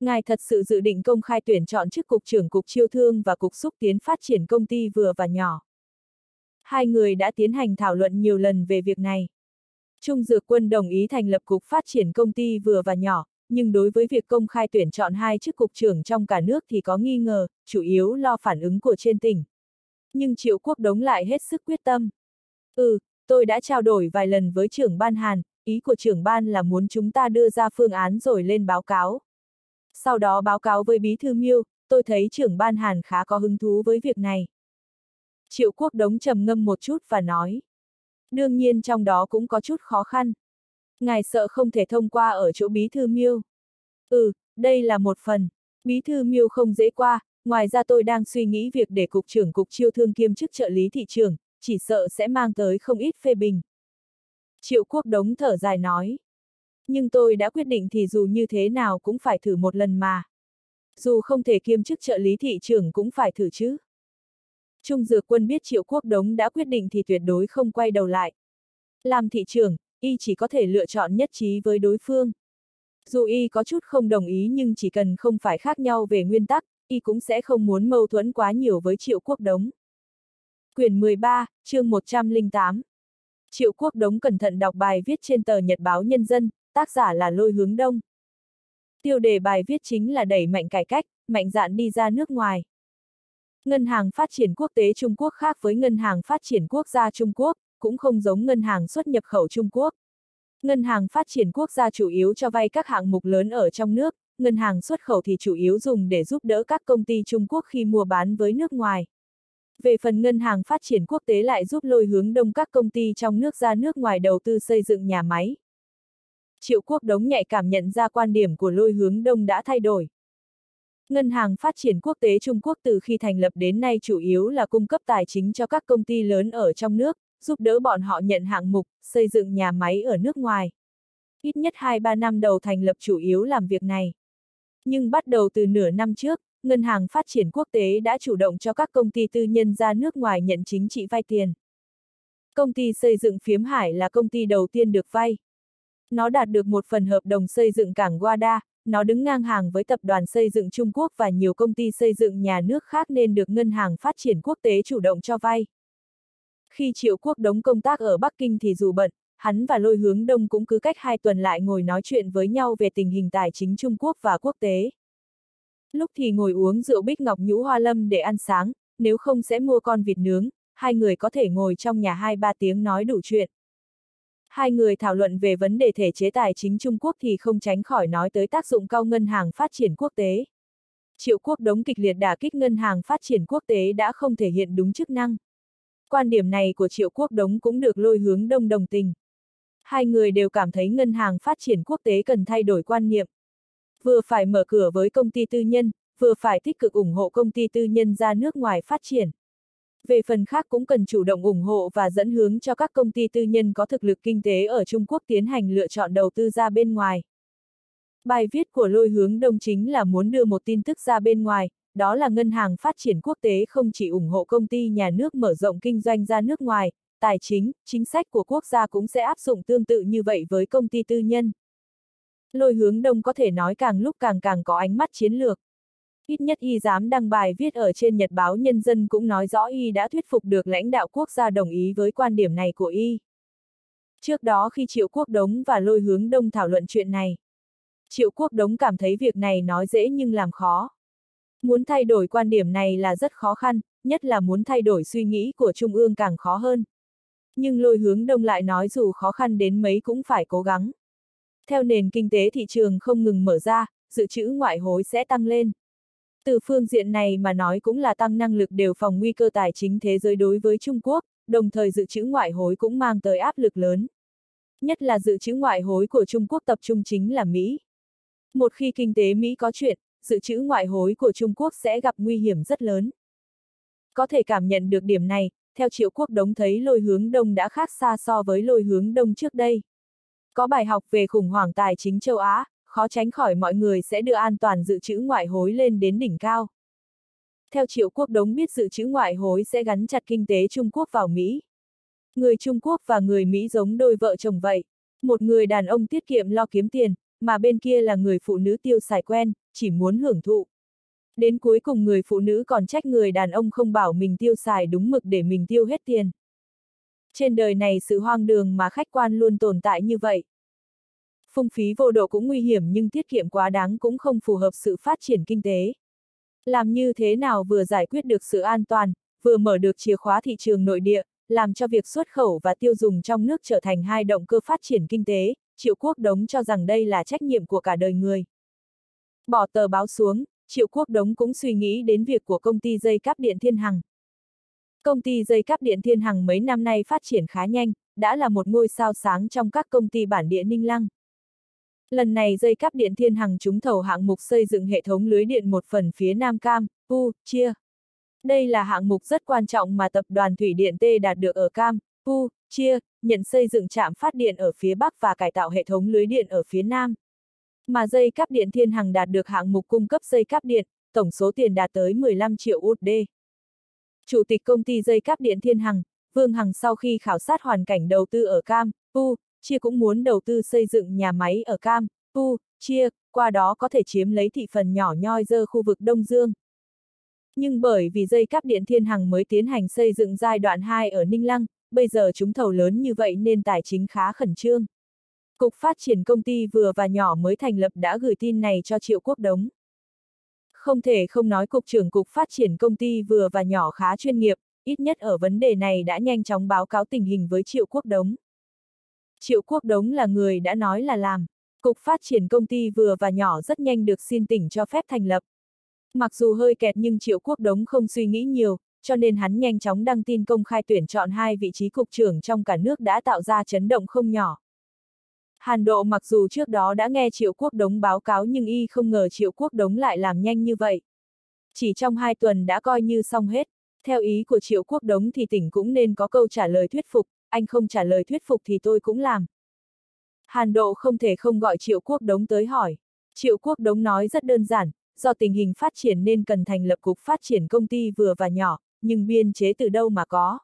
Ngài thật sự dự định công khai tuyển chọn chức cục trưởng cục chiêu thương và cục xúc tiến phát triển công ty vừa và nhỏ. Hai người đã tiến hành thảo luận nhiều lần về việc này. Trung Dược Quân đồng ý thành lập cục phát triển công ty vừa và nhỏ, nhưng đối với việc công khai tuyển chọn hai chức cục trưởng trong cả nước thì có nghi ngờ, chủ yếu lo phản ứng của trên tỉnh. Nhưng Triệu Quốc Đống lại hết sức quyết tâm. Ừ, tôi đã trao đổi vài lần với trưởng ban Hàn, ý của trưởng ban là muốn chúng ta đưa ra phương án rồi lên báo cáo. Sau đó báo cáo với Bí Thư Miêu, tôi thấy trưởng ban Hàn khá có hứng thú với việc này. Triệu Quốc Đống trầm ngâm một chút và nói. Đương nhiên trong đó cũng có chút khó khăn. Ngài sợ không thể thông qua ở chỗ Bí Thư Miêu. Ừ, đây là một phần. Bí Thư Miêu không dễ qua, ngoài ra tôi đang suy nghĩ việc để Cục trưởng Cục Chiêu Thương kiêm chức trợ lý thị trường, chỉ sợ sẽ mang tới không ít phê bình. Triệu Quốc Đống thở dài nói. Nhưng tôi đã quyết định thì dù như thế nào cũng phải thử một lần mà. Dù không thể kiêm chức trợ lý thị trường cũng phải thử chứ. Trung Dược Quân biết Triệu Quốc Đống đã quyết định thì tuyệt đối không quay đầu lại. Làm thị trường, y chỉ có thể lựa chọn nhất trí với đối phương. Dù y có chút không đồng ý nhưng chỉ cần không phải khác nhau về nguyên tắc, y cũng sẽ không muốn mâu thuẫn quá nhiều với Triệu Quốc Đống. Quyển 13, chương 108 Triệu Quốc Đống cẩn thận đọc bài viết trên tờ Nhật báo Nhân dân, tác giả là Lôi Hướng Đông. Tiêu đề bài viết chính là đẩy mạnh cải cách, mạnh dạn đi ra nước ngoài. Ngân hàng phát triển quốc tế Trung Quốc khác với Ngân hàng phát triển quốc gia Trung Quốc, cũng không giống Ngân hàng xuất nhập khẩu Trung Quốc. Ngân hàng phát triển quốc gia chủ yếu cho vay các hạng mục lớn ở trong nước, ngân hàng xuất khẩu thì chủ yếu dùng để giúp đỡ các công ty Trung Quốc khi mua bán với nước ngoài. Về phần ngân hàng phát triển quốc tế lại giúp lôi hướng đông các công ty trong nước ra nước ngoài đầu tư xây dựng nhà máy. Triệu Quốc Đống nhạy cảm nhận ra quan điểm của lôi hướng đông đã thay đổi. Ngân hàng phát triển quốc tế Trung Quốc từ khi thành lập đến nay chủ yếu là cung cấp tài chính cho các công ty lớn ở trong nước, giúp đỡ bọn họ nhận hạng mục, xây dựng nhà máy ở nước ngoài. Ít nhất 2-3 năm đầu thành lập chủ yếu làm việc này. Nhưng bắt đầu từ nửa năm trước, Ngân hàng Phát triển Quốc tế đã chủ động cho các công ty tư nhân ra nước ngoài nhận chính trị vay tiền. Công ty xây dựng Phiếm Hải là công ty đầu tiên được vay. Nó đạt được một phần hợp đồng xây dựng cảng Guada, nó đứng ngang hàng với tập đoàn xây dựng Trung Quốc và nhiều công ty xây dựng nhà nước khác nên được Ngân hàng Phát triển Quốc tế chủ động cho vay. Khi Triệu Quốc đống công tác ở Bắc Kinh thì dù bận, hắn và lôi hướng đông cũng cứ cách hai tuần lại ngồi nói chuyện với nhau về tình hình tài chính Trung Quốc và quốc tế. Lúc thì ngồi uống rượu bích ngọc nhũ hoa lâm để ăn sáng, nếu không sẽ mua con vịt nướng, hai người có thể ngồi trong nhà hai ba tiếng nói đủ chuyện. Hai người thảo luận về vấn đề thể chế tài chính Trung Quốc thì không tránh khỏi nói tới tác dụng cao ngân hàng phát triển quốc tế. Triệu quốc đống kịch liệt đả kích ngân hàng phát triển quốc tế đã không thể hiện đúng chức năng. Quan điểm này của Triệu quốc đống cũng được lôi hướng đông đồng tình. Hai người đều cảm thấy ngân hàng phát triển quốc tế cần thay đổi quan niệm. Vừa phải mở cửa với công ty tư nhân, vừa phải tích cực ủng hộ công ty tư nhân ra nước ngoài phát triển. Về phần khác cũng cần chủ động ủng hộ và dẫn hướng cho các công ty tư nhân có thực lực kinh tế ở Trung Quốc tiến hành lựa chọn đầu tư ra bên ngoài. Bài viết của lôi hướng đông chính là muốn đưa một tin tức ra bên ngoài, đó là ngân hàng phát triển quốc tế không chỉ ủng hộ công ty nhà nước mở rộng kinh doanh ra nước ngoài, tài chính, chính sách của quốc gia cũng sẽ áp dụng tương tự như vậy với công ty tư nhân. Lôi hướng đông có thể nói càng lúc càng càng có ánh mắt chiến lược. Ít nhất y dám đăng bài viết ở trên Nhật báo Nhân dân cũng nói rõ y đã thuyết phục được lãnh đạo quốc gia đồng ý với quan điểm này của y. Trước đó khi Triệu Quốc Đống và Lôi Hướng Đông thảo luận chuyện này, Triệu Quốc Đống cảm thấy việc này nói dễ nhưng làm khó. Muốn thay đổi quan điểm này là rất khó khăn, nhất là muốn thay đổi suy nghĩ của Trung ương càng khó hơn. Nhưng Lôi Hướng Đông lại nói dù khó khăn đến mấy cũng phải cố gắng. Theo nền kinh tế thị trường không ngừng mở ra, dự trữ ngoại hối sẽ tăng lên. Từ phương diện này mà nói cũng là tăng năng lực đều phòng nguy cơ tài chính thế giới đối với Trung Quốc, đồng thời dự trữ ngoại hối cũng mang tới áp lực lớn. Nhất là dự trữ ngoại hối của Trung Quốc tập trung chính là Mỹ. Một khi kinh tế Mỹ có chuyện, dự trữ ngoại hối của Trung Quốc sẽ gặp nguy hiểm rất lớn. Có thể cảm nhận được điểm này, theo triệu quốc đống thấy lôi hướng đông đã khác xa so với lôi hướng đông trước đây. Có bài học về khủng hoảng tài chính châu Á, khó tránh khỏi mọi người sẽ đưa an toàn dự trữ ngoại hối lên đến đỉnh cao. Theo triệu quốc đống biết dự trữ ngoại hối sẽ gắn chặt kinh tế Trung Quốc vào Mỹ. Người Trung Quốc và người Mỹ giống đôi vợ chồng vậy. Một người đàn ông tiết kiệm lo kiếm tiền, mà bên kia là người phụ nữ tiêu xài quen, chỉ muốn hưởng thụ. Đến cuối cùng người phụ nữ còn trách người đàn ông không bảo mình tiêu xài đúng mực để mình tiêu hết tiền. Trên đời này sự hoang đường mà khách quan luôn tồn tại như vậy. Phung phí vô độ cũng nguy hiểm nhưng tiết kiệm quá đáng cũng không phù hợp sự phát triển kinh tế. Làm như thế nào vừa giải quyết được sự an toàn, vừa mở được chìa khóa thị trường nội địa, làm cho việc xuất khẩu và tiêu dùng trong nước trở thành hai động cơ phát triển kinh tế, Triệu Quốc Đống cho rằng đây là trách nhiệm của cả đời người. Bỏ tờ báo xuống, Triệu Quốc Đống cũng suy nghĩ đến việc của công ty dây cáp điện Thiên Hằng. Công ty dây cáp điện Thiên Hằng mấy năm nay phát triển khá nhanh, đã là một ngôi sao sáng trong các công ty bản địa Ninh Lăng. Lần này dây cáp điện Thiên Hằng trúng thầu hạng mục xây dựng hệ thống lưới điện một phần phía Nam Cam, Pu, Chia. Đây là hạng mục rất quan trọng mà tập đoàn Thủy Điện T đạt được ở Cam, Pu, Chia, nhận xây dựng trạm phát điện ở phía Bắc và cải tạo hệ thống lưới điện ở phía Nam. Mà dây cáp điện Thiên Hằng đạt được hạng mục cung cấp dây cáp điện, tổng số tiền đạt tới 15 triệu USD. Chủ tịch công ty dây cáp điện Thiên Hằng, Vương Hằng sau khi khảo sát hoàn cảnh đầu tư ở Cam, Pu, Chia cũng muốn đầu tư xây dựng nhà máy ở Cam, Pu, Chia, qua đó có thể chiếm lấy thị phần nhỏ nhoi dơ khu vực Đông Dương. Nhưng bởi vì dây cáp điện Thiên Hằng mới tiến hành xây dựng giai đoạn 2 ở Ninh Lăng, bây giờ chúng thầu lớn như vậy nên tài chính khá khẩn trương. Cục phát triển công ty vừa và nhỏ mới thành lập đã gửi tin này cho Triệu Quốc Đống. Không thể không nói Cục trưởng Cục phát triển công ty vừa và nhỏ khá chuyên nghiệp, ít nhất ở vấn đề này đã nhanh chóng báo cáo tình hình với Triệu Quốc Đống. Triệu Quốc Đống là người đã nói là làm. Cục phát triển công ty vừa và nhỏ rất nhanh được xin tỉnh cho phép thành lập. Mặc dù hơi kẹt nhưng Triệu Quốc Đống không suy nghĩ nhiều, cho nên hắn nhanh chóng đăng tin công khai tuyển chọn hai vị trí cục trưởng trong cả nước đã tạo ra chấn động không nhỏ. Hàn Độ mặc dù trước đó đã nghe Triệu Quốc Đống báo cáo nhưng y không ngờ Triệu Quốc Đống lại làm nhanh như vậy. Chỉ trong hai tuần đã coi như xong hết. Theo ý của Triệu Quốc Đống thì tỉnh cũng nên có câu trả lời thuyết phục, anh không trả lời thuyết phục thì tôi cũng làm. Hàn Độ không thể không gọi Triệu Quốc Đống tới hỏi. Triệu Quốc Đống nói rất đơn giản, do tình hình phát triển nên cần thành lập cục phát triển công ty vừa và nhỏ, nhưng biên chế từ đâu mà có.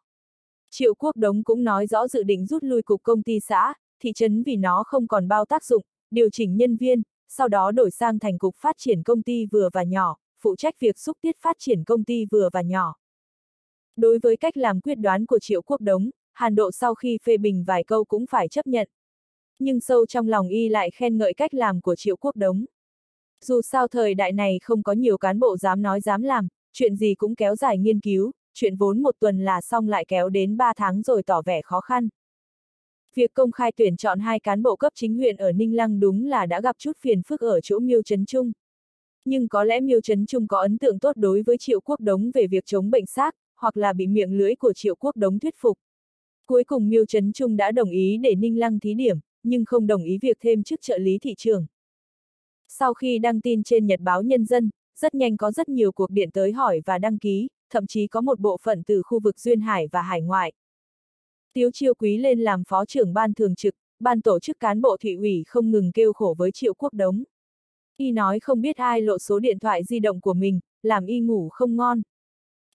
Triệu Quốc Đống cũng nói rõ dự định rút lui cục công ty xã, thị trấn vì nó không còn bao tác dụng, điều chỉnh nhân viên, sau đó đổi sang thành cục phát triển công ty vừa và nhỏ, phụ trách việc xúc tiết phát triển công ty vừa và nhỏ. Đối với cách làm quyết đoán của Triệu Quốc Đống, Hàn Độ sau khi phê bình vài câu cũng phải chấp nhận. Nhưng sâu trong lòng y lại khen ngợi cách làm của Triệu Quốc Đống. Dù sao thời đại này không có nhiều cán bộ dám nói dám làm, chuyện gì cũng kéo dài nghiên cứu, chuyện vốn một tuần là xong lại kéo đến 3 tháng rồi tỏ vẻ khó khăn. Việc công khai tuyển chọn hai cán bộ cấp chính huyện ở Ninh Lăng đúng là đã gặp chút phiền phức ở chỗ Miêu Trấn Trung. Nhưng có lẽ Miêu Trấn Trung có ấn tượng tốt đối với Triệu Quốc Đống về việc chống bệnh xác, hoặc là bị miệng lưới của Triệu Quốc Đống thuyết phục. Cuối cùng Miêu Trấn Trung đã đồng ý để Ninh Lăng thí điểm, nhưng không đồng ý việc thêm chức trợ lý thị trường. Sau khi đăng tin trên Nhật báo Nhân dân, rất nhanh có rất nhiều cuộc điện tới hỏi và đăng ký, thậm chí có một bộ phận từ khu vực Duyên Hải và Hải ngoại. Tiếu Chiêu Quý lên làm phó trưởng ban thường trực, ban tổ chức cán bộ thị ủy không ngừng kêu khổ với Triệu Quốc Đống. Y nói không biết ai lộ số điện thoại di động của mình, làm y ngủ không ngon.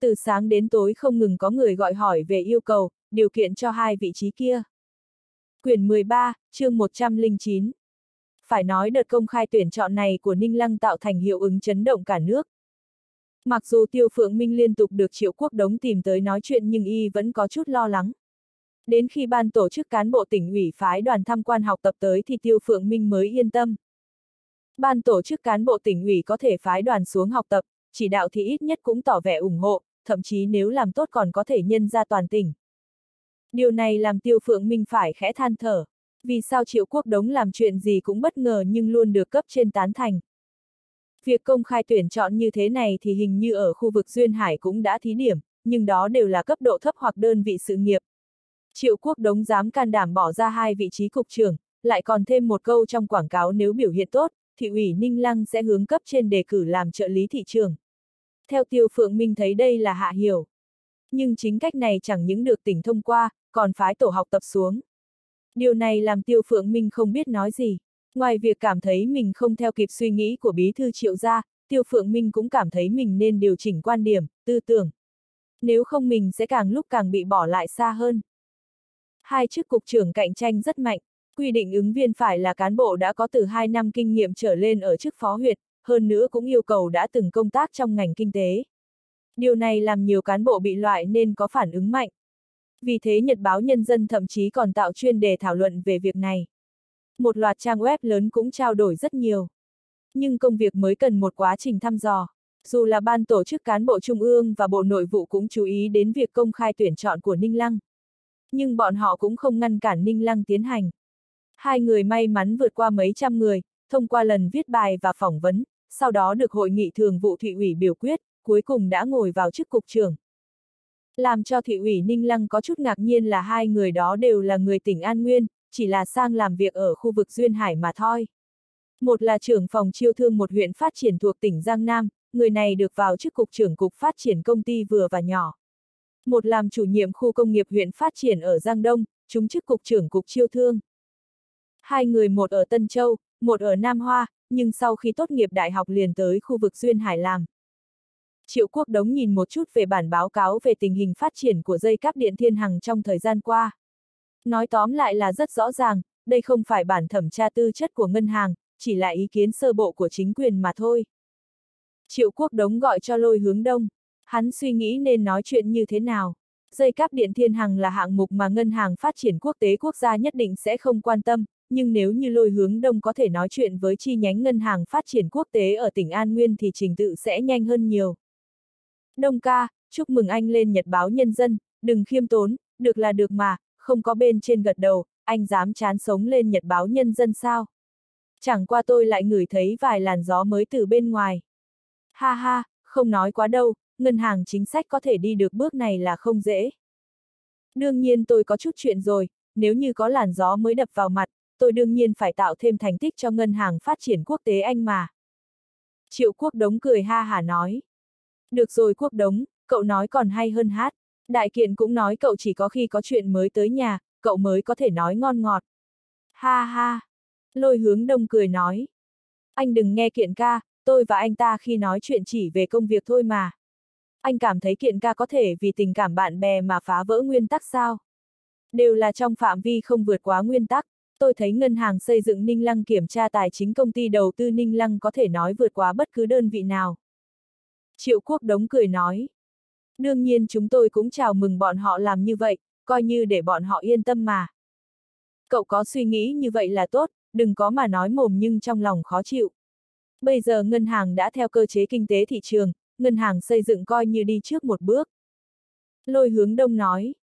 Từ sáng đến tối không ngừng có người gọi hỏi về yêu cầu, điều kiện cho hai vị trí kia. Quyển 13, chương 109 Phải nói đợt công khai tuyển chọn này của Ninh Lăng tạo thành hiệu ứng chấn động cả nước. Mặc dù Tiêu Phượng Minh liên tục được Triệu Quốc Đống tìm tới nói chuyện nhưng y vẫn có chút lo lắng. Đến khi ban tổ chức cán bộ tỉnh ủy phái đoàn tham quan học tập tới thì Tiêu Phượng Minh mới yên tâm. Ban tổ chức cán bộ tỉnh ủy có thể phái đoàn xuống học tập, chỉ đạo thì ít nhất cũng tỏ vẻ ủng hộ, thậm chí nếu làm tốt còn có thể nhân ra toàn tỉnh. Điều này làm Tiêu Phượng Minh phải khẽ than thở. Vì sao Triệu Quốc Đống làm chuyện gì cũng bất ngờ nhưng luôn được cấp trên tán thành. Việc công khai tuyển chọn như thế này thì hình như ở khu vực Duyên Hải cũng đã thí điểm, nhưng đó đều là cấp độ thấp hoặc đơn vị sự nghiệp. Triệu Quốc Đống dám can đảm bỏ ra hai vị trí cục trưởng, lại còn thêm một câu trong quảng cáo nếu biểu hiện tốt, thị ủy Ninh Lăng sẽ hướng cấp trên đề cử làm trợ lý thị trường. Theo Tiêu Phượng Minh thấy đây là hạ hiểu. Nhưng chính cách này chẳng những được tỉnh thông qua, còn phái tổ học tập xuống. Điều này làm Tiêu Phượng Minh không biết nói gì. Ngoài việc cảm thấy mình không theo kịp suy nghĩ của bí thư triệu gia, Tiêu Phượng Minh cũng cảm thấy mình nên điều chỉnh quan điểm, tư tưởng. Nếu không mình sẽ càng lúc càng bị bỏ lại xa hơn. Hai chức cục trưởng cạnh tranh rất mạnh. Quy định ứng viên phải là cán bộ đã có từ 2 năm kinh nghiệm trở lên ở chức phó huyệt, hơn nữa cũng yêu cầu đã từng công tác trong ngành kinh tế. Điều này làm nhiều cán bộ bị loại nên có phản ứng mạnh. Vì thế Nhật báo Nhân dân thậm chí còn tạo chuyên đề thảo luận về việc này. Một loạt trang web lớn cũng trao đổi rất nhiều. Nhưng công việc mới cần một quá trình thăm dò. Dù là ban tổ chức cán bộ trung ương và Bộ Nội vụ cũng chú ý đến việc công khai tuyển chọn của Ninh Lăng. Nhưng bọn họ cũng không ngăn cản Ninh Lăng tiến hành. Hai người may mắn vượt qua mấy trăm người, thông qua lần viết bài và phỏng vấn, sau đó được hội nghị thường vụ Thụy ủy biểu quyết, cuối cùng đã ngồi vào chức cục trưởng. Làm cho Thị ủy Ninh Lăng có chút ngạc nhiên là hai người đó đều là người tỉnh An Nguyên, chỉ là sang làm việc ở khu vực Duyên Hải mà thôi. Một là trưởng phòng chiêu thương một huyện phát triển thuộc tỉnh Giang Nam, người này được vào chức cục trưởng cục phát triển công ty vừa và nhỏ. Một làm chủ nhiệm khu công nghiệp huyện phát triển ở Giang Đông, chúng chức cục trưởng cục chiêu thương. Hai người một ở Tân Châu, một ở Nam Hoa, nhưng sau khi tốt nghiệp đại học liền tới khu vực Duyên Hải làm. Triệu Quốc Đống nhìn một chút về bản báo cáo về tình hình phát triển của dây cáp điện thiên hằng trong thời gian qua. Nói tóm lại là rất rõ ràng, đây không phải bản thẩm tra tư chất của ngân hàng, chỉ là ý kiến sơ bộ của chính quyền mà thôi. Triệu Quốc Đống gọi cho lôi hướng đông. Hắn suy nghĩ nên nói chuyện như thế nào. Dây cáp điện thiên hằng là hạng mục mà ngân hàng phát triển quốc tế quốc gia nhất định sẽ không quan tâm, nhưng nếu như lôi hướng đông có thể nói chuyện với chi nhánh ngân hàng phát triển quốc tế ở tỉnh An Nguyên thì trình tự sẽ nhanh hơn nhiều. Đông ca, chúc mừng anh lên nhật báo nhân dân, đừng khiêm tốn, được là được mà, không có bên trên gật đầu, anh dám chán sống lên nhật báo nhân dân sao? Chẳng qua tôi lại ngửi thấy vài làn gió mới từ bên ngoài. Ha ha, không nói quá đâu, ngân hàng chính sách có thể đi được bước này là không dễ. Đương nhiên tôi có chút chuyện rồi, nếu như có làn gió mới đập vào mặt, tôi đương nhiên phải tạo thêm thành tích cho ngân hàng phát triển quốc tế anh mà. Triệu quốc đống cười ha hà nói. Được rồi quốc đống, cậu nói còn hay hơn hát. Đại kiện cũng nói cậu chỉ có khi có chuyện mới tới nhà, cậu mới có thể nói ngon ngọt. Ha ha. Lôi hướng đông cười nói. Anh đừng nghe kiện ca, tôi và anh ta khi nói chuyện chỉ về công việc thôi mà. Anh cảm thấy kiện ca có thể vì tình cảm bạn bè mà phá vỡ nguyên tắc sao? Đều là trong phạm vi không vượt quá nguyên tắc. Tôi thấy ngân hàng xây dựng Ninh Lăng kiểm tra tài chính công ty đầu tư Ninh Lăng có thể nói vượt quá bất cứ đơn vị nào. Triệu Quốc Đống cười nói. Đương nhiên chúng tôi cũng chào mừng bọn họ làm như vậy, coi như để bọn họ yên tâm mà. Cậu có suy nghĩ như vậy là tốt, đừng có mà nói mồm nhưng trong lòng khó chịu. Bây giờ ngân hàng đã theo cơ chế kinh tế thị trường, ngân hàng xây dựng coi như đi trước một bước. Lôi hướng đông nói.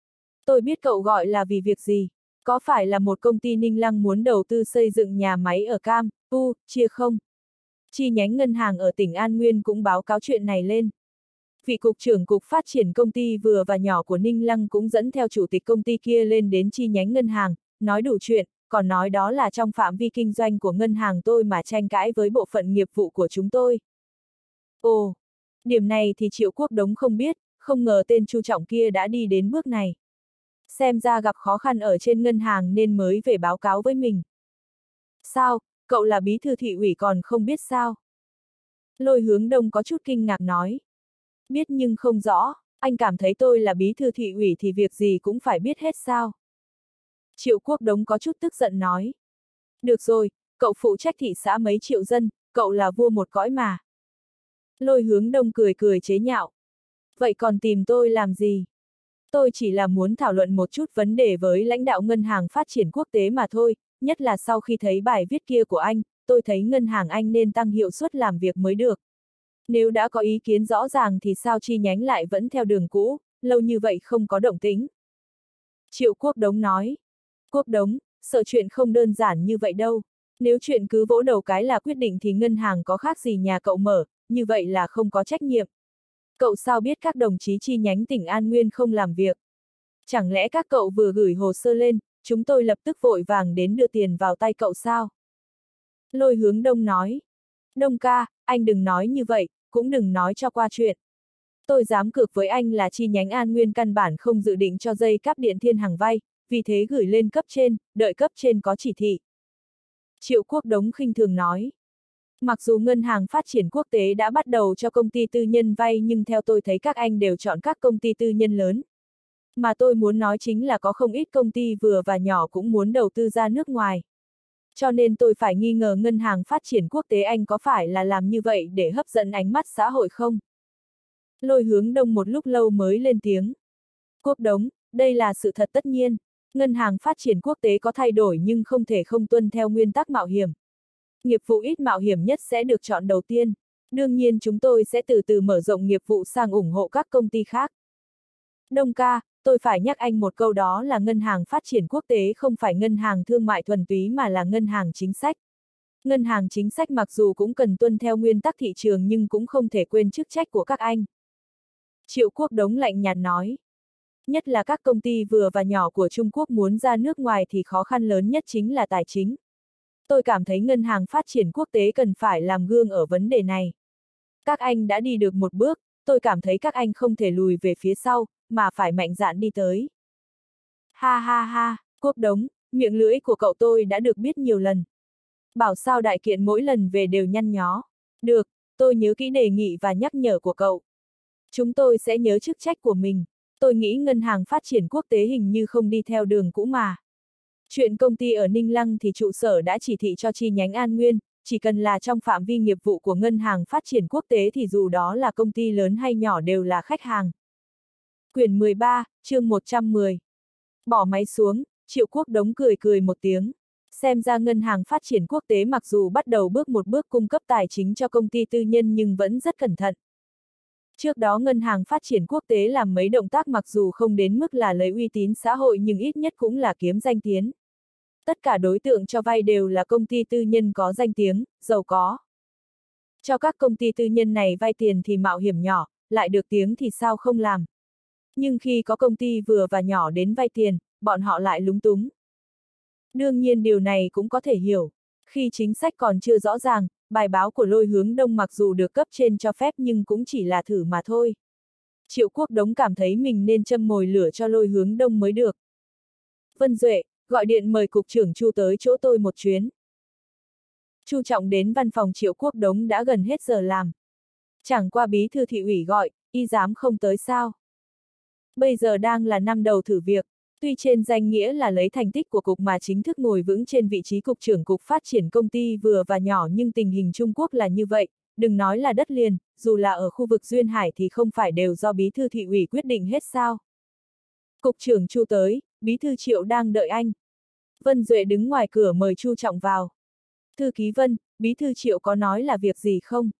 Tôi biết cậu gọi là vì việc gì. Có phải là một công ty Ninh Lăng muốn đầu tư xây dựng nhà máy ở Cam, U, chia không? Chi nhánh ngân hàng ở tỉnh An Nguyên cũng báo cáo chuyện này lên. Vị cục trưởng cục phát triển công ty vừa và nhỏ của Ninh Lăng cũng dẫn theo chủ tịch công ty kia lên đến chi nhánh ngân hàng, nói đủ chuyện, còn nói đó là trong phạm vi kinh doanh của ngân hàng tôi mà tranh cãi với bộ phận nghiệp vụ của chúng tôi. Ồ, điểm này thì Triệu Quốc Đống không biết, không ngờ tên Chu Trọng kia đã đi đến bước này. Xem ra gặp khó khăn ở trên ngân hàng nên mới về báo cáo với mình. Sao, cậu là bí thư thị ủy còn không biết sao? Lôi hướng đông có chút kinh ngạc nói. Biết nhưng không rõ, anh cảm thấy tôi là bí thư thị ủy thì việc gì cũng phải biết hết sao? Triệu quốc đống có chút tức giận nói. Được rồi, cậu phụ trách thị xã mấy triệu dân, cậu là vua một cõi mà. Lôi hướng đông cười cười chế nhạo. Vậy còn tìm tôi làm gì? Tôi chỉ là muốn thảo luận một chút vấn đề với lãnh đạo ngân hàng phát triển quốc tế mà thôi, nhất là sau khi thấy bài viết kia của anh, tôi thấy ngân hàng anh nên tăng hiệu suất làm việc mới được. Nếu đã có ý kiến rõ ràng thì sao chi nhánh lại vẫn theo đường cũ, lâu như vậy không có động tính. Triệu Quốc Đống nói. Quốc Đống, sợ chuyện không đơn giản như vậy đâu. Nếu chuyện cứ vỗ đầu cái là quyết định thì ngân hàng có khác gì nhà cậu mở, như vậy là không có trách nhiệm. Cậu sao biết các đồng chí chi nhánh tỉnh An Nguyên không làm việc? Chẳng lẽ các cậu vừa gửi hồ sơ lên, chúng tôi lập tức vội vàng đến đưa tiền vào tay cậu sao? Lôi hướng đông nói. Đông ca, anh đừng nói như vậy, cũng đừng nói cho qua chuyện. Tôi dám cược với anh là chi nhánh An Nguyên căn bản không dự định cho dây cáp điện thiên hàng vay, vì thế gửi lên cấp trên, đợi cấp trên có chỉ thị. Triệu Quốc Đống khinh thường nói. Mặc dù ngân hàng phát triển quốc tế đã bắt đầu cho công ty tư nhân vay nhưng theo tôi thấy các anh đều chọn các công ty tư nhân lớn. Mà tôi muốn nói chính là có không ít công ty vừa và nhỏ cũng muốn đầu tư ra nước ngoài. Cho nên tôi phải nghi ngờ ngân hàng phát triển quốc tế Anh có phải là làm như vậy để hấp dẫn ánh mắt xã hội không? Lôi hướng đông một lúc lâu mới lên tiếng. Quốc đống, đây là sự thật tất nhiên. Ngân hàng phát triển quốc tế có thay đổi nhưng không thể không tuân theo nguyên tắc mạo hiểm. Nghiệp vụ ít mạo hiểm nhất sẽ được chọn đầu tiên. Đương nhiên chúng tôi sẽ từ từ mở rộng nghiệp vụ sang ủng hộ các công ty khác. Đông ca, tôi phải nhắc anh một câu đó là ngân hàng phát triển quốc tế không phải ngân hàng thương mại thuần túy mà là ngân hàng chính sách. Ngân hàng chính sách mặc dù cũng cần tuân theo nguyên tắc thị trường nhưng cũng không thể quên chức trách của các anh. Triệu Quốc Đống lạnh nhạt nói. Nhất là các công ty vừa và nhỏ của Trung Quốc muốn ra nước ngoài thì khó khăn lớn nhất chính là tài chính. Tôi cảm thấy ngân hàng phát triển quốc tế cần phải làm gương ở vấn đề này. Các anh đã đi được một bước, tôi cảm thấy các anh không thể lùi về phía sau, mà phải mạnh dạn đi tới. Ha ha ha, quốc đống, miệng lưỡi của cậu tôi đã được biết nhiều lần. Bảo sao đại kiện mỗi lần về đều nhăn nhó. Được, tôi nhớ kỹ đề nghị và nhắc nhở của cậu. Chúng tôi sẽ nhớ chức trách của mình. Tôi nghĩ ngân hàng phát triển quốc tế hình như không đi theo đường cũ mà. Chuyện công ty ở Ninh Lăng thì trụ sở đã chỉ thị cho chi nhánh An Nguyên, chỉ cần là trong phạm vi nghiệp vụ của ngân hàng phát triển quốc tế thì dù đó là công ty lớn hay nhỏ đều là khách hàng. Quyển 13, chương 110. Bỏ máy xuống, Triệu Quốc đống cười cười một tiếng. Xem ra ngân hàng phát triển quốc tế mặc dù bắt đầu bước một bước cung cấp tài chính cho công ty tư nhân nhưng vẫn rất cẩn thận. Trước đó ngân hàng phát triển quốc tế làm mấy động tác mặc dù không đến mức là lấy uy tín xã hội nhưng ít nhất cũng là kiếm danh tiếng. Tất cả đối tượng cho vay đều là công ty tư nhân có danh tiếng, giàu có. Cho các công ty tư nhân này vay tiền thì mạo hiểm nhỏ, lại được tiếng thì sao không làm. Nhưng khi có công ty vừa và nhỏ đến vay tiền, bọn họ lại lúng túng. Đương nhiên điều này cũng có thể hiểu. Khi chính sách còn chưa rõ ràng, bài báo của lôi hướng đông mặc dù được cấp trên cho phép nhưng cũng chỉ là thử mà thôi. Triệu quốc đống cảm thấy mình nên châm mồi lửa cho lôi hướng đông mới được. Vân Duệ, gọi điện mời cục trưởng Chu tới chỗ tôi một chuyến. Chu Trọng đến văn phòng Triệu Quốc Đống đã gần hết giờ làm. Chẳng qua bí thư thị ủy gọi, y dám không tới sao. Bây giờ đang là năm đầu thử việc, tuy trên danh nghĩa là lấy thành tích của cục mà chính thức ngồi vững trên vị trí cục trưởng cục phát triển công ty vừa và nhỏ nhưng tình hình Trung Quốc là như vậy, đừng nói là đất liền, dù là ở khu vực Duyên Hải thì không phải đều do bí thư thị ủy quyết định hết sao. Cục trưởng Chu tới, bí thư Triệu đang đợi anh. Vân Duệ đứng ngoài cửa mời Chu Trọng vào. Thư ký Vân, bí thư Triệu có nói là việc gì không?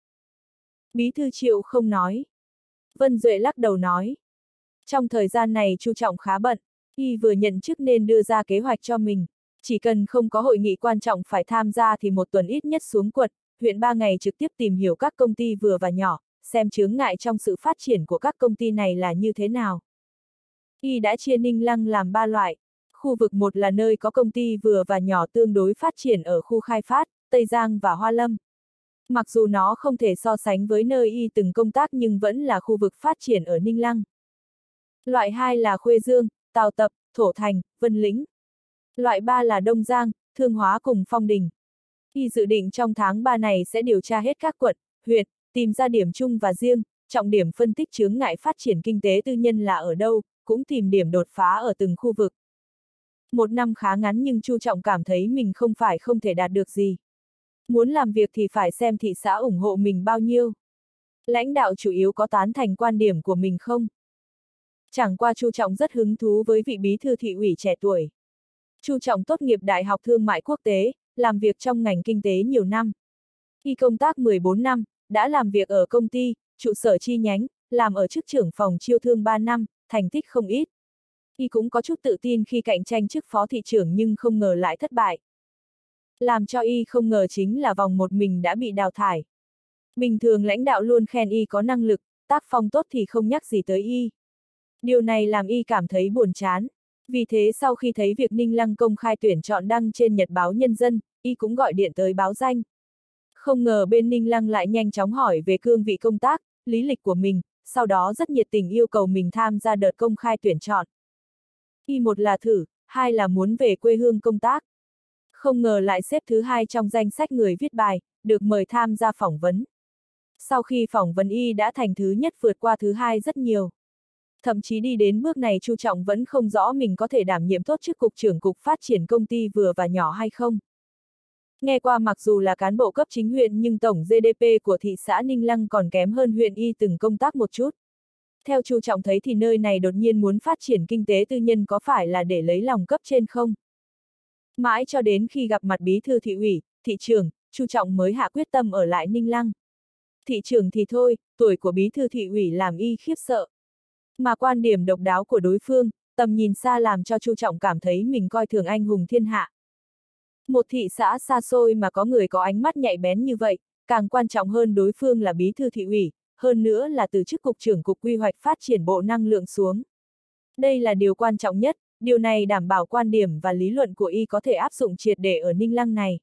Bí thư Triệu không nói. Vân Duệ lắc đầu nói. Trong thời gian này Chu Trọng khá bận, y vừa nhận chức nên đưa ra kế hoạch cho mình. Chỉ cần không có hội nghị quan trọng phải tham gia thì một tuần ít nhất xuống quật, huyện ba ngày trực tiếp tìm hiểu các công ty vừa và nhỏ, xem chướng ngại trong sự phát triển của các công ty này là như thế nào. Y đã chia Ninh Lăng làm ba loại. Khu vực một là nơi có công ty vừa và nhỏ tương đối phát triển ở khu khai phát, Tây Giang và Hoa Lâm. Mặc dù nó không thể so sánh với nơi y từng công tác nhưng vẫn là khu vực phát triển ở Ninh Lăng. Loại 2 là Khuê Dương, Tào Tập, Thổ Thành, Vân Lĩnh. Loại 3 là Đông Giang, Thương Hóa cùng Phong Đình. Y dự định trong tháng 3 này sẽ điều tra hết các quận, huyện, tìm ra điểm chung và riêng, trọng điểm phân tích chướng ngại phát triển kinh tế tư nhân là ở đâu, cũng tìm điểm đột phá ở từng khu vực. Một năm khá ngắn nhưng Chu Trọng cảm thấy mình không phải không thể đạt được gì. Muốn làm việc thì phải xem thị xã ủng hộ mình bao nhiêu. Lãnh đạo chủ yếu có tán thành quan điểm của mình không? Chẳng qua Chu Trọng rất hứng thú với vị bí thư thị ủy trẻ tuổi. Chu Trọng tốt nghiệp Đại học Thương mại Quốc tế, làm việc trong ngành kinh tế nhiều năm. Y công tác 14 năm, đã làm việc ở công ty, trụ sở chi nhánh, làm ở chức trưởng phòng chiêu thương 3 năm, thành tích không ít. Y cũng có chút tự tin khi cạnh tranh chức phó thị trưởng nhưng không ngờ lại thất bại. Làm cho Y không ngờ chính là vòng một mình đã bị đào thải. Bình thường lãnh đạo luôn khen Y có năng lực, tác phong tốt thì không nhắc gì tới Y. Điều này làm Y cảm thấy buồn chán. Vì thế sau khi thấy việc Ninh Lăng công khai tuyển chọn đăng trên Nhật báo Nhân dân, Y cũng gọi điện tới báo danh. Không ngờ bên Ninh Lăng lại nhanh chóng hỏi về cương vị công tác, lý lịch của mình, sau đó rất nhiệt tình yêu cầu mình tham gia đợt công khai tuyển chọn. Y một là thử, hai là muốn về quê hương công tác. Không ngờ lại xếp thứ hai trong danh sách người viết bài, được mời tham gia phỏng vấn. Sau khi phỏng vấn Y đã thành thứ nhất vượt qua thứ hai rất nhiều thậm chí đi đến bước này Chu Trọng vẫn không rõ mình có thể đảm nhiệm tốt chức cục trưởng cục phát triển công ty vừa và nhỏ hay không. Nghe qua mặc dù là cán bộ cấp chính huyện nhưng tổng GDP của thị xã Ninh Lăng còn kém hơn huyện Y từng công tác một chút. Theo Chu Trọng thấy thì nơi này đột nhiên muốn phát triển kinh tế tư nhân có phải là để lấy lòng cấp trên không? Mãi cho đến khi gặp mặt bí thư thị ủy, thị trưởng, Chu Trọng mới hạ quyết tâm ở lại Ninh Lăng. Thị trưởng thì thôi, tuổi của bí thư thị ủy làm y khiếp sợ. Mà quan điểm độc đáo của đối phương, tầm nhìn xa làm cho Chu Trọng cảm thấy mình coi thường anh hùng thiên hạ. Một thị xã xa xôi mà có người có ánh mắt nhạy bén như vậy, càng quan trọng hơn đối phương là bí thư thị ủy, hơn nữa là từ chức cục trưởng cục quy hoạch phát triển bộ năng lượng xuống. Đây là điều quan trọng nhất, điều này đảm bảo quan điểm và lý luận của y có thể áp dụng triệt để ở Ninh Lăng này.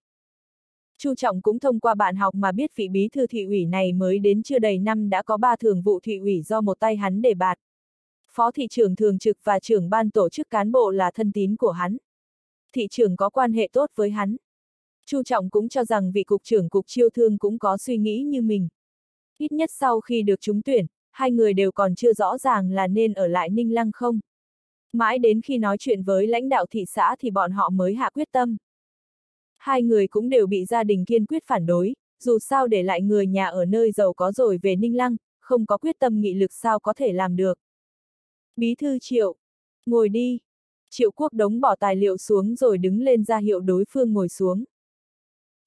Chu Trọng cũng thông qua bạn học mà biết vị bí thư thị ủy này mới đến chưa đầy năm đã có ba thường vụ thị ủy do một tay hắn để bạt. Phó thị trưởng thường trực và trưởng ban tổ chức cán bộ là thân tín của hắn. Thị trưởng có quan hệ tốt với hắn. Chu Trọng cũng cho rằng vị cục trưởng cục chiêu thương cũng có suy nghĩ như mình. Ít nhất sau khi được trúng tuyển, hai người đều còn chưa rõ ràng là nên ở lại Ninh Lăng không. Mãi đến khi nói chuyện với lãnh đạo thị xã thì bọn họ mới hạ quyết tâm. Hai người cũng đều bị gia đình kiên quyết phản đối, dù sao để lại người nhà ở nơi giàu có rồi về Ninh Lăng, không có quyết tâm nghị lực sao có thể làm được. Bí thư Triệu, ngồi đi. Triệu Quốc Đống bỏ tài liệu xuống rồi đứng lên ra hiệu đối phương ngồi xuống.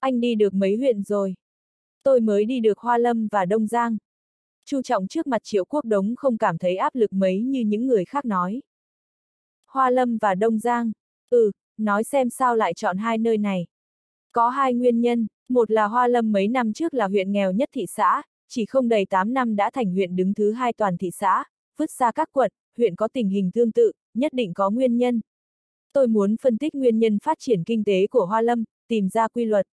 Anh đi được mấy huyện rồi? Tôi mới đi được Hoa Lâm và Đông Giang. Chu Trọng trước mặt Triệu Quốc Đống không cảm thấy áp lực mấy như những người khác nói. Hoa Lâm và Đông Giang. Ừ, nói xem sao lại chọn hai nơi này. Có hai nguyên nhân, một là Hoa Lâm mấy năm trước là huyện nghèo nhất thị xã, chỉ không đầy 8 năm đã thành huyện đứng thứ hai toàn thị xã, vứt xa các quận, huyện có tình hình tương tự, nhất định có nguyên nhân. Tôi muốn phân tích nguyên nhân phát triển kinh tế của Hoa Lâm, tìm ra quy luật.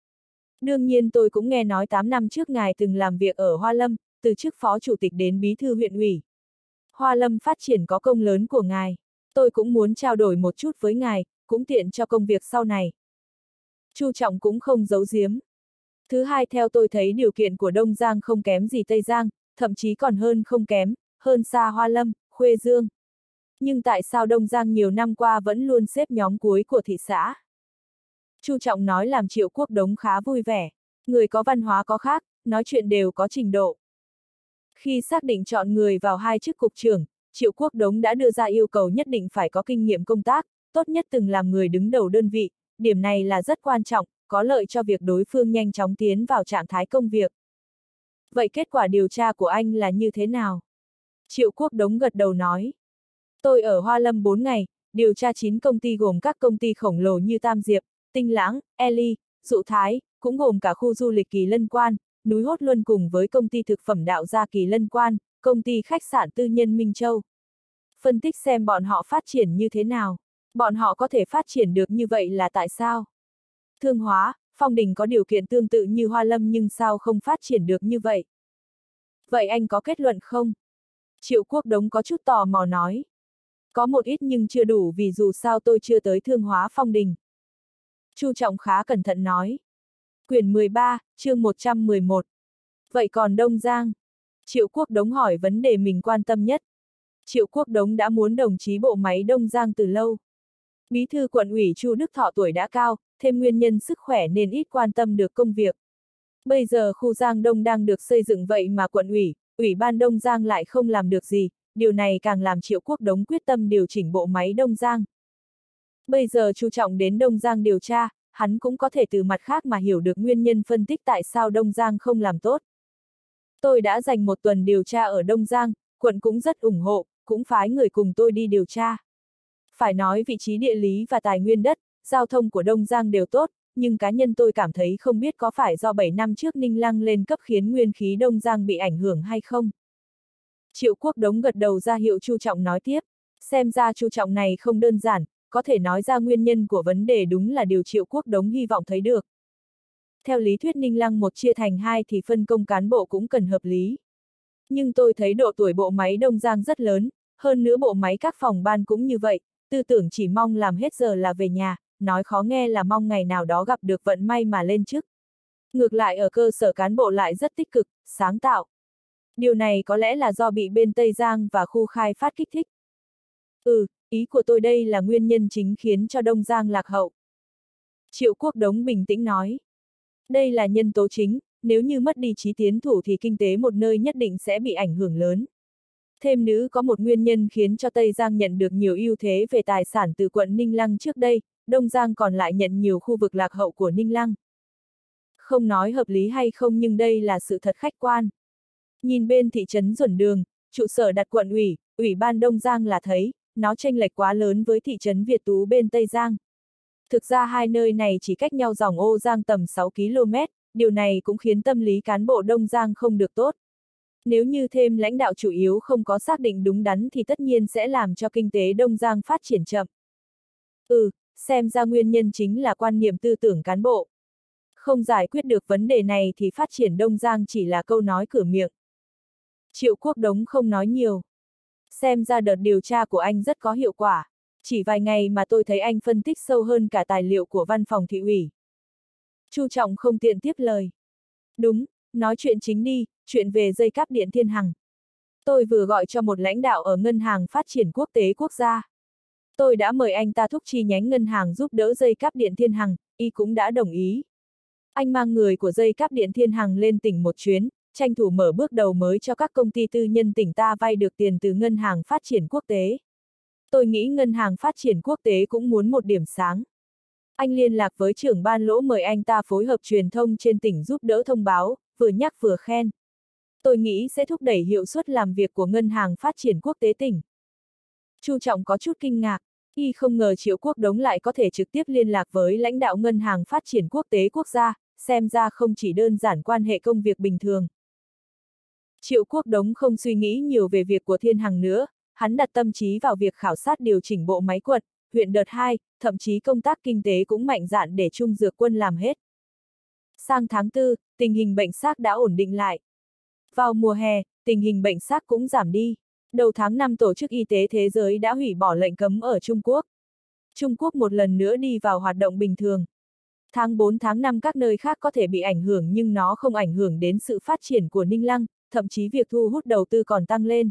Đương nhiên tôi cũng nghe nói 8 năm trước ngài từng làm việc ở Hoa Lâm, từ chức phó chủ tịch đến bí thư huyện ủy. Hoa Lâm phát triển có công lớn của ngài. Tôi cũng muốn trao đổi một chút với ngài, cũng tiện cho công việc sau này. Chu Trọng cũng không giấu giếm. Thứ hai theo tôi thấy điều kiện của Đông Giang không kém gì Tây Giang, thậm chí còn hơn không kém, hơn xa Hoa Lâm, Khuê Dương. Nhưng tại sao Đông Giang nhiều năm qua vẫn luôn xếp nhóm cuối của thị xã? Chu Trọng nói làm Triệu Quốc Đống khá vui vẻ. Người có văn hóa có khác, nói chuyện đều có trình độ. Khi xác định chọn người vào hai chức cục trưởng, Triệu Quốc Đống đã đưa ra yêu cầu nhất định phải có kinh nghiệm công tác, tốt nhất từng làm người đứng đầu đơn vị, điểm này là rất quan trọng, có lợi cho việc đối phương nhanh chóng tiến vào trạng thái công việc. Vậy kết quả điều tra của anh là như thế nào? Triệu Quốc Đống gật đầu nói. Tôi ở Hoa Lâm 4 ngày, điều tra 9 công ty gồm các công ty khổng lồ như Tam Diệp, Tinh Lãng, Eli, Dụ Thái, cũng gồm cả khu du lịch Kỳ Lân Quan, núi Hốt Luân cùng với công ty thực phẩm đạo gia Kỳ Lân Quan, công ty khách sạn tư nhân Minh Châu. Phân tích xem bọn họ phát triển như thế nào. Bọn họ có thể phát triển được như vậy là tại sao? Thương hóa, Phong Đình có điều kiện tương tự như Hoa Lâm nhưng sao không phát triển được như vậy? Vậy anh có kết luận không? Triệu Quốc Đống có chút tò mò nói. Có một ít nhưng chưa đủ vì dù sao tôi chưa tới thương hóa Phong Đình. Chu Trọng khá cẩn thận nói. Quyển 13, chương 111. Vậy còn Đông Giang? Triệu Quốc Đống hỏi vấn đề mình quan tâm nhất. Triệu Quốc Đống đã muốn đồng chí bộ máy Đông Giang từ lâu. Bí thư quận ủy Chu Đức Thọ tuổi đã cao, thêm nguyên nhân sức khỏe nên ít quan tâm được công việc. Bây giờ khu Giang Đông đang được xây dựng vậy mà quận ủy, ủy ban Đông Giang lại không làm được gì, điều này càng làm Triệu Quốc Đống quyết tâm điều chỉnh bộ máy Đông Giang. Bây giờ chú trọng đến Đông Giang điều tra, hắn cũng có thể từ mặt khác mà hiểu được nguyên nhân phân tích tại sao Đông Giang không làm tốt. Tôi đã dành một tuần điều tra ở Đông Giang, quận cũng rất ủng hộ, cũng phái người cùng tôi đi điều tra. Phải nói vị trí địa lý và tài nguyên đất, giao thông của Đông Giang đều tốt, nhưng cá nhân tôi cảm thấy không biết có phải do 7 năm trước Ninh Lăng lên cấp khiến nguyên khí Đông Giang bị ảnh hưởng hay không. Triệu Quốc Đống gật đầu ra hiệu Chu Trọng nói tiếp, xem ra Chu Trọng này không đơn giản, có thể nói ra nguyên nhân của vấn đề đúng là điều Triệu Quốc Đống hy vọng thấy được. Theo lý thuyết Ninh Lăng một chia thành hai thì phân công cán bộ cũng cần hợp lý. Nhưng tôi thấy độ tuổi bộ máy Đông Giang rất lớn, hơn nữa bộ máy các phòng ban cũng như vậy, tư tưởng chỉ mong làm hết giờ là về nhà, nói khó nghe là mong ngày nào đó gặp được vận may mà lên chức. Ngược lại ở cơ sở cán bộ lại rất tích cực, sáng tạo. Điều này có lẽ là do bị bên Tây Giang và khu khai phát kích thích. Ừ, ý của tôi đây là nguyên nhân chính khiến cho Đông Giang lạc hậu. Triệu Quốc Đống bình tĩnh nói. Đây là nhân tố chính, nếu như mất đi trí tiến thủ thì kinh tế một nơi nhất định sẽ bị ảnh hưởng lớn. Thêm nữ có một nguyên nhân khiến cho Tây Giang nhận được nhiều ưu thế về tài sản từ quận Ninh Lăng trước đây, Đông Giang còn lại nhận nhiều khu vực lạc hậu của Ninh Lăng. Không nói hợp lý hay không nhưng đây là sự thật khách quan. Nhìn bên thị trấn Duẩn Đường, trụ sở đặt quận ủy, ủy ban Đông Giang là thấy, nó tranh lệch quá lớn với thị trấn Việt Tú bên Tây Giang. Thực ra hai nơi này chỉ cách nhau dòng ô Giang tầm 6 km, điều này cũng khiến tâm lý cán bộ Đông Giang không được tốt. Nếu như thêm lãnh đạo chủ yếu không có xác định đúng đắn thì tất nhiên sẽ làm cho kinh tế Đông Giang phát triển chậm. Ừ, xem ra nguyên nhân chính là quan niệm tư tưởng cán bộ. Không giải quyết được vấn đề này thì phát triển Đông Giang chỉ là câu nói cửa miệng. Triệu Quốc Đống không nói nhiều. Xem ra đợt điều tra của anh rất có hiệu quả. Chỉ vài ngày mà tôi thấy anh phân tích sâu hơn cả tài liệu của văn phòng thị ủy. Chu Trọng không tiện tiếp lời. Đúng, nói chuyện chính đi, chuyện về dây cáp điện thiên hằng. Tôi vừa gọi cho một lãnh đạo ở Ngân hàng Phát triển Quốc tế Quốc gia. Tôi đã mời anh ta thúc chi nhánh ngân hàng giúp đỡ dây cáp điện thiên hằng, y cũng đã đồng ý. Anh mang người của dây cáp điện thiên hằng lên tỉnh một chuyến, tranh thủ mở bước đầu mới cho các công ty tư nhân tỉnh ta vay được tiền từ Ngân hàng Phát triển Quốc tế. Tôi nghĩ Ngân hàng Phát triển Quốc tế cũng muốn một điểm sáng. Anh liên lạc với trưởng ban lỗ mời anh ta phối hợp truyền thông trên tỉnh giúp đỡ thông báo, vừa nhắc vừa khen. Tôi nghĩ sẽ thúc đẩy hiệu suất làm việc của Ngân hàng Phát triển Quốc tế tỉnh. Chu Trọng có chút kinh ngạc, y không ngờ Triệu Quốc Đống lại có thể trực tiếp liên lạc với lãnh đạo Ngân hàng Phát triển Quốc tế quốc gia, xem ra không chỉ đơn giản quan hệ công việc bình thường. Triệu Quốc Đống không suy nghĩ nhiều về việc của Thiên Hằng nữa, hắn đặt tâm trí vào việc khảo sát điều chỉnh bộ máy quật huyện đợt 2, thậm chí công tác kinh tế cũng mạnh dạn để Trung Dược Quân làm hết. Sang tháng 4, tình hình bệnh xác đã ổn định lại. Vào mùa hè, tình hình bệnh xác cũng giảm đi. Đầu tháng 5 Tổ chức Y tế Thế giới đã hủy bỏ lệnh cấm ở Trung Quốc. Trung Quốc một lần nữa đi vào hoạt động bình thường. Tháng 4 tháng 5 các nơi khác có thể bị ảnh hưởng nhưng nó không ảnh hưởng đến sự phát triển của Ninh Lăng, thậm chí việc thu hút đầu tư còn tăng lên.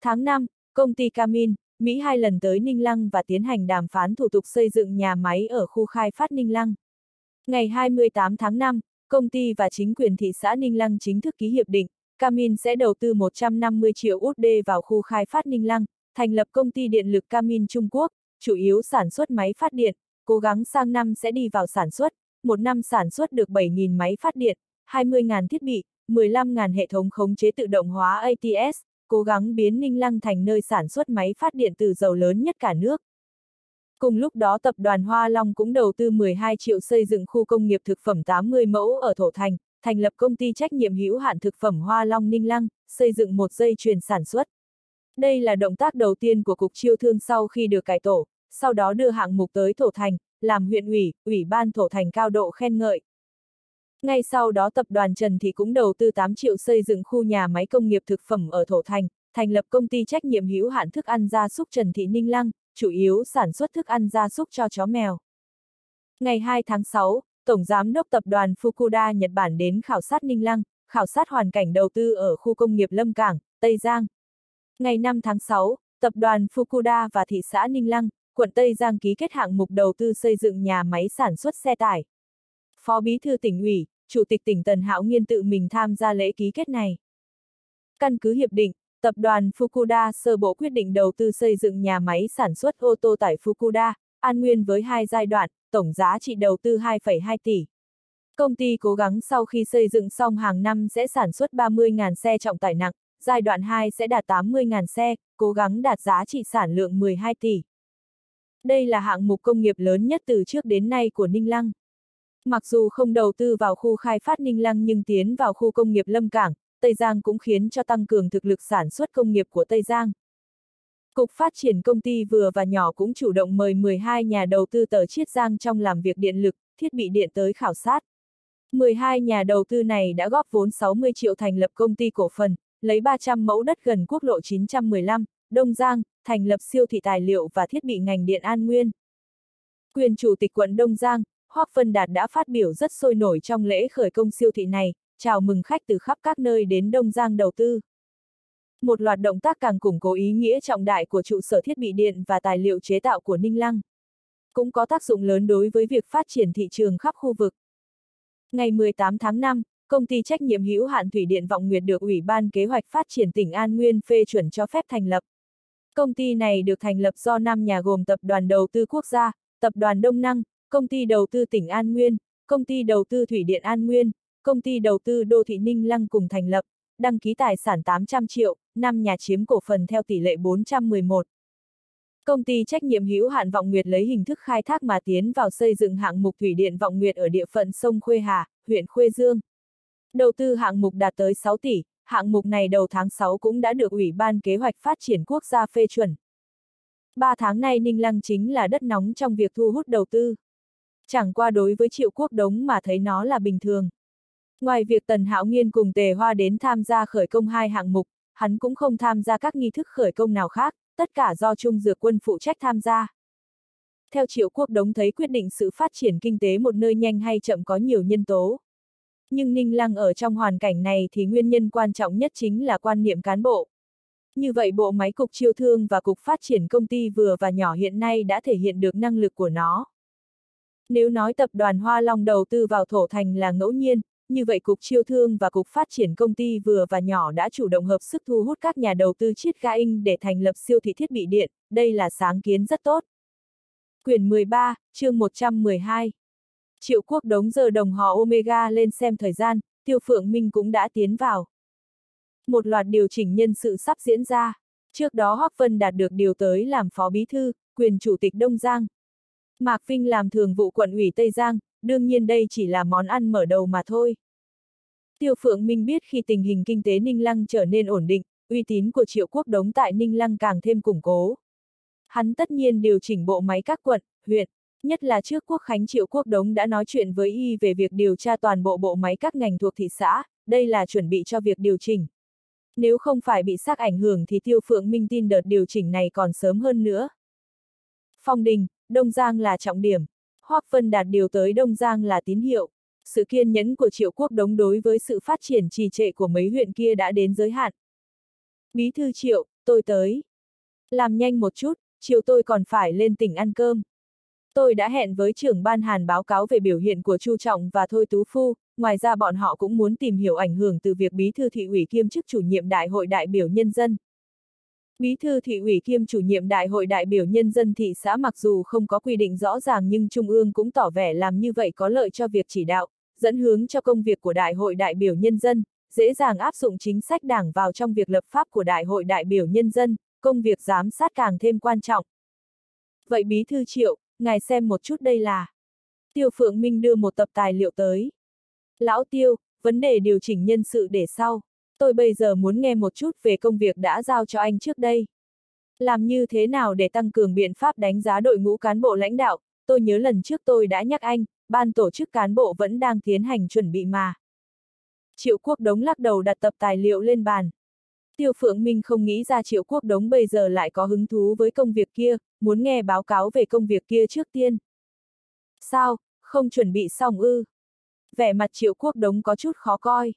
Tháng 5, công ty Camin, Mỹ hai lần tới Ninh Lăng và tiến hành đàm phán thủ tục xây dựng nhà máy ở khu khai phát Ninh Lăng. Ngày 28 tháng 5, công ty và chính quyền thị xã Ninh Lăng chính thức ký hiệp định, Camin sẽ đầu tư 150 triệu USD vào khu khai phát Ninh Lăng, thành lập công ty điện lực Camin Trung Quốc, chủ yếu sản xuất máy phát điện, cố gắng sang năm sẽ đi vào sản xuất, một năm sản xuất được 7.000 máy phát điện, 20.000 thiết bị, 15.000 hệ thống khống chế tự động hóa ATS, cố gắng biến Ninh Lăng thành nơi sản xuất máy phát điện từ dầu lớn nhất cả nước. Cùng lúc đó tập đoàn Hoa Long cũng đầu tư 12 triệu xây dựng khu công nghiệp thực phẩm 80 mẫu ở Thổ Thành, thành lập công ty trách nhiệm hữu hạn thực phẩm Hoa Long Ninh Lăng, xây dựng một dây chuyền sản xuất. Đây là động tác đầu tiên của Cục Chiêu Thương sau khi được cải tổ, sau đó đưa hạng mục tới Thổ Thành, làm huyện ủy, ủy ban Thổ Thành cao độ khen ngợi. Ngay sau đó tập đoàn Trần Thị cũng đầu tư 8 triệu xây dựng khu nhà máy công nghiệp thực phẩm ở Thổ Thành, thành lập công ty trách nhiệm hữu hạn thức ăn gia súc Trần Thị Ninh Lăng, chủ yếu sản xuất thức ăn gia súc cho chó mèo. Ngày 2 tháng 6, Tổng Giám đốc Tập đoàn Fukuda Nhật Bản đến khảo sát Ninh Lăng, khảo sát hoàn cảnh đầu tư ở khu công nghiệp Lâm Cảng, Tây Giang. Ngày 5 tháng 6, Tập đoàn Fukuda và thị xã Ninh Lăng, quận Tây Giang ký kết hạng mục đầu tư xây dựng nhà máy sản xuất xe tải. Phó Bí thư tỉnh ủy, Chủ tịch tỉnh Tần Hạo Nghiên tự mình tham gia lễ ký kết này. Căn cứ hiệp định, tập đoàn Fukuda sơ bộ quyết định đầu tư xây dựng nhà máy sản xuất ô tô tải Fukuda, an nguyên với hai giai đoạn, tổng giá trị đầu tư 2,2 tỷ. Công ty cố gắng sau khi xây dựng xong hàng năm sẽ sản xuất 30.000 xe trọng tải nặng, giai đoạn 2 sẽ đạt 80.000 xe, cố gắng đạt giá trị sản lượng 12 tỷ. Đây là hạng mục công nghiệp lớn nhất từ trước đến nay của Ninh Lăng. Mặc dù không đầu tư vào khu khai phát Ninh Lăng nhưng tiến vào khu công nghiệp Lâm Cảng, Tây Giang cũng khiến cho tăng cường thực lực sản xuất công nghiệp của Tây Giang. Cục Phát triển Công ty vừa và nhỏ cũng chủ động mời 12 nhà đầu tư tờ Chiết Giang trong làm việc điện lực, thiết bị điện tới khảo sát. 12 nhà đầu tư này đã góp vốn 60 triệu thành lập công ty cổ phần, lấy 300 mẫu đất gần quốc lộ 915, Đông Giang, thành lập siêu thị tài liệu và thiết bị ngành điện An Nguyên. Quyền chủ tịch quận Đông Giang, Hoác Phân Đạt đã phát biểu rất sôi nổi trong lễ khởi công siêu thị này, chào mừng khách từ khắp các nơi đến Đông Giang đầu tư. Một loạt động tác càng củng cố ý nghĩa trọng đại của trụ sở thiết bị điện và tài liệu chế tạo của Ninh Lăng. Cũng có tác dụng lớn đối với việc phát triển thị trường khắp khu vực. Ngày 18 tháng 5, công ty trách nhiệm hữu hạn Thủy điện Vọng Nguyệt được Ủy ban Kế hoạch Phát triển tỉnh An Nguyên phê chuẩn cho phép thành lập. Công ty này được thành lập do năm nhà gồm Tập đoàn Đầu tư Quốc gia, Tập đoàn Đông Năng, Công ty Đầu tư tỉnh An Nguyên, Công ty Đầu tư Thủy điện An Nguyên, Công ty Đầu tư Đô thị Ninh Lăng cùng thành lập, đăng ký tài sản 800 triệu, năm nhà chiếm cổ phần theo tỷ lệ 411. Công ty trách nhiệm hữu hạn Vọng Nguyệt lấy hình thức khai thác mà tiến vào xây dựng hạng mục thủy điện Vọng Nguyệt ở địa phận sông Khuê Hà, huyện Khuê Dương. Đầu tư hạng mục đạt tới 6 tỷ, hạng mục này đầu tháng 6 cũng đã được Ủy ban Kế hoạch Phát triển Quốc gia phê chuẩn. Ba tháng nay Ninh Lăng chính là đất nóng trong việc thu hút đầu tư. Chẳng qua đối với Triệu Quốc Đống mà thấy nó là bình thường. Ngoài việc Tần Hạo Nghiên cùng Tề Hoa đến tham gia khởi công hai hạng mục, hắn cũng không tham gia các nghi thức khởi công nào khác, tất cả do Trung Dược Quân phụ trách tham gia. Theo Triệu Quốc Đống thấy quyết định sự phát triển kinh tế một nơi nhanh hay chậm có nhiều nhân tố. Nhưng Ninh Lăng ở trong hoàn cảnh này thì nguyên nhân quan trọng nhất chính là quan niệm cán bộ. Như vậy bộ máy cục chiêu thương và cục phát triển công ty vừa và nhỏ hiện nay đã thể hiện được năng lực của nó. Nếu nói tập đoàn Hoa Long đầu tư vào thổ thành là ngẫu nhiên, như vậy Cục Chiêu Thương và Cục Phát triển Công ty vừa và nhỏ đã chủ động hợp sức thu hút các nhà đầu tư chiết ga in để thành lập siêu thị thiết bị điện, đây là sáng kiến rất tốt. Quyển 13, chương 112 Triệu quốc đống giờ đồng hò Omega lên xem thời gian, Tiêu Phượng Minh cũng đã tiến vào. Một loạt điều chỉnh nhân sự sắp diễn ra. Trước đó Hoắc Vân đạt được điều tới làm phó bí thư, quyền chủ tịch Đông Giang. Mạc Vinh làm thường vụ quận ủy Tây Giang, đương nhiên đây chỉ là món ăn mở đầu mà thôi. Tiêu Phượng Minh biết khi tình hình kinh tế Ninh Lăng trở nên ổn định, uy tín của Triệu Quốc Đống tại Ninh Lăng càng thêm củng cố. Hắn tất nhiên điều chỉnh bộ máy các quận, huyện, nhất là trước Quốc Khánh Triệu Quốc Đống đã nói chuyện với y về việc điều tra toàn bộ bộ máy các ngành thuộc thị xã, đây là chuẩn bị cho việc điều chỉnh. Nếu không phải bị sắc ảnh hưởng thì Tiêu Phượng Minh tin đợt điều chỉnh này còn sớm hơn nữa. Phong Đình, Đông Giang là trọng điểm. Hoác Vân đạt điều tới Đông Giang là tín hiệu. Sự kiên nhẫn của Triệu Quốc Đống đối với sự phát triển trì trệ của mấy huyện kia đã đến giới hạn. Bí thư Triệu, tôi tới. Làm nhanh một chút, chiều tôi còn phải lên tỉnh ăn cơm. Tôi đã hẹn với trưởng ban Hàn báo cáo về biểu hiện của Chu Trọng và Thôi Tú Phu, ngoài ra bọn họ cũng muốn tìm hiểu ảnh hưởng từ việc bí thư thị ủy kiêm chức chủ nhiệm đại hội đại biểu nhân dân. Bí thư thị ủy kiêm chủ nhiệm đại hội đại biểu nhân dân thị xã mặc dù không có quy định rõ ràng nhưng Trung ương cũng tỏ vẻ làm như vậy có lợi cho việc chỉ đạo, dẫn hướng cho công việc của đại hội đại biểu nhân dân, dễ dàng áp dụng chính sách đảng vào trong việc lập pháp của đại hội đại biểu nhân dân, công việc giám sát càng thêm quan trọng. Vậy bí thư triệu, ngài xem một chút đây là. Tiêu Phượng Minh đưa một tập tài liệu tới. Lão Tiêu, vấn đề điều chỉnh nhân sự để sau tôi bây giờ muốn nghe một chút về công việc đã giao cho anh trước đây. Làm như thế nào để tăng cường biện pháp đánh giá đội ngũ cán bộ lãnh đạo, tôi nhớ lần trước tôi đã nhắc anh, ban tổ chức cán bộ vẫn đang tiến hành chuẩn bị mà. Triệu Quốc Đống lắc đầu đặt tập tài liệu lên bàn. Tiêu Phượng Minh không nghĩ ra Triệu Quốc Đống bây giờ lại có hứng thú với công việc kia, muốn nghe báo cáo về công việc kia trước tiên. Sao, không chuẩn bị xong ư? Vẻ mặt Triệu Quốc Đống có chút khó coi.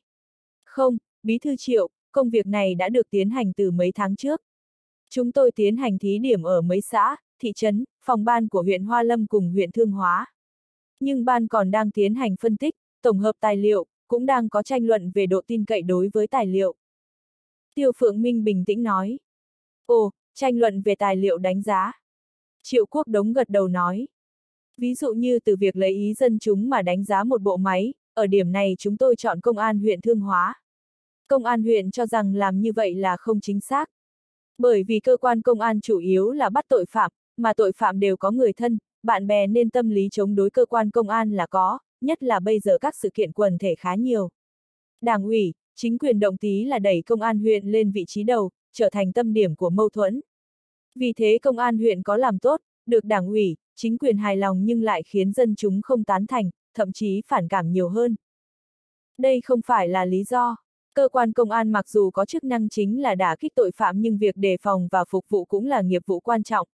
Không, Bí thư triệu, công việc này đã được tiến hành từ mấy tháng trước. Chúng tôi tiến hành thí điểm ở mấy xã, thị trấn, phòng ban của huyện Hoa Lâm cùng huyện Thương Hóa. Nhưng ban còn đang tiến hành phân tích, tổng hợp tài liệu, cũng đang có tranh luận về độ tin cậy đối với tài liệu. Tiêu Phượng Minh bình tĩnh nói. Ồ, tranh luận về tài liệu đánh giá. Triệu Quốc Đống gật đầu nói. Ví dụ như từ việc lấy ý dân chúng mà đánh giá một bộ máy, ở điểm này chúng tôi chọn công an huyện Thương Hóa. Công an huyện cho rằng làm như vậy là không chính xác. Bởi vì cơ quan công an chủ yếu là bắt tội phạm, mà tội phạm đều có người thân, bạn bè nên tâm lý chống đối cơ quan công an là có, nhất là bây giờ các sự kiện quần thể khá nhiều. Đảng ủy, chính quyền động tí là đẩy công an huyện lên vị trí đầu, trở thành tâm điểm của mâu thuẫn. Vì thế công an huyện có làm tốt, được đảng ủy, chính quyền hài lòng nhưng lại khiến dân chúng không tán thành, thậm chí phản cảm nhiều hơn. Đây không phải là lý do. Cơ quan công an mặc dù có chức năng chính là đả kích tội phạm nhưng việc đề phòng và phục vụ cũng là nghiệp vụ quan trọng.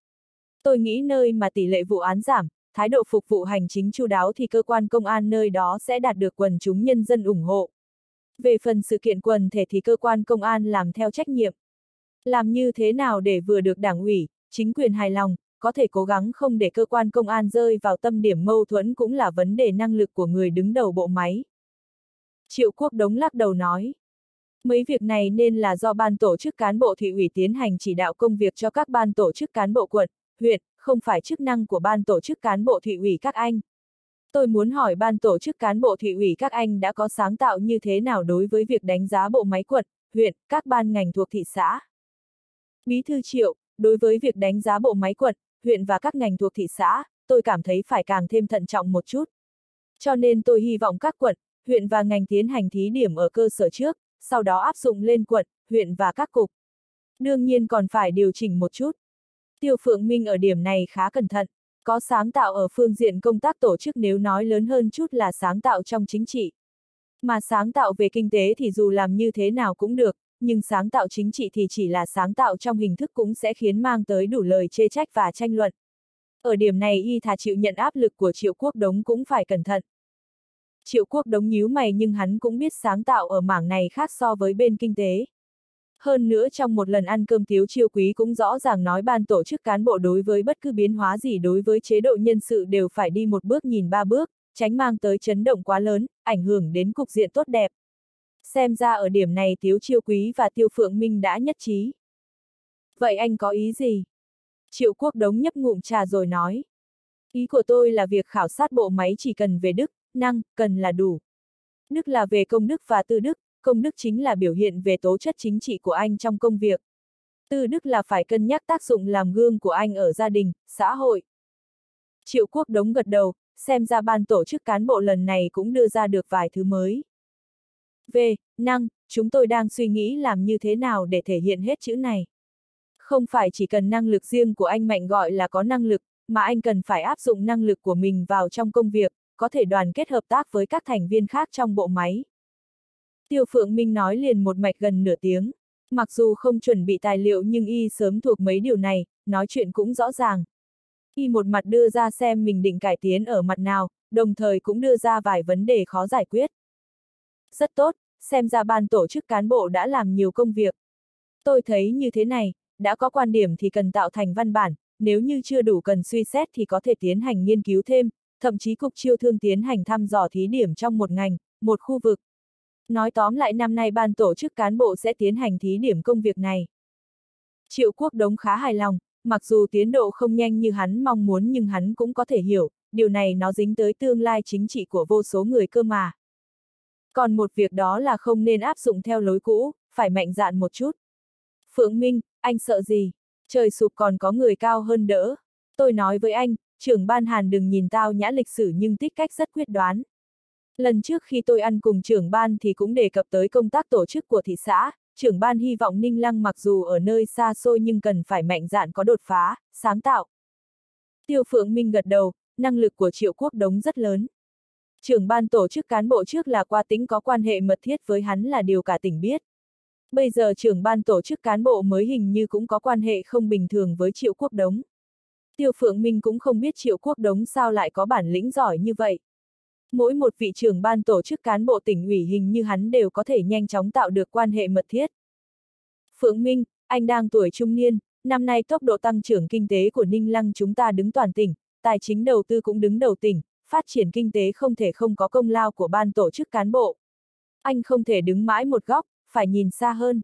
Tôi nghĩ nơi mà tỷ lệ vụ án giảm, thái độ phục vụ hành chính chu đáo thì cơ quan công an nơi đó sẽ đạt được quần chúng nhân dân ủng hộ. Về phần sự kiện quần thể thì cơ quan công an làm theo trách nhiệm. Làm như thế nào để vừa được đảng ủy, chính quyền hài lòng, có thể cố gắng không để cơ quan công an rơi vào tâm điểm mâu thuẫn cũng là vấn đề năng lực của người đứng đầu bộ máy. Triệu Quốc Đống lắc đầu nói. Mấy việc này nên là do ban tổ chức cán bộ thị ủy tiến hành chỉ đạo công việc cho các ban tổ chức cán bộ quận, huyện, không phải chức năng của ban tổ chức cán bộ thị ủy các anh. Tôi muốn hỏi ban tổ chức cán bộ thị ủy các anh đã có sáng tạo như thế nào đối với việc đánh giá bộ máy quận, huyện, các ban ngành thuộc thị xã. Bí thư Triệu, đối với việc đánh giá bộ máy quận, huyện và các ngành thuộc thị xã, tôi cảm thấy phải càng thêm thận trọng một chút. Cho nên tôi hy vọng các quận, huyện và ngành tiến hành thí điểm ở cơ sở trước, sau đó áp dụng lên quận, huyện và các cục. Đương nhiên còn phải điều chỉnh một chút. Tiêu Phượng Minh ở điểm này khá cẩn thận, có sáng tạo ở phương diện công tác tổ chức nếu nói lớn hơn chút là sáng tạo trong chính trị. Mà sáng tạo về kinh tế thì dù làm như thế nào cũng được, nhưng sáng tạo chính trị thì chỉ là sáng tạo trong hình thức cũng sẽ khiến mang tới đủ lời chê trách và tranh luận. Ở điểm này y thà chịu nhận áp lực của triệu quốc đống cũng phải cẩn thận. Triệu quốc đống nhíu mày nhưng hắn cũng biết sáng tạo ở mảng này khác so với bên kinh tế. Hơn nữa trong một lần ăn cơm thiếu chiêu quý cũng rõ ràng nói ban tổ chức cán bộ đối với bất cứ biến hóa gì đối với chế độ nhân sự đều phải đi một bước nhìn ba bước, tránh mang tới chấn động quá lớn, ảnh hưởng đến cục diện tốt đẹp. Xem ra ở điểm này thiếu Chiêu Quý và Tiêu Phượng Minh đã nhất trí. Vậy anh có ý gì? Triệu Quốc Đống nhấp ngụm trà rồi nói. Ý của tôi là việc khảo sát bộ máy chỉ cần về đức, năng, cần là đủ. Đức là về công đức và tư đức, công đức chính là biểu hiện về tố chất chính trị của anh trong công việc. Tư đức là phải cân nhắc tác dụng làm gương của anh ở gia đình, xã hội. Triệu Quốc Đống gật đầu, xem ra ban tổ chức cán bộ lần này cũng đưa ra được vài thứ mới. Về, năng, chúng tôi đang suy nghĩ làm như thế nào để thể hiện hết chữ này. Không phải chỉ cần năng lực riêng của anh Mạnh gọi là có năng lực, mà anh cần phải áp dụng năng lực của mình vào trong công việc, có thể đoàn kết hợp tác với các thành viên khác trong bộ máy. Tiêu Phượng Minh nói liền một mạch gần nửa tiếng. Mặc dù không chuẩn bị tài liệu nhưng y sớm thuộc mấy điều này, nói chuyện cũng rõ ràng. Y một mặt đưa ra xem mình định cải tiến ở mặt nào, đồng thời cũng đưa ra vài vấn đề khó giải quyết. Rất tốt, xem ra ban tổ chức cán bộ đã làm nhiều công việc. Tôi thấy như thế này, đã có quan điểm thì cần tạo thành văn bản, nếu như chưa đủ cần suy xét thì có thể tiến hành nghiên cứu thêm, thậm chí cục chiêu thương tiến hành thăm dò thí điểm trong một ngành, một khu vực. Nói tóm lại năm nay ban tổ chức cán bộ sẽ tiến hành thí điểm công việc này. Triệu Quốc Đống khá hài lòng, mặc dù tiến độ không nhanh như hắn mong muốn nhưng hắn cũng có thể hiểu, điều này nó dính tới tương lai chính trị của vô số người cơ mà. Còn một việc đó là không nên áp dụng theo lối cũ, phải mạnh dạn một chút. Phượng Minh, anh sợ gì? Trời sụp còn có người cao hơn đỡ. Tôi nói với anh, trưởng ban hàn đừng nhìn tao nhã lịch sử nhưng tích cách rất quyết đoán. Lần trước khi tôi ăn cùng trưởng ban thì cũng đề cập tới công tác tổ chức của thị xã, trưởng ban hy vọng Ninh Lăng mặc dù ở nơi xa xôi nhưng cần phải mạnh dạn có đột phá, sáng tạo. Tiêu Phượng Minh gật đầu, năng lực của Triệu Quốc Đống rất lớn. Trưởng ban tổ chức cán bộ trước là qua tính có quan hệ mật thiết với hắn là điều cả tỉnh biết. Bây giờ trưởng ban tổ chức cán bộ mới hình như cũng có quan hệ không bình thường với Triệu Quốc Đống. Tiêu Phượng Minh cũng không biết Triệu Quốc Đống sao lại có bản lĩnh giỏi như vậy. Mỗi một vị trưởng ban tổ chức cán bộ tỉnh ủy hình như hắn đều có thể nhanh chóng tạo được quan hệ mật thiết. Phượng Minh, anh đang tuổi trung niên, năm nay tốc độ tăng trưởng kinh tế của Ninh Lăng chúng ta đứng toàn tỉnh, tài chính đầu tư cũng đứng đầu tỉnh, phát triển kinh tế không thể không có công lao của ban tổ chức cán bộ. Anh không thể đứng mãi một góc, phải nhìn xa hơn.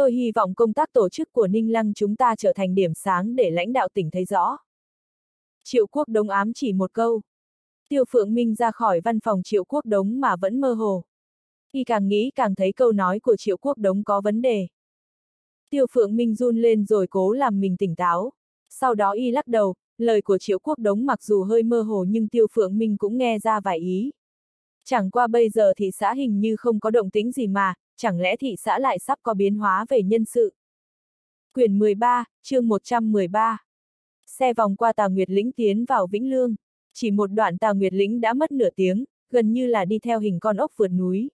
Tôi hy vọng công tác tổ chức của Ninh Lăng chúng ta trở thành điểm sáng để lãnh đạo tỉnh thấy rõ. Triệu Quốc Đống ám chỉ một câu. Tiêu Phượng Minh ra khỏi văn phòng Triệu Quốc Đống mà vẫn mơ hồ. Y càng nghĩ càng thấy câu nói của Triệu Quốc Đống có vấn đề. Tiêu Phượng Minh run lên rồi cố làm mình tỉnh táo. Sau đó y lắc đầu, lời của Triệu Quốc Đống mặc dù hơi mơ hồ nhưng Tiêu Phượng Minh cũng nghe ra vài ý. Chẳng qua bây giờ thị xã hình như không có động tĩnh gì mà, chẳng lẽ thị xã lại sắp có biến hóa về nhân sự. Quyển 13, chương 113 Xe vòng qua Tà Nguyệt Lĩnh tiến vào Vĩnh Lương. Chỉ một đoạn Tà Nguyệt Lĩnh đã mất nửa tiếng, gần như là đi theo hình con ốc vượt núi.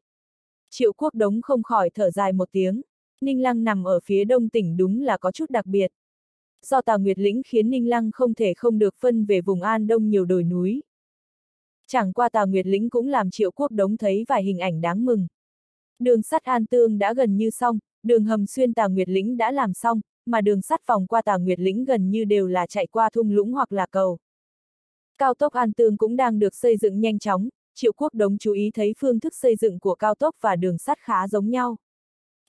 Triệu Quốc Đống không khỏi thở dài một tiếng. Ninh Lăng nằm ở phía đông tỉnh đúng là có chút đặc biệt. Do Tà Nguyệt Lĩnh khiến Ninh Lăng không thể không được phân về vùng An Đông nhiều đồi núi. Chẳng qua Tà Nguyệt Lĩnh cũng làm Triệu Quốc Đống thấy vài hình ảnh đáng mừng. Đường sắt An Tương đã gần như xong, đường hầm xuyên Tà Nguyệt Lĩnh đã làm xong, mà đường sắt vòng qua Tà Nguyệt Lĩnh gần như đều là chạy qua thung lũng hoặc là cầu. Cao tốc An Tương cũng đang được xây dựng nhanh chóng, Triệu Quốc Đống chú ý thấy phương thức xây dựng của cao tốc và đường sắt khá giống nhau.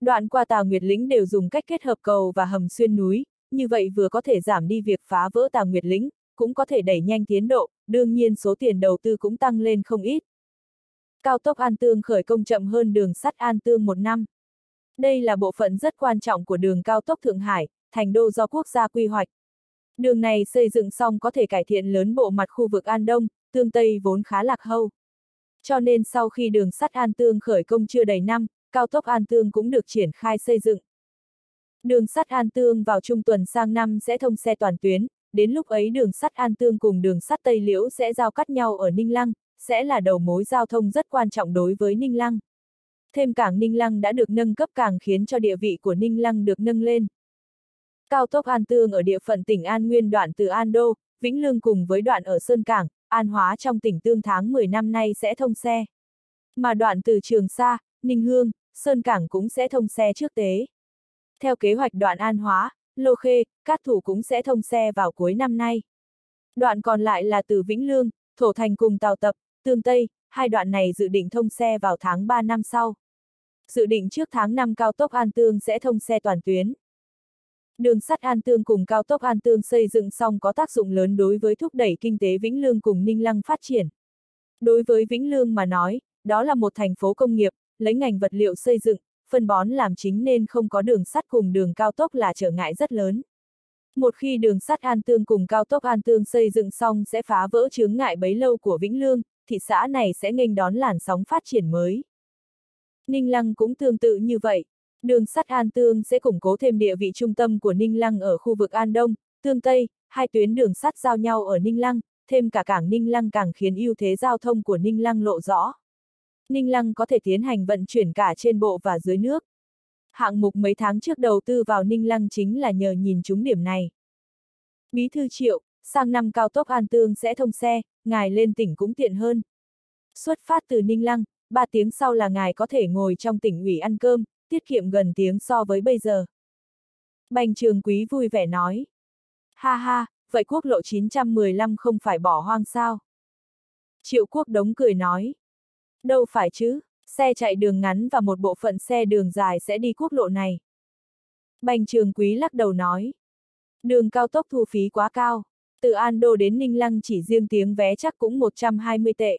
Đoạn qua Tà Nguyệt Lĩnh đều dùng cách kết hợp cầu và hầm xuyên núi, như vậy vừa có thể giảm đi việc phá vỡ Tà Nguyệt Lĩnh, cũng có thể đẩy nhanh tiến độ, đương nhiên số tiền đầu tư cũng tăng lên không ít. Cao tốc An Tương khởi công chậm hơn đường sắt An Tương một năm. Đây là bộ phận rất quan trọng của đường cao tốc Thượng Hải, thành đô do quốc gia quy hoạch. Đường này xây dựng xong có thể cải thiện lớn bộ mặt khu vực An Đông, Tương Tây vốn khá lạc hâu. Cho nên sau khi đường sắt An Tương khởi công chưa đầy năm, cao tốc An Tương cũng được triển khai xây dựng. Đường sắt An Tương vào trung tuần sang năm sẽ thông xe toàn tuyến, đến lúc ấy đường sắt An Tương cùng đường sắt Tây Liễu sẽ giao cắt nhau ở Ninh Lăng, sẽ là đầu mối giao thông rất quan trọng đối với Ninh Lăng. Thêm cảng Ninh Lăng đã được nâng cấp càng khiến cho địa vị của Ninh Lăng được nâng lên. Cao tốc An Tương ở địa phận tỉnh An Nguyên đoạn từ An Đô, Vĩnh Lương cùng với đoạn ở Sơn Cảng, An Hóa trong tỉnh Tương tháng 10 năm nay sẽ thông xe. Mà đoạn từ Trường Sa, Ninh Hương, Sơn Cảng cũng sẽ thông xe trước tế. Theo kế hoạch đoạn An Hóa, Lô Khê, Cát Thủ cũng sẽ thông xe vào cuối năm nay. Đoạn còn lại là từ Vĩnh Lương, Thổ Thành cùng Tàu Tập, Tương Tây, hai đoạn này dự định thông xe vào tháng 3 năm sau. Dự định trước tháng 5 cao tốc An Tương sẽ thông xe toàn tuyến. Đường sắt An Tương cùng cao tốc An Tương xây dựng xong có tác dụng lớn đối với thúc đẩy kinh tế Vĩnh Lương cùng Ninh Lăng phát triển. Đối với Vĩnh Lương mà nói, đó là một thành phố công nghiệp, lấy ngành vật liệu xây dựng, phân bón làm chính nên không có đường sắt cùng đường cao tốc là trở ngại rất lớn. Một khi đường sắt An Tương cùng cao tốc An Tương xây dựng xong sẽ phá vỡ chướng ngại bấy lâu của Vĩnh Lương, thị xã này sẽ nghênh đón làn sóng phát triển mới. Ninh Lăng cũng tương tự như vậy. Đường sắt An Tương sẽ củng cố thêm địa vị trung tâm của Ninh Lăng ở khu vực An Đông, Tương Tây, hai tuyến đường sắt giao nhau ở Ninh Lăng, thêm cả cảng Ninh Lăng càng khiến ưu thế giao thông của Ninh Lăng lộ rõ. Ninh Lăng có thể tiến hành vận chuyển cả trên bộ và dưới nước. Hạng mục mấy tháng trước đầu tư vào Ninh Lăng chính là nhờ nhìn chúng điểm này. Bí thư triệu, sang năm cao tốc An Tương sẽ thông xe, ngài lên tỉnh cũng tiện hơn. Xuất phát từ Ninh Lăng, 3 tiếng sau là ngài có thể ngồi trong tỉnh ủy ăn cơm, tiết kiệm gần tiếng so với bây giờ. Bành trường quý vui vẻ nói. Ha ha, vậy quốc lộ 915 không phải bỏ hoang sao? Triệu quốc đống cười nói. Đâu phải chứ, xe chạy đường ngắn và một bộ phận xe đường dài sẽ đi quốc lộ này. Bành trường quý lắc đầu nói. Đường cao tốc thu phí quá cao. Từ An Đô đến Ninh Lăng chỉ riêng tiếng vé chắc cũng 120 tệ.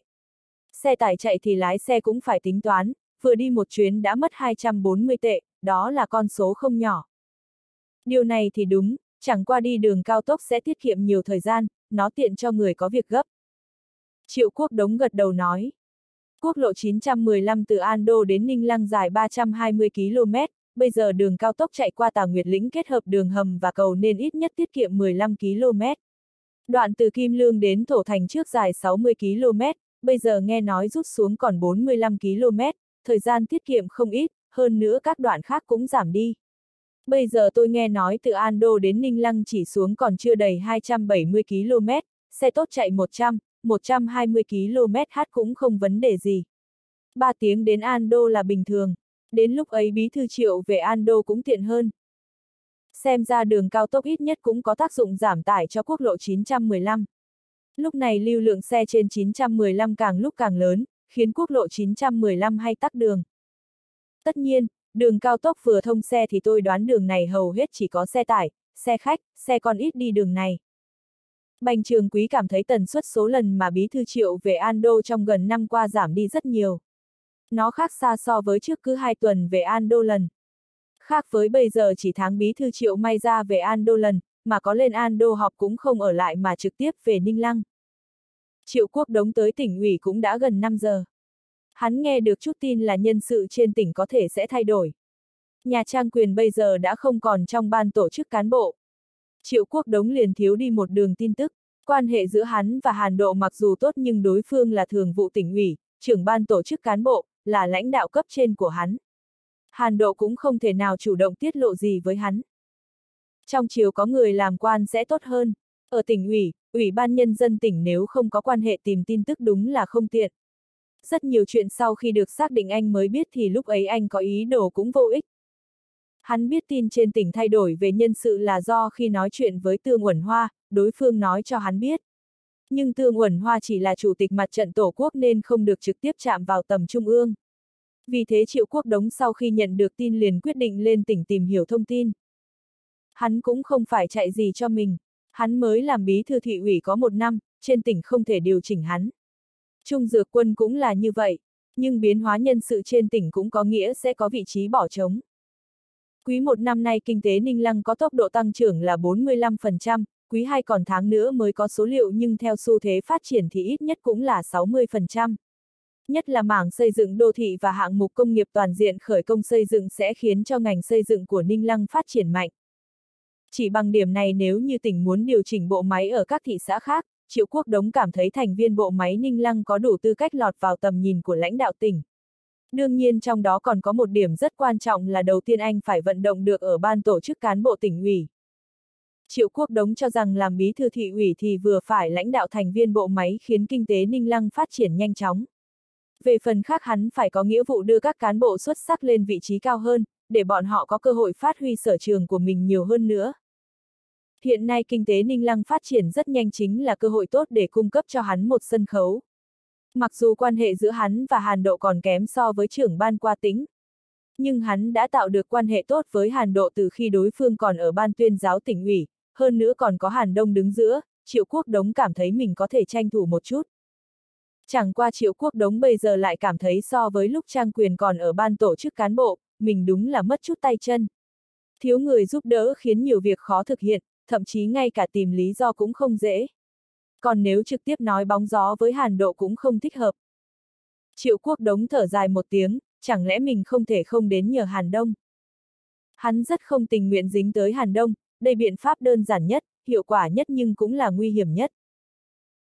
Xe tải chạy thì lái xe cũng phải tính toán, vừa đi một chuyến đã mất 240 tệ, đó là con số không nhỏ. Điều này thì đúng, chẳng qua đi đường cao tốc sẽ tiết kiệm nhiều thời gian, nó tiện cho người có việc gấp. Triệu Quốc Đống gật đầu nói. Quốc lộ 915 từ An Đô đến Ninh Lăng dài 320 km, bây giờ đường cao tốc chạy qua Tà Nguyệt Lĩnh kết hợp đường hầm và cầu nên ít nhất tiết kiệm 15 km. Đoạn từ Kim Lương đến Thổ Thành trước dài 60 km, bây giờ nghe nói rút xuống còn 45 km, thời gian tiết kiệm không ít, hơn nữa các đoạn khác cũng giảm đi. Bây giờ tôi nghe nói từ An Đô đến Ninh Lăng chỉ xuống còn chưa đầy 270 km, xe tốt chạy 100, 120 km h cũng không vấn đề gì. 3 tiếng đến An Đô là bình thường, đến lúc ấy bí thư triệu về An Đô cũng tiện hơn. Xem ra đường cao tốc ít nhất cũng có tác dụng giảm tải cho quốc lộ 915. Lúc này lưu lượng xe trên 915 càng lúc càng lớn, khiến quốc lộ 915 hay tắc đường. Tất nhiên, đường cao tốc vừa thông xe thì tôi đoán đường này hầu hết chỉ có xe tải, xe khách, xe còn ít đi đường này. Bành trường quý cảm thấy tần suất số lần mà bí thư triệu về An Đô trong gần năm qua giảm đi rất nhiều. Nó khác xa so với trước cứ hai tuần về An Đô lần. Khác với bây giờ chỉ tháng bí thư triệu may ra về An Đô lần, mà có lên An Đô họp cũng không ở lại mà trực tiếp về Ninh Lăng. Triệu quốc đống tới tỉnh ủy cũng đã gần 5 giờ. Hắn nghe được chút tin là nhân sự trên tỉnh có thể sẽ thay đổi. Nhà trang quyền bây giờ đã không còn trong ban tổ chức cán bộ. Triệu quốc đống liền thiếu đi một đường tin tức. Quan hệ giữa hắn và Hàn Độ mặc dù tốt nhưng đối phương là thường vụ tỉnh ủy, trưởng ban tổ chức cán bộ, là lãnh đạo cấp trên của hắn. Hàn Độ cũng không thể nào chủ động tiết lộ gì với hắn. Trong chiều có người làm quan sẽ tốt hơn. Ở tỉnh ủy, ủy ban nhân dân tỉnh nếu không có quan hệ tìm tin tức đúng là không tiện. Rất nhiều chuyện sau khi được xác định anh mới biết thì lúc ấy anh có ý đồ cũng vô ích. Hắn biết tin trên tỉnh thay đổi về nhân sự là do khi nói chuyện với Tương Uẩn Hoa, đối phương nói cho hắn biết. Nhưng Tương Uẩn Hoa chỉ là chủ tịch mặt trận Tổ quốc nên không được trực tiếp chạm vào tầm trung ương. Vì thế Triệu Quốc Đống sau khi nhận được tin liền quyết định lên tỉnh tìm hiểu thông tin. Hắn cũng không phải chạy gì cho mình, hắn mới làm bí thư thị ủy có một năm, trên tỉnh không thể điều chỉnh hắn. Trung Dược Quân cũng là như vậy, nhưng biến hóa nhân sự trên tỉnh cũng có nghĩa sẽ có vị trí bỏ trống. Quý một năm nay kinh tế Ninh Lăng có tốc độ tăng trưởng là 45%, quý 2 còn tháng nữa mới có số liệu nhưng theo xu thế phát triển thì ít nhất cũng là 60%. Nhất là mảng xây dựng đô thị và hạng mục công nghiệp toàn diện khởi công xây dựng sẽ khiến cho ngành xây dựng của Ninh Lăng phát triển mạnh. Chỉ bằng điểm này nếu như tỉnh muốn điều chỉnh bộ máy ở các thị xã khác, Triệu Quốc Đống cảm thấy thành viên bộ máy Ninh Lăng có đủ tư cách lọt vào tầm nhìn của lãnh đạo tỉnh. Đương nhiên trong đó còn có một điểm rất quan trọng là đầu tiên anh phải vận động được ở ban tổ chức cán bộ tỉnh ủy. Triệu Quốc Đống cho rằng làm bí thư thị ủy thì vừa phải lãnh đạo thành viên bộ máy khiến kinh tế Ninh Lăng phát triển nhanh chóng. Về phần khác hắn phải có nghĩa vụ đưa các cán bộ xuất sắc lên vị trí cao hơn, để bọn họ có cơ hội phát huy sở trường của mình nhiều hơn nữa. Hiện nay kinh tế Ninh Lăng phát triển rất nhanh chính là cơ hội tốt để cung cấp cho hắn một sân khấu. Mặc dù quan hệ giữa hắn và Hàn Độ còn kém so với trưởng ban qua tính, nhưng hắn đã tạo được quan hệ tốt với Hàn Độ từ khi đối phương còn ở ban tuyên giáo tỉnh ủy, hơn nữa còn có Hàn Đông đứng giữa, Triệu Quốc Đống cảm thấy mình có thể tranh thủ một chút. Chẳng qua Triệu Quốc Đống bây giờ lại cảm thấy so với lúc Trang Quyền còn ở ban tổ chức cán bộ, mình đúng là mất chút tay chân. Thiếu người giúp đỡ khiến nhiều việc khó thực hiện, thậm chí ngay cả tìm lý do cũng không dễ. Còn nếu trực tiếp nói bóng gió với Hàn Độ cũng không thích hợp. Triệu Quốc Đống thở dài một tiếng, chẳng lẽ mình không thể không đến nhờ Hàn Đông. Hắn rất không tình nguyện dính tới Hàn Đông, đây biện pháp đơn giản nhất, hiệu quả nhất nhưng cũng là nguy hiểm nhất.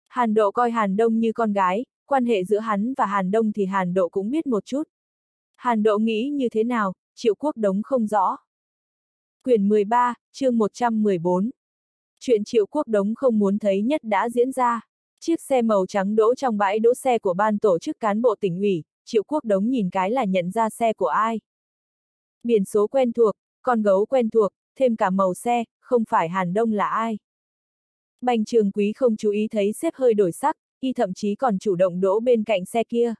Hàn Độ coi Hàn Đông như con gái, quan hệ giữa hắn và Hàn Đông thì Hàn Độ cũng biết một chút. Hàn Độ nghĩ như thế nào, Triệu Quốc Đống không rõ. Quyển 13, chương 114 Chuyện Triệu Quốc Đống không muốn thấy nhất đã diễn ra. Chiếc xe màu trắng đỗ trong bãi đỗ xe của ban tổ chức cán bộ tỉnh ủy, Triệu Quốc Đống nhìn cái là nhận ra xe của ai. Biển số quen thuộc, con gấu quen thuộc, thêm cả màu xe, không phải Hàn Đông là ai. Bành trường quý không chú ý thấy xếp hơi đổi sắc, y thậm chí còn chủ động đỗ bên cạnh xe kia.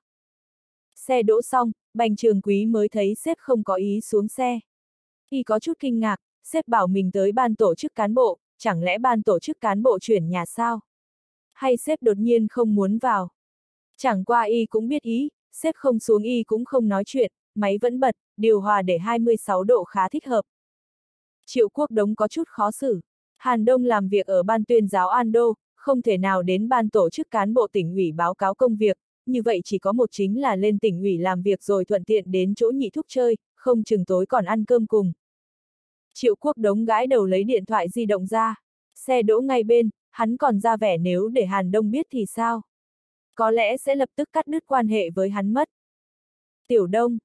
Xe đỗ xong, bành trường quý mới thấy xếp không có ý xuống xe. Y có chút kinh ngạc, Sếp bảo mình tới ban tổ chức cán bộ, chẳng lẽ ban tổ chức cán bộ chuyển nhà sao? Hay xếp đột nhiên không muốn vào? Chẳng qua y cũng biết ý, xếp không xuống y cũng không nói chuyện, máy vẫn bật, điều hòa để 26 độ khá thích hợp. Triệu quốc đống có chút khó xử. Hàn Đông làm việc ở ban tuyên giáo An Đô, không thể nào đến ban tổ chức cán bộ tỉnh ủy báo cáo công việc, như vậy chỉ có một chính là lên tỉnh ủy làm việc rồi thuận tiện đến chỗ nhị thúc chơi, không chừng tối còn ăn cơm cùng. Triệu quốc đống gãi đầu lấy điện thoại di động ra. Xe đỗ ngay bên, hắn còn ra vẻ nếu để Hàn Đông biết thì sao? Có lẽ sẽ lập tức cắt đứt quan hệ với hắn mất. Tiểu Đông.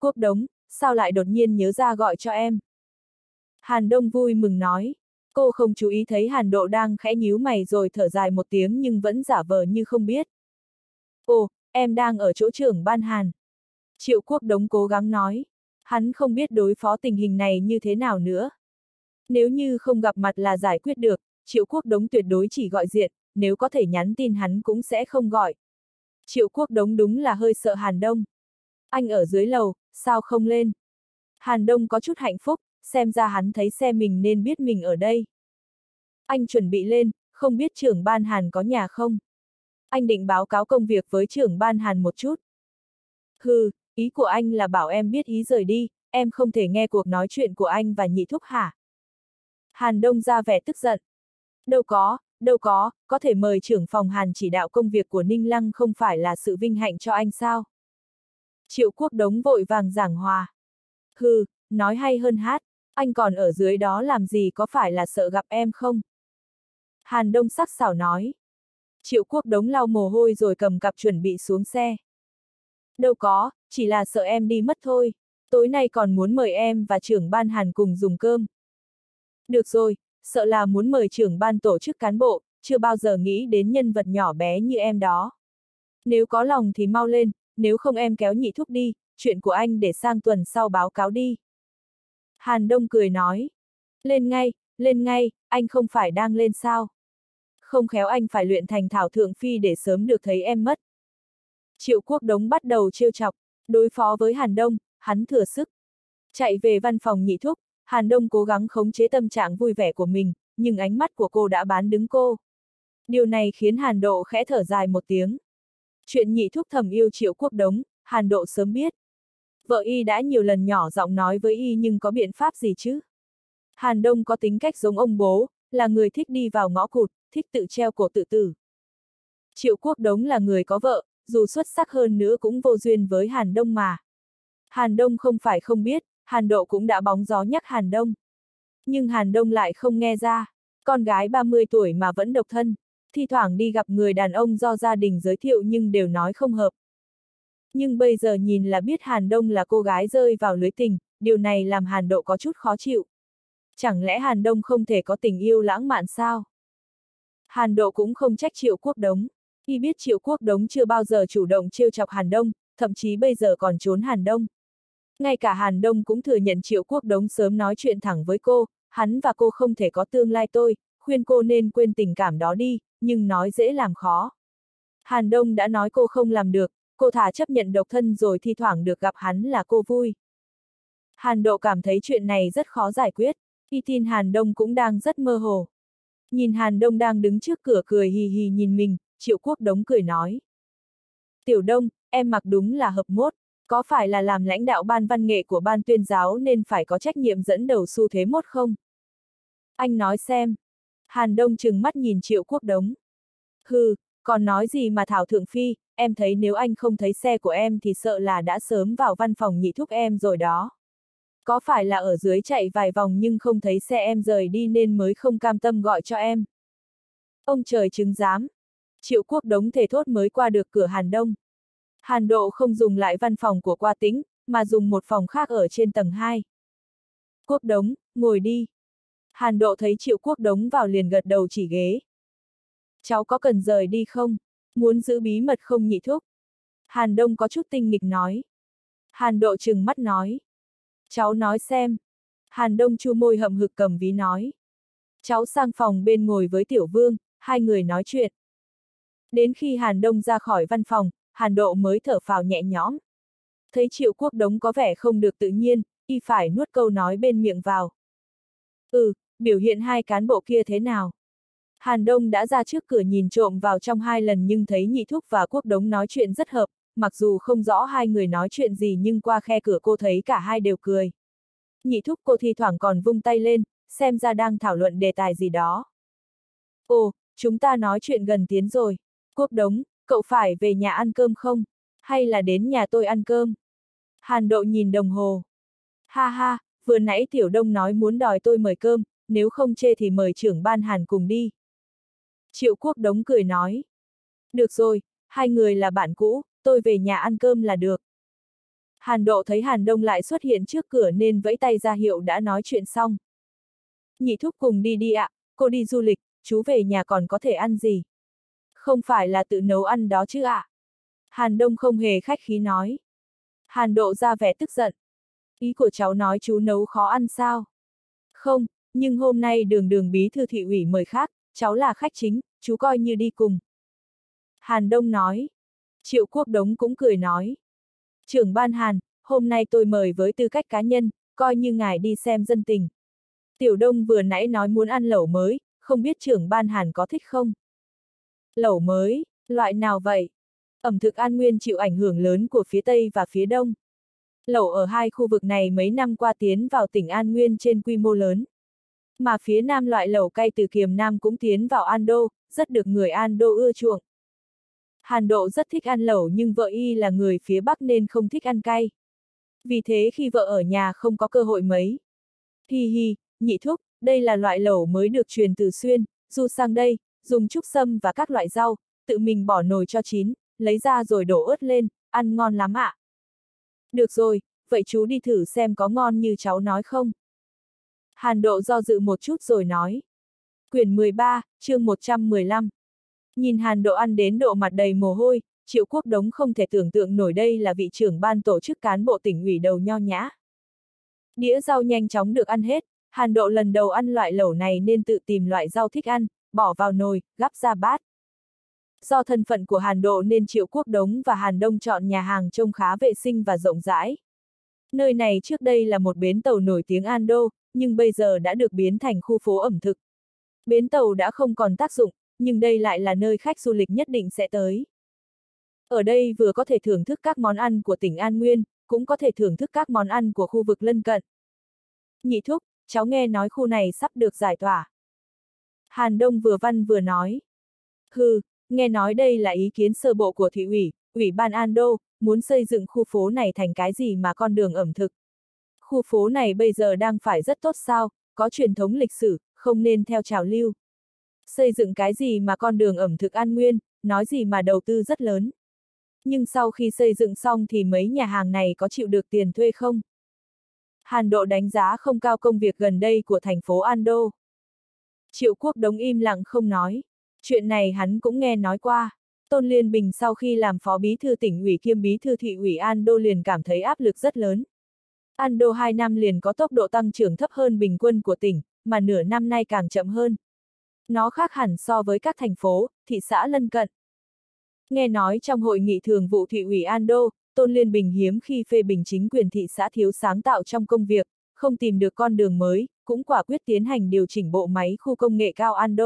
Quốc đống, sao lại đột nhiên nhớ ra gọi cho em? Hàn Đông vui mừng nói. Cô không chú ý thấy Hàn Độ đang khẽ nhíu mày rồi thở dài một tiếng nhưng vẫn giả vờ như không biết. Ồ, em đang ở chỗ trưởng ban Hàn. Triệu Quốc Đống cố gắng nói hắn không biết đối phó tình hình này như thế nào nữa. Nếu như không gặp mặt là giải quyết được, Triệu Quốc Đống tuyệt đối chỉ gọi diện, nếu có thể nhắn tin hắn cũng sẽ không gọi. Triệu Quốc Đống đúng là hơi sợ Hàn Đông. Anh ở dưới lầu, sao không lên? Hàn Đông có chút hạnh phúc, xem ra hắn thấy xe mình nên biết mình ở đây. Anh chuẩn bị lên, không biết trưởng ban Hàn có nhà không? Anh định báo cáo công việc với trưởng ban Hàn một chút. Hừ, Ý của anh là bảo em biết ý rời đi, em không thể nghe cuộc nói chuyện của anh và nhị thúc hả? Hàn Đông ra vẻ tức giận. Đâu có, đâu có, có thể mời trưởng phòng Hàn chỉ đạo công việc của Ninh Lăng không phải là sự vinh hạnh cho anh sao? Triệu quốc đống vội vàng giảng hòa. Hừ, nói hay hơn hát, anh còn ở dưới đó làm gì có phải là sợ gặp em không? Hàn Đông sắc xảo nói. Triệu quốc đống lau mồ hôi rồi cầm cặp chuẩn bị xuống xe. Đâu có, chỉ là sợ em đi mất thôi. Tối nay còn muốn mời em và trưởng ban Hàn cùng dùng cơm. Được rồi, sợ là muốn mời trưởng ban tổ chức cán bộ, chưa bao giờ nghĩ đến nhân vật nhỏ bé như em đó. Nếu có lòng thì mau lên, nếu không em kéo nhị thúc đi, chuyện của anh để sang tuần sau báo cáo đi. Hàn Đông cười nói. Lên ngay, lên ngay, anh không phải đang lên sao? Không khéo anh phải luyện thành thảo thượng phi để sớm được thấy em mất. Triệu quốc đống bắt đầu trêu chọc, đối phó với Hàn Đông, hắn thừa sức. Chạy về văn phòng nhị thúc, Hàn Đông cố gắng khống chế tâm trạng vui vẻ của mình, nhưng ánh mắt của cô đã bán đứng cô. Điều này khiến Hàn Độ khẽ thở dài một tiếng. Chuyện nhị thúc thầm yêu triệu quốc đống, Hàn Độ sớm biết. Vợ y đã nhiều lần nhỏ giọng nói với y nhưng có biện pháp gì chứ? Hàn Đông có tính cách giống ông bố, là người thích đi vào ngõ cụt, thích tự treo cổ tự tử. Triệu quốc đống là người có vợ, dù xuất sắc hơn nữa cũng vô duyên với Hàn Đông mà. Hàn Đông không phải không biết, Hàn Độ cũng đã bóng gió nhắc Hàn Đông. Nhưng Hàn Đông lại không nghe ra, con gái 30 tuổi mà vẫn độc thân, thi thoảng đi gặp người đàn ông do gia đình giới thiệu nhưng đều nói không hợp. Nhưng bây giờ nhìn là biết Hàn Đông là cô gái rơi vào lưới tình, điều này làm Hàn Độ có chút khó chịu. Chẳng lẽ Hàn Đông không thể có tình yêu lãng mạn sao? Hàn Độ cũng không trách Triệu Quốc Đống. Khi biết Triệu Quốc Đống chưa bao giờ chủ động trêu chọc Hàn Đông, thậm chí bây giờ còn trốn Hàn Đông. Ngay cả Hàn Đông cũng thừa nhận Triệu Quốc Đống sớm nói chuyện thẳng với cô, hắn và cô không thể có tương lai tôi, khuyên cô nên quên tình cảm đó đi, nhưng nói dễ làm khó. Hàn Đông đã nói cô không làm được, cô thả chấp nhận độc thân rồi thi thoảng được gặp hắn là cô vui. Hàn Độ cảm thấy chuyện này rất khó giải quyết, y tin Hàn Đông cũng đang rất mơ hồ. Nhìn Hàn Đông đang đứng trước cửa cười hì hì nhìn mình, Triệu Quốc Đống cười nói. Tiểu Đông, em mặc đúng là hợp mốt, có phải là làm lãnh đạo ban văn nghệ của ban tuyên giáo nên phải có trách nhiệm dẫn đầu xu thế mốt không? Anh nói xem. Hàn Đông chừng mắt nhìn Triệu Quốc Đống. Hừ, còn nói gì mà Thảo Thượng Phi, em thấy nếu anh không thấy xe của em thì sợ là đã sớm vào văn phòng nhị thúc em rồi đó. Có phải là ở dưới chạy vài vòng nhưng không thấy xe em rời đi nên mới không cam tâm gọi cho em? Ông trời chứng giám. Triệu quốc đống thể thốt mới qua được cửa Hàn Đông. Hàn Độ không dùng lại văn phòng của qua tính mà dùng một phòng khác ở trên tầng 2. Quốc đống, ngồi đi. Hàn Độ thấy Triệu Quốc đống vào liền gật đầu chỉ ghế. Cháu có cần rời đi không? Muốn giữ bí mật không nhị thúc? Hàn Đông có chút tinh nghịch nói. Hàn Độ trừng mắt nói. Cháu nói xem. Hàn Đông chu môi hậm hực cầm ví nói. Cháu sang phòng bên ngồi với Tiểu Vương, hai người nói chuyện. Đến khi Hàn Đông ra khỏi văn phòng, Hàn Độ mới thở phào nhẹ nhõm. Thấy Triệu Quốc Đống có vẻ không được tự nhiên, y phải nuốt câu nói bên miệng vào. Ừ, biểu hiện hai cán bộ kia thế nào? Hàn Đông đã ra trước cửa nhìn trộm vào trong hai lần nhưng thấy Nhị Thúc và Quốc Đống nói chuyện rất hợp, mặc dù không rõ hai người nói chuyện gì nhưng qua khe cửa cô thấy cả hai đều cười. Nhị Thúc cô thi thoảng còn vung tay lên, xem ra đang thảo luận đề tài gì đó. Ồ, chúng ta nói chuyện gần tiến rồi. Quốc Đống, cậu phải về nhà ăn cơm không? Hay là đến nhà tôi ăn cơm? Hàn Độ nhìn đồng hồ. Ha ha, vừa nãy Tiểu Đông nói muốn đòi tôi mời cơm, nếu không chê thì mời trưởng ban Hàn cùng đi. Triệu Quốc Đống cười nói. Được rồi, hai người là bạn cũ, tôi về nhà ăn cơm là được. Hàn Độ thấy Hàn Đông lại xuất hiện trước cửa nên vẫy tay ra hiệu đã nói chuyện xong. Nhị thúc cùng đi đi ạ, cô đi du lịch, chú về nhà còn có thể ăn gì? Không phải là tự nấu ăn đó chứ ạ? Hàn Đông không hề khách khí nói. Hàn Độ ra vẻ tức giận. Ý của cháu nói chú nấu khó ăn sao? Không, nhưng hôm nay đường đường bí thư thị ủy mời khác, cháu là khách chính, chú coi như đi cùng. Hàn Đông nói. Triệu Quốc Đống cũng cười nói. Trưởng ban Hàn, hôm nay tôi mời với tư cách cá nhân, coi như ngài đi xem dân tình. Tiểu Đông vừa nãy nói muốn ăn lẩu mới, không biết trưởng ban Hàn có thích không? Lẩu mới, loại nào vậy? Ẩm thực An Nguyên chịu ảnh hưởng lớn của phía Tây và phía Đông. Lẩu ở hai khu vực này mấy năm qua tiến vào tỉnh An Nguyên trên quy mô lớn. Mà phía Nam loại lẩu cay từ Kiềm Nam cũng tiến vào An Đô, rất được người An Đô ưa chuộng. Hàn Độ rất thích ăn lẩu nhưng vợ y là người phía Bắc nên không thích ăn cay. Vì thế khi vợ ở nhà không có cơ hội mấy. Hi hi, nhị thúc, đây là loại lẩu mới được truyền từ xuyên, du sang đây, dùng trúc sâm và các loại rau, tự mình bỏ nồi cho chín, lấy ra rồi đổ ớt lên, ăn ngon lắm ạ. À. Được rồi, vậy chú đi thử xem có ngon như cháu nói không? Hàn Độ do dự một chút rồi nói. Quyển 13, chương 115. Nhìn Hàn Độ ăn đến độ mặt đầy mồ hôi, Triệu Quốc Đống không thể tưởng tượng nổi đây là vị trưởng ban tổ chức cán bộ tỉnh ủy đầu nho nhã. Đĩa rau nhanh chóng được ăn hết, Hàn Độ lần đầu ăn loại lẩu này nên tự tìm loại rau thích ăn, bỏ vào nồi, gắp ra bát. Do thân phận của Hàn Độ nên Triệu Quốc Đống và Hàn Đông chọn nhà hàng trông khá vệ sinh và rộng rãi. Nơi này trước đây là một bến tàu nổi tiếng An Đô, nhưng bây giờ đã được biến thành khu phố ẩm thực. Bến tàu đã không còn tác dụng, nhưng đây lại là nơi khách du lịch nhất định sẽ tới. Ở đây vừa có thể thưởng thức các món ăn của tỉnh An Nguyên, cũng có thể thưởng thức các món ăn của khu vực lân cận. Nhị thúc, cháu nghe nói khu này sắp được giải tỏa. Hàn Đông vừa văn vừa nói. Hừ, nghe nói đây là ý kiến sơ bộ của thị ủy, ủy ban An Đô, muốn xây dựng khu phố này thành cái gì mà con đường ẩm thực. Khu phố này bây giờ đang phải rất tốt sao, có truyền thống lịch sử, không nên theo trào lưu. Xây dựng cái gì mà con đường ẩm thực an nguyên, nói gì mà đầu tư rất lớn. Nhưng sau khi xây dựng xong thì mấy nhà hàng này có chịu được tiền thuê không? Hàn Độ đánh giá không cao công việc gần đây của thành phố Ando. Triệu Quốc Đống im lặng không nói. Chuyện này hắn cũng nghe nói qua. Tôn Liên Bình sau khi làm phó bí thư tỉnh ủy kiêm bí thư thị ủy An Đô liền cảm thấy áp lực rất lớn. An 2 năm liền có tốc độ tăng trưởng thấp hơn bình quân của tỉnh, mà nửa năm nay càng chậm hơn. Nó khác hẳn so với các thành phố, thị xã lân cận. Nghe nói trong hội nghị thường vụ thị ủy An Tôn Liên Bình hiếm khi phê bình chính quyền thị xã thiếu sáng tạo trong công việc, không tìm được con đường mới, cũng quả quyết tiến hành điều chỉnh bộ máy khu công nghệ cao An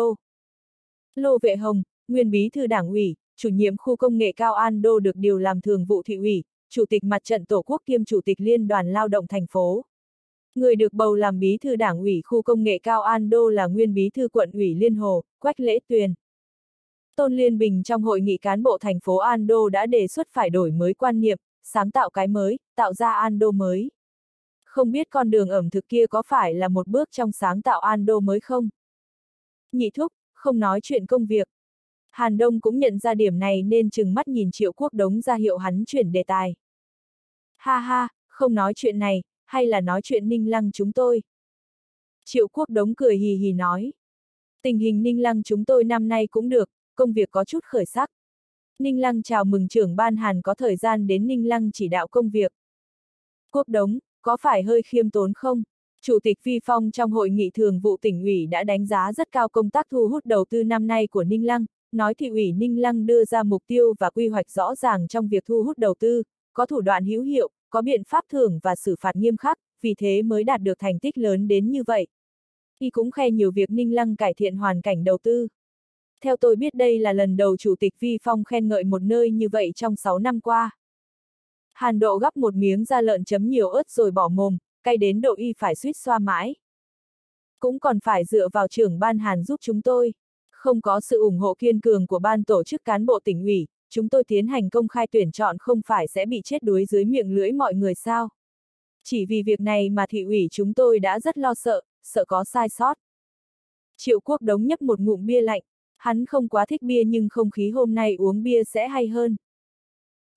Lô Vệ Hồng, nguyên bí thư đảng ủy, chủ nhiệm khu công nghệ cao An được điều làm thường vụ thị ủy, chủ tịch mặt trận Tổ quốc kiêm chủ tịch liên đoàn lao động thành phố. Người được bầu làm bí thư đảng ủy khu công nghệ cao An Đô là nguyên bí thư quận ủy Liên Hồ, Quách Lễ Tuyền. Tôn Liên Bình trong hội nghị cán bộ thành phố An Đô đã đề xuất phải đổi mới quan niệm, sáng tạo cái mới, tạo ra An Đô mới. Không biết con đường ẩm thực kia có phải là một bước trong sáng tạo An Đô mới không? Nhị thúc, không nói chuyện công việc. Hàn Đông cũng nhận ra điểm này nên chừng mắt nhìn Triệu Quốc Đống ra hiệu hắn chuyển đề tài. Ha ha, không nói chuyện này, hay là nói chuyện ninh lăng chúng tôi? Triệu Quốc Đống cười hì hì nói. Tình hình ninh lăng chúng tôi năm nay cũng được, công việc có chút khởi sắc. Ninh Lăng chào mừng trưởng ban Hàn có thời gian đến Ninh Lăng chỉ đạo công việc. Quốc Đống, có phải hơi khiêm tốn không? Chủ tịch Vi Phong trong hội nghị thường vụ tỉnh ủy đã đánh giá rất cao công tác thu hút đầu tư năm nay của Ninh Lăng, nói thị ủy Ninh Lăng đưa ra mục tiêu và quy hoạch rõ ràng trong việc thu hút đầu tư, có thủ đoạn hữu hiệu, có biện pháp thưởng và xử phạt nghiêm khắc, vì thế mới đạt được thành tích lớn đến như vậy. Y cũng khe nhiều việc Ninh Lăng cải thiện hoàn cảnh đầu tư. Theo tôi biết đây là lần đầu Chủ tịch Vi Phong khen ngợi một nơi như vậy trong 6 năm qua. Hàn độ gắp một miếng da lợn chấm nhiều ớt rồi bỏ mồm, cay đến độ y phải suýt xoa mãi. Cũng còn phải dựa vào trưởng ban Hàn giúp chúng tôi. Không có sự ủng hộ kiên cường của ban tổ chức cán bộ tỉnh ủy, chúng tôi tiến hành công khai tuyển chọn không phải sẽ bị chết đuối dưới miệng lưỡi mọi người sao. Chỉ vì việc này mà thị ủy chúng tôi đã rất lo sợ, sợ có sai sót. Triệu quốc đống nhấp một ngụm bia lạnh, hắn không quá thích bia nhưng không khí hôm nay uống bia sẽ hay hơn.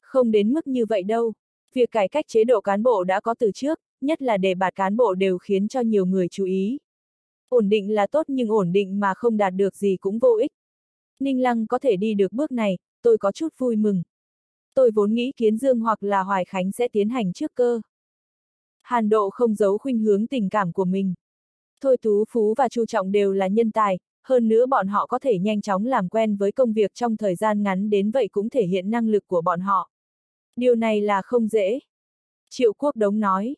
Không đến mức như vậy đâu. Việc cải cách chế độ cán bộ đã có từ trước, nhất là đề bạt cán bộ đều khiến cho nhiều người chú ý. Ổn định là tốt nhưng ổn định mà không đạt được gì cũng vô ích. Ninh Lăng có thể đi được bước này, tôi có chút vui mừng. Tôi vốn nghĩ Kiến Dương hoặc là Hoài Khánh sẽ tiến hành trước cơ. Hàn Độ không giấu khuynh hướng tình cảm của mình. Thôi Tú Phú và Chu Trọng đều là nhân tài, hơn nữa bọn họ có thể nhanh chóng làm quen với công việc trong thời gian ngắn đến vậy cũng thể hiện năng lực của bọn họ. Điều này là không dễ. Triệu Quốc Đống nói.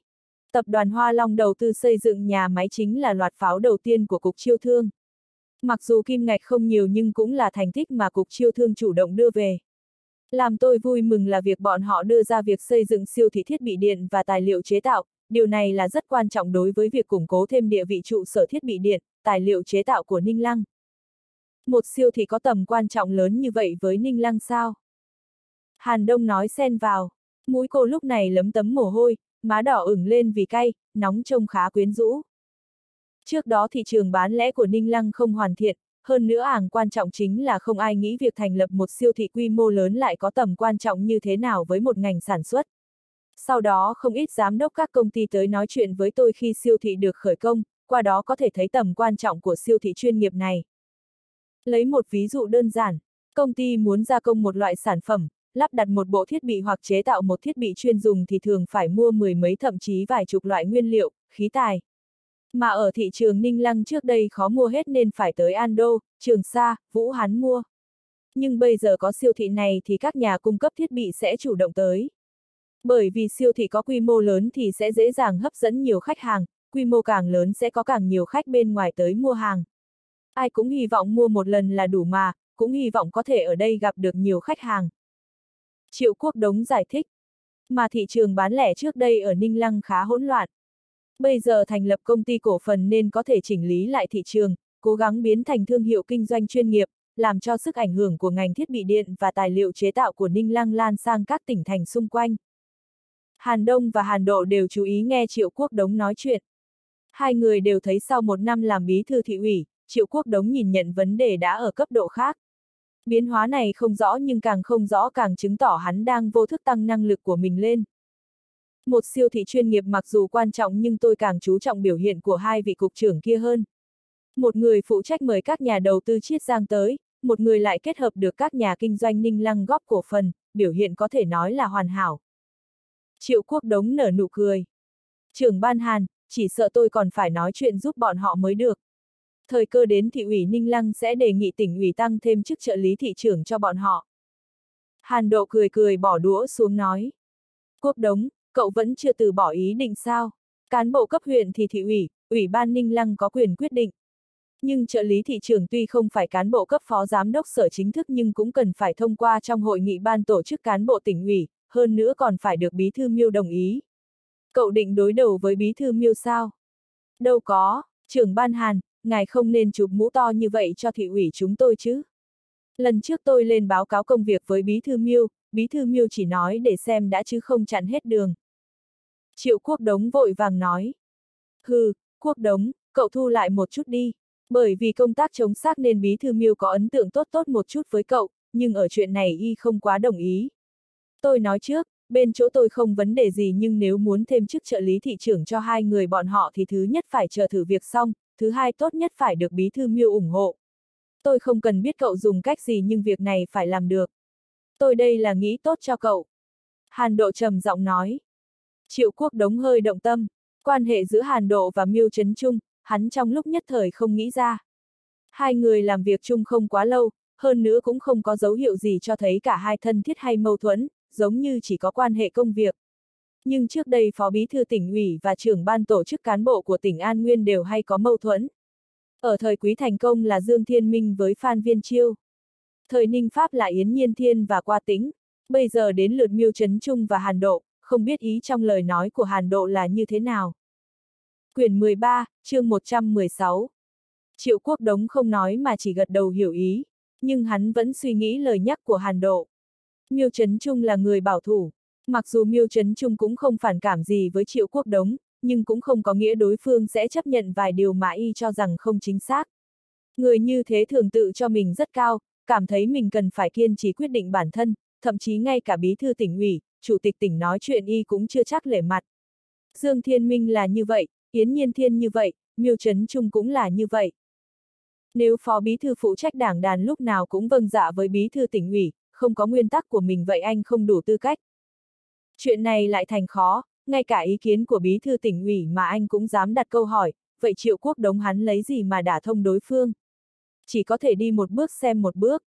Tập đoàn Hoa Long đầu tư xây dựng nhà máy chính là loạt pháo đầu tiên của Cục Chiêu Thương. Mặc dù kim ngạch không nhiều nhưng cũng là thành tích mà Cục Chiêu Thương chủ động đưa về. Làm tôi vui mừng là việc bọn họ đưa ra việc xây dựng siêu thị thiết bị điện và tài liệu chế tạo, điều này là rất quan trọng đối với việc củng cố thêm địa vị trụ sở thiết bị điện, tài liệu chế tạo của Ninh Lăng. Một siêu thị có tầm quan trọng lớn như vậy với Ninh Lăng sao? Hàn Đông nói xen vào, mũi cô lúc này lấm tấm mồ hôi, má đỏ ửng lên vì cay, nóng trông khá quyến rũ. Trước đó thị trường bán lẻ của Ninh Lăng không hoàn thiện, hơn nữa hàng quan trọng chính là không ai nghĩ việc thành lập một siêu thị quy mô lớn lại có tầm quan trọng như thế nào với một ngành sản xuất. Sau đó không ít giám đốc các công ty tới nói chuyện với tôi khi siêu thị được khởi công, qua đó có thể thấy tầm quan trọng của siêu thị chuyên nghiệp này. Lấy một ví dụ đơn giản, công ty muốn gia công một loại sản phẩm, lắp đặt một bộ thiết bị hoặc chế tạo một thiết bị chuyên dùng thì thường phải mua mười mấy thậm chí vài chục loại nguyên liệu, khí tài. Mà ở thị trường Ninh Lăng trước đây khó mua hết nên phải tới Ando, Trường Sa, Vũ Hán mua. Nhưng bây giờ có siêu thị này thì các nhà cung cấp thiết bị sẽ chủ động tới. Bởi vì siêu thị có quy mô lớn thì sẽ dễ dàng hấp dẫn nhiều khách hàng, quy mô càng lớn sẽ có càng nhiều khách bên ngoài tới mua hàng. Ai cũng hy vọng mua một lần là đủ mà, cũng hy vọng có thể ở đây gặp được nhiều khách hàng. Triệu Quốc Đống giải thích. Mà thị trường bán lẻ trước đây ở Ninh Lăng khá hỗn loạn. Bây giờ thành lập công ty cổ phần nên có thể chỉnh lý lại thị trường, cố gắng biến thành thương hiệu kinh doanh chuyên nghiệp, làm cho sức ảnh hưởng của ngành thiết bị điện và tài liệu chế tạo của Ninh Lăng lan sang các tỉnh thành xung quanh. Hàn Đông và Hàn Độ đều chú ý nghe Triệu Quốc Đống nói chuyện. Hai người đều thấy sau một năm làm bí thư thị ủy, Triệu Quốc Đống nhìn nhận vấn đề đã ở cấp độ khác. Biến hóa này không rõ nhưng càng không rõ càng chứng tỏ hắn đang vô thức tăng năng lực của mình lên. Một siêu thị chuyên nghiệp mặc dù quan trọng nhưng tôi càng chú trọng biểu hiện của hai vị cục trưởng kia hơn. Một người phụ trách mời các nhà đầu tư chiết giang tới, một người lại kết hợp được các nhà kinh doanh ninh lăng góp cổ phần, biểu hiện có thể nói là hoàn hảo. Triệu quốc đống nở nụ cười. Trưởng ban hàn, chỉ sợ tôi còn phải nói chuyện giúp bọn họ mới được. Thời cơ đến thị ủy Ninh Lăng sẽ đề nghị tỉnh ủy tăng thêm chức trợ lý thị trưởng cho bọn họ. Hàn độ cười cười bỏ đũa xuống nói. Quốc đống, cậu vẫn chưa từ bỏ ý định sao? Cán bộ cấp huyện thì thị ủy, ủy ban Ninh Lăng có quyền quyết định. Nhưng trợ lý thị trưởng tuy không phải cán bộ cấp phó giám đốc sở chính thức nhưng cũng cần phải thông qua trong hội nghị ban tổ chức cán bộ tỉnh ủy, hơn nữa còn phải được bí thư miêu đồng ý. Cậu định đối đầu với bí thư miêu sao? Đâu có, trưởng ban hàn, ngài không nên chụp mũ to như vậy cho thị ủy chúng tôi chứ. Lần trước tôi lên báo cáo công việc với bí thư miêu, bí thư miêu chỉ nói để xem đã chứ không chặn hết đường. Triệu quốc đống vội vàng nói. Hừ, quốc đống, cậu thu lại một chút đi. Bởi vì công tác chống xác nên bí thư miêu có ấn tượng tốt tốt một chút với cậu, nhưng ở chuyện này y không quá đồng ý. Tôi nói trước, bên chỗ tôi không vấn đề gì nhưng nếu muốn thêm chức trợ lý thị trưởng cho hai người bọn họ thì thứ nhất phải chờ thử việc xong, thứ hai tốt nhất phải được bí thư miêu ủng hộ. Tôi không cần biết cậu dùng cách gì nhưng việc này phải làm được. Tôi đây là nghĩ tốt cho cậu. Hàn Độ trầm giọng nói. Triệu quốc đống hơi động tâm, quan hệ giữa Hàn Độ và Miêu Trấn Trung, hắn trong lúc nhất thời không nghĩ ra. Hai người làm việc chung không quá lâu, hơn nữa cũng không có dấu hiệu gì cho thấy cả hai thân thiết hay mâu thuẫn, giống như chỉ có quan hệ công việc. Nhưng trước đây Phó Bí Thư tỉnh ủy và trưởng ban tổ chức cán bộ của tỉnh An Nguyên đều hay có mâu thuẫn. Ở thời Quý Thành Công là Dương Thiên Minh với Phan Viên Chiêu. Thời Ninh Pháp là Yến Nhiên Thiên và Qua Tĩnh. Bây giờ đến lượt Miêu Trấn Trung và Hàn Độ, không biết ý trong lời nói của Hàn Độ là như thế nào. Quyển 13, chương 116 Triệu Quốc Đống không nói mà chỉ gật đầu hiểu ý, nhưng hắn vẫn suy nghĩ lời nhắc của Hàn Độ. Miêu Trấn Trung là người bảo thủ. Mặc dù Miêu Trấn Trung cũng không phản cảm gì với Triệu Quốc Đống, nhưng cũng không có nghĩa đối phương sẽ chấp nhận vài điều mà y cho rằng không chính xác. Người như thế thường tự cho mình rất cao, cảm thấy mình cần phải kiên trì quyết định bản thân, thậm chí ngay cả bí thư tỉnh ủy, chủ tịch tỉnh nói chuyện y cũng chưa chắc lể mặt. Dương Thiên Minh là như vậy, Yến Nhiên Thiên như vậy, Miêu Trấn Trung cũng là như vậy. Nếu phó bí thư phụ trách đảng đàn lúc nào cũng vâng dạ với bí thư tỉnh ủy, không có nguyên tắc của mình vậy anh không đủ tư cách. Chuyện này lại thành khó, ngay cả ý kiến của bí thư tỉnh ủy mà anh cũng dám đặt câu hỏi, vậy triệu quốc đống hắn lấy gì mà đả thông đối phương? Chỉ có thể đi một bước xem một bước.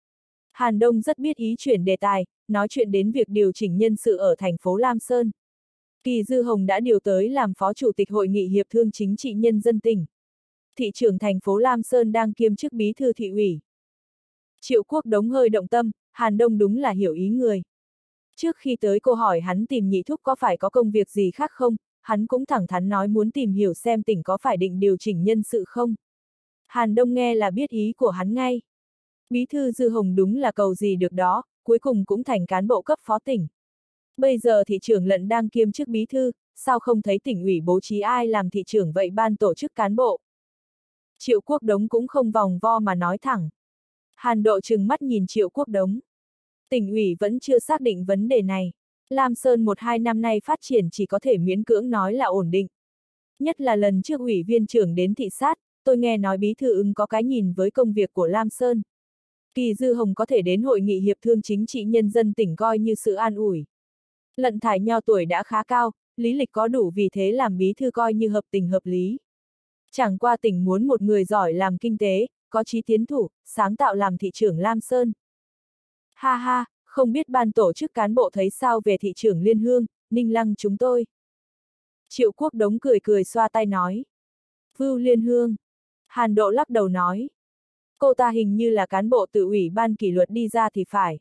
Hàn Đông rất biết ý chuyển đề tài, nói chuyện đến việc điều chỉnh nhân sự ở thành phố Lam Sơn. Kỳ Dư Hồng đã điều tới làm phó chủ tịch hội nghị hiệp thương chính trị nhân dân tỉnh. Thị trưởng thành phố Lam Sơn đang kiêm chức bí thư thị ủy. Triệu quốc đống hơi động tâm, Hàn Đông đúng là hiểu ý người. Trước khi tới cô hỏi hắn tìm nhị thúc có phải có công việc gì khác không, hắn cũng thẳng thắn nói muốn tìm hiểu xem tỉnh có phải định điều chỉnh nhân sự không. Hàn Đông nghe là biết ý của hắn ngay. Bí thư Dư Hồng đúng là cầu gì được đó, cuối cùng cũng thành cán bộ cấp phó tỉnh. Bây giờ thị trưởng lận đang kiêm chức bí thư, sao không thấy tỉnh ủy bố trí ai làm thị trưởng vậy ban tổ chức cán bộ. Triệu quốc đống cũng không vòng vo mà nói thẳng. Hàn độ trừng mắt nhìn triệu quốc đống. Tỉnh ủy vẫn chưa xác định vấn đề này. Lam Sơn một hai năm nay phát triển chỉ có thể miễn cưỡng nói là ổn định. Nhất là lần trước ủy viên trưởng đến thị sát, tôi nghe nói bí thư ứng có cái nhìn với công việc của Lam Sơn. Kỳ Dư Hồng có thể đến hội nghị hiệp thương chính trị nhân dân tỉnh coi như sự an ủi. Lận thải nho tuổi đã khá cao, lý lịch có đủ vì thế làm bí thư coi như hợp tình hợp lý. Chẳng qua tỉnh muốn một người giỏi làm kinh tế, có trí tiến thủ, sáng tạo làm thị trưởng Lam Sơn. Ha ha, không biết ban tổ chức cán bộ thấy sao về thị trưởng Liên Hương, Ninh Lăng chúng tôi. Triệu Quốc Đống cười cười xoa tay nói. Vưu Liên Hương. Hàn Độ lắc đầu nói. Cô ta hình như là cán bộ tự ủy ban kỷ luật đi ra thì phải.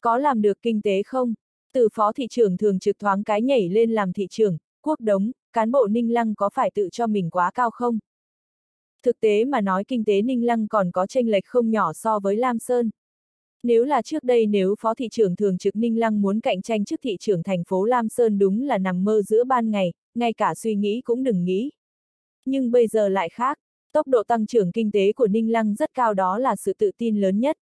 Có làm được kinh tế không? Từ phó thị trưởng thường trực thoáng cái nhảy lên làm thị trưởng, Quốc Đống, cán bộ Ninh Lăng có phải tự cho mình quá cao không? Thực tế mà nói kinh tế Ninh Lăng còn có tranh lệch không nhỏ so với Lam Sơn. Nếu là trước đây nếu phó thị trưởng thường trực Ninh Lăng muốn cạnh tranh trước thị trưởng thành phố Lam Sơn đúng là nằm mơ giữa ban ngày, ngay cả suy nghĩ cũng đừng nghĩ. Nhưng bây giờ lại khác, tốc độ tăng trưởng kinh tế của Ninh Lăng rất cao đó là sự tự tin lớn nhất.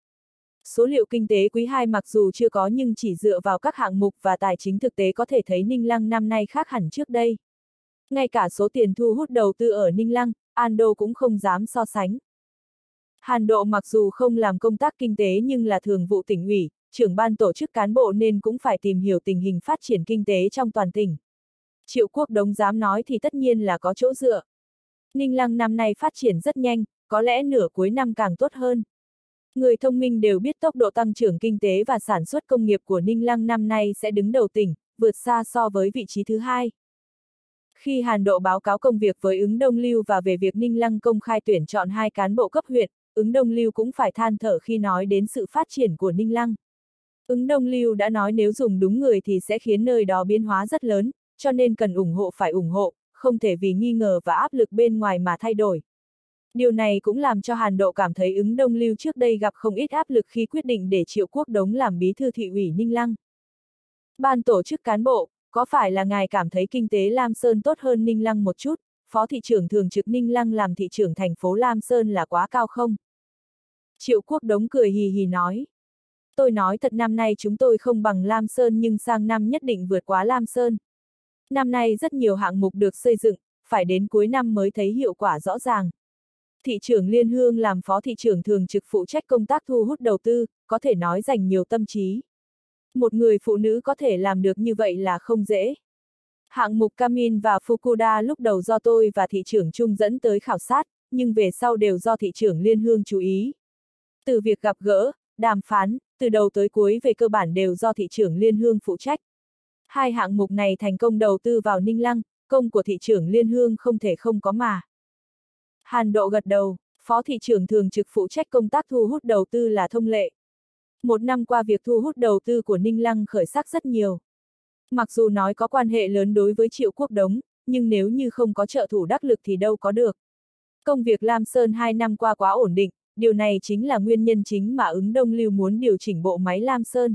Số liệu kinh tế quý 2 mặc dù chưa có nhưng chỉ dựa vào các hạng mục và tài chính thực tế có thể thấy Ninh Lăng năm nay khác hẳn trước đây. Ngay cả số tiền thu hút đầu tư ở Ninh Lăng, Ando cũng không dám so sánh. Hàn Độ mặc dù không làm công tác kinh tế nhưng là thường vụ tỉnh ủy, trưởng ban tổ chức cán bộ nên cũng phải tìm hiểu tình hình phát triển kinh tế trong toàn tỉnh. Triệu Quốc Đống dám nói thì tất nhiên là có chỗ dựa. Ninh Lăng năm nay phát triển rất nhanh, có lẽ nửa cuối năm càng tốt hơn. Người thông minh đều biết tốc độ tăng trưởng kinh tế và sản xuất công nghiệp của Ninh Lăng năm nay sẽ đứng đầu tỉnh, vượt xa so với vị trí thứ hai. Khi Hàn Độ báo cáo công việc với ứng Đông Lưu và về việc Ninh Lăng công khai tuyển chọn hai cán bộ cấp huyện, ứng Đông Lưu cũng phải than thở khi nói đến sự phát triển của Ninh Lăng. Ứng Đông Lưu đã nói nếu dùng đúng người thì sẽ khiến nơi đó biến hóa rất lớn, cho nên cần ủng hộ phải ủng hộ, không thể vì nghi ngờ và áp lực bên ngoài mà thay đổi. Điều này cũng làm cho Hàn Độ cảm thấy ứng Đông Lưu trước đây gặp không ít áp lực khi quyết định để Triệu Quốc Đống làm bí thư thị ủy Ninh Lăng. Ban tổ chức cán bộ, có phải là ngài cảm thấy kinh tế Lam Sơn tốt hơn Ninh Lăng một chút, phó thị trưởng thường trực Ninh Lăng làm thị trưởng thành phố Lam Sơn là quá cao không? Triệu Quốc Đống cười hì hì nói. Tôi nói thật năm nay chúng tôi không bằng Lam Sơn nhưng sang năm nhất định vượt quá Lam Sơn. Năm nay rất nhiều hạng mục được xây dựng, phải đến cuối năm mới thấy hiệu quả rõ ràng. Thị trưởng Liên Hương làm phó thị trưởng thường trực phụ trách công tác thu hút đầu tư, có thể nói dành nhiều tâm trí. Một người phụ nữ có thể làm được như vậy là không dễ. Hạng mục Camin và Fukuda lúc đầu do tôi và thị trưởng Trung dẫn tới khảo sát, nhưng về sau đều do thị trưởng Liên Hương chú ý. Từ việc gặp gỡ, đàm phán, từ đầu tới cuối về cơ bản đều do thị trưởng Liên Hương phụ trách. Hai hạng mục này thành công đầu tư vào Ninh Lăng, công của thị trưởng Liên Hương không thể không có mà. Hàn Độ gật đầu, phó thị trưởng thường trực phụ trách công tác thu hút đầu tư là thông lệ. Một năm qua việc thu hút đầu tư của Ninh Lăng khởi sắc rất nhiều. Mặc dù nói có quan hệ lớn đối với Triệu Quốc Đống, nhưng nếu như không có trợ thủ đắc lực thì đâu có được. Công việc Lam Sơn hai năm qua quá ổn định, điều này chính là nguyên nhân chính mà ứng Đông Lưu muốn điều chỉnh bộ máy Lam Sơn.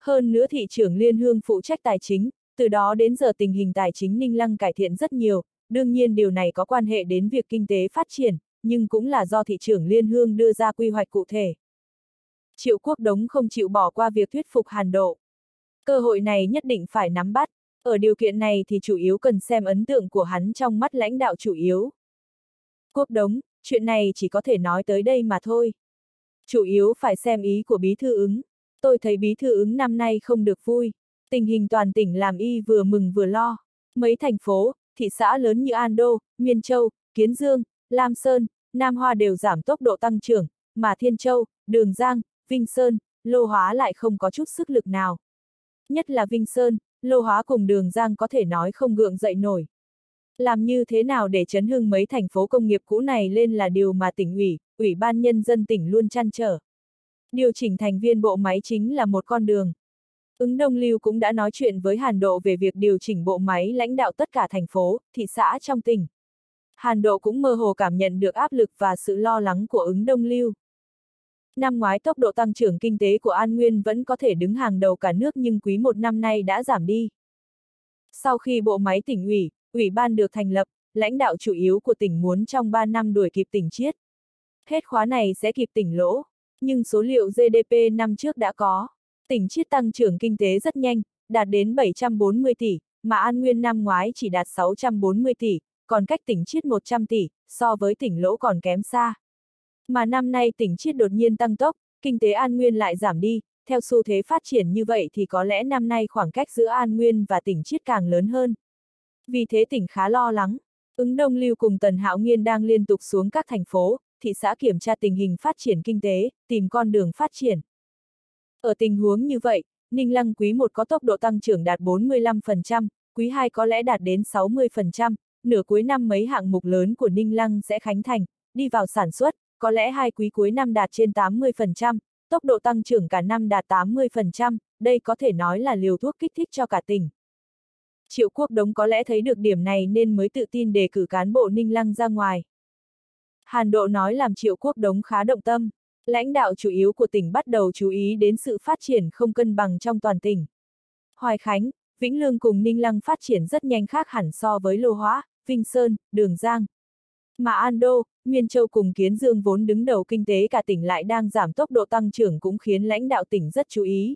Hơn nữa thị trưởng Liên Hương phụ trách tài chính, từ đó đến giờ tình hình tài chính Ninh Lăng cải thiện rất nhiều, đương nhiên điều này có quan hệ đến việc kinh tế phát triển, nhưng cũng là do thị trưởng Liên Hương đưa ra quy hoạch cụ thể. Triệu Quốc Đống không chịu bỏ qua việc thuyết phục Hàn Độ. Cơ hội này nhất định phải nắm bắt, ở điều kiện này thì chủ yếu cần xem ấn tượng của hắn trong mắt lãnh đạo chủ yếu. Quốc Đống, chuyện này chỉ có thể nói tới đây mà thôi. Chủ yếu phải xem ý của bí thư ứng. Tôi thấy bí thư ứng năm nay không được vui. Tình hình toàn tỉnh làm y vừa mừng vừa lo. Mấy thành phố, thị xã lớn như An Đô, Miên Châu, Kiến Dương, Lam Sơn, Nam Hoa đều giảm tốc độ tăng trưởng, mà Thiên Châu, Đường Giang, Vinh Sơn, Lô Hóa lại không có chút sức lực nào. Nhất là Vinh Sơn, Lô Hóa cùng Đường Giang có thể nói không gượng dậy nổi. Làm như thế nào để chấn hưng mấy thành phố công nghiệp cũ này lên là điều mà tỉnh ủy, ủy ban nhân dân tỉnh luôn chăn trở. Điều chỉnh thành viên bộ máy chính là một con đường. Ứng Đông Lưu cũng đã nói chuyện với Hàn Độ về việc điều chỉnh bộ máy lãnh đạo tất cả thành phố, thị xã trong tỉnh. Hàn Độ cũng mơ hồ cảm nhận được áp lực và sự lo lắng của ứng Đông Lưu. Năm ngoái tốc độ tăng trưởng kinh tế của An Nguyên vẫn có thể đứng hàng đầu cả nước nhưng quý một năm nay đã giảm đi. Sau khi bộ máy tỉnh ủy, ủy ban được thành lập, lãnh đạo chủ yếu của tỉnh muốn trong 3 năm đuổi kịp tỉnh chiết. Hết khóa này sẽ kịp tỉnh lỗ, nhưng số liệu GDP năm trước đã có. Tỉnh chiết tăng trưởng kinh tế rất nhanh, đạt đến 740 tỷ, mà An Nguyên năm ngoái chỉ đạt 640 tỷ, còn cách tỉnh chiết 100 tỷ, so với tỉnh lỗ còn kém xa. Mà năm nay tỉnh chiết đột nhiên tăng tốc, kinh tế An Nguyên lại giảm đi, theo xu thế phát triển như vậy thì có lẽ năm nay khoảng cách giữa An Nguyên và tỉnh chiết càng lớn hơn. Vì thế tỉnh khá lo lắng. Ứng Đông Lưu cùng Tần Hạo Nghiên đang liên tục xuống các thành phố, thị xã kiểm tra tình hình phát triển kinh tế, tìm con đường phát triển. Ở tình huống như vậy, Ninh Lăng quý 1 có tốc độ tăng trưởng đạt 45%, quý 2 có lẽ đạt đến 60%, nửa cuối năm mấy hạng mục lớn của Ninh Lăng sẽ khánh thành, đi vào sản xuất, có lẽ hai quý cuối năm đạt trên 80%, tốc độ tăng trưởng cả năm đạt 80%, đây có thể nói là liều thuốc kích thích cho cả tỉnh. Triệu Quốc Đống có lẽ thấy được điểm này nên mới tự tin đề cử cán bộ Ninh Lăng ra ngoài. Hàn Độ nói làm Triệu Quốc Đống khá động tâm. Lãnh đạo chủ yếu của tỉnh bắt đầu chú ý đến sự phát triển không cân bằng trong toàn tỉnh. Hoài Khánh, Vĩnh Lương cùng Ninh Lăng phát triển rất nhanh khác hẳn so với Lô Hóa, Vinh Sơn, Đường Giang. Mà An Đô, Miên Châu cùng Kiến Dương vốn đứng đầu kinh tế cả tỉnh lại đang giảm tốc độ tăng trưởng cũng khiến lãnh đạo tỉnh rất chú ý.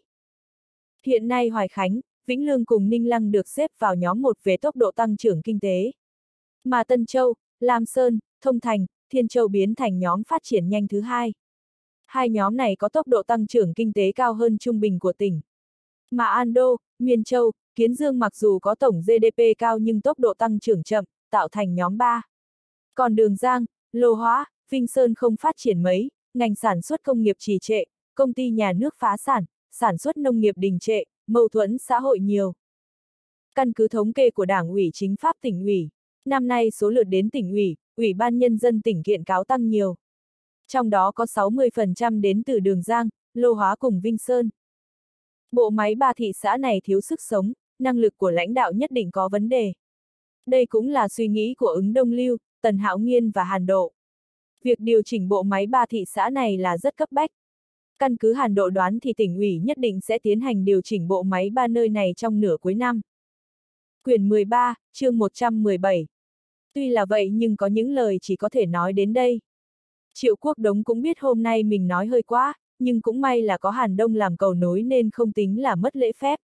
Hiện nay Hoài Khánh, Vĩnh Lương cùng Ninh Lăng được xếp vào nhóm một về tốc độ tăng trưởng kinh tế. Mà Tân Châu, Lam Sơn, Thông Thành, Thiên Châu biến thành nhóm phát triển nhanh thứ hai. Hai nhóm này có tốc độ tăng trưởng kinh tế cao hơn trung bình của tỉnh. Mà An Đô, Miền Châu, Kiến Dương mặc dù có tổng GDP cao nhưng tốc độ tăng trưởng chậm, tạo thành nhóm 3. Còn Đường Giang, Lô Hóa, Vinh Sơn không phát triển mấy, ngành sản xuất công nghiệp trì trệ, công ty nhà nước phá sản, sản xuất nông nghiệp đình trệ, mâu thuẫn xã hội nhiều. Căn cứ thống kê của Đảng ủy chính pháp tỉnh ủy, năm nay số lượt đến tỉnh ủy, Ủy ban Nhân dân tỉnh kiện cáo tăng nhiều. Trong đó có 60% đến từ Đường Giang, Lô Hóa cùng Vinh Sơn. Bộ máy ba thị xã này thiếu sức sống, năng lực của lãnh đạo nhất định có vấn đề. Đây cũng là suy nghĩ của ứng Đông Lưu, Tần Hạo Nghiên và Hàn Độ. Việc điều chỉnh bộ máy ba thị xã này là rất cấp bách. Căn cứ Hàn Độ đoán thì tỉnh ủy nhất định sẽ tiến hành điều chỉnh bộ máy ba nơi này trong nửa cuối năm. Quyển 13, chương 117 Tuy là vậy nhưng có những lời chỉ có thể nói đến đây. Triệu Quốc Đống cũng biết hôm nay mình nói hơi quá, nhưng cũng may là có Hàn Đông làm cầu nối nên không tính là mất lễ phép.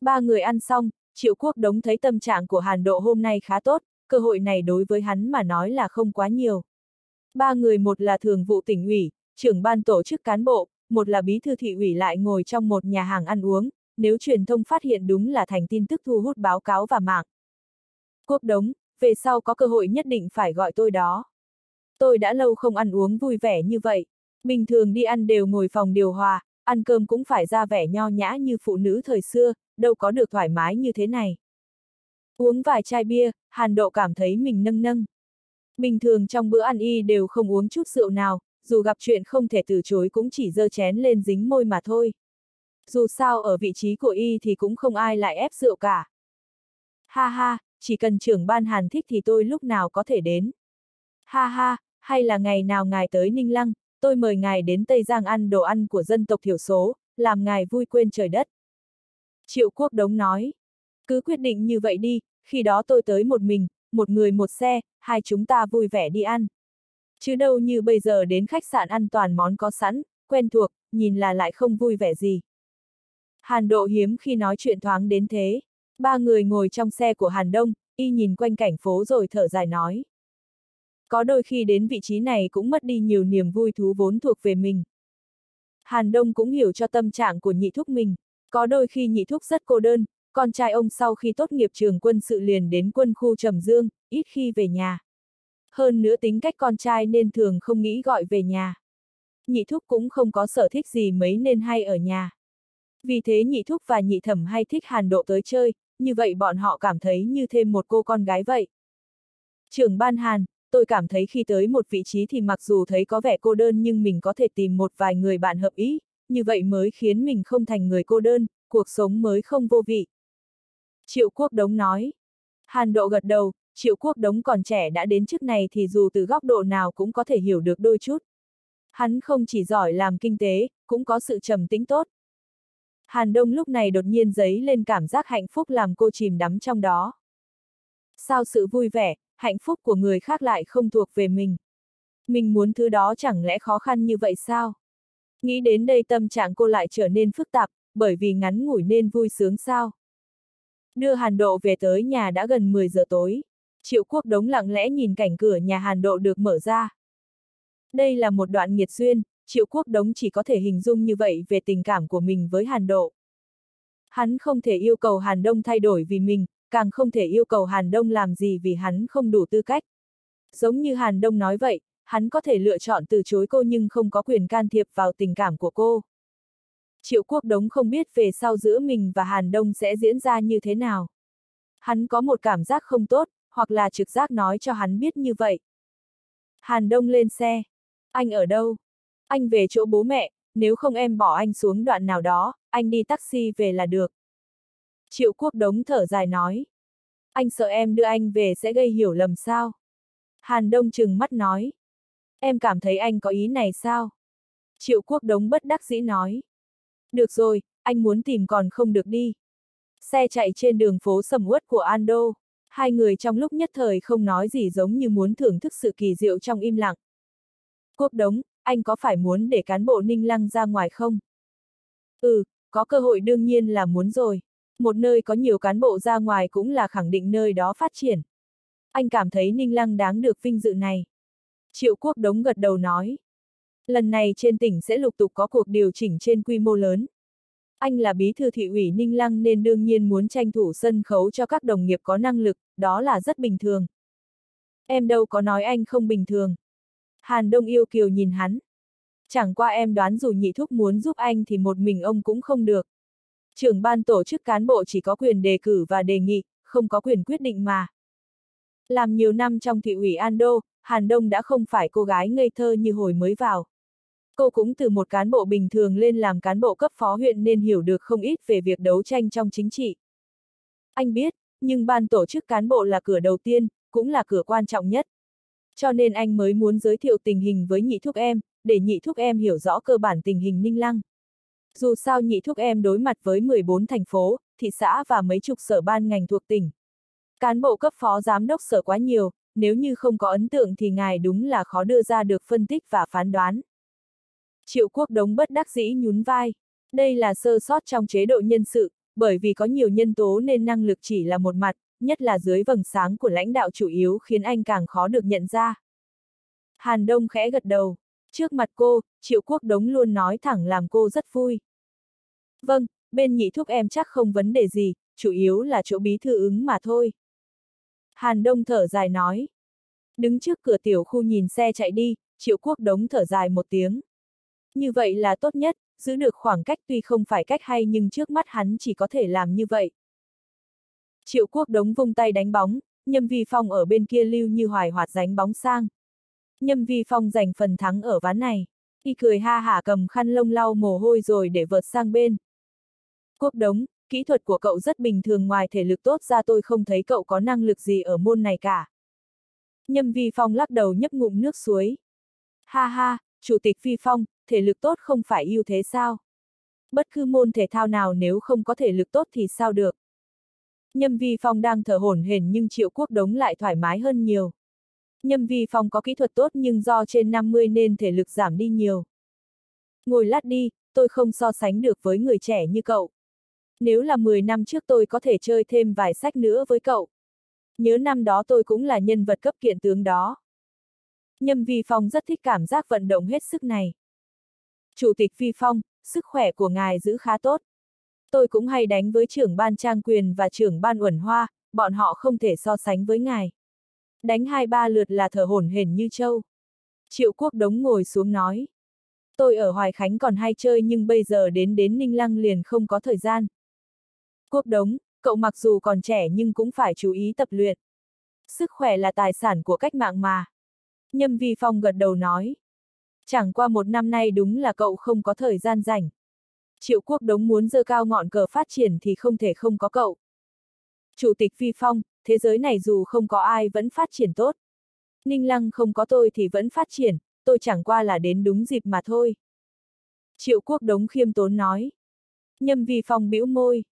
Ba người ăn xong, Triệu Quốc Đống thấy tâm trạng của Hàn Độ hôm nay khá tốt, cơ hội này đối với hắn mà nói là không quá nhiều. Ba người một là thường vụ tỉnh ủy, trưởng ban tổ chức cán bộ, một là bí thư thị ủy lại ngồi trong một nhà hàng ăn uống, nếu truyền thông phát hiện đúng là thành tin tức thu hút báo cáo và mạng. Quốc Đống, về sau có cơ hội nhất định phải gọi tôi đó. Tôi đã lâu không ăn uống vui vẻ như vậy. Bình thường đi ăn đều ngồi phòng điều hòa, ăn cơm cũng phải ra vẻ nho nhã như phụ nữ thời xưa, đâu có được thoải mái như thế này. Uống vài chai bia, Hàn Độ cảm thấy mình nâng nâng. Bình thường trong bữa ăn y đều không uống chút rượu nào, dù gặp chuyện không thể từ chối cũng chỉ dơ chén lên dính môi mà thôi. Dù sao ở vị trí của y thì cũng không ai lại ép rượu cả. Ha ha, chỉ cần trưởng ban Hàn thích thì tôi lúc nào có thể đến. Ha ha, hay là ngày nào ngài tới Ninh Lăng, tôi mời ngài đến Tây Giang ăn đồ ăn của dân tộc thiểu số, làm ngài vui quên trời đất. Triệu Quốc Đống nói, cứ quyết định như vậy đi, khi đó tôi tới một mình, một người một xe, hai chúng ta vui vẻ đi ăn. Chứ đâu như bây giờ đến khách sạn ăn toàn món có sẵn, quen thuộc, nhìn là lại không vui vẻ gì. Hàn Độ hiếm khi nói chuyện thoáng đến thế. Ba người ngồi trong xe của Hàn Đông, y nhìn quanh cảnh phố rồi thở dài nói. Có đôi khi đến vị trí này cũng mất đi nhiều niềm vui thú vốn thuộc về mình. Hàn Đông cũng hiểu cho tâm trạng của nhị thúc mình. Có đôi khi nhị thúc rất cô đơn, con trai ông sau khi tốt nghiệp trường quân sự liền đến quân khu Trầm Dương, ít khi về nhà. Hơn nữa tính cách con trai nên thường không nghĩ gọi về nhà. Nhị thúc cũng không có sở thích gì mấy nên hay ở nhà. Vì thế nhị thúc và nhị thẩm hay thích hàn độ tới chơi, như vậy bọn họ cảm thấy như thêm một cô con gái vậy. Trưởng ban hàn, tôi cảm thấy khi tới một vị trí thì mặc dù thấy có vẻ cô đơn nhưng mình có thể tìm một vài người bạn hợp ý, như vậy mới khiến mình không thành người cô đơn, cuộc sống mới không vô vị. Triệu Quốc Đống nói. Hàn Độ gật đầu, Triệu Quốc Đống còn trẻ đã đến chức này thì dù từ góc độ nào cũng có thể hiểu được đôi chút. Hắn không chỉ giỏi làm kinh tế, cũng có sự trầm tĩnh tốt. Hàn Đông lúc này đột nhiên giấy lên cảm giác hạnh phúc làm cô chìm đắm trong đó. Sao sự vui vẻ, hạnh phúc của người khác lại không thuộc về mình? Mình muốn thứ đó chẳng lẽ khó khăn như vậy sao? Nghĩ đến đây tâm trạng cô lại trở nên phức tạp, bởi vì ngắn ngủi nên vui sướng sao? Đưa Hàn Độ về tới nhà đã gần 10 giờ tối. Triệu Quốc Đống lặng lẽ nhìn cảnh cửa nhà Hàn Độ được mở ra. Đây là một đoạn nghiệt duyên, Triệu Quốc Đống chỉ có thể hình dung như vậy về tình cảm của mình với Hàn Độ. Hắn không thể yêu cầu Hàn Đông thay đổi vì mình, càng không thể yêu cầu Hàn Đông làm gì vì hắn không đủ tư cách. Giống như Hàn Đông nói vậy, hắn có thể lựa chọn từ chối cô nhưng không có quyền can thiệp vào tình cảm của cô. Triệu Quốc Đống không biết về sau giữa mình và Hàn Đông sẽ diễn ra như thế nào. Hắn có một cảm giác không tốt, hoặc là trực giác nói cho hắn biết như vậy. Hàn Đông lên xe. Anh ở đâu? Anh về chỗ bố mẹ, nếu không em bỏ anh xuống đoạn nào đó, anh đi taxi về là được. Triệu Quốc Đống thở dài nói. Anh sợ em đưa anh về sẽ gây hiểu lầm sao? Hàn Đông chừng mắt nói. Em cảm thấy anh có ý này sao? Triệu Quốc Đống bất đắc dĩ nói. Được rồi, anh muốn tìm còn không được đi. Xe chạy trên đường phố sầm uất của Ando. Hai người trong lúc nhất thời không nói gì giống như muốn thưởng thức sự kỳ diệu trong im lặng. Quốc Đống, anh có phải muốn để cán bộ Ninh Lăng ra ngoài không? Ừ, có cơ hội đương nhiên là muốn rồi. Một nơi có nhiều cán bộ ra ngoài cũng là khẳng định nơi đó phát triển. Anh cảm thấy Ninh Lăng đáng được vinh dự này. Triệu Quốc Đống gật đầu nói. Lần này trên tỉnh sẽ lục tục có cuộc điều chỉnh trên quy mô lớn. Anh là bí thư thị ủy Ninh Lăng nên đương nhiên muốn tranh thủ sân khấu cho các đồng nghiệp có năng lực, đó là rất bình thường. Em đâu có nói anh không bình thường. Hàn Đông yêu kiều nhìn hắn. Chẳng qua em đoán dù nhị thúc muốn giúp anh thì một mình ông cũng không được. Trưởng ban tổ chức cán bộ chỉ có quyền đề cử và đề nghị, không có quyền quyết định mà. Làm nhiều năm trong thị ủy An Đô, Hàn Đông đã không phải cô gái ngây thơ như hồi mới vào. Cô cũng từ một cán bộ bình thường lên làm cán bộ cấp phó huyện nên hiểu được không ít về việc đấu tranh trong chính trị. Anh biết, nhưng ban tổ chức cán bộ là cửa đầu tiên, cũng là cửa quan trọng nhất. Cho nên anh mới muốn giới thiệu tình hình với nhị thúc em, để nhị thúc em hiểu rõ cơ bản tình hình Ninh Lăng. Dù sao nhị thúc em đối mặt với 14 thành phố, thị xã và mấy chục sở ban ngành thuộc tỉnh. Cán bộ cấp phó giám đốc sở quá nhiều, nếu như không có ấn tượng thì ngài đúng là khó đưa ra được phân tích và phán đoán. Triệu quốc đống bất đắc dĩ nhún vai. Đây là sơ sót trong chế độ nhân sự, bởi vì có nhiều nhân tố nên năng lực chỉ là một mặt, nhất là dưới vầng sáng của lãnh đạo chủ yếu khiến anh càng khó được nhận ra. Hàn Đông khẽ gật đầu. Trước mặt cô, Triệu Quốc Đống luôn nói thẳng làm cô rất vui. Vâng, bên nhị thúc em chắc không vấn đề gì, chủ yếu là chỗ bí thư ứng mà thôi. Hàn Đông thở dài nói. Đứng trước cửa tiểu khu nhìn xe chạy đi, Triệu Quốc Đống thở dài một tiếng. Như vậy là tốt nhất, giữ được khoảng cách tuy không phải cách hay nhưng trước mắt hắn chỉ có thể làm như vậy. Triệu Quốc Đống vung tay đánh bóng, Nhâm Vi Phong ở bên kia lưu như hoài hoạt đánh bóng sang. Nhâm Vi Phong giành phần thắng ở ván này. Y cười ha hả cầm khăn lông lau mồ hôi rồi để vợt sang bên. Quốc Đống, kỹ thuật của cậu rất bình thường ngoài thể lực tốt ra tôi không thấy cậu có năng lực gì ở môn này cả. Nhâm Vi Phong lắc đầu nhấp ngụm nước suối. Ha ha, Chủ tịch Phi Phong, thể lực tốt không phải ưu thế sao? Bất cứ môn thể thao nào nếu không có thể lực tốt thì sao được? Nhâm Vi Phong đang thở hổn hển nhưng Triệu Quốc Đống lại thoải mái hơn nhiều. Nhâm Vi Phong có kỹ thuật tốt nhưng do trên 50 nên thể lực giảm đi nhiều. Ngồi lát đi, tôi không so sánh được với người trẻ như cậu. Nếu là 10 năm trước tôi có thể chơi thêm vài sách nữa với cậu. Nhớ năm đó tôi cũng là nhân vật cấp kiện tướng đó. Nhâm Vi Phong rất thích cảm giác vận động hết sức này. Chủ tịch Vi Phong, sức khỏe của ngài giữ khá tốt. Tôi cũng hay đánh với trưởng ban trang quyền và trưởng ban uẩn hoa, bọn họ không thể so sánh với ngài. Đánh hai ba lượt là thở hổn hển như châu. Triệu quốc đống ngồi xuống nói. Tôi ở Hoài Khánh còn hay chơi nhưng bây giờ đến đến Ninh Lăng liền không có thời gian. Quốc đống, cậu mặc dù còn trẻ nhưng cũng phải chú ý tập luyện. Sức khỏe là tài sản của cách mạng mà. Nhâm Vi Phong gật đầu nói. Chẳng qua một năm nay đúng là cậu không có thời gian rảnh. Triệu quốc đống muốn dơ cao ngọn cờ phát triển thì không thể không có cậu. Chủ tịch Vi Phong, thế giới này dù không có ai vẫn phát triển tốt. Ninh Lăng không có tôi thì vẫn phát triển, tôi chẳng qua là đến đúng dịp mà thôi. Triệu quốc đống khiêm tốn nói. Nhâm Vi Phong bĩu môi.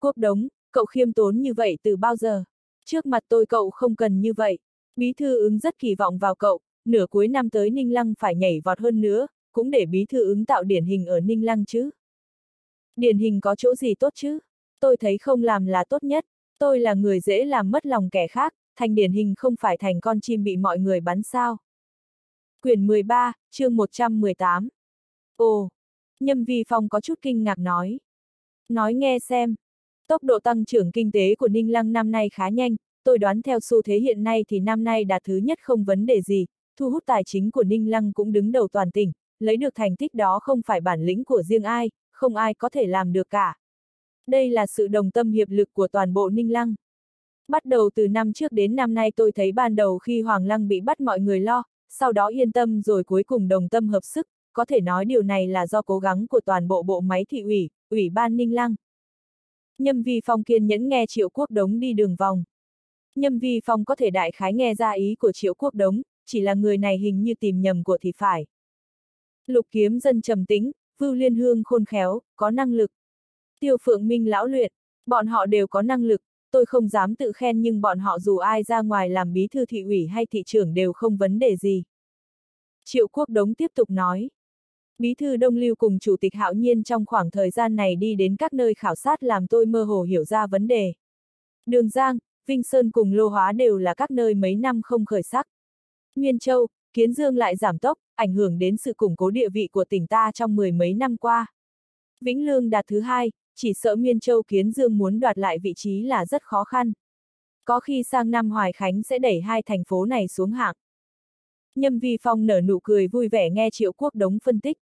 Quốc đống, cậu khiêm tốn như vậy từ bao giờ? Trước mặt tôi cậu không cần như vậy. Bí thư ứng rất kỳ vọng vào cậu, nửa cuối năm tới Ninh Lăng phải nhảy vọt hơn nữa, cũng để bí thư ứng tạo điển hình ở Ninh Lăng chứ. Điển hình có chỗ gì tốt chứ? Tôi thấy không làm là tốt nhất, tôi là người dễ làm mất lòng kẻ khác, thành điển hình không phải thành con chim bị mọi người bắn sao. Quyển 13, chương 118. Ồ! Nhâm Vi Phong có chút kinh ngạc nói. Nói nghe xem. Tốc độ tăng trưởng kinh tế của Ninh Lăng năm nay khá nhanh, tôi đoán theo xu thế hiện nay thì năm nay đạt thứ nhất không vấn đề gì, thu hút tài chính của Ninh Lăng cũng đứng đầu toàn tỉnh, lấy được thành tích đó không phải bản lĩnh của riêng ai, không ai có thể làm được cả. Đây là sự đồng tâm hiệp lực của toàn bộ Ninh Lăng. Bắt đầu từ năm trước đến năm nay tôi thấy ban đầu khi Hoàng Lăng bị bắt mọi người lo, sau đó yên tâm rồi cuối cùng đồng tâm hợp sức, có thể nói điều này là do cố gắng của toàn bộ bộ máy thị ủy, ủy ban Ninh Lăng. Nhâm Vi Phong kiên nhẫn nghe Triệu Quốc Đống đi đường vòng. Nhâm Vi Phong có thể đại khái nghe ra ý của Triệu Quốc Đống, chỉ là người này hình như tìm nhầm của thì phải. Lục kiếm dân trầm tính Vưu Liên Hương khôn khéo, có năng lực. Tiêu Phượng Minh lão luyện, bọn họ đều có năng lực, tôi không dám tự khen nhưng bọn họ dù ai ra ngoài làm bí thư thị ủy hay thị trưởng đều không vấn đề gì. Triệu Quốc Đống tiếp tục nói. Bí thư Đông Lưu cùng Chủ tịch Hạo Nhiên trong khoảng thời gian này đi đến các nơi khảo sát làm tôi mơ hồ hiểu ra vấn đề. Đường Giang, Vinh Sơn cùng Lô Hóa đều là các nơi mấy năm không khởi sắc. Nguyên Châu, Kiến Dương lại giảm tốc, ảnh hưởng đến sự củng cố địa vị của tỉnh ta trong mười mấy năm qua. Vĩnh Lương đạt thứ hai, chỉ sợ Nguyên Châu Kiến Dương muốn đoạt lại vị trí là rất khó khăn. Có khi sang năm Hoài Khánh sẽ đẩy hai thành phố này xuống hạng. Nhâm Vi Phong nở nụ cười vui vẻ nghe Triệu Quốc Đống phân tích.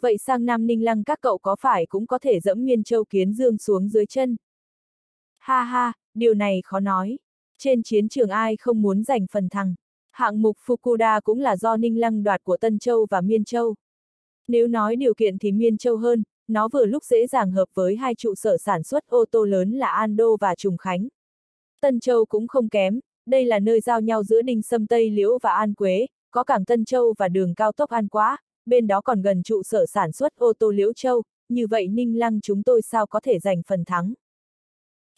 Vậy sang năm Ninh Lăng các cậu có phải cũng có thể dẫm Miên Châu Kiến Dương xuống dưới chân? Ha ha, điều này khó nói. Trên chiến trường ai không muốn giành phần thắng Hạng mục Fukuda cũng là do Ninh Lăng đoạt của Tân Châu và Miên Châu. Nếu nói điều kiện thì Miên Châu hơn, nó vừa lúc dễ dàng hợp với hai trụ sở sản xuất ô tô lớn là Ando và Trùng Khánh. Tân Châu cũng không kém, đây là nơi giao nhau giữa Đinh Sâm Tây Liễu và An Quế, có cảng Tân Châu và đường cao tốc An Quá, bên đó còn gần trụ sở sản xuất ô tô Liễu Châu, như vậy Ninh Lăng chúng tôi sao có thể giành phần thắng.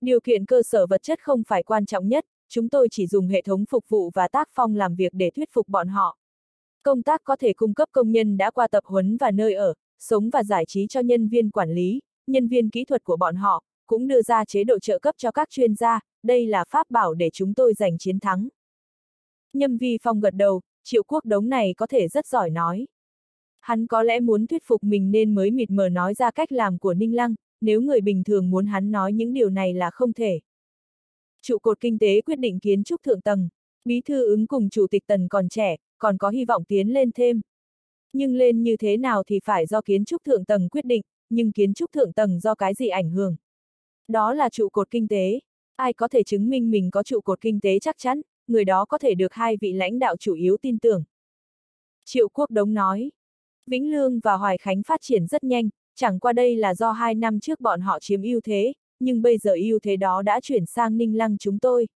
Điều kiện cơ sở vật chất không phải quan trọng nhất, chúng tôi chỉ dùng hệ thống phục vụ và tác phong làm việc để thuyết phục bọn họ. Công tác có thể cung cấp công nhân đã qua tập huấn và nơi ở, sống và giải trí cho nhân viên quản lý, nhân viên kỹ thuật của bọn họ, cũng đưa ra chế độ trợ cấp cho các chuyên gia, đây là pháp bảo để chúng tôi giành chiến thắng. Nhâm Vi Phong gật đầu, triệu quốc đống này có thể rất giỏi nói. Hắn có lẽ muốn thuyết phục mình nên mới mịt mờ nói ra cách làm của Ninh Lăng, nếu người bình thường muốn hắn nói những điều này là không thể. Trụ cột kinh tế quyết định kiến trúc thượng tầng, bí thư ứng cùng chủ tịch tần còn trẻ, còn có hy vọng tiến lên thêm. Nhưng lên như thế nào thì phải do kiến trúc thượng tầng quyết định, nhưng kiến trúc thượng tầng do cái gì ảnh hưởng. Đó là trụ cột kinh tế. Ai có thể chứng minh mình có trụ cột kinh tế chắc chắn, người đó có thể được hai vị lãnh đạo chủ yếu tin tưởng. Triệu Quốc Đống nói, Vĩnh Lương và Hoài Khánh phát triển rất nhanh, chẳng qua đây là do hai năm trước bọn họ chiếm ưu thế, nhưng bây giờ ưu thế đó đã chuyển sang Ninh Lăng chúng tôi.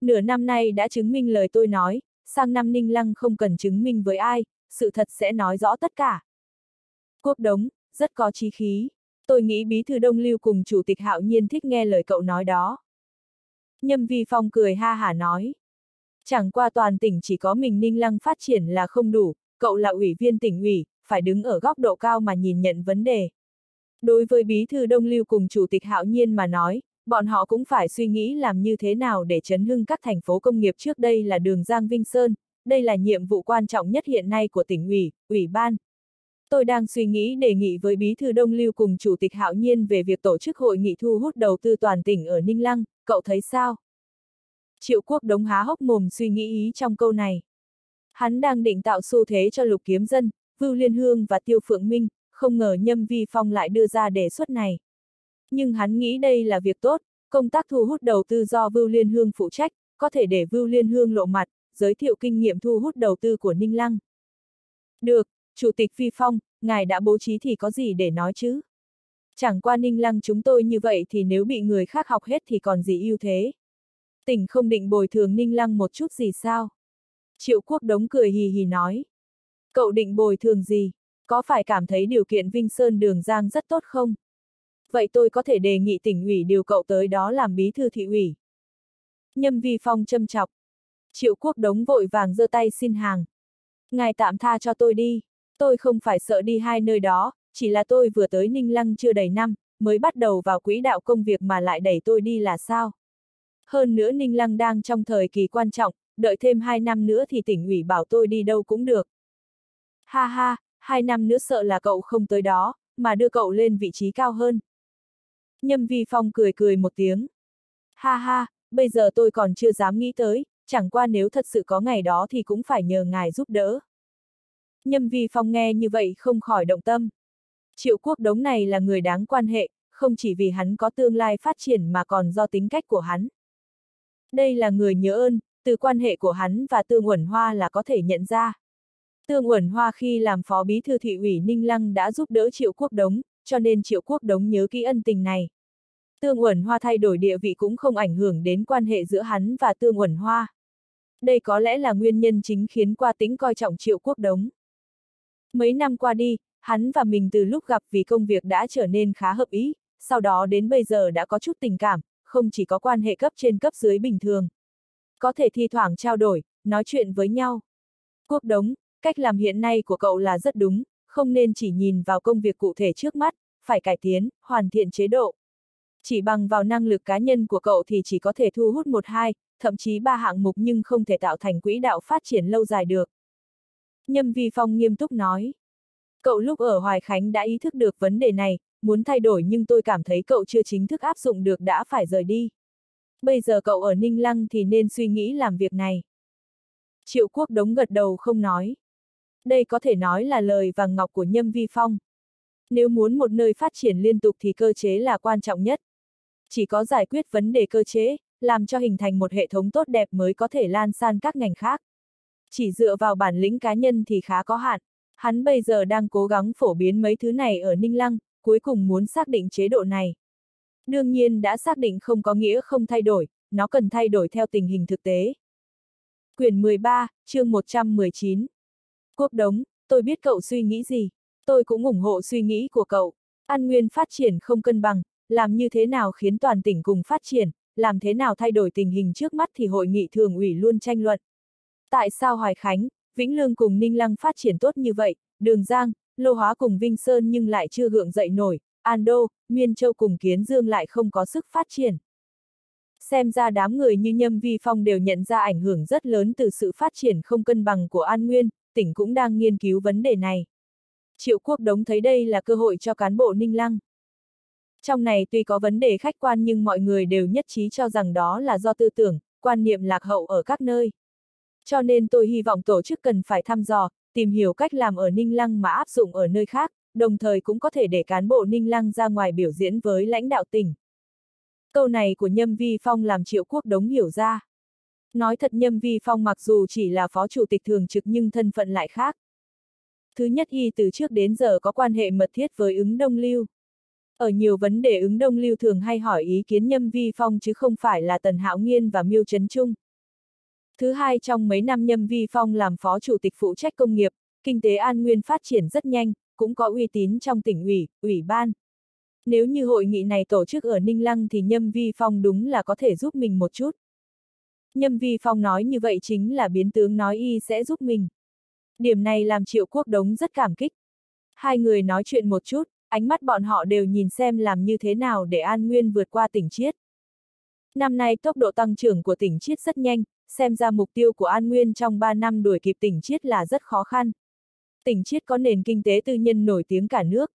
Nửa năm nay đã chứng minh lời tôi nói, sang năm Ninh Lăng không cần chứng minh với ai, sự thật sẽ nói rõ tất cả. Quốc Đống, rất có chí khí. Tôi nghĩ bí thư Đông Lưu cùng chủ tịch Hạo Nhiên thích nghe lời cậu nói đó. Nhâm Vi Phong cười ha hả nói. Chẳng qua toàn tỉnh chỉ có mình Ninh Lăng phát triển là không đủ, cậu là ủy viên tỉnh ủy, phải đứng ở góc độ cao mà nhìn nhận vấn đề. Đối với bí thư Đông Lưu cùng chủ tịch Hạo Nhiên mà nói, bọn họ cũng phải suy nghĩ làm như thế nào để chấn hưng các thành phố công nghiệp trước đây là đường Giang Vinh Sơn, đây là nhiệm vụ quan trọng nhất hiện nay của tỉnh ủy, ủy ban. Tôi đang suy nghĩ đề nghị với Bí thư Đông Lưu cùng Chủ tịch Hạo Nhiên về việc tổ chức hội nghị thu hút đầu tư toàn tỉnh ở Ninh Lăng, cậu thấy sao? Triệu Quốc Đống há hốc mồm suy nghĩ ý trong câu này. Hắn đang định tạo xu thế cho lục kiếm dân, Vưu Liên Hương và Tiêu Phượng Minh, không ngờ Nhâm Vi Phong lại đưa ra đề xuất này. Nhưng hắn nghĩ đây là việc tốt, công tác thu hút đầu tư do Vưu Liên Hương phụ trách, có thể để Vưu Liên Hương lộ mặt, giới thiệu kinh nghiệm thu hút đầu tư của Ninh Lăng. Được, Chủ tịch Phi Phong, ngài đã bố trí thì có gì để nói chứ? Chẳng qua Ninh Lăng chúng tôi như vậy thì nếu bị người khác học hết thì còn gì ưu thế? Tỉnh không định bồi thường Ninh Lăng một chút gì sao? Triệu Quốc Đống cười hì hì nói. Cậu định bồi thường gì? Có phải cảm thấy điều kiện Vinh Sơn Đường Giang rất tốt không? Vậy tôi có thể đề nghị tỉnh ủy điều cậu tới đó làm bí thư thị ủy. Nhâm Vi Phong châm chọc. Triệu quốc đống vội vàng giơ tay xin hàng. Ngài tạm tha cho tôi đi. Tôi không phải sợ đi hai nơi đó, chỉ là tôi vừa tới Ninh Lăng chưa đầy năm, mới bắt đầu vào quỹ đạo công việc mà lại đẩy tôi đi là sao? Hơn nữa Ninh Lăng đang trong thời kỳ quan trọng, đợi thêm hai năm nữa thì tỉnh ủy bảo tôi đi đâu cũng được. Ha ha, hai năm nữa sợ là cậu không tới đó, mà đưa cậu lên vị trí cao hơn. Nhâm Vi Phong cười cười một tiếng. Ha ha, bây giờ tôi còn chưa dám nghĩ tới, chẳng qua nếu thật sự có ngày đó thì cũng phải nhờ ngài giúp đỡ. Nhâm Vi Phong nghe như vậy không khỏi động tâm. Triệu quốc đống này là người đáng quan hệ, không chỉ vì hắn có tương lai phát triển mà còn do tính cách của hắn. Đây là người nhớ ơn, từ quan hệ của hắn và Tương Uẩn Hoa là có thể nhận ra. Tương Uẩn Hoa khi làm phó bí thư thị ủy Ninh Lăng đã giúp đỡ Triệu Quốc Đống, cho nên Triệu Quốc Đống nhớ kỹ ân tình này. Tương Uẩn Hoa thay đổi địa vị cũng không ảnh hưởng đến quan hệ giữa hắn và Tương Uẩn Hoa. Đây có lẽ là nguyên nhân chính khiến qua tính coi trọng Triệu Quốc Đống. Mấy năm qua đi, hắn và mình từ lúc gặp vì công việc đã trở nên khá hợp ý, sau đó đến bây giờ đã có chút tình cảm, không chỉ có quan hệ cấp trên cấp dưới bình thường. Có thể thi thoảng trao đổi, nói chuyện với nhau. Quốc đống, cách làm hiện nay của cậu là rất đúng, không nên chỉ nhìn vào công việc cụ thể trước mắt, phải cải tiến, hoàn thiện chế độ. Chỉ bằng vào năng lực cá nhân của cậu thì chỉ có thể thu hút một hai, thậm chí ba hạng mục nhưng không thể tạo thành quỹ đạo phát triển lâu dài được. Nhâm Vi Phong nghiêm túc nói. Cậu lúc ở Hoài Khánh đã ý thức được vấn đề này, muốn thay đổi nhưng tôi cảm thấy cậu chưa chính thức áp dụng được đã phải rời đi. Bây giờ cậu ở Ninh Lăng thì nên suy nghĩ làm việc này. Triệu Quốc đống gật đầu không nói. Đây có thể nói là lời vàng ngọc của Nhâm Vi Phong. Nếu muốn một nơi phát triển liên tục thì cơ chế là quan trọng nhất. Chỉ có giải quyết vấn đề cơ chế, làm cho hình thành một hệ thống tốt đẹp mới có thể lan san các ngành khác. Chỉ dựa vào bản lĩnh cá nhân thì khá có hạn. Hắn bây giờ đang cố gắng phổ biến mấy thứ này ở Ninh Lăng, cuối cùng muốn xác định chế độ này. Đương nhiên đã xác định không có nghĩa không thay đổi, nó cần thay đổi theo tình hình thực tế. Quyển 13, chương 119 Quốc đống, tôi biết cậu suy nghĩ gì. Tôi cũng ủng hộ suy nghĩ của cậu. An Nguyên phát triển không cân bằng, làm như thế nào khiến toàn tỉnh cùng phát triển, làm thế nào thay đổi tình hình trước mắt thì hội nghị thường ủy luôn tranh luận. Tại sao Hoài Khánh, Vĩnh Lương cùng Ninh Lăng phát triển tốt như vậy, Đường Giang, Lô Hóa cùng Vinh Sơn nhưng lại chưa gượng dậy nổi, An Đô, Miên Châu cùng Kiến Dương lại không có sức phát triển. Xem ra đám người như Nhâm Vi Phong đều nhận ra ảnh hưởng rất lớn từ sự phát triển không cân bằng của An Nguyên, tỉnh cũng đang nghiên cứu vấn đề này. Triệu Quốc Đống thấy đây là cơ hội cho cán bộ Ninh Lăng. Trong này tuy có vấn đề khách quan nhưng mọi người đều nhất trí cho rằng đó là do tư tưởng, quan niệm lạc hậu ở các nơi. Cho nên tôi hy vọng tổ chức cần phải thăm dò, tìm hiểu cách làm ở Ninh Lăng mà áp dụng ở nơi khác, đồng thời cũng có thể để cán bộ Ninh Lăng ra ngoài biểu diễn với lãnh đạo tỉnh. Câu này của Nhâm Vi Phong làm Triệu Quốc Đống hiểu ra. Nói thật Nhâm Vi Phong mặc dù chỉ là phó chủ tịch thường trực nhưng thân phận lại khác. Thứ nhất y từ trước đến giờ có quan hệ mật thiết với ứng đông lưu. Ở nhiều vấn đề ứng đông lưu thường hay hỏi ý kiến Nhâm Vi Phong chứ không phải là Tần Hạo Nghiên và Miêu Trấn Trung. Thứ hai trong mấy năm Nhâm Vi Phong làm phó chủ tịch phụ trách công nghiệp, kinh tế an nguyên phát triển rất nhanh, cũng có uy tín trong tỉnh ủy, ủy ban. Nếu như hội nghị này tổ chức ở Ninh Lăng thì Nhâm Vi Phong đúng là có thể giúp mình một chút. Nhâm Vi Phong nói như vậy chính là biến tướng nói y sẽ giúp mình. Điểm này làm Triệu Quốc Đống rất cảm kích. Hai người nói chuyện một chút, ánh mắt bọn họ đều nhìn xem làm như thế nào để An Nguyên vượt qua tỉnh Chiết. Năm nay tốc độ tăng trưởng của tỉnh Chiết rất nhanh, xem ra mục tiêu của An Nguyên trong 3 năm đuổi kịp tỉnh Chiết là rất khó khăn. Tỉnh Chiết có nền kinh tế tư nhân nổi tiếng cả nước.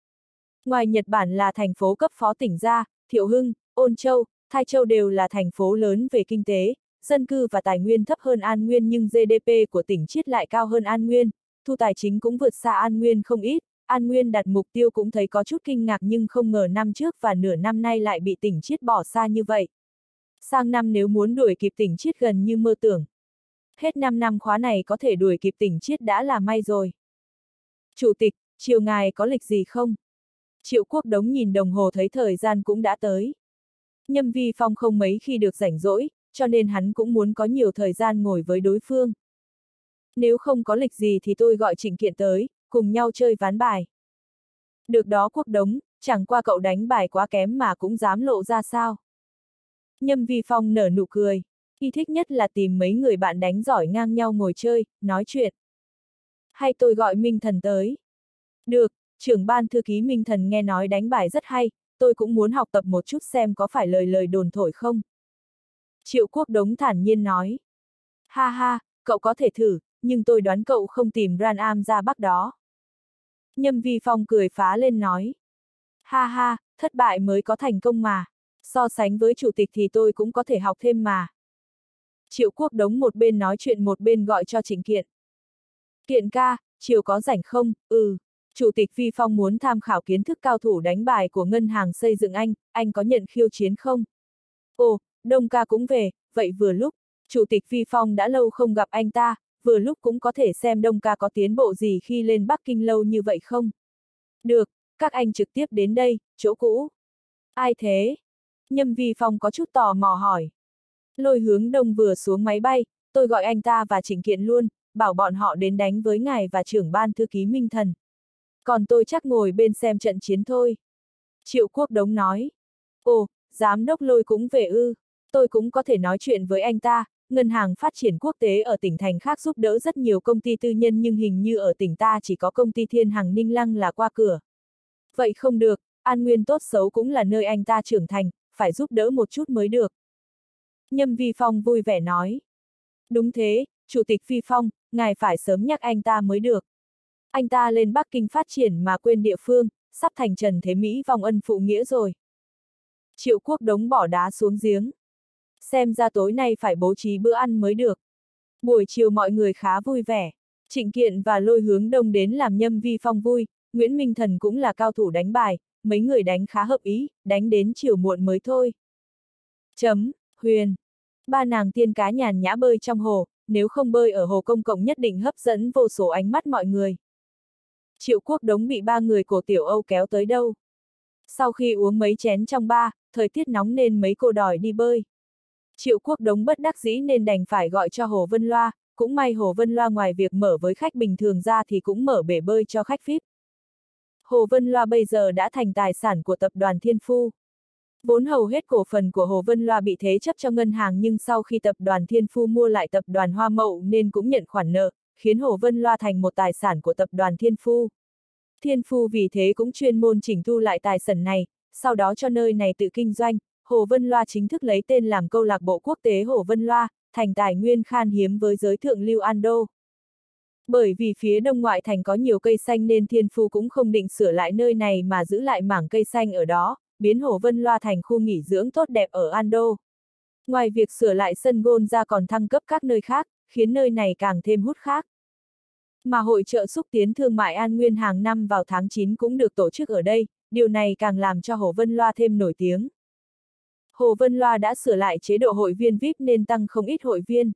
Ngoài Nhật Bản là thành phố cấp phó tỉnh ra, Thiệu Hưng, Ôn Châu, Thái Châu đều là thành phố lớn về kinh tế, dân cư và tài nguyên thấp hơn An Nguyên nhưng GDP của tỉnh Chiết lại cao hơn An Nguyên, thu tài chính cũng vượt xa An Nguyên không ít. An Nguyên đặt mục tiêu cũng thấy có chút kinh ngạc nhưng không ngờ năm trước và nửa năm nay lại bị tỉnh Chiết bỏ xa như vậy sang năm nếu muốn đuổi kịp tỉnh chiết gần như mơ tưởng. Hết 5 năm khóa này có thể đuổi kịp tỉnh chiết đã là may rồi. Chủ tịch, chiều ngài có lịch gì không? Triệu quốc đống nhìn đồng hồ thấy thời gian cũng đã tới. Nhâm vi phong không mấy khi được rảnh rỗi, cho nên hắn cũng muốn có nhiều thời gian ngồi với đối phương. Nếu không có lịch gì thì tôi gọi trịnh kiện tới, cùng nhau chơi ván bài. Được đó quốc đống, chẳng qua cậu đánh bài quá kém mà cũng dám lộ ra sao. Nhâm Vi Phong nở nụ cười. Y thích nhất là tìm mấy người bạn đánh giỏi ngang nhau ngồi chơi, nói chuyện. Hay tôi gọi Minh Thần tới. Được, trưởng ban thư ký Minh Thần nghe nói đánh bài rất hay, tôi cũng muốn học tập một chút xem có phải lời lời đồn thổi không. Triệu Quốc Đống thản nhiên nói. Ha ha, cậu có thể thử, nhưng tôi đoán cậu không tìm Ran Am ra bắc đó. Nhâm Vi Phong cười phá lên nói. Ha ha, thất bại mới có thành công mà. So sánh với chủ tịch thì tôi cũng có thể học thêm mà. Triệu Quốc Đống một bên nói chuyện một bên gọi cho Trịnh Kiện. Kiện ca, chiều có rảnh không? Ừ. Chủ tịch Vi Phong muốn tham khảo kiến thức cao thủ đánh bài của ngân hàng xây dựng anh, anh có nhận khiêu chiến không? Ồ, Đông ca cũng về, vậy vừa lúc, Chủ tịch Vi Phong đã lâu không gặp anh ta, vừa lúc cũng có thể xem Đông ca có tiến bộ gì khi lên Bắc Kinh lâu như vậy không? Được, các anh trực tiếp đến đây, chỗ cũ. Ai thế? Nhâm Vi Phong có chút tò mò hỏi. Lôi hướng đông vừa xuống máy bay, tôi gọi anh ta và chỉnh kiện luôn, bảo bọn họ đến đánh với ngài và trưởng ban thư ký Minh Thần. Còn tôi chắc ngồi bên xem trận chiến thôi. Triệu Quốc Đống nói. Ồ, giám đốc lôi cũng về ư. Tôi cũng có thể nói chuyện với anh ta, ngân hàng phát triển quốc tế ở tỉnh thành khác giúp đỡ rất nhiều công ty tư nhân nhưng hình như ở tỉnh ta chỉ có công ty Thiên hàng Ninh Lăng là qua cửa. Vậy không được, An Nguyên tốt xấu cũng là nơi anh ta trưởng thành, phải giúp đỡ một chút mới được. Nhâm Vi Phong vui vẻ nói. Đúng thế, Chủ tịch Phi Phong, ngài phải sớm nhắc anh ta mới được. Anh ta lên Bắc Kinh phát triển mà quên địa phương, sắp thành Trần Thế Mỹ vong ân phụ nghĩa rồi. Triệu quốc đống bỏ đá xuống giếng. Xem ra tối nay phải bố trí bữa ăn mới được. Buổi chiều mọi người khá vui vẻ. Trịnh Kiện và lôi hướng đông đến làm nhâm vi phong vui, Nguyễn Minh Thần cũng là cao thủ đánh bài, mấy người đánh khá hợp ý, đánh đến chiều muộn mới thôi. Chấm, Huyền. Ba nàng tiên cá nhàn nhã bơi trong hồ, nếu không bơi ở hồ công cộng nhất định hấp dẫn vô số ánh mắt mọi người. Triệu quốc đống bị ba người cổ tiểu Âu kéo tới đâu. Sau khi uống mấy chén trong ba, thời tiết nóng nên mấy cô đòi đi bơi. Triệu quốc đống bất đắc dĩ nên đành phải gọi cho Hồ Vân Loa, cũng may Hồ Vân Loa ngoài việc mở với khách bình thường ra thì cũng mở bể bơi cho khách VIP. Hồ Vân Loa bây giờ đã thành tài sản của tập đoàn Thiên Phu. Vốn hầu hết cổ phần của Hồ Vân Loa bị thế chấp cho ngân hàng nhưng sau khi tập đoàn Thiên Phu mua lại tập đoàn Hoa Mậu nên cũng nhận khoản nợ, khiến Hồ Vân Loa thành một tài sản của tập đoàn Thiên Phu. Thiên Phu vì thế cũng chuyên môn chỉnh thu lại tài sản này, sau đó cho nơi này tự kinh doanh, Hồ Vân Loa chính thức lấy tên làm câu lạc bộ quốc tế Hồ Vân Loa, thành tài nguyên khan hiếm với giới thượng lưu Ando. Bởi vì phía đông ngoại thành có nhiều cây xanh nên Thiên Phu cũng không định sửa lại nơi này mà giữ lại mảng cây xanh ở đó, biến Hồ Vân Loa thành khu nghỉ dưỡng tốt đẹp ở Ando. Ngoài việc sửa lại sân gôn ra còn thăng cấp các nơi khác, khiến nơi này càng thêm hút khác. Mà hội trợ xúc tiến thương mại An Nguyên hàng năm vào tháng 9 cũng được tổ chức ở đây, điều này càng làm cho Hồ Vân Loa thêm nổi tiếng. Hồ Vân Loa đã sửa lại chế độ hội viên VIP nên tăng không ít hội viên.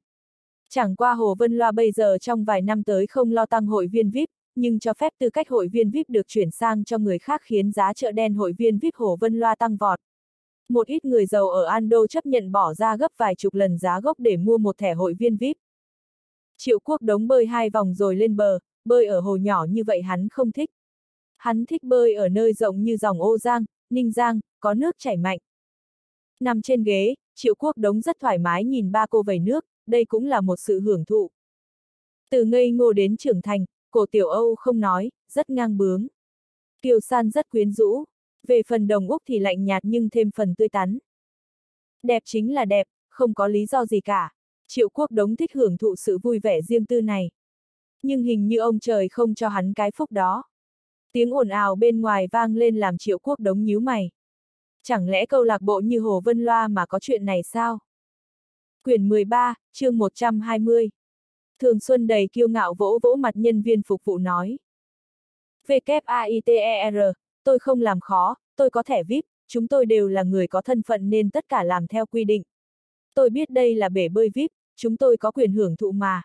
Chẳng qua Hồ Vân Loa bây giờ trong vài năm tới không lo tăng hội viên VIP, nhưng cho phép tư cách hội viên VIP được chuyển sang cho người khác khiến giá chợ đen hội viên VIP Hồ Vân Loa tăng vọt. Một ít người giàu ở Ando chấp nhận bỏ ra gấp vài chục lần giá gốc để mua một thẻ hội viên VIP. Triệu quốc đống bơi hai vòng rồi lên bờ, bơi ở hồ nhỏ như vậy hắn không thích. Hắn thích bơi ở nơi rộng như dòng ô giang, ninh giang, có nước chảy mạnh. Nằm trên ghế, triệu quốc đống rất thoải mái nhìn ba cô vẩy nước, đây cũng là một sự hưởng thụ. Từ ngây ngô đến trưởng thành, cổ tiểu Âu không nói, rất ngang bướng. Kiều San rất quyến rũ. Về phần đồng Úc thì lạnh nhạt nhưng thêm phần tươi tắn. Đẹp chính là đẹp, không có lý do gì cả. Triệu quốc đống thích hưởng thụ sự vui vẻ riêng tư này. Nhưng hình như ông trời không cho hắn cái phúc đó. Tiếng ồn ào bên ngoài vang lên làm triệu quốc đống nhíu mày. Chẳng lẽ câu lạc bộ như Hồ Vân Loa mà có chuyện này sao? Quyển 13, chương 120 Thường Xuân đầy kiêu ngạo vỗ vỗ mặt nhân viên phục vụ nói. VKAITER, tôi không làm khó, tôi có thẻ VIP, chúng tôi đều là người có thân phận nên tất cả làm theo quy định. Tôi biết đây là bể bơi VIP, chúng tôi có quyền hưởng thụ mà.